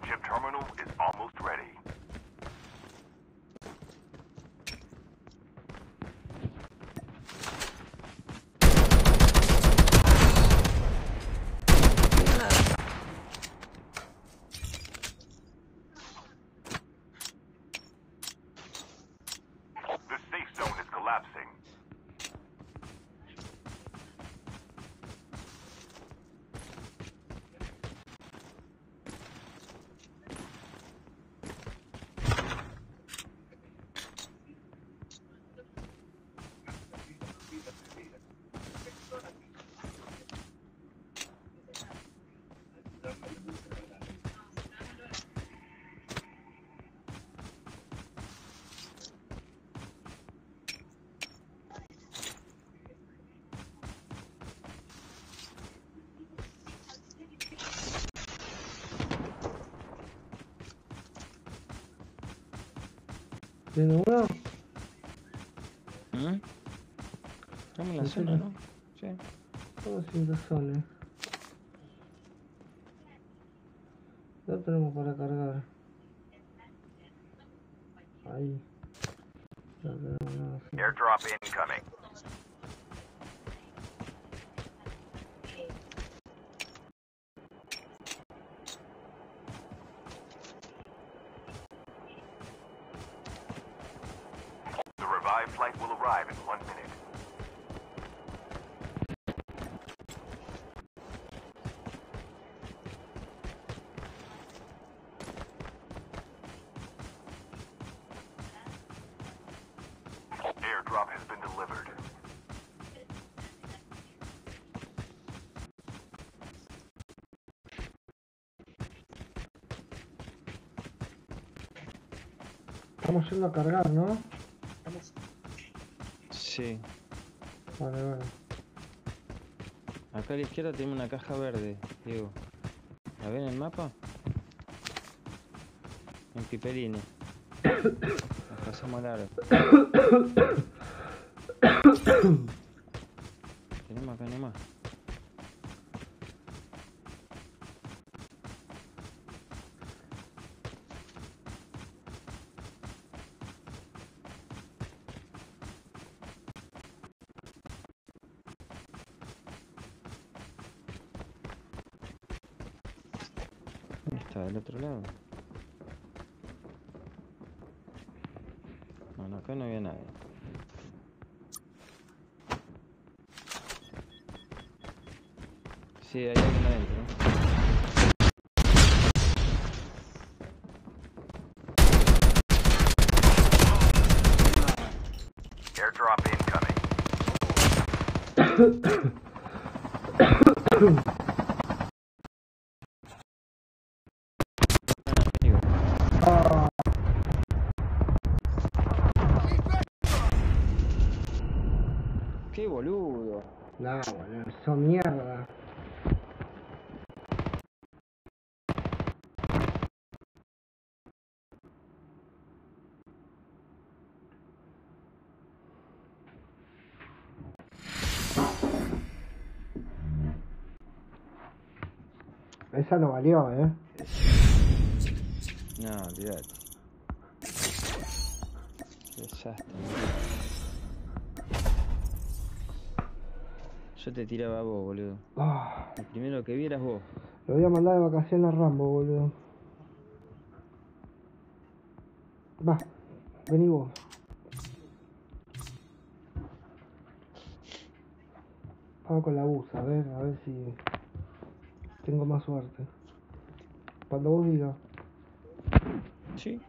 Chip terminal is almost ready. The safe zone is collapsing. ¿Tiene uno? ¿Mm? Estamos en la ¿En zona? ¿no? Sí. Todo sin razones. Ya tenemos para cargar. Ahí. Ya tenemos nada. Airdrop incoming. Estamos yendo a cargar, ¿no? Sí. Vale, vale. Acá a la izquierda tenemos una caja verde, Diego. ¿La ven en el mapa? En Pipeline. Nos pasamos largo. Tenemos acá nomás. ¿Dónde está? ¿Del otro lado? acá no había nadie. Sí, hay alguien adentro. Airdrop incoming. Ah, ¡Qué boludo! no, boludo, son mierda. Esa no valió, eh. No, olvidate. Yo te tiraba a vos, boludo. Ah, El primero que vieras vos. lo voy a mandar de vacaciones a Rambo, boludo. Va, vení vos. Vamos con la busa, a ver, a ver si tengo más suerte. Cuando vos digas. Sí.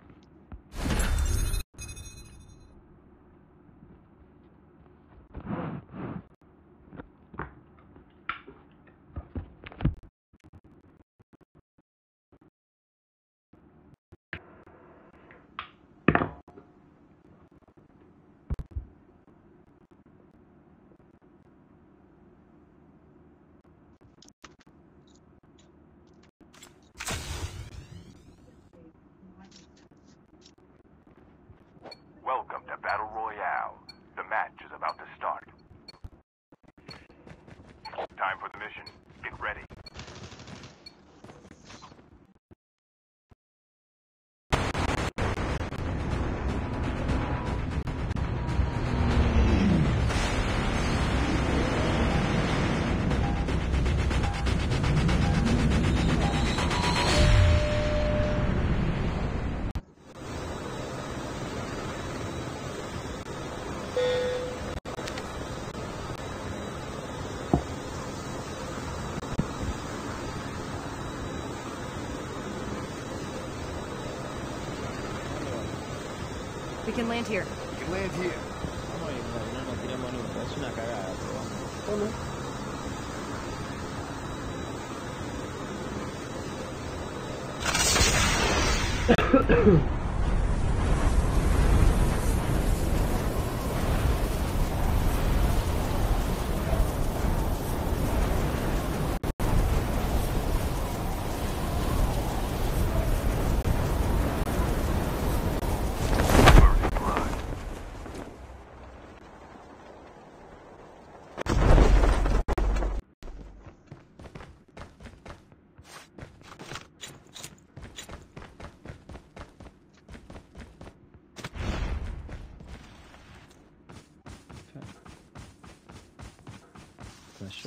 We can land here.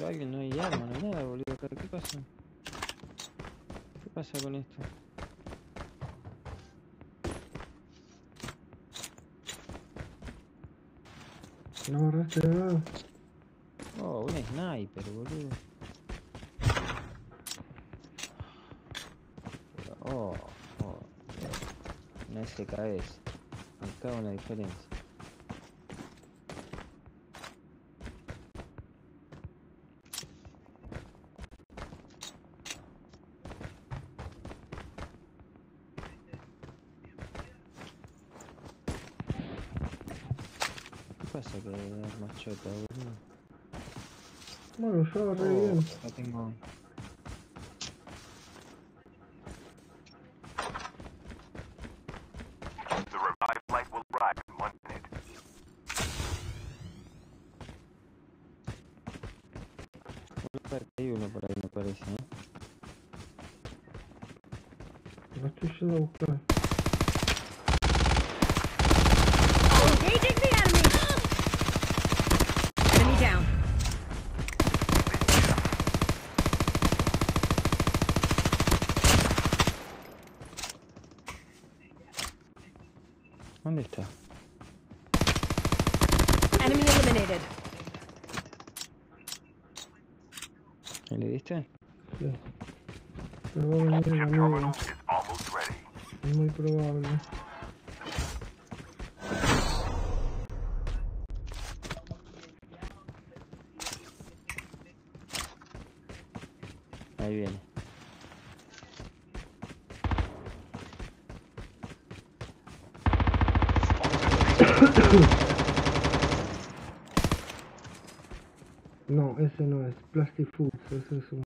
Alguien, no hay arma, no hay nada, boludo. acá. ¿Qué pasa? ¿Qué pasa con esto? No agarraste nada. Oh, un sniper, boludo. Oh, oh. Una SKS. En la diferencia. ¿Qué pasa que armas chota, boludo? Bueno, yo agarré Oh, bien. acá tengo. The revived flight will arrive in one minute. Boludo, acá Hay uno por ahí, me parece, ¿eh? Lo estoy yendo a buscar. Engaging the enemy! Enemy down. ¿Dónde está? Enemy eliminated. ¿Le diste? Sí. Pero va a venir el amigo. is almost ready. Es muy probable. Ahí viene. No, ese no es. Plastic Foods, ese es un...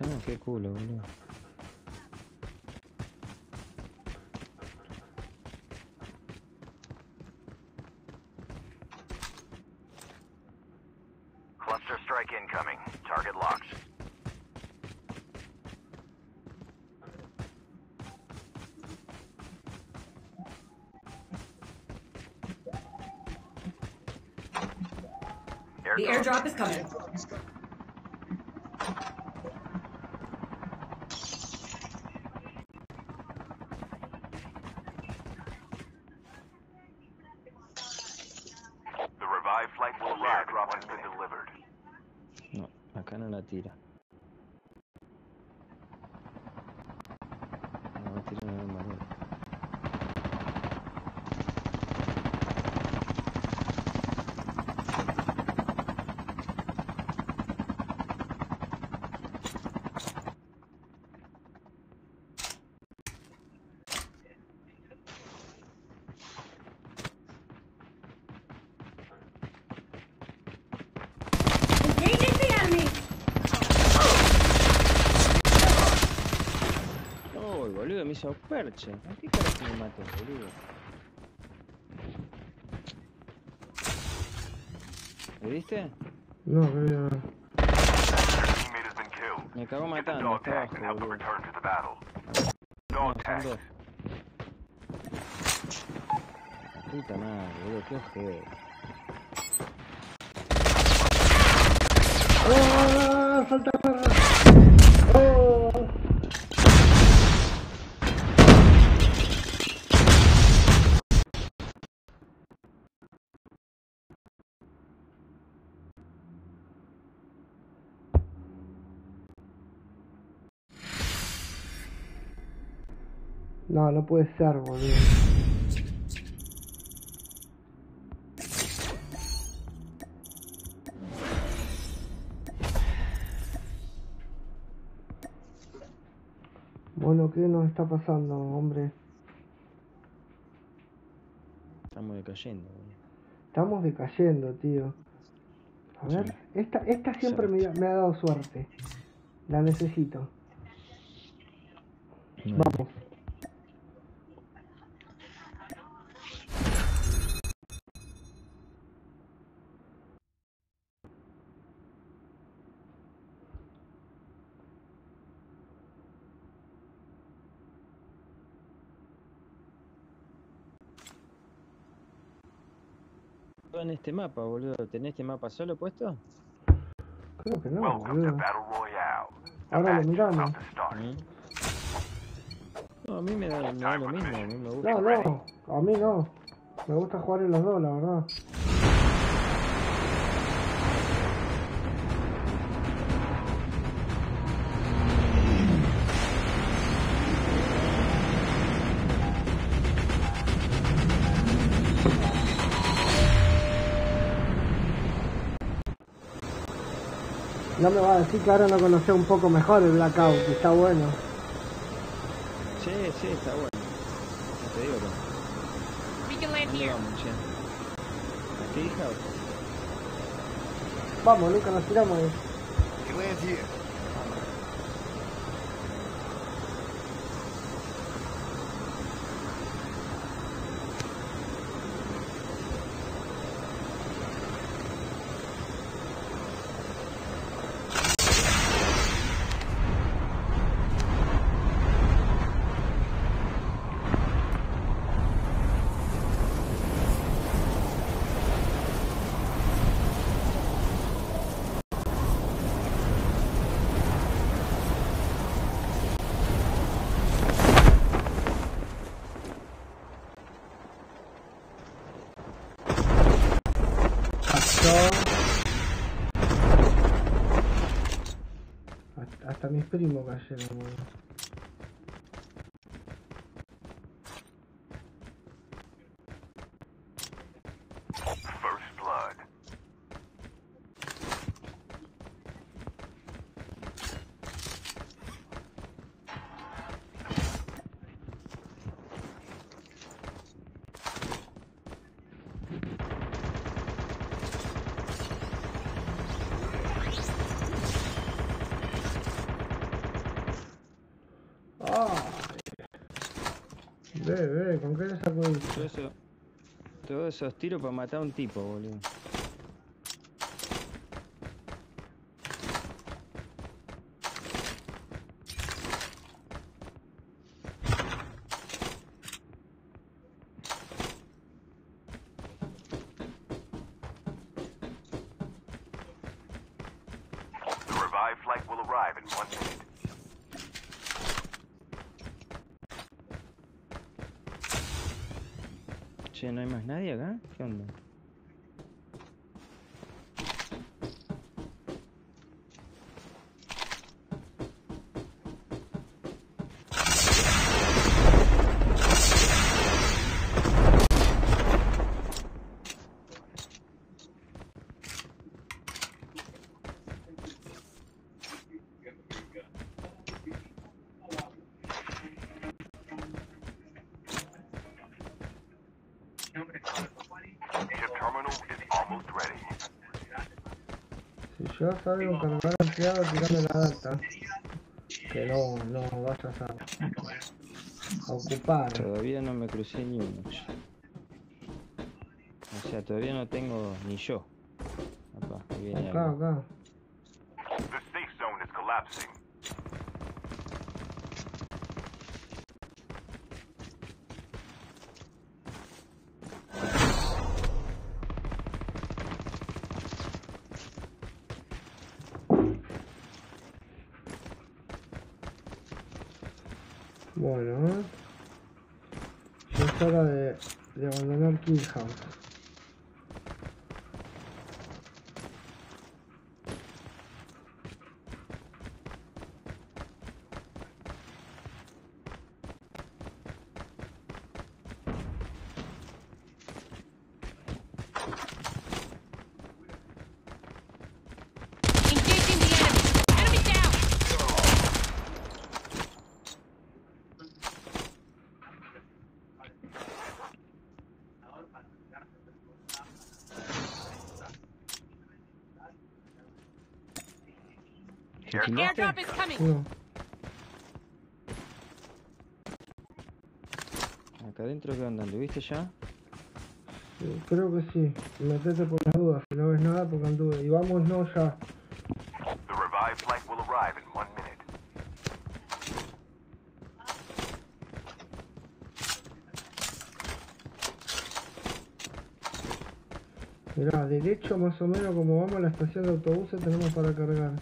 ¿Estamos en? Qué culo, boludo. Cluster strike incoming. Target locked. The airdrop is coming. Hizo perche. ¿A qué carajo me mató, boludo? ¿Le diste? No, been killed. Me the matando, está abajo, boludo. No, son tag. dos. Puta madre, boludo, qué. ¡Ah! No, no puede ser, boludo. Bueno, ¿qué nos está pasando, hombre? Estamos decayendo, boludo. Estamos decayendo, tío. A ver, esta, esta siempre me, me ha dado suerte. La necesito. Vamos. Este mapa, boludo. ¿Tenés este mapa solo puesto? Creo que no, boludo. Ahora lo miramos. ¿Mm? No, a mí me da, me da lo mismo, a mí me gusta. No, no, a mí no. Me gusta jugar en los dos, la verdad. No me va a decir que ahora no conoce un poco mejor el Blackout, que está bueno. Sí, sí, está bueno. No te digo que. We can land ¿Dónde here. vamos, hija? Vamos, Lucas, nos tiramos ahí. You land here. Hasta, hasta mis primos cayeron, boludo. First blood. Ay. Ve, ve, ¿con qué le saco Todo eso, todos esos tiros para matar a un tipo, boludo. Yo salgo cargar ampliado, tirame la data. Que no, no vayas a, a ocupar. Todavía no me crucé ni uno. O sea, todavía no tengo ni yo. Acá, acá. 嗯好 Airdrop is coming. Acá adentro, ¿qué onda? ¿Lo viste ya? sí, creo que sí. Metete por las dudas, si no ves nada porque anduve. Y vámonos ya. The revived flight will arrive in one minute. Mirá, derecho más o menos como vamos a la estación de autobuses tenemos para cargar.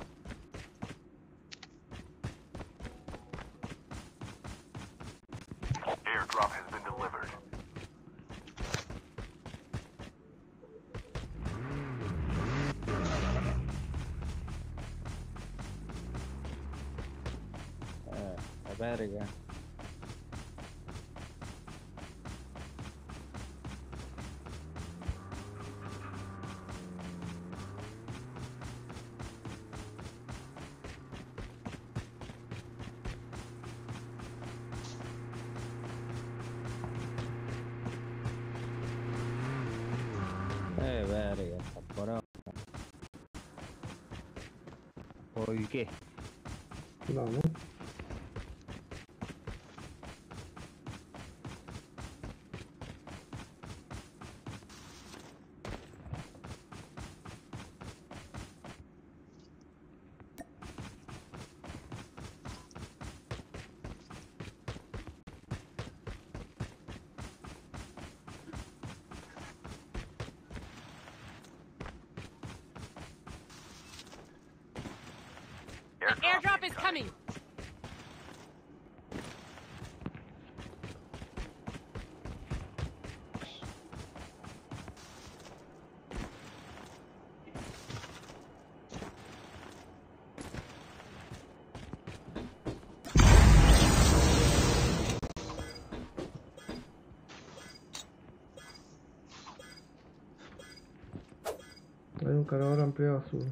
Cargador amplio azul.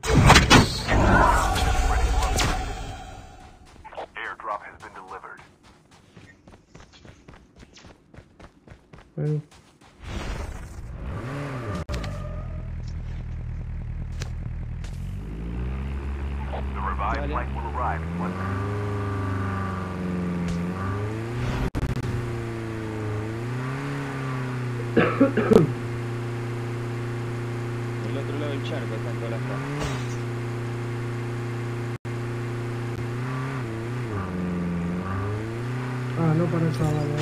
Airdrop has been delivered. Vení. The revived flight will arrive in one minute. Del otro casas. Ah, no para esa bala.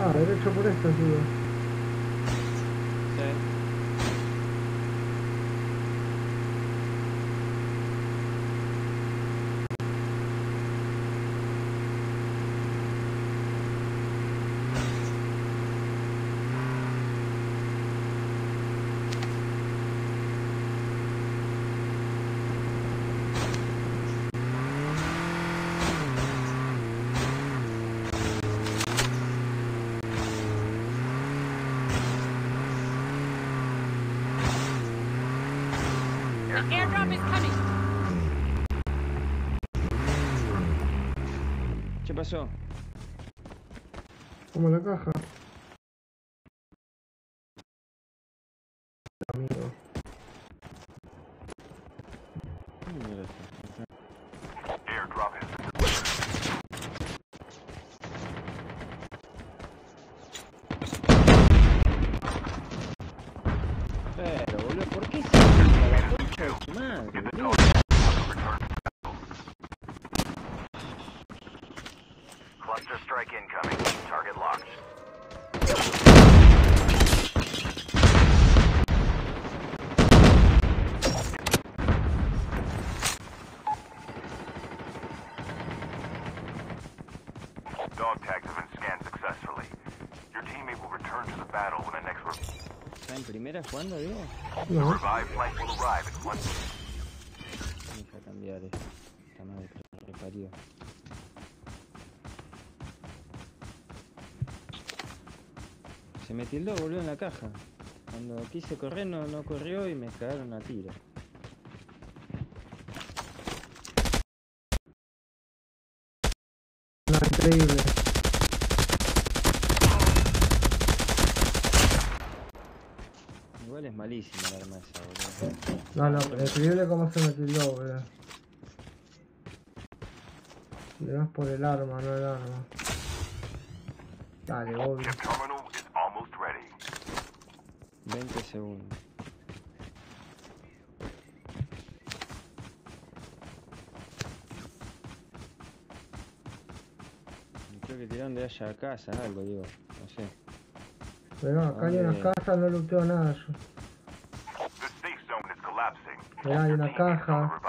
Ah, derecho por esta, tío. Sí. The airdrop is coming. ¿Qué pasó? Como la caja. Diego? the No. minute. Deja cambiar esto. Esta madre que me reparió. Se me tildó, volvió en la caja. Cuando quise correr no, no corrió y me cagaron a tiro. No, increíble. Igual es malísima la arma esa, boludo. No, no, increíble cómo se me tildó, boludo. Y más por el arma, no el arma. Dale, obvio. Chip terminal is almost ready. 20 segundos. Creo que tiraron de allá a casa algo, digo. No sé. Pero acá hay unas casas, no luteo nada yo. The safe zone is Mirá, hay una caja.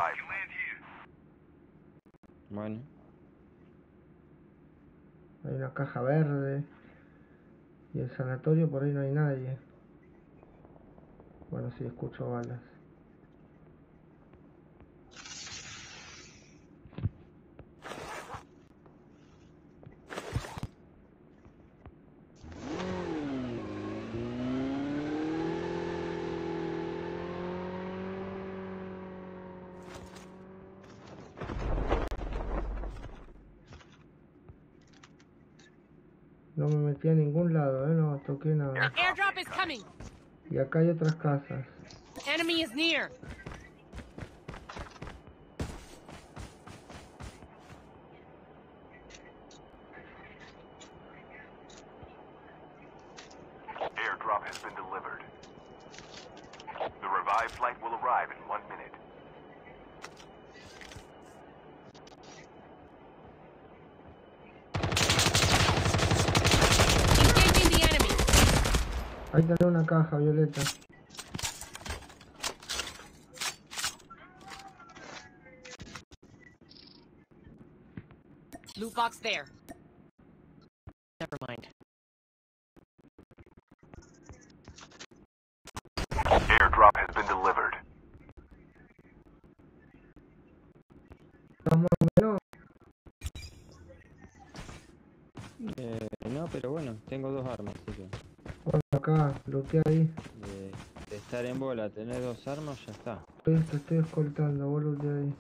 Bueno. Hay una caja verde. Y el sanatorio por ahí no hay nadie. Bueno, sí, escucho balas. No me metí a ningún lado, eh, no toqué nada. Airdrop is coming. Y acá hay otras casas. Enemy is near. Airdrop has been delivered. The revived flight will arrive in one minute. Engaging the enemy. Ahí tenés una caja violeta. Box there. Never mind. Airdrop has been delivered. Eh, no, pero bueno, tengo dos armas, así que. Bueno, acá, bloquea ahí. De, de estar en bola, tener dos armas, ya está. Estoy, te estoy escoltando, vos bloquea ahí.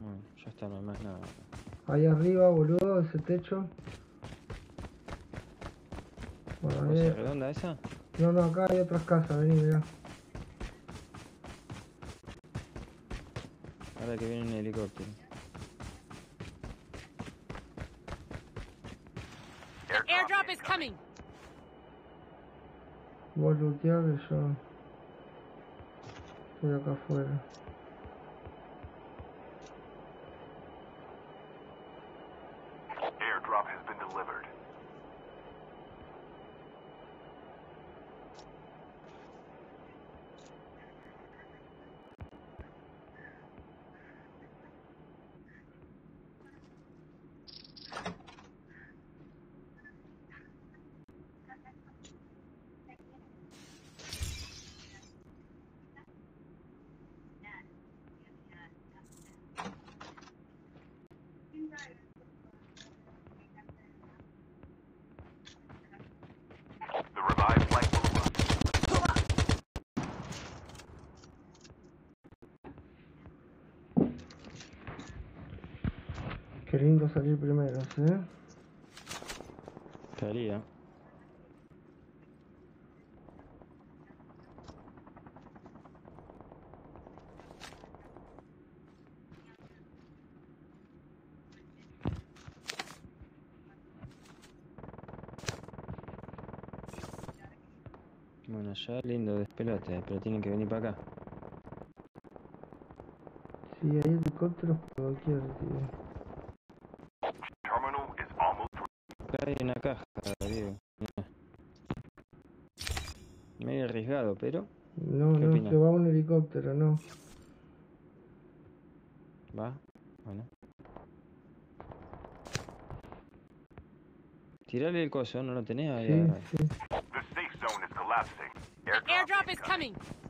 Bueno, ya está, no hay más nada. Ahí arriba, boludo, ese techo. Bueno, ¿Cosa ahí- redonda esa? No, no, acá hay otras casas, vení, mirá. Ahora que viene un helicóptero. The airdrop is coming. Vos looteá que yo estoy acá afuera. Airdrop has been delivered. The revived flight will arrive. Lindo salir primero, ¿eh? Estaría. Bueno, ya lindo despelote, pero tienen que venir para acá. Sí, hay helicópteros por doquier, tío. Terminal is almost Acá hay una caja, Diego. Medio arriesgado, pero No, ¿Qué no, opina? se va un helicóptero, no. va. Bueno. Tirale el coso, ¿no lo tenés ahí? Sí, sí. The safe zone is collapsing. The airdrop is coming. Airdrop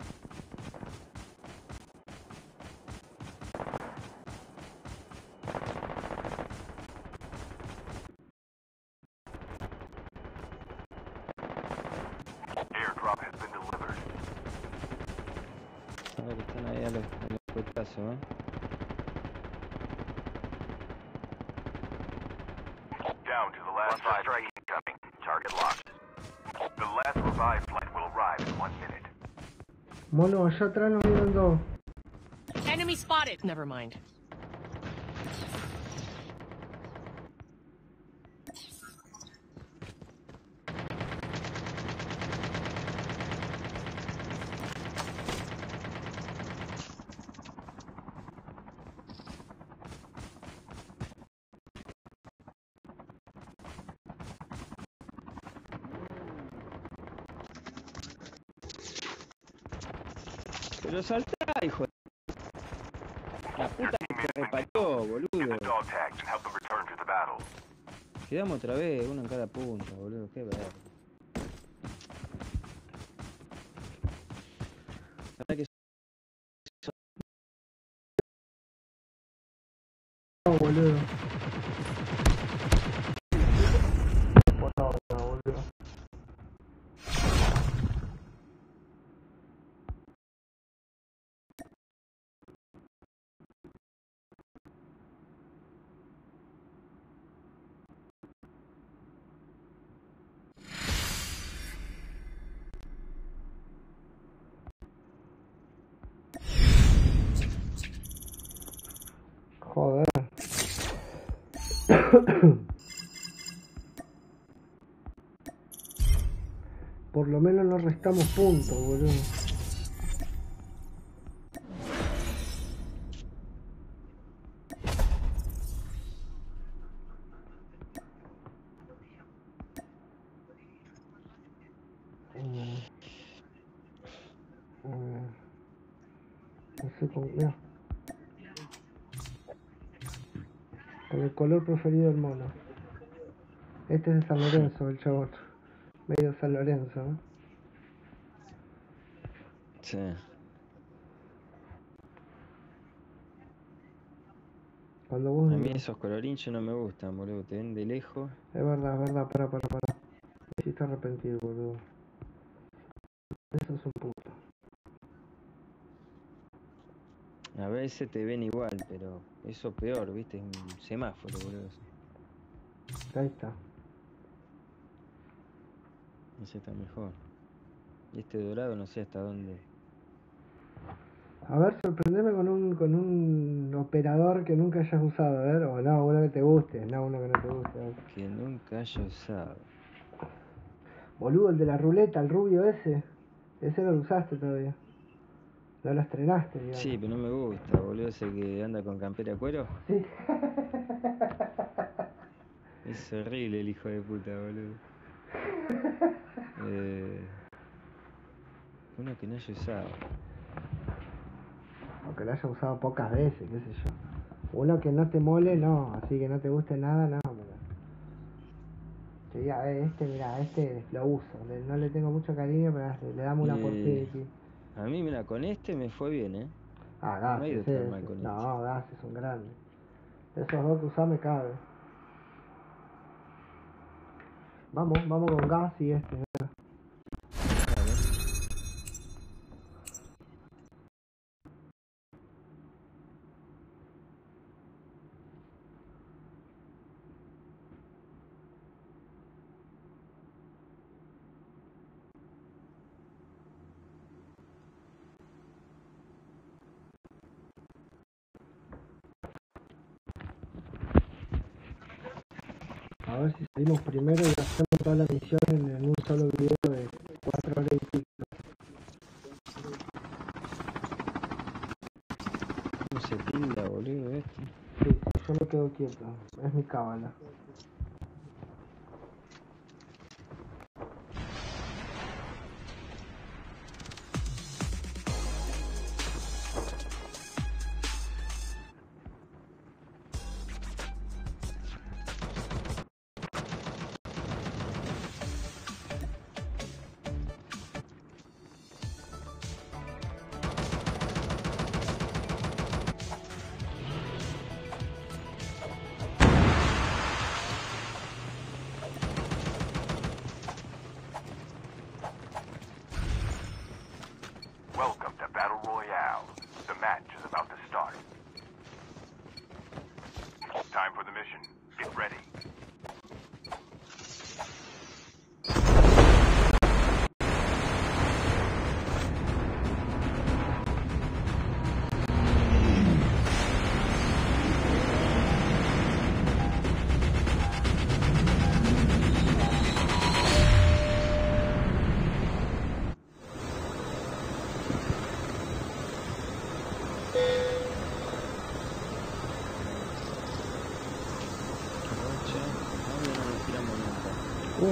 Mono, allá atrás nos vienen dos. Enemy spotted. Never mind. Saltá, hijo de... La puta que te reparió, boludo. Quedamos otra vez, uno en cada punta, boludo. Qué verga. Por lo menos nos restamos puntos, boludo. Mm. Mm. No sé con... Mira. Con el color preferido del mono. Este es de San Lorenzo, el chabón. Medio San Lorenzo, ¿eh? Sí. Cuando vos A mí esos colorinchos no me gustan, boludo. Te ven de lejos. Es verdad, es verdad, para, para, para. Me hiciste arrepentir, boludo. Eso es un puto. A veces te ven igual, pero eso peor, ¿viste? Es un semáforo, boludo. Ahí está. Ese está mejor. Y este dorado no sé hasta dónde. A ver, sorprendeme con un, con un operador que nunca hayas usado, a ver, o no, uno que te guste, no, uno que no te guste. a ver. Que nunca haya usado. Boludo, el de la ruleta, el rubio ese, ese no lo usaste todavía. No lo estrenaste, digamos. Sí, pero no me gusta, boludo. Ese que anda con campera cuero. Sí. Es horrible el hijo de puta, boludo. Eh, uno que no haya usado. Aunque lo haya usado pocas veces, qué sé yo. Uno que no te mole, no, así que no te guste nada, no. pero- este, mira, este lo uso, le- no le tengo mucho cariño, pero le, damos una Eh, oportunidad. A mí, mira, con este me fue bien, ¿eh? Ah, no ese, mal con No, Gas es un grande. Esos dos que usás me cabe. Vamos, vamos con Gas y este. mira. A ver si salimos primero y hacemos toda la misión en, en un solo video de 4 horas y pico. ¿Cómo se tilda, boludo, este? Sí, yo me quedo quieto, es mi cábala.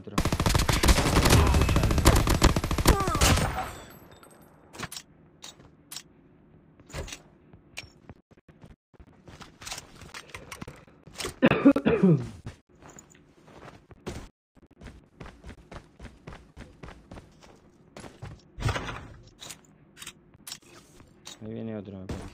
Ahora que te va otro. Ahí viene otro, me parece.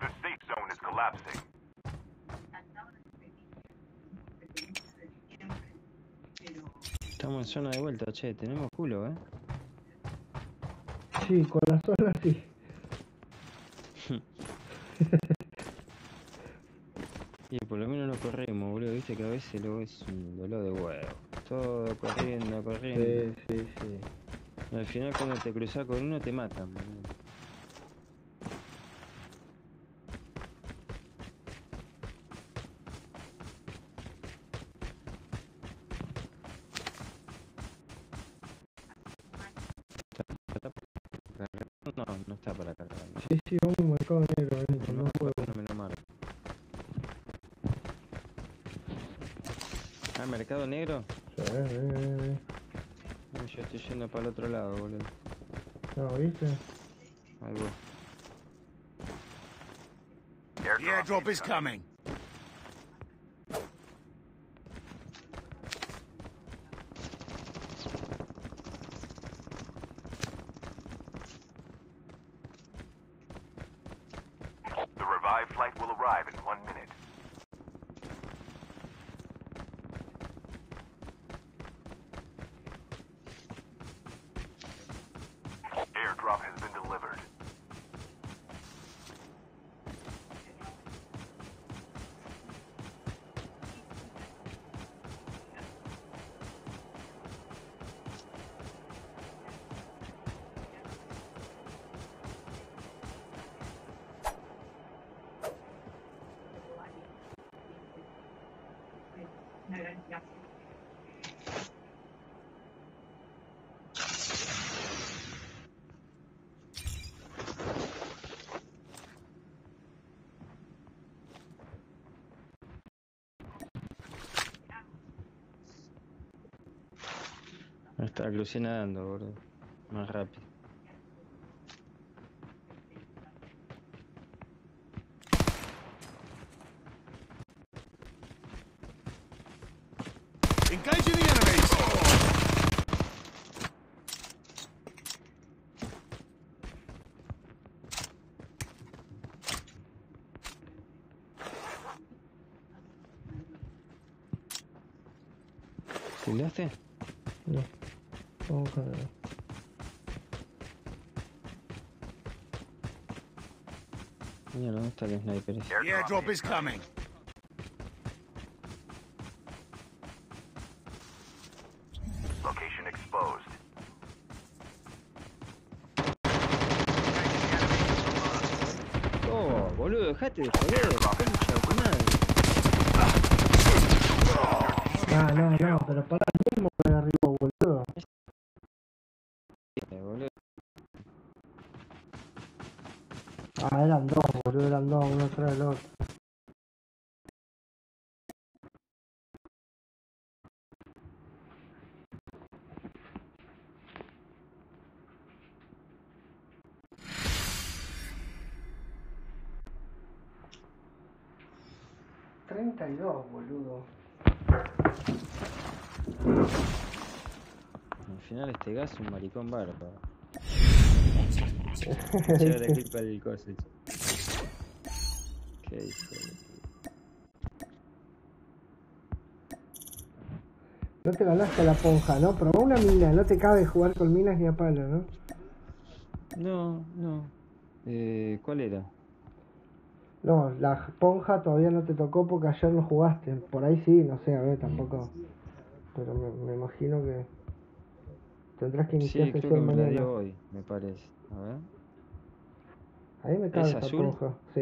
The safe zone is collapsing. Estamos en zona de vuelta, che, tenemos culo, eh. Sí, con la zona sí. Y por lo menos no corremos, boludo, viste que a veces luego es un dolor de huevo. Todo corriendo, corriendo. Sí, sí, sí. Al final cuando te cruzas con uno te matan, boludo. Airdrop is coming. Boludo. Más rápido. Engaging the enemies. ¿Qué le hace? No. Vamos con. Mira, ¿dónde está el sniper ese? The airdrop is coming. Location exposed. Oh, boludo, dejate de joder. Es un maricón bárbaro. La culpa del. Qué No te ganaste la ponja, ¿no? Probá una mina, no te cabe jugar con minas ni a palo, ¿no? No, no. Eh, ¿Cuál era? No, la ponja todavía no te tocó porque ayer no jugaste. Por ahí sí, no sé, a ver, tampoco. Pero me, me imagino que Tendrás que Sí, iniciar creo que me la mañana. dio hoy, me parece. A ver. Ahí me cabe ¿Es esa ponja. Sí.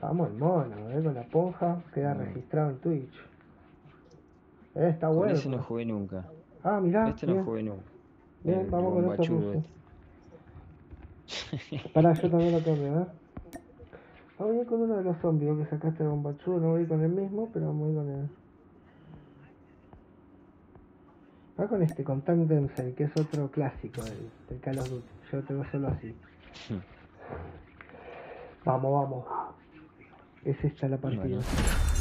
Vamos el mono, eh, con la ponja queda registrado en Twitch. Eh, está bueno. ese no jugué nunca. Ah, mirá. Este no jugué nunca. Bien, El vamos con bombachudo rusa. Pará, yo también lo cambio, ¿eh? Vamos a ir con uno de los zombies que sacaste de bombachudo, no voy a ir con el mismo, pero vamos a ir con él. Va con este, con Tank Dempsey, que es otro clásico del, del Call of Duty. Yo tengo solo así. Vamos, vamos. Es esta la partida. Bueno.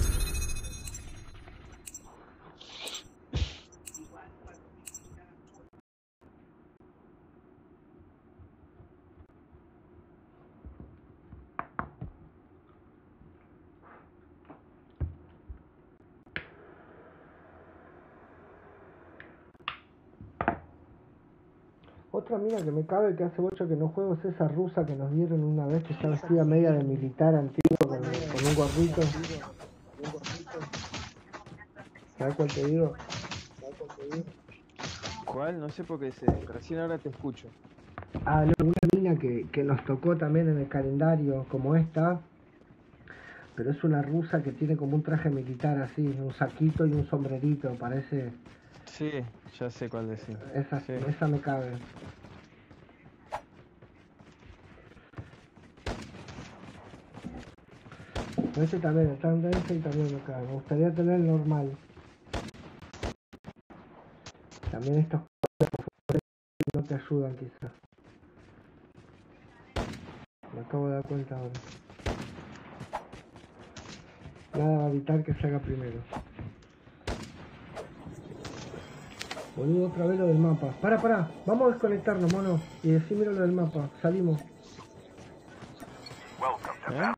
Mina que me cabe que hace mucho que no juego es esa rusa que nos dieron una vez que está vestida media de militar antiguo con, con un gorrito. ¿Sabes cuál te digo? ¿Cuál? No sé por qué sé. Recién ahora te escucho. Ah, no, una mina que, que nos tocó también en el calendario como esta, pero es una rusa que tiene como un traje militar así, un saquito y un sombrerito, parece, Sí, ya sé cuál decir. esa, Sí. esa me cabe. Este también, el Town Densey también me cabe, me gustaría tener el normal. También estos no te ayudan quizás. Me acabo de dar cuenta ahora. Nada va a evitar que se haga primero. Boludo, otra vez lo del mapa. Para, para. Vamos a desconectarnos, mono. Y decímelo lo del mapa. Salimos. ¿Eh?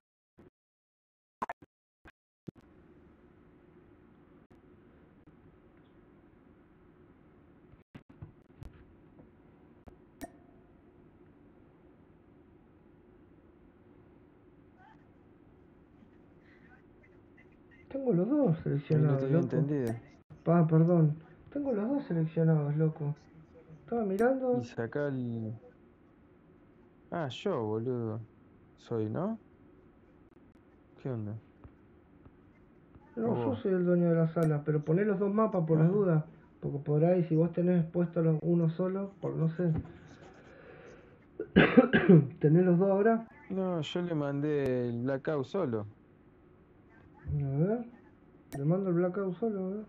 battle. Tengo no seleccionados, te había loco. entendido. Pa, perdón. Tengo los dos seleccionados, loco. Estaba mirando. Y saca el. Ah, yo, boludo. Soy, ¿no? ¿Qué onda? No, Oh. yo soy el dueño de la sala, pero poné los dos mapas por las Ah. dudas. Porque por ahí, si vos tenés puesto los- uno solo, por no sé. ¿Tenés los dos ahora? No, yo le mandé el blackout solo. A ver. Le mando el blackout solo, a ver.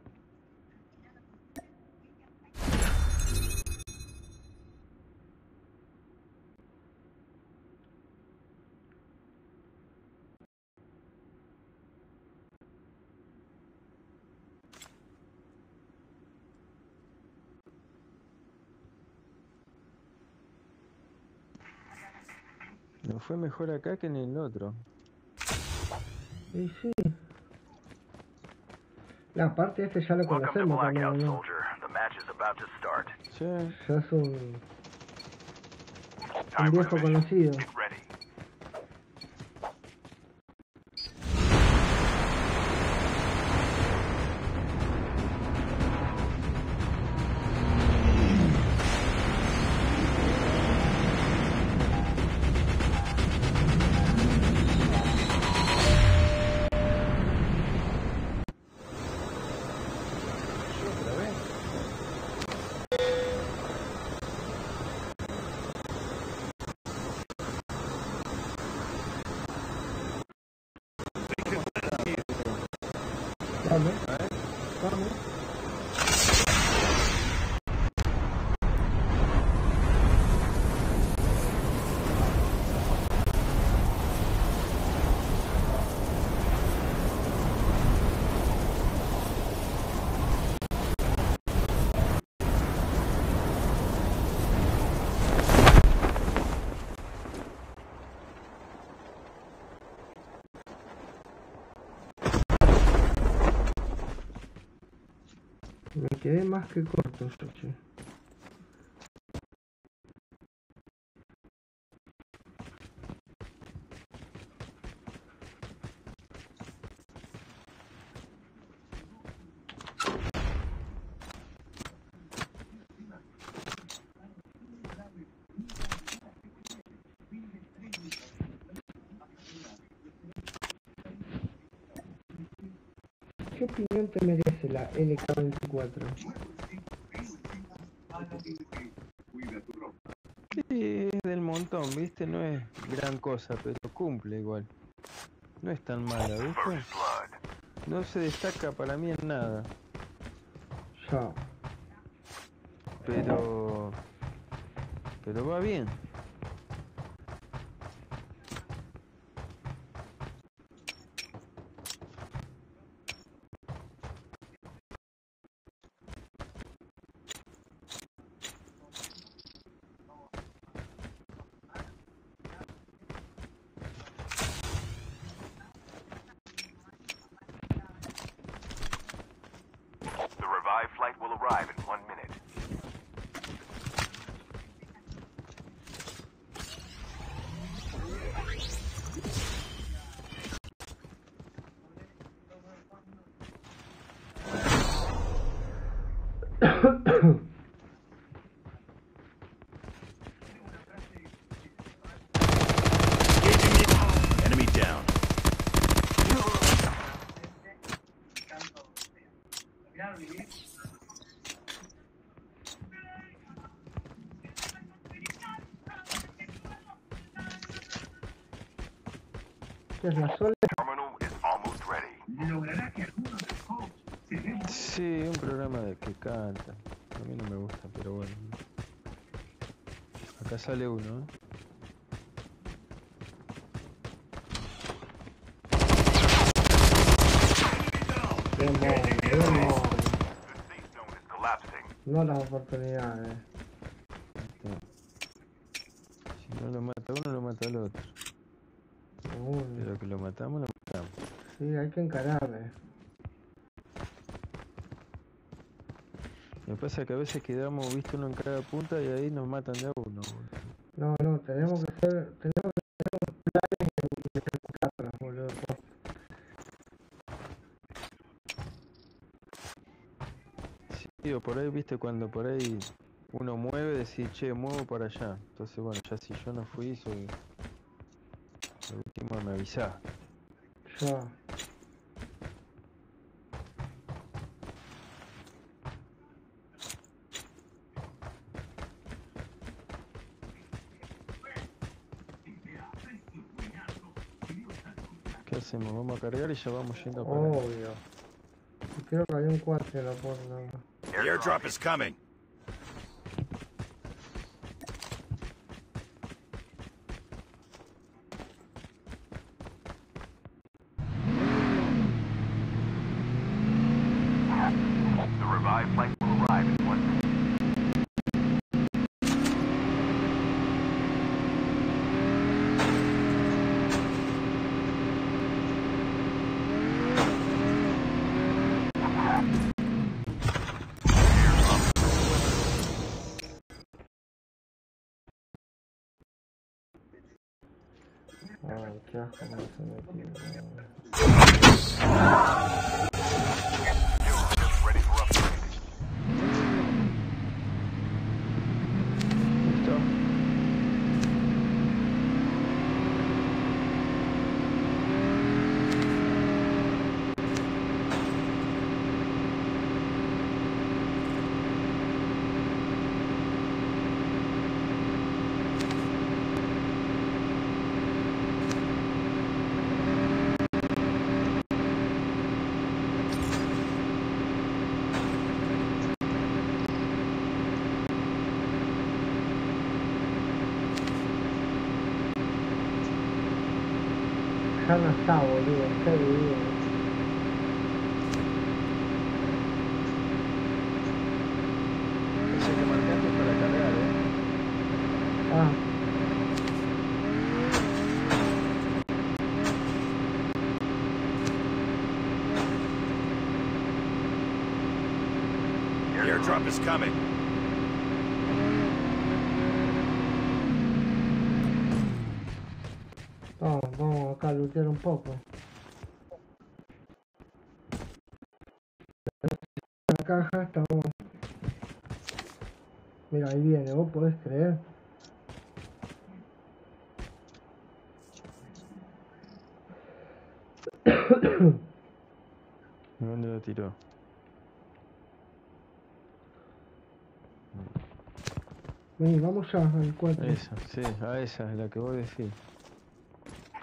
No fue mejor acá que en el otro. Y sí. La aparte este ya lo Welcome to conocemos también, Blackout, ¿no? soldier. The match is about to start. Sí. Ya es un, viejo conocido. quedé más que corto yo aquí. ¿Qué opinión te merece? La LK24? Sí, es del montón, ¿viste? No es gran cosa, pero cumple igual. No es tan mala, ¿viste? No se destaca para mí en nada. Ya. Pero... Pero va bien. The revived flight will arrive in one minute. Enemy down. ¿Qué es la sola? Terminal is almost ready. Sí, un programa de que canta. A mí no me gusta, pero bueno. Acá sale uno, ¿eh? Collapsing. No las oportunidades. Si no lo mata uno, lo mata el otro. Uy, Pero que lo matamos, lo matamos. sí, hay que encararle. Lo que pasa que a veces quedamos, viste, uno en cada punta y ahí nos matan de a uno. No, no, tenemos que ser, tenemos que tener unos planes y ejecutarlos, boludo. Sí, o por ahí, viste, cuando por ahí uno mueve, decir, che, muevo para allá. Entonces, bueno, ya si yo no fui, soy... Lo último me avisás. Ya. ¿Qué hacemos? Vamos a cargar y ya vamos yendo para. Obvio. Creo que había un 4 en la puerta. Airdrop is coming. The revived flight will arrive in one minute. Ay, qué asco me Ya no está, boludo, está dividido. Ese que marcaste es para cargar, ¿eh? Ah, The airdrop is coming. vamos, vamos acá a lootear un poco. La caja estamos. Mira, ahí viene, vos podés creer. ¿Dónde lo lo tiró. Vení, vamos ya al 4. Esa, sí, a esa es la que vos decís.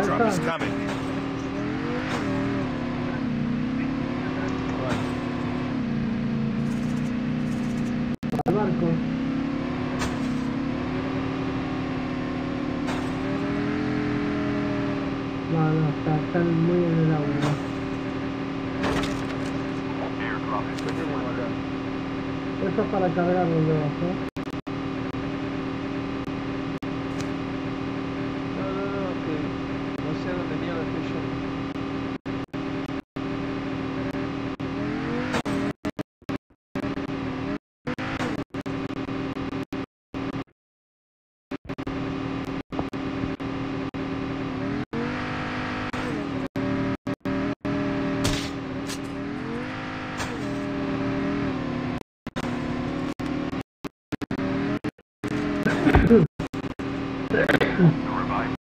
Airdrop is coming. Al barco. No, no, está, están muy en el agua. ¿no? Eso es para cargarlo de abajo. No, no, no, que no sé dónde mierda estoy yo. The revived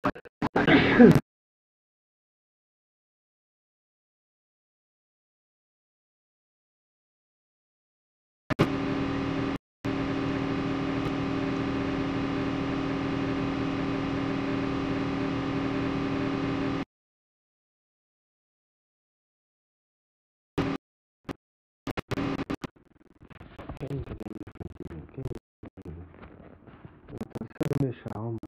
flight ¿Dónde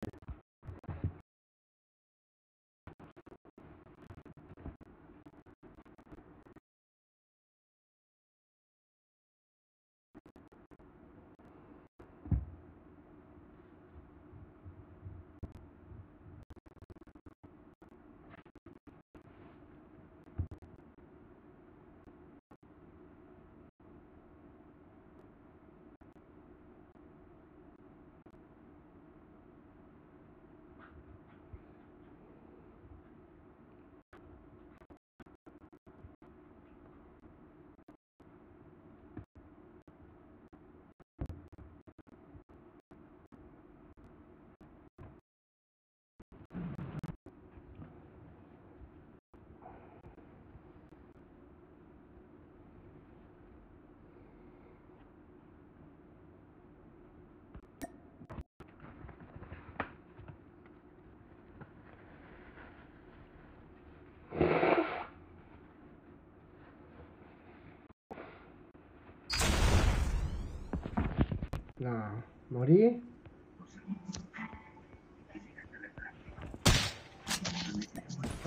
No, morí.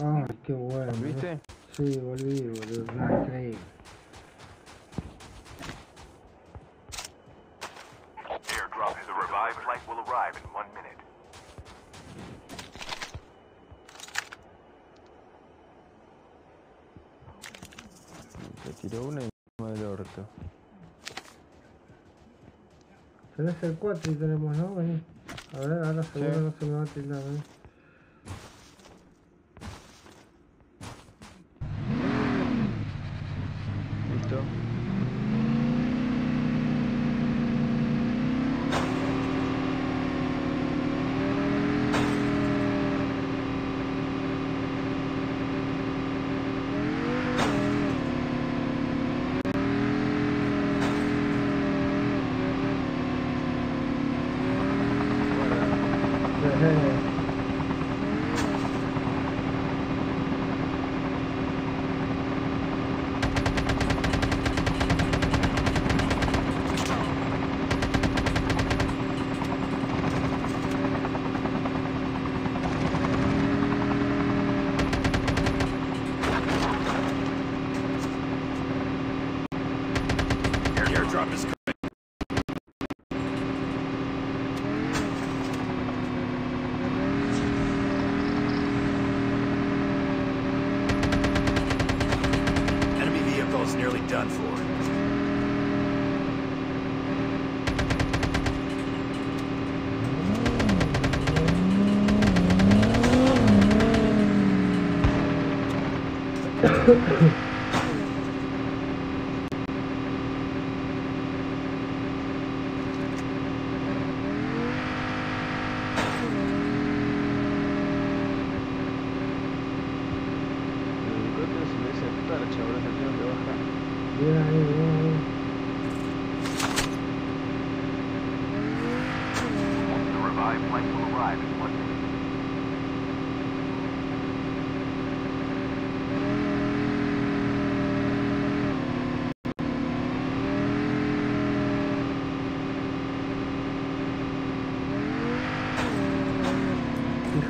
Ay, qué bueno. ¿no? ¿Viste? Sí, volví, boludo. No, increíble. airdrop. The revived flight will arrive in one minute. Te tiró una encima del orto. Tenés el 4 y tenemos, ¿no? Vení. A ver, ahora seguro Sí. no se me va a tildar, ¿eh?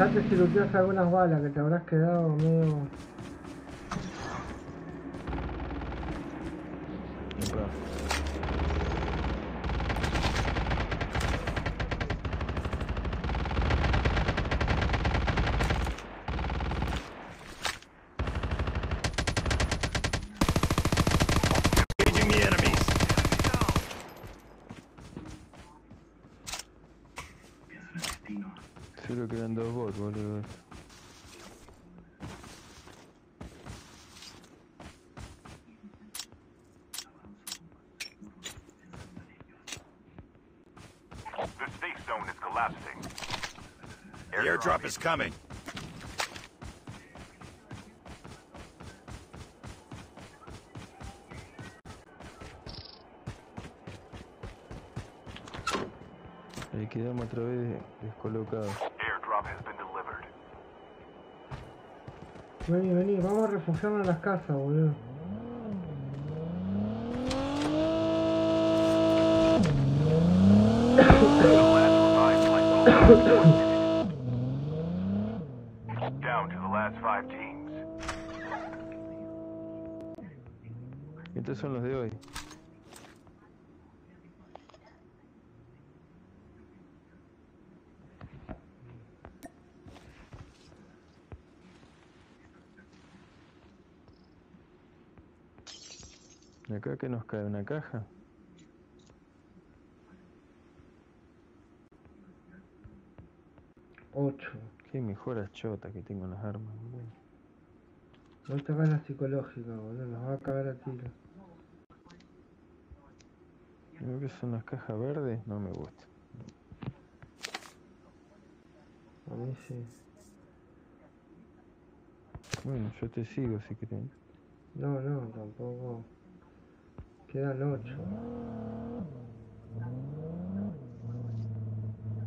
Fijate si looteas algunas balas que te habrás quedado medio. Epa. Engaging the enemies. Solo quedan dos bots, boludo. The safe zone is collapsing. The airdrop is coming. Ahí quedamos otra vez descolocados. Airdrop has been delivered. Vení, vení, vamos a refugiarnos en las casas, boludo. Son los de hoy. Acá que nos cae una caja. Ocho. Qué mejora chota que tengo en las armas, boludo. No te la psicológica, boludo. Nos va a cagar a tiro. Creo que son las cajas verdes, no me gusta. A mí sí. Bueno, yo te sigo si querés. No, no, tampoco. Quedan ocho.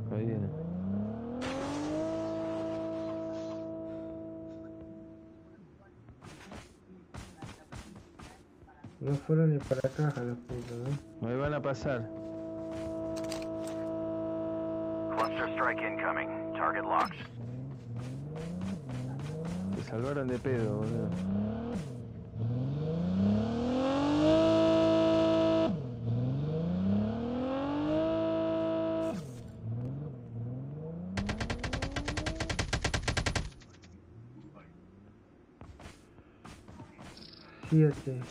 Ahí viene. No fueron ni para caja los putos, ¿no? Me van a pasar. Cluster strike incoming. Target locked. Te salvaron de pedo, boludo. Siete.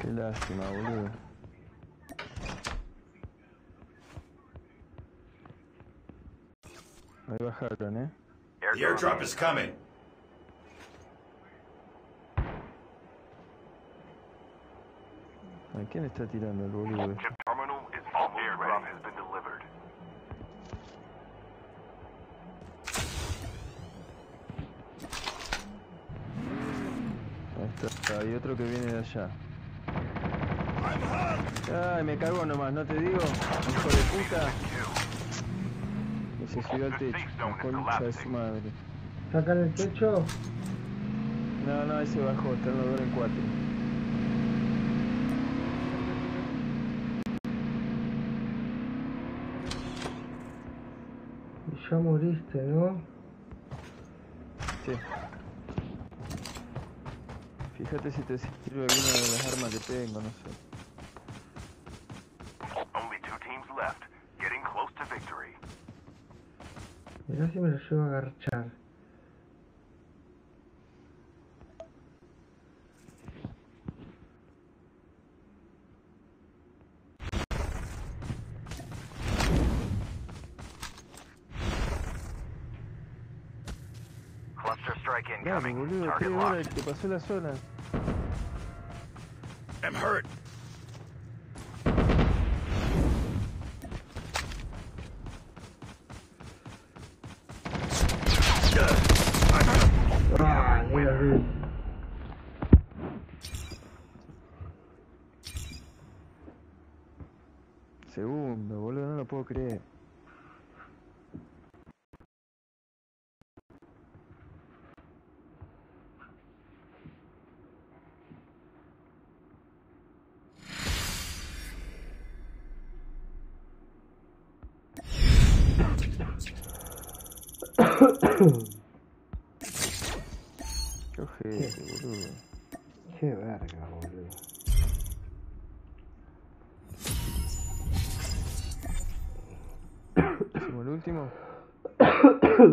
Qué lástima, boludo. Ahí bajaron, eh. The airdrop is coming. ¿A quién está tirando el boludo? ese? Chip terminal is almost Airdrop has been delivered. Ahí está. Hay otro que viene de allá. Ay, me cagó nomás, ¿no te digo? Hijo de puta. Que se subió al techo. La concha de su madre. ¿Sacan el techo? No, no, ahí se bajó. Está en los dos en cuatro. Y ya moriste, ¿no? Sí. Fíjate si te sirve alguna de las armas que tengo, no sé. Only two teams left. Getting close to victory. Mirá si me lo llevo a agarchar. Incoming. boludo, Target tres horas locked. te pasó la zona. I'm hurt.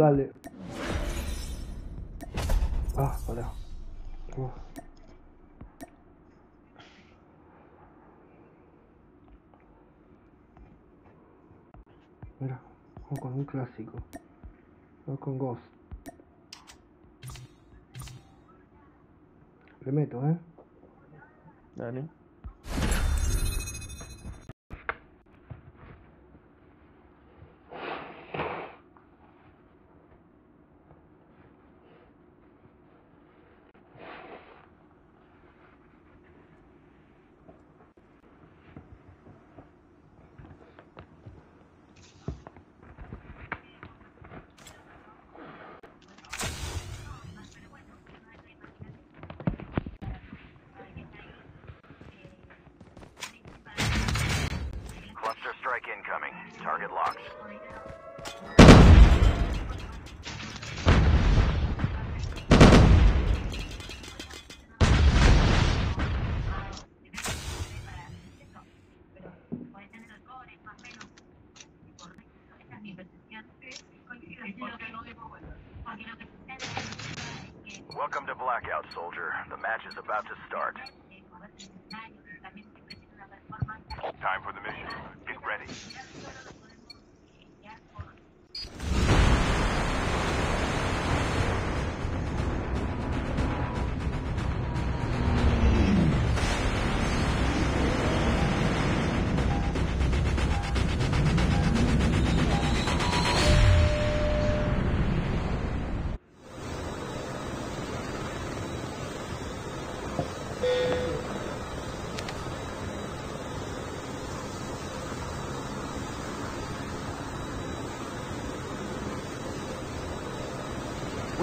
Dale. Ah, pará. Mira, vamos con un clásico. Vamos con Ghost. Le meto, ¿eh? Dale.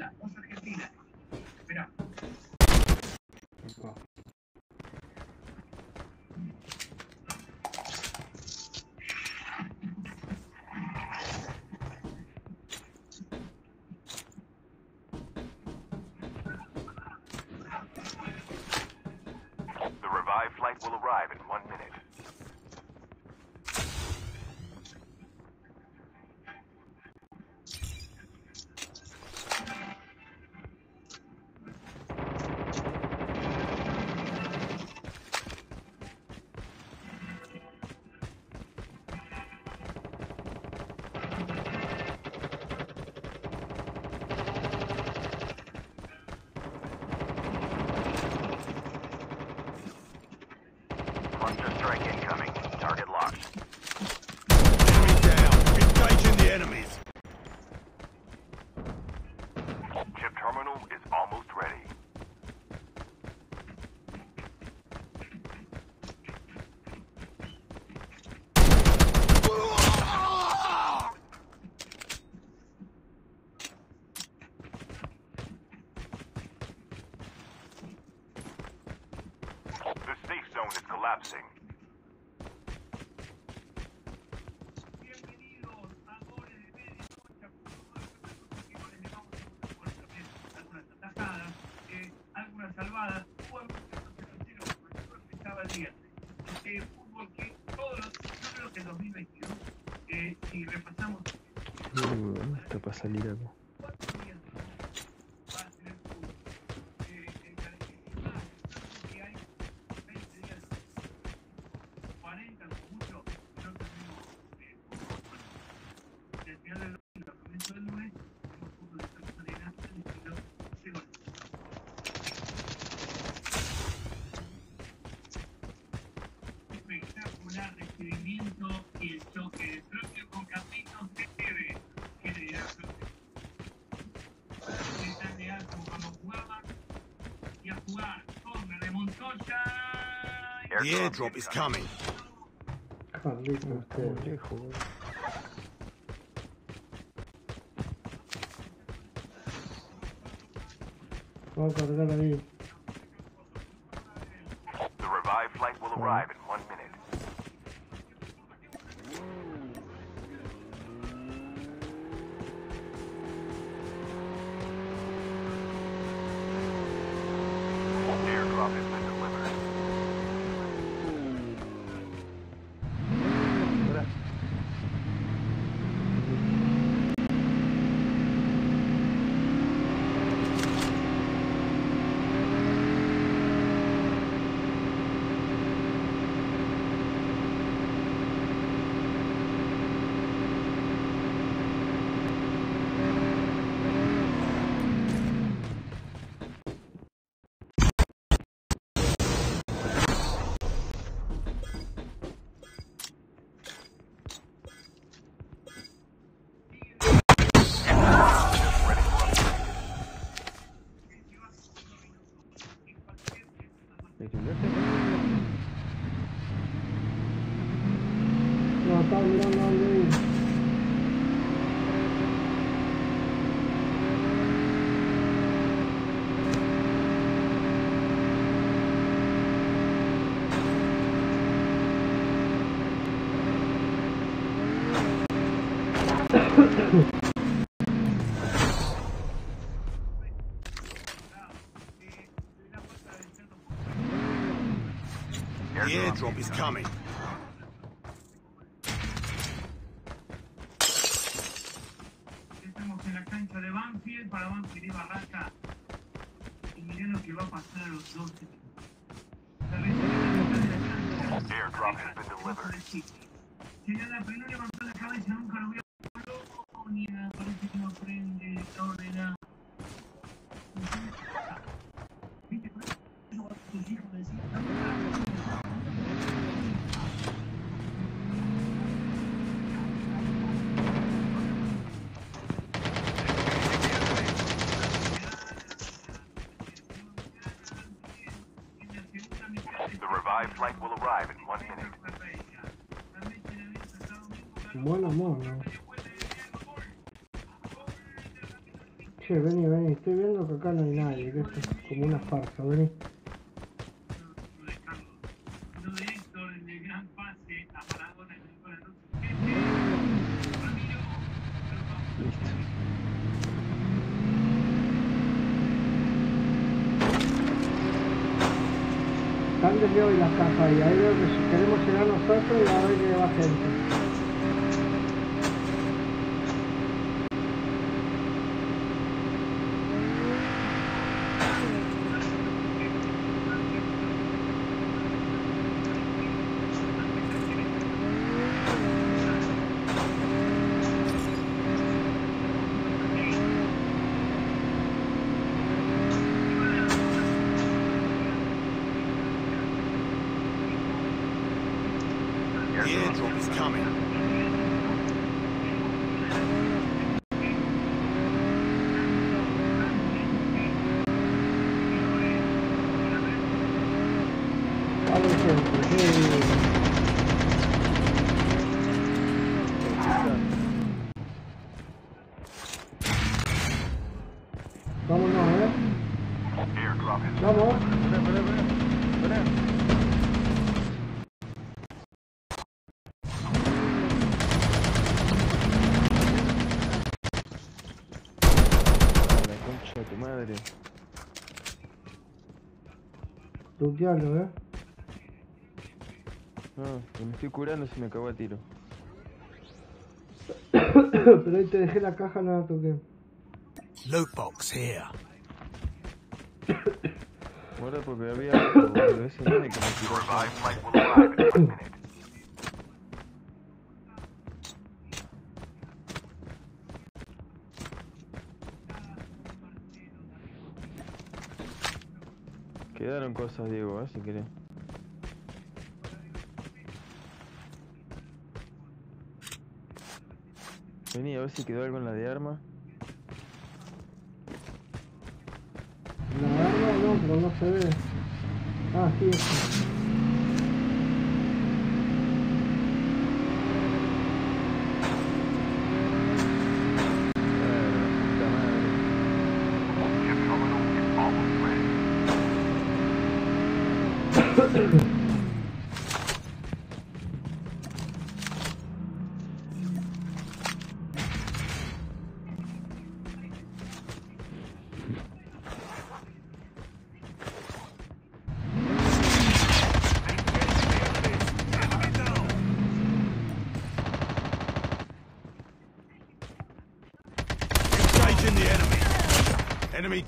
love para salir algo. airdrop is coming. Vamos, vamos, vamos, airdrop is coming. vení, vení, estoy viendo que acá no hay nadie, que es como una farsa, vení. Tutealo, ¿eh? No, que me estoy curando se me acabó el tiro. Pero ahí te dejé la caja, no la toqué. Loot box here. Guarda porque había otro, boludo, ese nene que me tiró. Quedaron cosas, Diego, ¿eh? si querés. Vení a ver si quedó algo en la de arma. La arma no, pero no se ve. Ah, sí,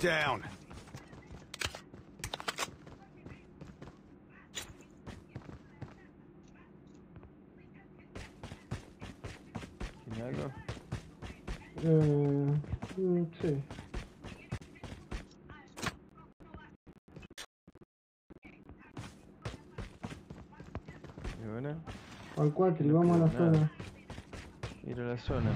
down. ¿Tiene algo? Eh, mm, sí. ¿Y ahora? Al 4 y vamos a la Nada. zona. Ir a la zona.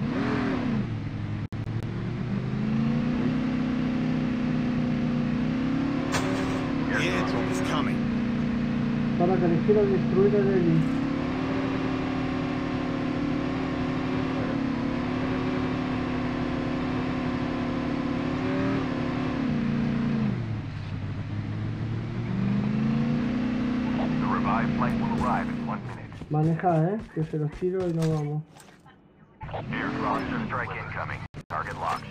The airdrop is coming. Para que les quiero destruir el heli. The revived flight will arrive in one minute. Maneja, eh, que se los tiro y nos vamos. Airdrop strike incoming. Target locked.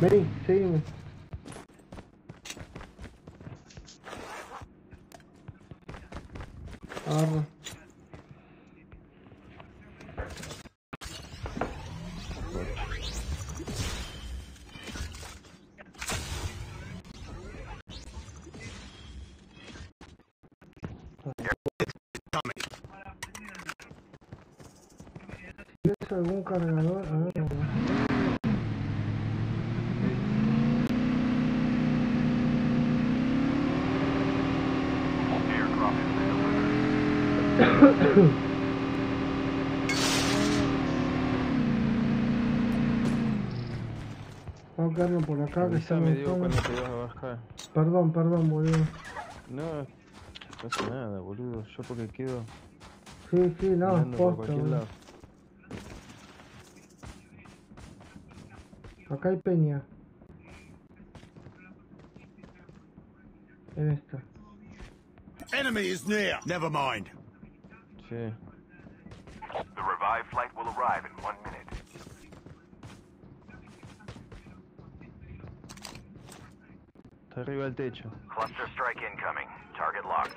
Vení, seguime. Agarra. ¿Tienes algún cargador? A ver. Vamos a quedarnos por acá que Avísame, estamos Diego, zona. cuando te vas a bajar. Perdón, perdón, boludo. No, no pasa nada, boludo. Yo porque quedo Sí, sí, no, posta, Acá hay peña. En esta. Enemy is near. Never mind. Sí. The revive flight will arrive in one minute. Está arriba del techo. Cluster strike incoming. Target locked.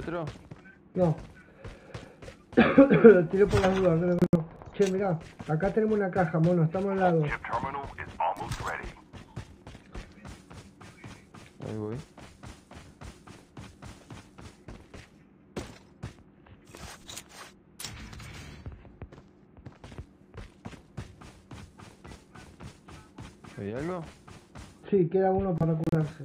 Otro? No. Lo tiré por las dudas, creo que no. Che, mirá, acá tenemos una caja, mono, estamos al lado. Ahí voy. ¿Hay algo? Sí, queda uno para curarse.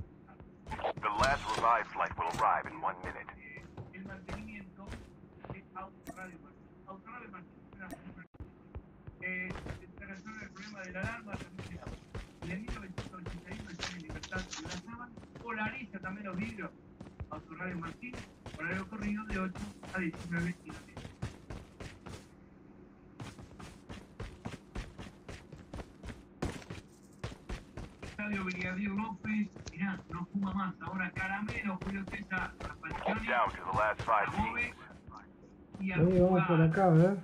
vamos por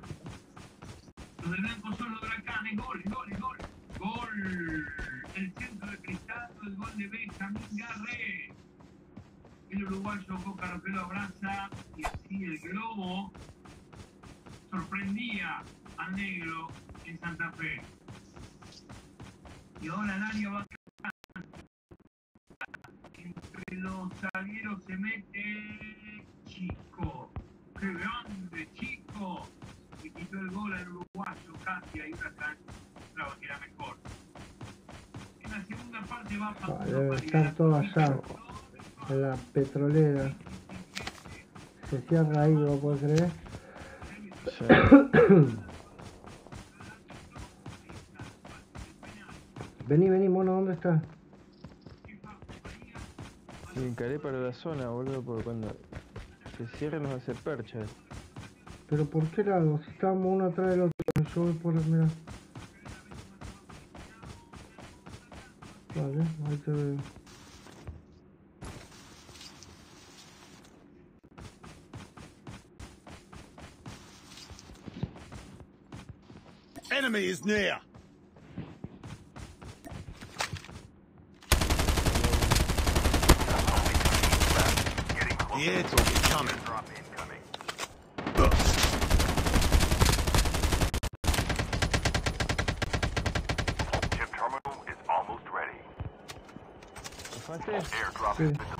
Ah, Debe estar todo allá, en la petrolera. Se cierra ahí, ¿vos podés creer? Vení, vení, mono, ¿dónde estás? Y encaré para la zona, boludo, porque cuando se cierre nos hace percha. Pero ¿por qué lado? Si estábamos uno atrás del otro, yo voy por mira. Vale, ahí te veo. Enemy is near. The airdrop is coming. Chip terminal is almost ready. Airdrop has Sí. been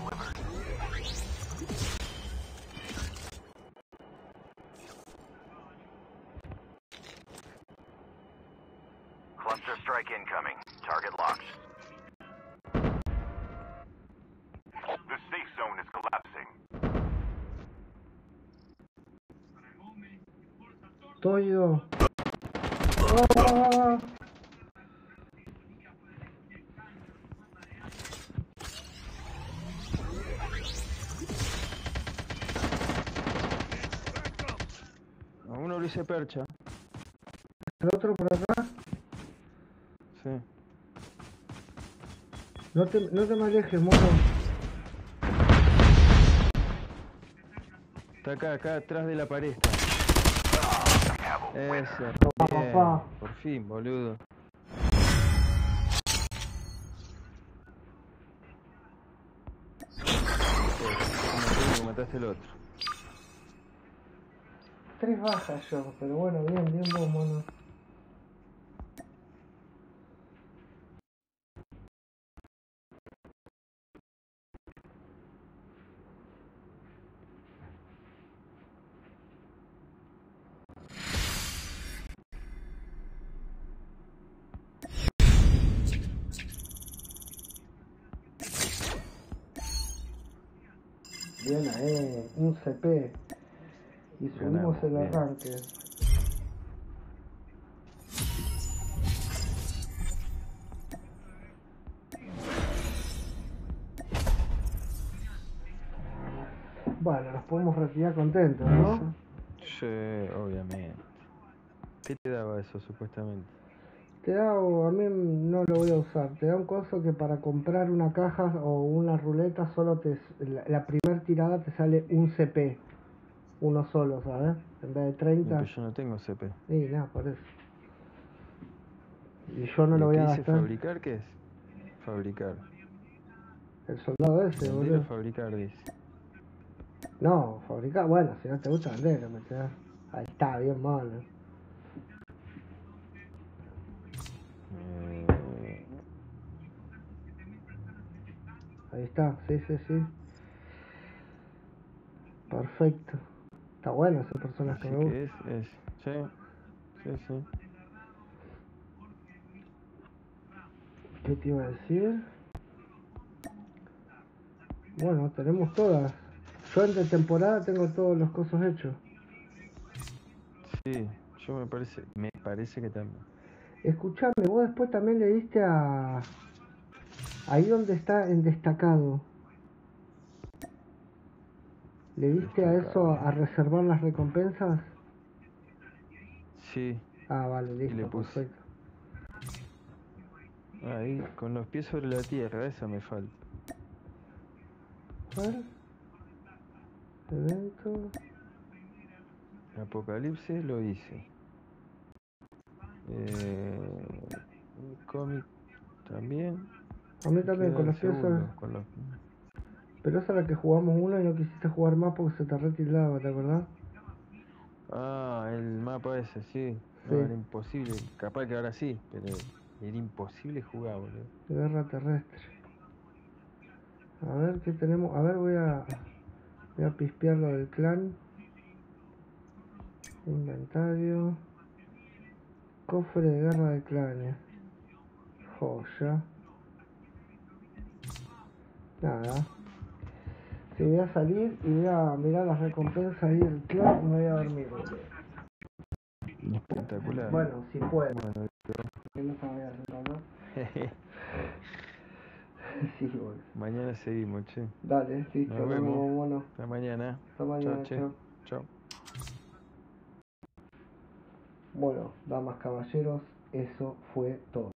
Hice percha. ¿El otro por acá? Sí. No te, no te me alejes, mono. Está acá, acá, atrás de la pared. bien. Por fin, boludo. Mataste el otro tres bajas yo, pero bueno, bien, bien vos, mono. Bien, eh, un CP. Y subimos el arranque. Bueno, nos podemos retirar contentos, ¿no? Sí, obviamente. ¿Qué te daba eso supuestamente? Te da, a mí no lo voy a usar, te da un coso que para comprar una caja o una ruleta solo te, la, la primera tirada te sale un CP, uno solo, ¿sabes? En vez de 30. Pero yo no tengo CP. Y nada, por eso. Y yo no ¿Y lo voy a dice gastar. fabricar qué es? Fabricar. El soldado ese, Vender boludo. fabricar dice. No, fabricar, bueno, si no te gusta vender, me queda. Ahí está, bien malo. Eh, Ahí está, sí, sí, sí. Perfecto. Está bueno ese personaje, me gusta. que es, es. Sí, sí, sí. ¿Qué te iba a decir? Bueno, tenemos todas. Yo en de temporada tengo todos los cosos hechos. Sí, yo me parece, me parece que también. Escuchame, vos después también le diste a... Ahí donde está en destacado. ¿Le diste a eso a reservar las recompensas? Sí, Ah, vale, listo, le puse. perfecto. ahí, con los pies sobre la tierra, esa me falta. A ver. Evento. Apocalipsis lo hice. Eh, cómic también. A mí también, con los pies sobre... con los- Pero esa es la que jugamos una y no quisiste jugar más porque se te retildaba, ¿te acordás? Ah, el mapa ese, sí. No, Sí. era imposible. Capaz que ahora sí, pero era imposible jugar, boludo. Guerra terrestre. A ver qué tenemos. A ver, voy a. Voy a pispear lo del clan. Inventario. Cofre de guerra de clanes. Joya. Nada. Sí, voy a salir y voy a mirar las recompensas ahí del clan y me voy a dormir. Espectacular. Bueno, si puedo. Bueno, Que. Sí, boludo. mañana seguimos, che. Dale, listo, Nos nos vemos. mono. Hasta mañana. Hasta mañana, chao. Chao. Bueno, damas, caballeros, eso fue todo.